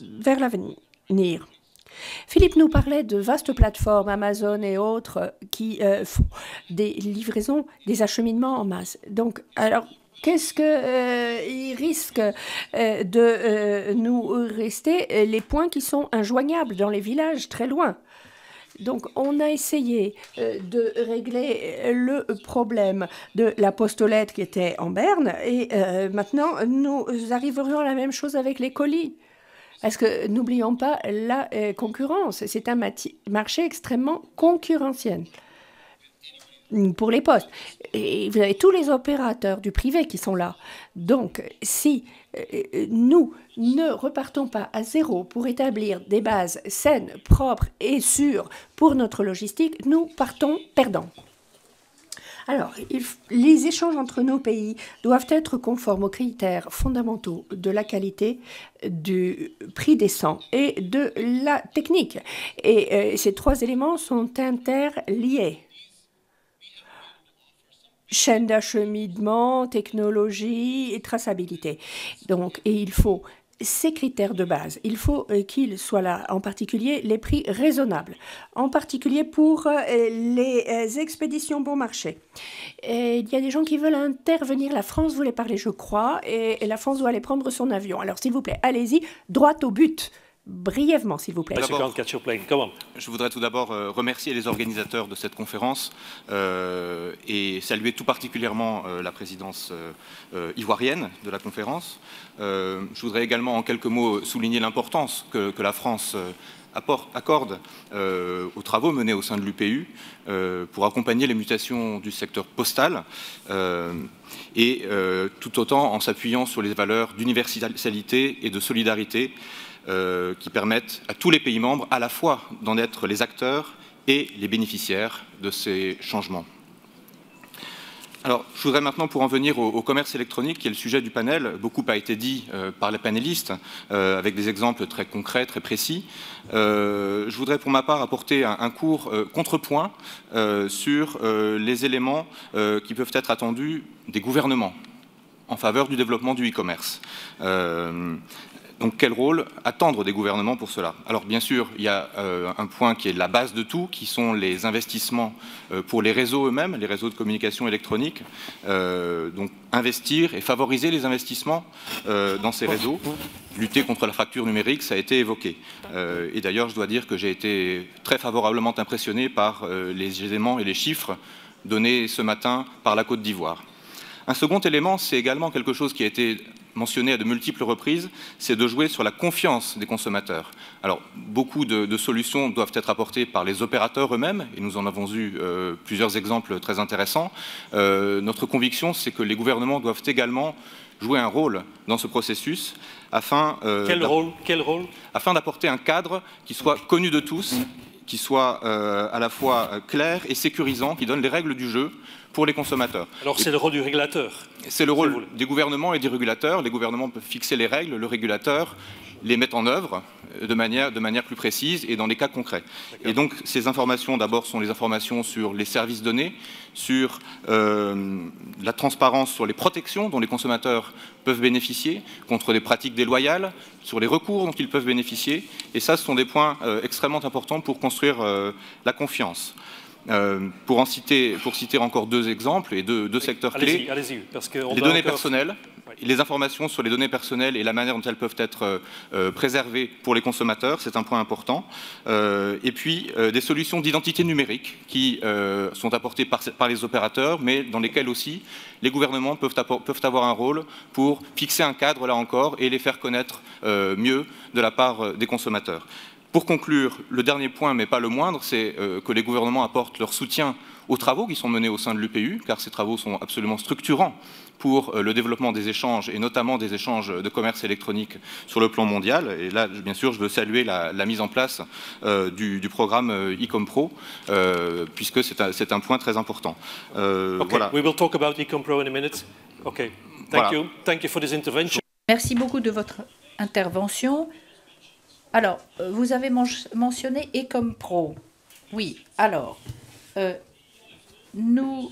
[SPEAKER 23] vers l'avenir. Philippe nous parlait de vastes plateformes, Amazon et autres, qui font des livraisons, des acheminements en masse. Donc, alors, qu'est-ce que euh, risque euh, de euh, nous rester euh, les points qui sont injoignables dans les villages très loin? Donc, on a essayé de régler le problème de la postolette qui était en berne, et maintenant, nous arriverions à la même chose avec les colis. Parce que n'oublions pas la concurrence. C'est un marché extrêmement concurrentiel pour les postes. Et vous avez tous les opérateurs du privé qui sont là. Donc, si euh, nous ne repartons pas à zéro pour établir des bases saines, propres et sûres pour notre logistique, nous partons perdants. Alors, les échanges entre nos pays doivent être conformes aux critères fondamentaux de la qualité, du prix décent et de la technique. Et euh, ces trois éléments sont interliés chaîne d'acheminement, technologie et traçabilité. Donc, et il faut ces critères de base, il faut euh, qu'ils soient là, en particulier les prix raisonnables, en particulier pour euh, les euh, expéditions bon marché. Et il y a des gens qui veulent intervenir. La France voulait parler, je crois, et, et la France doit aller prendre son avion. Alors, s'il vous plaît, allez-y, droit au but. Brièvement, s'il vous plaît.
[SPEAKER 26] Je voudrais tout d'abord euh, remercier les organisateurs de cette conférence euh, et saluer tout particulièrement euh, la présidence euh, ivoirienne de la conférence. Euh, je voudrais également en quelques mots souligner l'importance que, que la France apporte- accorde euh, aux travaux menés au sein de l'UPU euh, pour accompagner les mutations du secteur postal euh, et euh, tout autant en s'appuyant sur les valeurs d'universalité et de solidarité euh, qui permettent à tous les pays membres à la fois d'en être les acteurs et les bénéficiaires de ces changements. Alors, je voudrais maintenant, pour en venir au, commerce électronique, qui est le sujet du panel, beaucoup a été dit euh, par les panélistes, euh, avec des exemples très concrets, très précis. Je voudrais pour ma part apporter un, un court contrepoint sur les éléments qui peuvent être attendus des gouvernements en faveur du développement du e-commerce. Donc quel rôle attendre des gouvernements pour cela? Alors bien sûr, il y a euh, un point qui est la base de tout, qui sont les investissements euh, pour les réseaux eux-mêmes, les réseaux de communication électronique. Euh, donc investir et favoriser les investissements dans ces réseaux. Lutter contre la fracture numérique, ça a été évoqué. Et d'ailleurs, je dois dire que j'ai été très favorablement impressionné par les éléments et les chiffres donnés ce matin par la Côte d'Ivoire. Un second élément, c'est également quelque chose qui a été mentionné à de multiples reprises, c'est de jouer sur la confiance des consommateurs. Alors, beaucoup de, de solutions doivent être apportées par les opérateurs eux-mêmes, et nous en avons eu euh, plusieurs exemples très intéressants. Euh, notre conviction, c'est que les gouvernements doivent également jouer un rôle dans ce processus afin euh,
[SPEAKER 4] Quel rôle Quel rôle?
[SPEAKER 26] afin d'apporter un cadre qui soit connu de tous, qui soit à la fois clair et sécurisant, qui donne les règles du jeu pour les consommateurs.
[SPEAKER 4] Alors c'est le rôle du régulateur.
[SPEAKER 26] C'est le rôle des gouvernements et des régulateurs. Les gouvernements peuvent fixer les règles, le régulateur les met en œuvre euh, de manière, de manière plus précise et dans les cas concrets. Et donc ces informations, d'abord, sont les informations sur les services donnés, sur euh, la transparence sur les protections dont les consommateurs peuvent bénéficier contre des pratiques déloyales, sur les recours dont ils peuvent bénéficier. Et ça, ce sont des points euh, extrêmement importants pour construire euh, la confiance. Euh, pour, en citer, pour citer encore deux exemples et deux, deux secteurs clés.
[SPEAKER 4] Parce que
[SPEAKER 26] les données personnelles, les informations sur les données personnelles et la manière dont elles peuvent être euh, euh, préservées pour les consommateurs, c'est un point important. Euh, et puis des solutions d'identité numérique qui sont apportées par, par, les opérateurs, mais dans lesquelles aussi les gouvernements peuvent, peuvent, avoir un rôle pour fixer un cadre, là encore, et les faire connaître mieux de la part des consommateurs. Pour conclure, le dernier point, mais pas le moindre, c'est euh, que les gouvernements apportent leur soutien aux travaux qui sont menés au sein de l'UPU, car ces travaux sont absolument structurants pour euh, le développement des échanges, et notamment des échanges de commerce électronique sur le plan mondial. Et là, bien sûr, je veux saluer la, la mise en place euh, du, du, programme Ecom Pro, euh, puisque c'est un, un, point très important.
[SPEAKER 4] Okay. Voilà. We will talk about Ecom Pro in a minute. Okay. Thank voilà. you. Thank you for this intervention.
[SPEAKER 22] Merci beaucoup de votre intervention. Alors, euh, vous avez mentionné Ecom Pro. Oui, alors, euh, nous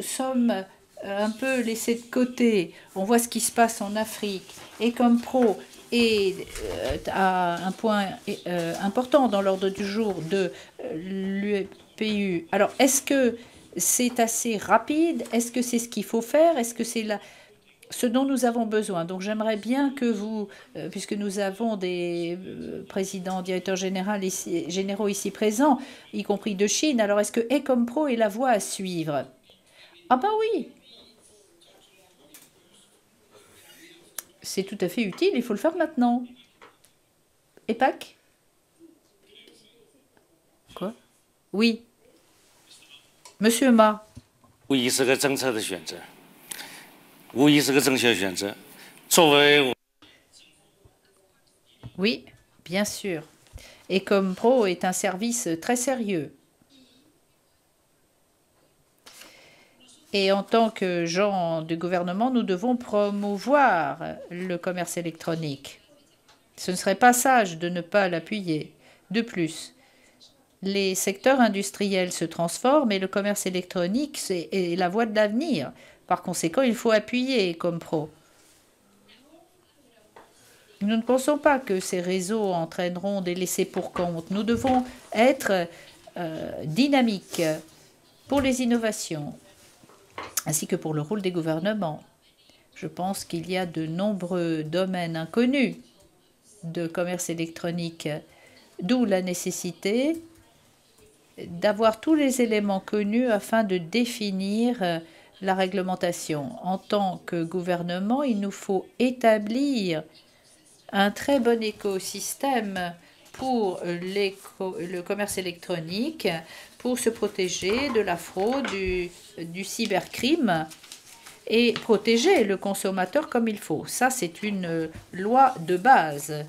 [SPEAKER 22] sommes un peu laissés de côté. On voit ce qui se passe en Afrique. Ecom Pro est euh, à un point euh, important dans l'ordre du jour de l'UPU. Alors, est-ce que c'est assez rapide? Est-ce que c'est ce qu'il faut faire? Est-ce que c'est la ce dont nous avons besoin. Donc j'aimerais bien que vous, euh, puisque nous avons des euh, présidents, directeurs généraux ici, présents, y compris de Chine, alors est-ce que Ecom Pro est la voie à suivre? Ah ben oui C'est tout à fait utile, il faut le faire maintenant. EPAC Quoi? Oui. Monsieur Ma.
[SPEAKER 27] Oui, c'est le 政策的选择。
[SPEAKER 22] oui, bien sûr. Et comme Pro est un service très sérieux. Et en tant que gens du gouvernement, nous devons promouvoir le commerce électronique. Ce ne serait pas sage de ne pas l'appuyer. De plus, les secteurs industriels se transforment et le commerce électronique est la voie de l'avenir. Par conséquent, il faut appuyer comme pro. Nous ne pensons pas que ces réseaux entraîneront des laissés pour compte. Nous devons être euh, dynamiques pour les innovations, ainsi que pour le rôle des gouvernements. Je pense qu'il y a de nombreux domaines inconnus de commerce électronique, d'où la nécessité d'avoir tous les éléments connus afin de définir la réglementation. En tant que gouvernement, il nous faut établir un très bon écosystème pour le commerce électronique, pour se protéger de la fraude, du, cybercrime et protéger le consommateur comme il faut. Ça, c'est une loi de base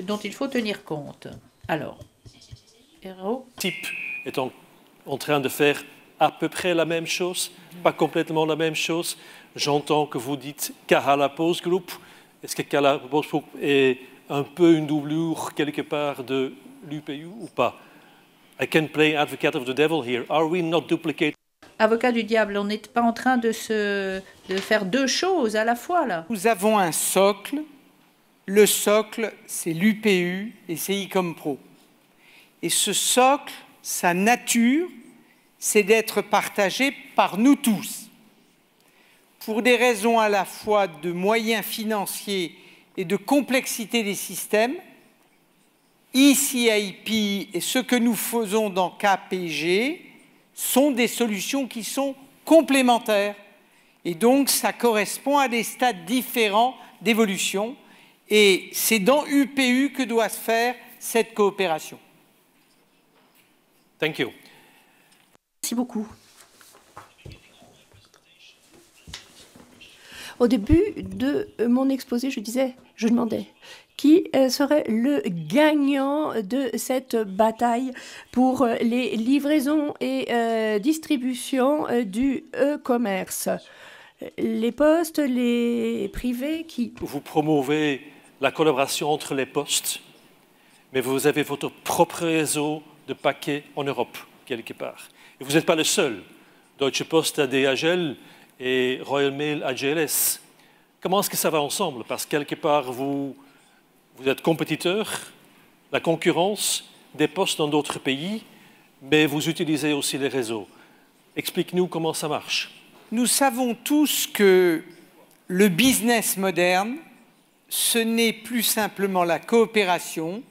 [SPEAKER 22] dont il faut tenir compte. Alors,
[SPEAKER 4] Héros Type est en train de faire à peu près la même chose, pas complètement la même chose. J'entends que vous dites Kahala Post Group. Est-ce que Kahala Post Group est un peu une doublure quelque part de l'UPU ou pas? I can play advocate of the devil here. Are we not duplicating?
[SPEAKER 22] Avocat du diable, on n'est pas en train de, se, de faire deux choses à la fois là.
[SPEAKER 24] Nous avons un socle. Le socle, c'est l'UPU et c'est ICOM Pro. Et ce socle, sa nature, c'est d'être partagé par nous tous. Pour des raisons à la fois de moyens financiers et de complexité des systèmes, ECIP et ce que nous faisons dans KPG sont des solutions qui sont complémentaires. Et donc, ça correspond à des stades différents d'évolution. Et c'est dans UPU que doit se faire cette coopération.
[SPEAKER 4] Thank you.
[SPEAKER 23] Merci beaucoup. Au début de mon exposé, je disais, je demandais qui euh, serait le gagnant de cette bataille pour les livraisons et euh, distributions euh, du e-commerce. Les postes, les privés qui...
[SPEAKER 4] Vous promouvez la collaboration entre les postes, mais vous avez votre propre réseau de paquets en Europe, quelque part. Et vous n'êtes pas le seul. Deutsche Post a DHL et Royal Mail a GLS. Comment est-ce que ça va ensemble? Parce que quelque part, vous, vous êtes compétiteur, la concurrence des postes dans d'autres pays mais vous utilisez aussi les réseaux. Explique-nous comment ça marche.
[SPEAKER 24] Nous savons tous que le business moderne, ce n'est plus simplement la coopération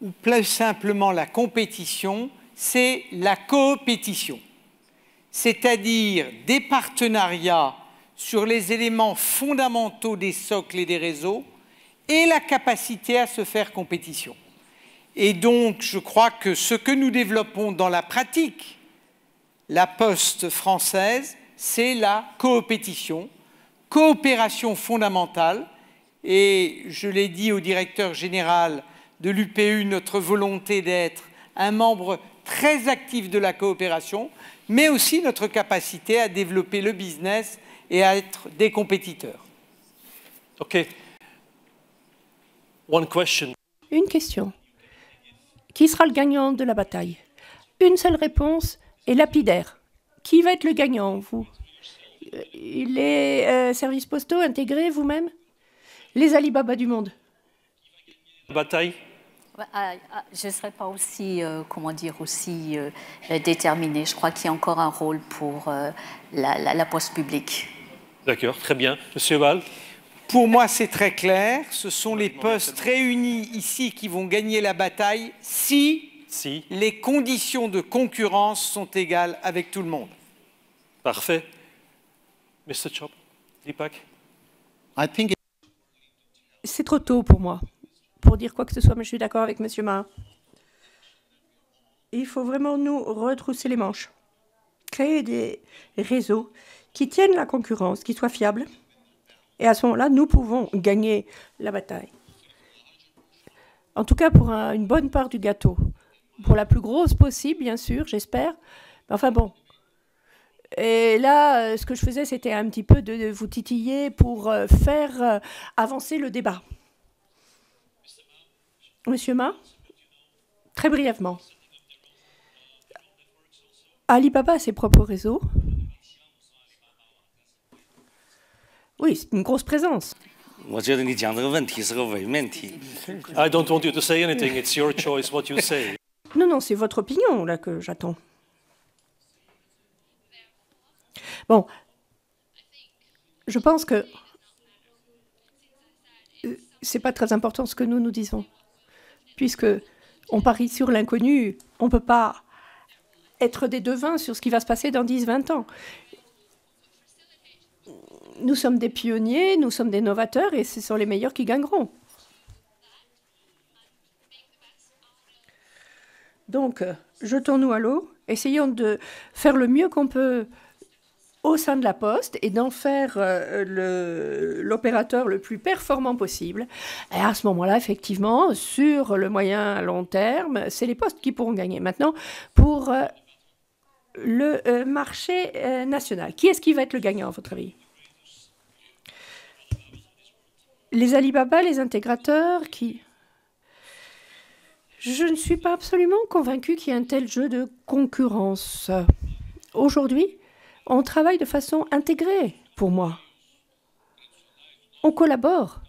[SPEAKER 24] ou plus simplement la compétition, c'est la coopétition, c'est-à-dire des partenariats sur les éléments fondamentaux des socles et des réseaux et la capacité à se faire compétition. Et donc, je crois que ce que nous développons dans la pratique, la poste française, c'est la coopétition, coopération fondamentale, et je l'ai dit au directeur général de l'UPU, notre volonté d'être un membre très actif de la coopération, mais aussi notre capacité à développer le business et à être des compétiteurs.
[SPEAKER 4] OK. One question.
[SPEAKER 23] Une question. Qui sera le gagnant de la bataille? Une seule réponse est lapidaire. Qui va être le gagnant, vous? Les euh, services postaux intégrés, vous-même? Les Alibaba du monde
[SPEAKER 4] Bataille?
[SPEAKER 25] Je ne serais pas aussi, euh, comment dire, aussi euh, déterminée. Je crois qu'il y a encore un rôle pour euh, la, la, la, poste publique.
[SPEAKER 4] D'accord, très bien. Monsieur Val?
[SPEAKER 24] Pour moi, c'est très clair. Ce sont les postes réunis ici qui vont gagner la bataille si,
[SPEAKER 4] si.
[SPEAKER 24] les conditions de concurrence sont égales avec tout le monde.
[SPEAKER 4] Parfait. Mr. Chop, Deepak?
[SPEAKER 23] C'est trop tôt pour moi pour dire quoi que ce soit, mais je suis d'accord avec M. Ma. Il faut vraiment nous retrousser les manches, créer des réseaux qui tiennent la concurrence, qui soient fiables. Et à ce moment-là, nous pouvons gagner la bataille. En tout cas, pour un, une bonne part du gâteau. Pour la plus grosse possible, bien sûr, j'espère. Enfin bon. Et là, ce que je faisais, c'était un petit peu de vous titiller pour euh, faire euh, avancer le débat. Monsieur Ma? Très brièvement. Alibaba a ses propres réseaux. Oui, c'est une grosse présence.
[SPEAKER 27] I
[SPEAKER 4] don't want you to say anything. It's your choice what you say.
[SPEAKER 23] Non, non, c'est votre opinion là que j'attends. Bon, je pense que euh, c'est pas très important ce que nous nous disons puisque on parie sur l'inconnu, on ne peut pas être des devins sur ce qui va se passer dans 10-20 ans. Nous sommes des pionniers, nous sommes des novateurs et ce sont les meilleurs qui gagneront. Donc, jetons-nous à l'eau, essayons de faire le mieux qu'on peut au sein de la Poste et d'en faire euh, l'opérateur le, plus performant possible. Et à ce moment-là, effectivement, sur le moyen à long terme, c'est les postes qui pourront gagner. Maintenant, pour euh, le euh, marché national, qui est-ce qui va être le gagnant, à votre avis? Les Alibaba, les intégrateurs, qui... Je ne suis pas absolument convaincu qu'il y ait un tel jeu de concurrence. Aujourd'hui, on travaille de façon intégrée pour moi. On collabore.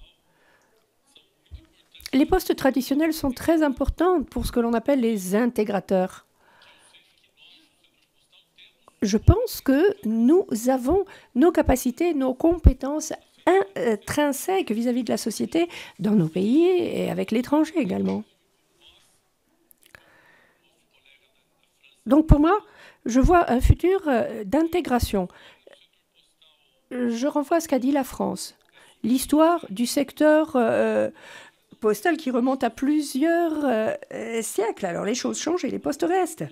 [SPEAKER 23] Les postes traditionnels sont très importants pour ce que l'on appelle les intégrateurs. Je pense que nous avons nos capacités, nos compétences intrinsèques vis-à-vis de la société dans nos pays et avec l'étranger également. Donc pour moi, je vois un futur euh, d'intégration. Je renvoie à ce qu'a dit la France. L'histoire du secteur euh, postal qui remonte à plusieurs euh, siècles. Alors les choses changent et les postes restent,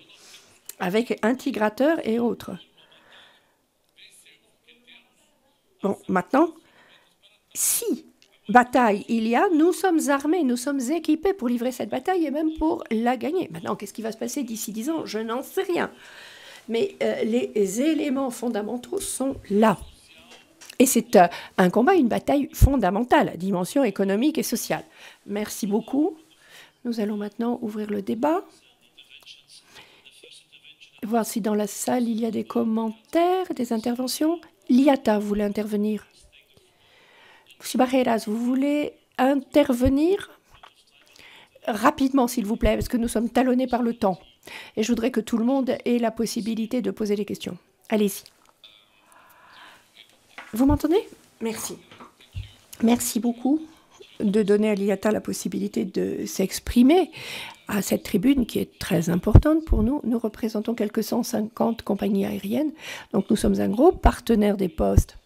[SPEAKER 23] avec intégrateurs et autres. Bon, maintenant, si bataille il y a, nous sommes armés, nous sommes équipés pour livrer cette bataille et même pour la gagner. Maintenant, qu'est-ce qui va se passer d'ici dix ans? Je n'en sais rien mais euh, les éléments fondamentaux sont là. Et c'est euh, un combat, une bataille fondamentale, dimension économique et sociale. Merci beaucoup. Nous allons maintenant ouvrir le débat. Voir si dans la salle il y a des commentaires, des interventions. Liata voulait intervenir? Barreras, vous voulez intervenir? Rapidement, s'il vous plaît, parce que nous sommes talonnés par le temps. Et je voudrais que tout le monde ait la possibilité de poser des questions. Allez-y. Vous m'entendez? Merci. Merci beaucoup de donner à l'IATA la possibilité de s'exprimer à cette tribune qui est très importante pour nous. Nous représentons quelques 150 compagnies aériennes, donc nous sommes un gros partenaire des postes.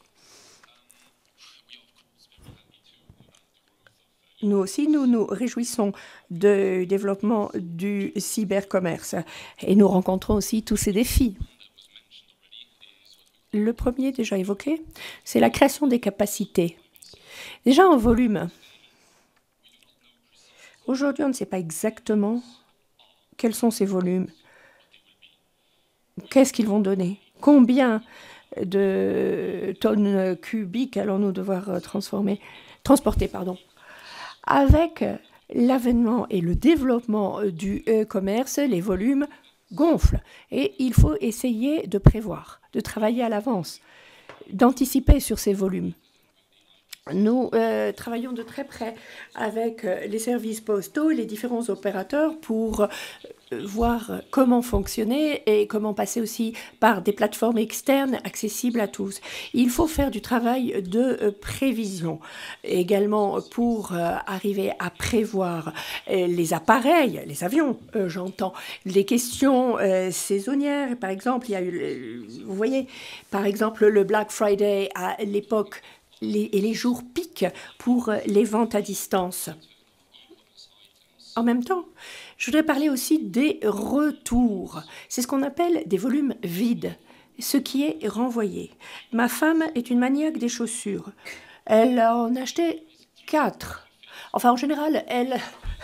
[SPEAKER 23] Nous aussi, nous nous réjouissons du développement du cybercommerce et nous rencontrons aussi tous ces défis. Le premier déjà évoqué, c'est la création des capacités. Déjà en volume, Aujourd'hui, on ne sait pas exactement quels sont ces volumes. Qu'est-ce qu'ils vont donner? Combien de tonnes cubiques allons-nous devoir transformer, transporter pardon. Avec l'avènement et le développement du e-commerce, les volumes gonflent et il faut essayer de prévoir, de travailler à l'avance, d'anticiper sur ces volumes. Nous euh, travaillons de très près avec euh, les services postaux les différents opérateurs pour euh, voir comment fonctionner et comment passer aussi par des plateformes externes accessibles à tous. Il faut faire du travail de prévision également pour arriver à prévoir les appareils, les avions, j'entends, les questions saisonnières. Par exemple, il y a eu, vous voyez, par exemple, le Black Friday à l'époque et les jours piquent pour les ventes à distance. En même temps, je voudrais parler aussi des retours. C'est ce qu'on appelle des volumes vides, ce qui est renvoyé. Ma femme est une maniaque des chaussures. Elle en achetait quatre. Enfin, en général, elle,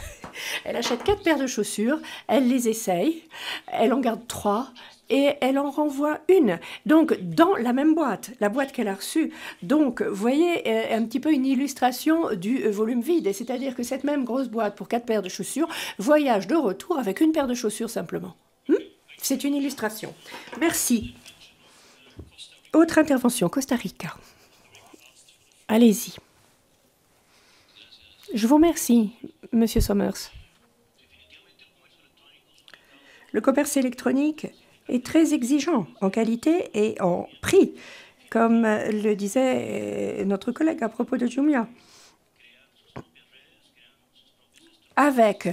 [SPEAKER 23] elle achète quatre paires de chaussures, elle les essaye, elle en garde trois, et elle en renvoie une. Donc, dans la même boîte, la boîte qu'elle a reçue. Donc, vous voyez, euh, un petit peu une illustration du euh, volume vide. C'est-à-dire que cette même grosse boîte pour quatre paires de chaussures voyage de retour avec une paire de chaussures simplement. Hmm? C'est une illustration. Merci. Autre intervention, Costa Rica. Allez-y. Je vous remercie, Monsieur Sommers. Le commerce électronique est très exigeant en qualité et en prix, comme le disait notre collègue à propos de Jumia. Avec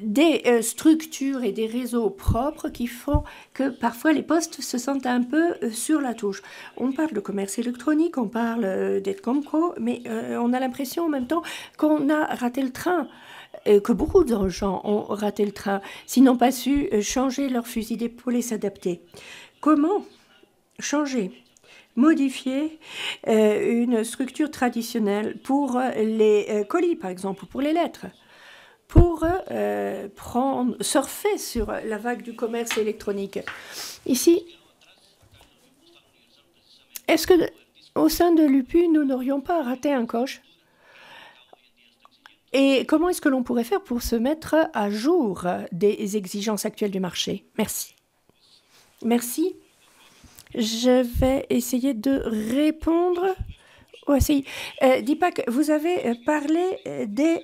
[SPEAKER 23] des euh, structures et des réseaux propres qui font que parfois les postes se sentent un peu euh, sur la touche. On parle de commerce électronique, on parle euh, d'Edcomco, mais on a l'impression en même temps qu'on a raté le train que beaucoup de gens ont raté le train, s'ils n'ont pas su euh, changer leur fusil d'épaule et s'adapter. Comment changer modifier euh, une structure traditionnelle pour euh, les colis, par exemple, ou pour les lettres, pour prendre, surfer sur la vague du commerce électronique? Ici, est-ce que au sein de l'UPU, nous n'aurions pas raté un coche? Et comment est-ce que l'on pourrait faire pour se mettre à jour des exigences actuelles du marché? Merci. Merci. Je vais essayer de répondre. Voici. Euh, Dipak, vous avez parlé des,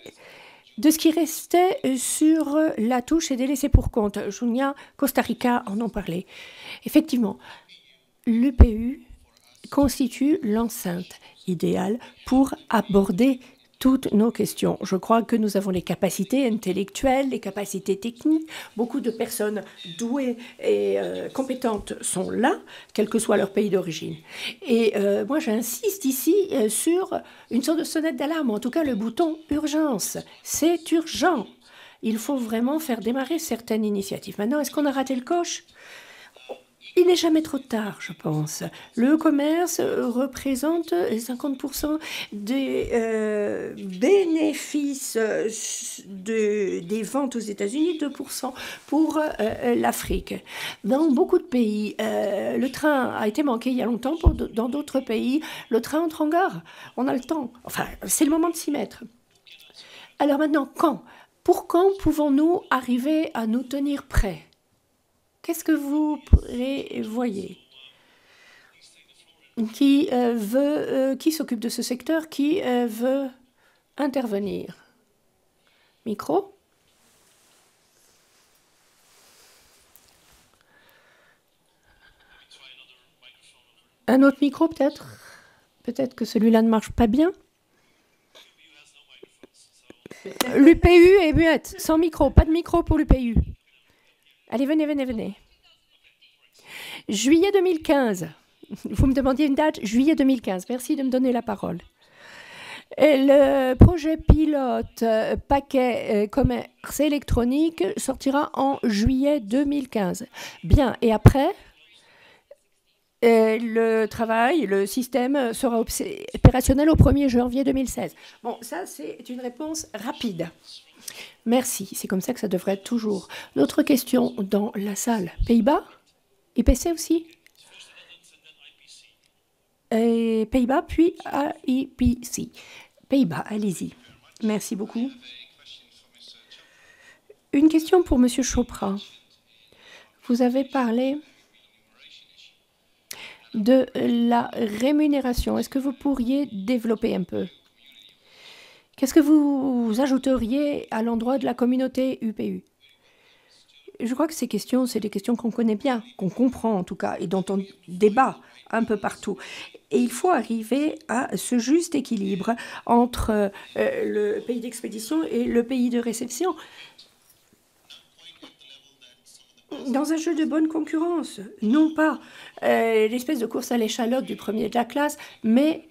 [SPEAKER 23] de ce qui restait sur la touche et des laissés pour compte. Junia, Costa Rica en ont parlé. Effectivement, l'UPU constitue l'enceinte idéale pour aborder toutes nos questions. Je crois que nous avons les capacités intellectuelles, les capacités techniques. Beaucoup de personnes douées et euh, compétentes sont là, quel que soit leur pays d'origine. Et euh, moi, j'insiste ici euh, sur une sorte de sonnette d'alarme, en tout cas le bouton urgence. C'est urgent. Il faut vraiment faire démarrer certaines initiatives. Maintenant, est-ce qu'on a raté le coche? Il n'est jamais trop tard, je pense. Le commerce représente 50% des euh, bénéfices de, des ventes aux États-Unis, 2% pour euh, l'Afrique. Dans beaucoup de pays, euh, le train a été manqué il y a longtemps. dans d'autres pays, le train entre en gare. On a le temps. Enfin, c'est le moment de s'y mettre. Alors maintenant, quand? Pour quand pouvons-nous arriver à nous tenir prêts? Qu'est-ce que vous prévoyez? Qui euh, veut, euh, qui s'occupe de ce secteur? Qui euh, veut intervenir? Micro? Un autre micro peut-être? Peut-être que celui-là ne marche pas bien? L'UPU est muette, sans micro, pas de micro pour l'UPU. Allez, venez, venez, venez. Juillet 2015. Vous me demandiez une date Juillet 2015. Merci de me donner la parole. Le projet pilote euh, paquet euh, commerce électronique sortira en juillet 2015. Bien, et après et le travail, le système sera opérationnel au 1er janvier 2016. Bon, ça, c'est une réponse rapide. Merci, c'est comme ça que ça devrait être toujours. D'autres questions dans la salle Pays-Bas? IPC aussi? Et Pays-Bas, puis AIPC. Pays-Bas, allez-y. Merci beaucoup. Une question pour M. Chopra. Vous avez parlé de la rémunération. Est-ce que vous pourriez développer un peu? Qu'est-ce que vous ajouteriez à l'endroit de la communauté UPU Je crois que ces questions, c'est des questions qu'on connaît bien, qu'on comprend en tout cas, et dont on débat un peu partout. Et il faut arriver à ce juste équilibre entre euh, le pays d'expédition et le pays de réception dans un jeu de bonne concurrence, non pas euh, l'espèce de course à l'échalote du premier de la classe, mais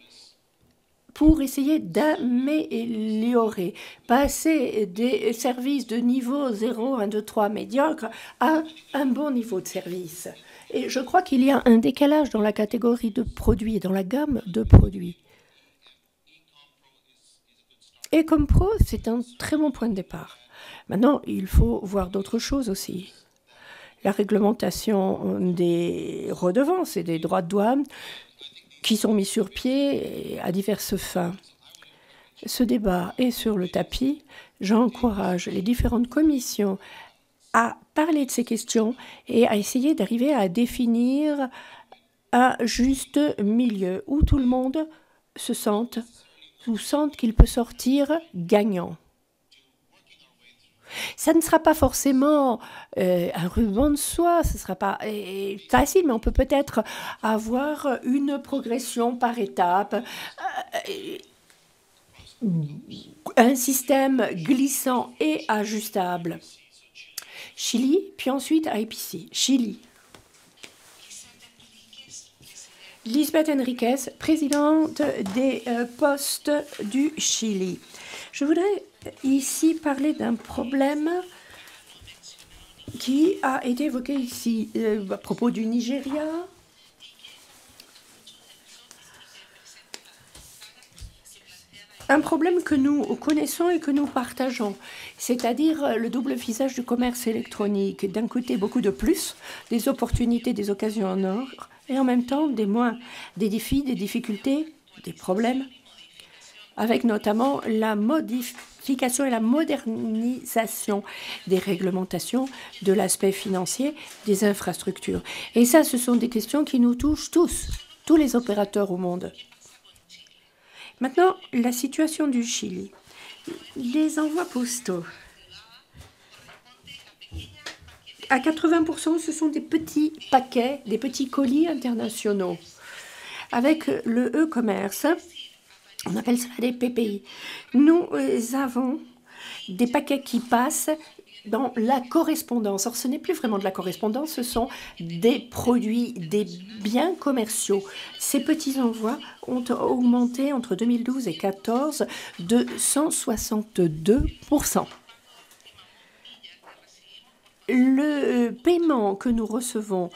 [SPEAKER 23] pour essayer d'améliorer, passer des services de niveau 0, 1, 2, 3 médiocre à un bon niveau de service. Et je crois qu'il y a un décalage dans la catégorie de produits, dans la gamme de produits. Et comme pro, c'est un très bon point de départ. Maintenant, il faut voir d'autres choses aussi la réglementation des redevances et des droits de douane qui sont mis sur pied à diverses fins. Ce débat est sur le tapis. J'encourage les différentes commissions à parler de ces questions et à essayer d'arriver à définir un juste milieu où tout le monde se sente ou sente qu'il peut sortir gagnant. Ça ne sera pas forcément euh, un ruban de soie, ce ne sera pas euh, facile, mais on peut peut-être avoir une progression par étapes, euh, un système glissant et ajustable. Chili, puis ensuite IPC. Chili. Lisbeth Enriquez, présidente des postes du Chili. Je voudrais ici parler d'un problème qui a été évoqué ici euh, à propos du Nigeria. Un problème que nous connaissons et que nous partageons, c'est-à-dire le double visage du commerce électronique. D'un côté, beaucoup de plus, des opportunités, des occasions en or, et en même temps des moins, des défis, des difficultés, des problèmes, avec notamment la modification et la modernisation des réglementations, de l'aspect financier, des infrastructures. Et ça, ce sont des questions qui nous touchent tous, tous les opérateurs au monde. Maintenant, la situation du Chili. Les envois postaux. À 80%, ce sont des petits paquets, des petits colis internationaux. Avec le e-commerce, on appelle ça des PPI. Nous euh, avons des paquets qui passent dans la correspondance. Or, ce n'est plus vraiment de la correspondance, ce sont des produits, des biens commerciaux. Ces petits envois ont augmenté entre 2012 et 2014 de 162% Le paiement que nous recevons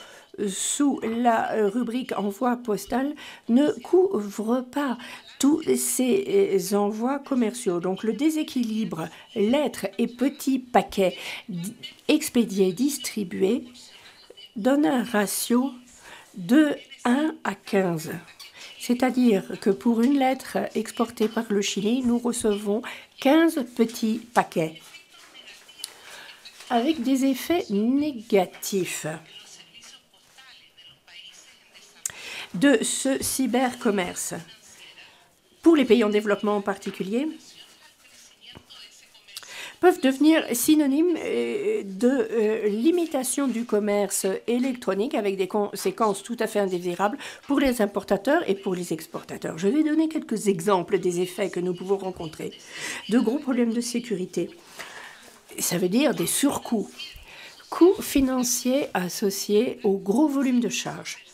[SPEAKER 23] sous la rubrique envoi postal ne couvre pas tous ces envois commerciaux. Donc le déséquilibre lettres et petits paquets expédiés, distribués, donne un ratio de 1 à 15. C'est-à-dire que pour une lettre exportée par le Chili, nous recevons 15 petits paquets avec des effets négatifs de ce cybercommerce. Pour les pays en développement en particulier, peuvent devenir synonymes euh, de euh, limitation du commerce électronique avec des conséquences tout à fait indésirables pour les importateurs et pour les exportateurs. Je vais donner quelques exemples des effets que nous pouvons rencontrer. De gros problèmes de sécurité. Ça veut dire des surcoûts, coûts financiers associés au gros volume de charges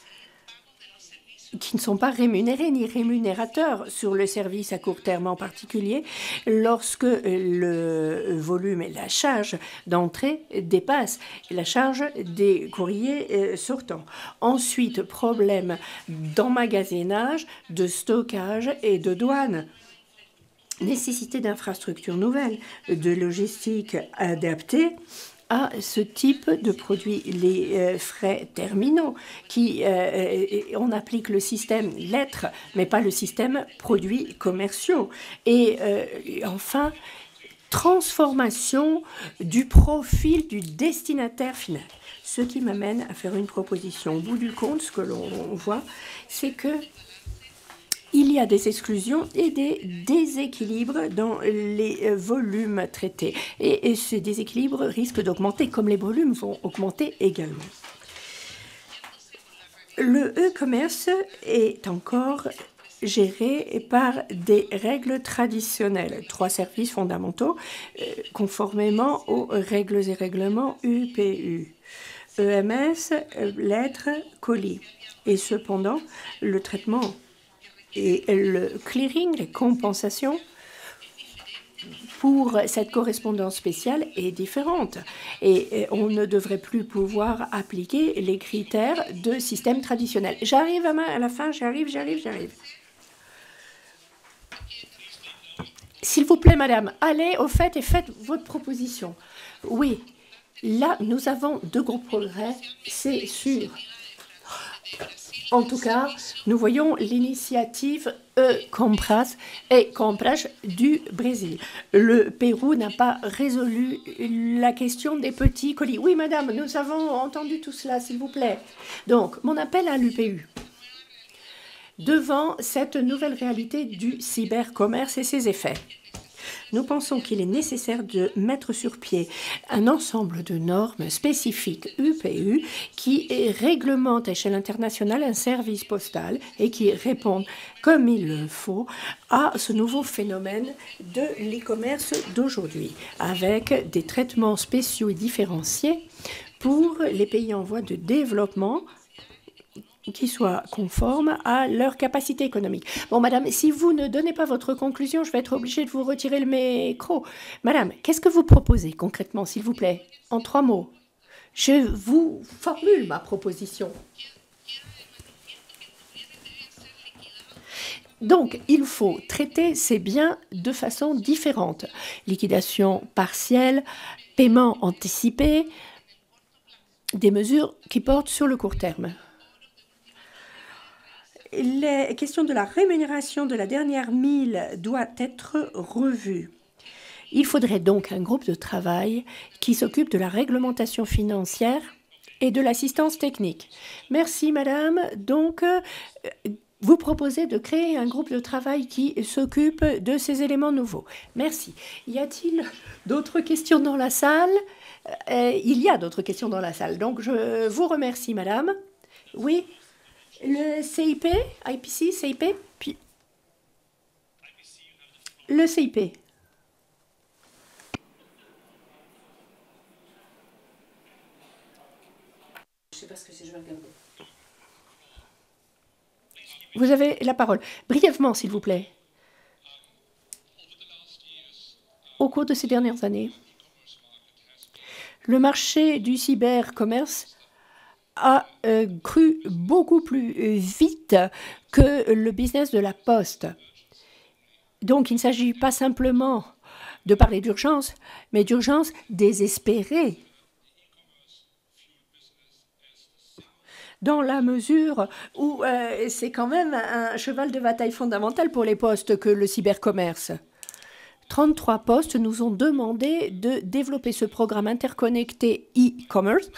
[SPEAKER 23] qui ne sont pas rémunérés ni rémunérateurs sur le service à court terme en particulier lorsque le volume et la charge d'entrée dépassent la charge des courriers euh, sortants. Ensuite, problème d'emmagasinage, de stockage et de douane nécessité d'infrastructures nouvelles, de logistique adaptée à ce type de produits, les euh, frais terminaux, qui euh, on applique le système lettres, mais pas le système produits commerciaux. Et euh, enfin, transformation du profil du destinataire final. Ce qui m'amène à faire une proposition. Au bout du compte, ce que l'on voit, c'est que il y a des exclusions et des déséquilibres dans les euh, volumes traités. Et, ces déséquilibres risquent d'augmenter comme les volumes vont augmenter également. Le e-commerce est encore géré par des règles traditionnelles, trois services fondamentaux, euh, conformément aux règles et règlements UPU. EMS, lettres, colis. Et cependant, le traitement et le clearing, les compensations pour cette correspondance spéciale est différente. Et on ne devrait plus pouvoir appliquer les critères de système traditionnel. J'arrive à la fin, j'arrive, j'arrive, j'arrive. S'il vous plaît, madame, allez au fait et faites votre proposition. Oui, là, nous avons de gros progrès, c'est sûr. En tout cas, nous voyons l'initiative E-Compras et Compras du Brésil. Le Pérou n'a pas résolu la question des petits colis. Oui, madame, nous avons entendu tout cela, s'il vous plaît. Donc, mon appel à l'UPU. Devant cette nouvelle réalité du cybercommerce et ses effets, nous pensons qu'il est nécessaire de mettre sur pied un ensemble de normes spécifiques UPU qui réglementent à échelle internationale un service postal et qui répondent comme il le faut à ce nouveau phénomène de l'e-commerce d'aujourd'hui, avec des traitements spéciaux et différenciés pour les pays en voie de développement qui soient conformes à leur capacité économique. Bon, madame, si vous ne donnez pas votre conclusion, je vais être obligée de vous retirer le micro. Madame, qu'est-ce que vous proposez concrètement, s'il vous plaît En trois mots? Je vous formule ma proposition. Donc, il faut traiter ces biens de façon différente. Liquidation partielle, paiement anticipé, des mesures qui portent sur le court terme les questions de la rémunération de la dernière mille doit être revue. Il faudrait donc un groupe de travail qui s'occupe de la réglementation financière et de l'assistance technique. Merci, madame. Donc, euh, vous proposez de créer un groupe de travail qui s'occupe de ces éléments nouveaux. Merci. Y a-t-il d'autres questions dans la salle? Euh, Il y a d'autres questions dans la salle. Donc, je vous remercie, madame. Oui? Le CIP, IPC, CIP, puis le CIP. Je sais pas ce que c'est, je vais regarder. Vous avez la parole. Brièvement, s'il vous plaît. Au cours de ces dernières années, le marché du cybercommerce a euh, cru beaucoup plus vite que le business de la poste. Donc il ne s'agit pas simplement de parler d'urgence, mais d'urgence désespérée. Dans la mesure où euh, c'est quand même un cheval de bataille fondamental pour les postes que le cybercommerce. 33 postes nous ont demandé de développer ce programme interconnecté e-commerce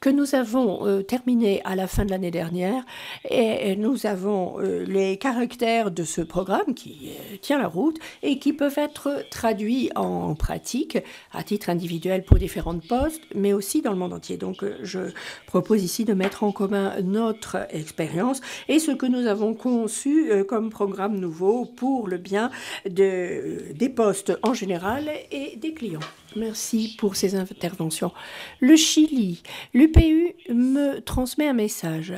[SPEAKER 23] que nous avons euh, terminé à la fin de l'année dernière et, nous avons euh, les caractères de ce programme qui euh, tient la route et qui peuvent être traduits en pratique à titre individuel pour différentes postes, mais aussi dans le monde entier. Donc je propose ici de mettre en commun notre expérience et ce que nous avons conçu comme programme nouveau pour le bien de, des postes en général et des clients. Merci pour ces interventions. Le Chili, l'UPU me transmet un message.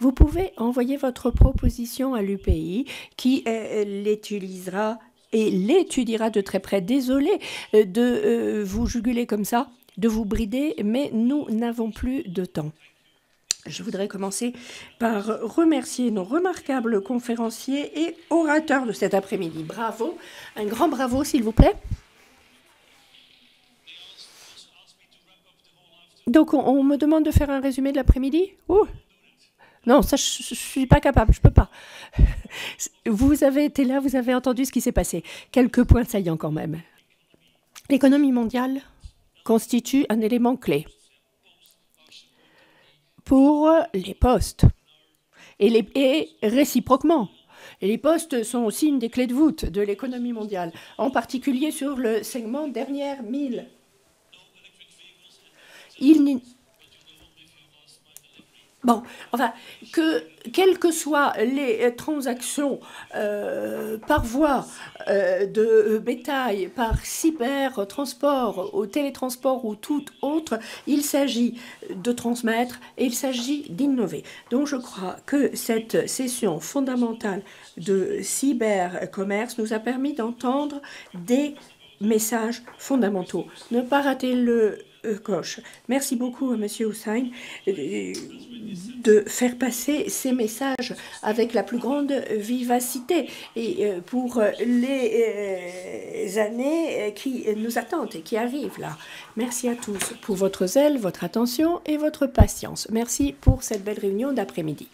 [SPEAKER 23] Vous pouvez envoyer votre proposition à l'UPI qui euh, l'utilisera et l'étudiera de très près. Désolé euh, de euh, vous juguler comme ça, de vous brider, mais nous n'avons plus de temps. Je voudrais commencer par remercier nos remarquables conférenciers et orateurs de cet après-midi. Bravo, un grand bravo s'il vous plaît. Donc, on, me demande de faire un résumé de l'après-midi Non, ça, je ne suis pas capable, je ne peux pas. Vous avez été là, vous avez entendu ce qui s'est passé. Quelques points saillants quand même. L'économie mondiale constitue un élément clé pour les postes et, et réciproquement. Et les postes sont aussi une des clés de voûte de l'économie mondiale, en particulier sur le segment dernière mille il Bon, enfin, que quelles que soient les transactions euh, par voie euh, de bétail, par cyber-transport, au télétransport ou tout autre, il s'agit de transmettre et il s'agit d'innover. Donc je crois que cette session fondamentale de cyber-commerce nous a permis d'entendre des messages fondamentaux. Ne pas rater le Koch. Merci beaucoup à M. Hussein de faire passer ces messages avec la plus grande vivacité et pour les années qui nous attendent et qui arrivent là. Merci à tous pour votre zèle, votre attention et votre patience. Merci pour cette belle réunion d'après-midi.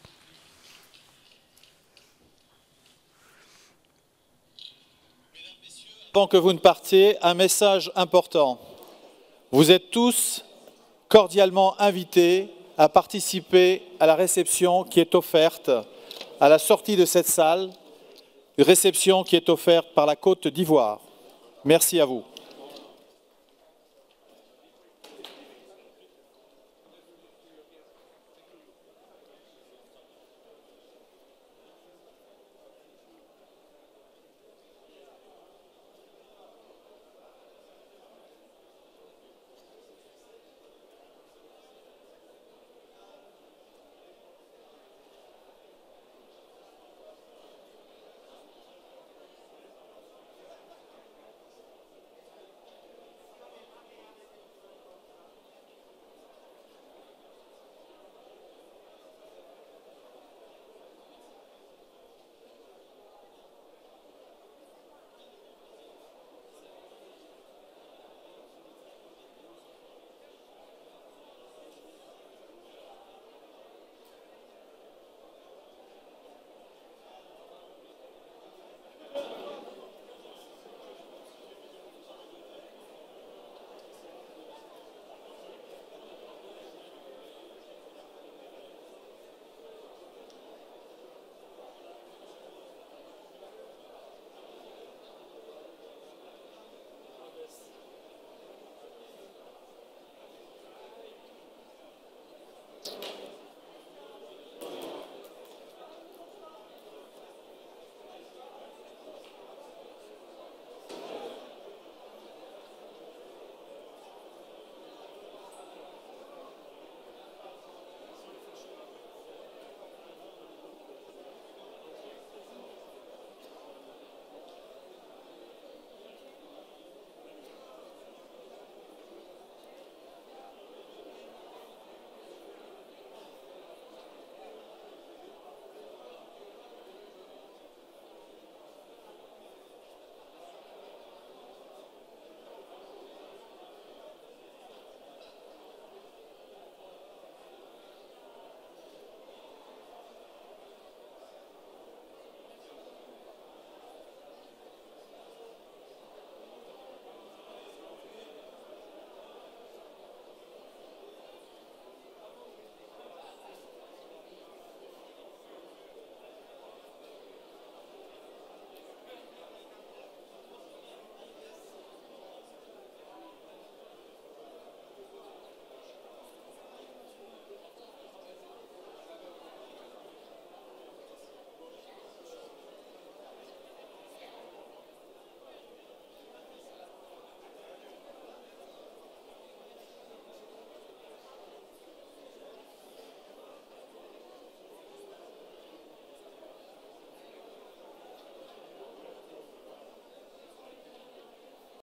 [SPEAKER 28] Avant que vous ne partiez, un message important. Vous êtes tous cordialement invités à participer à la réception qui est offerte à la sortie de cette salle, réception qui est offerte par la Côte d'Ivoire. Merci à vous.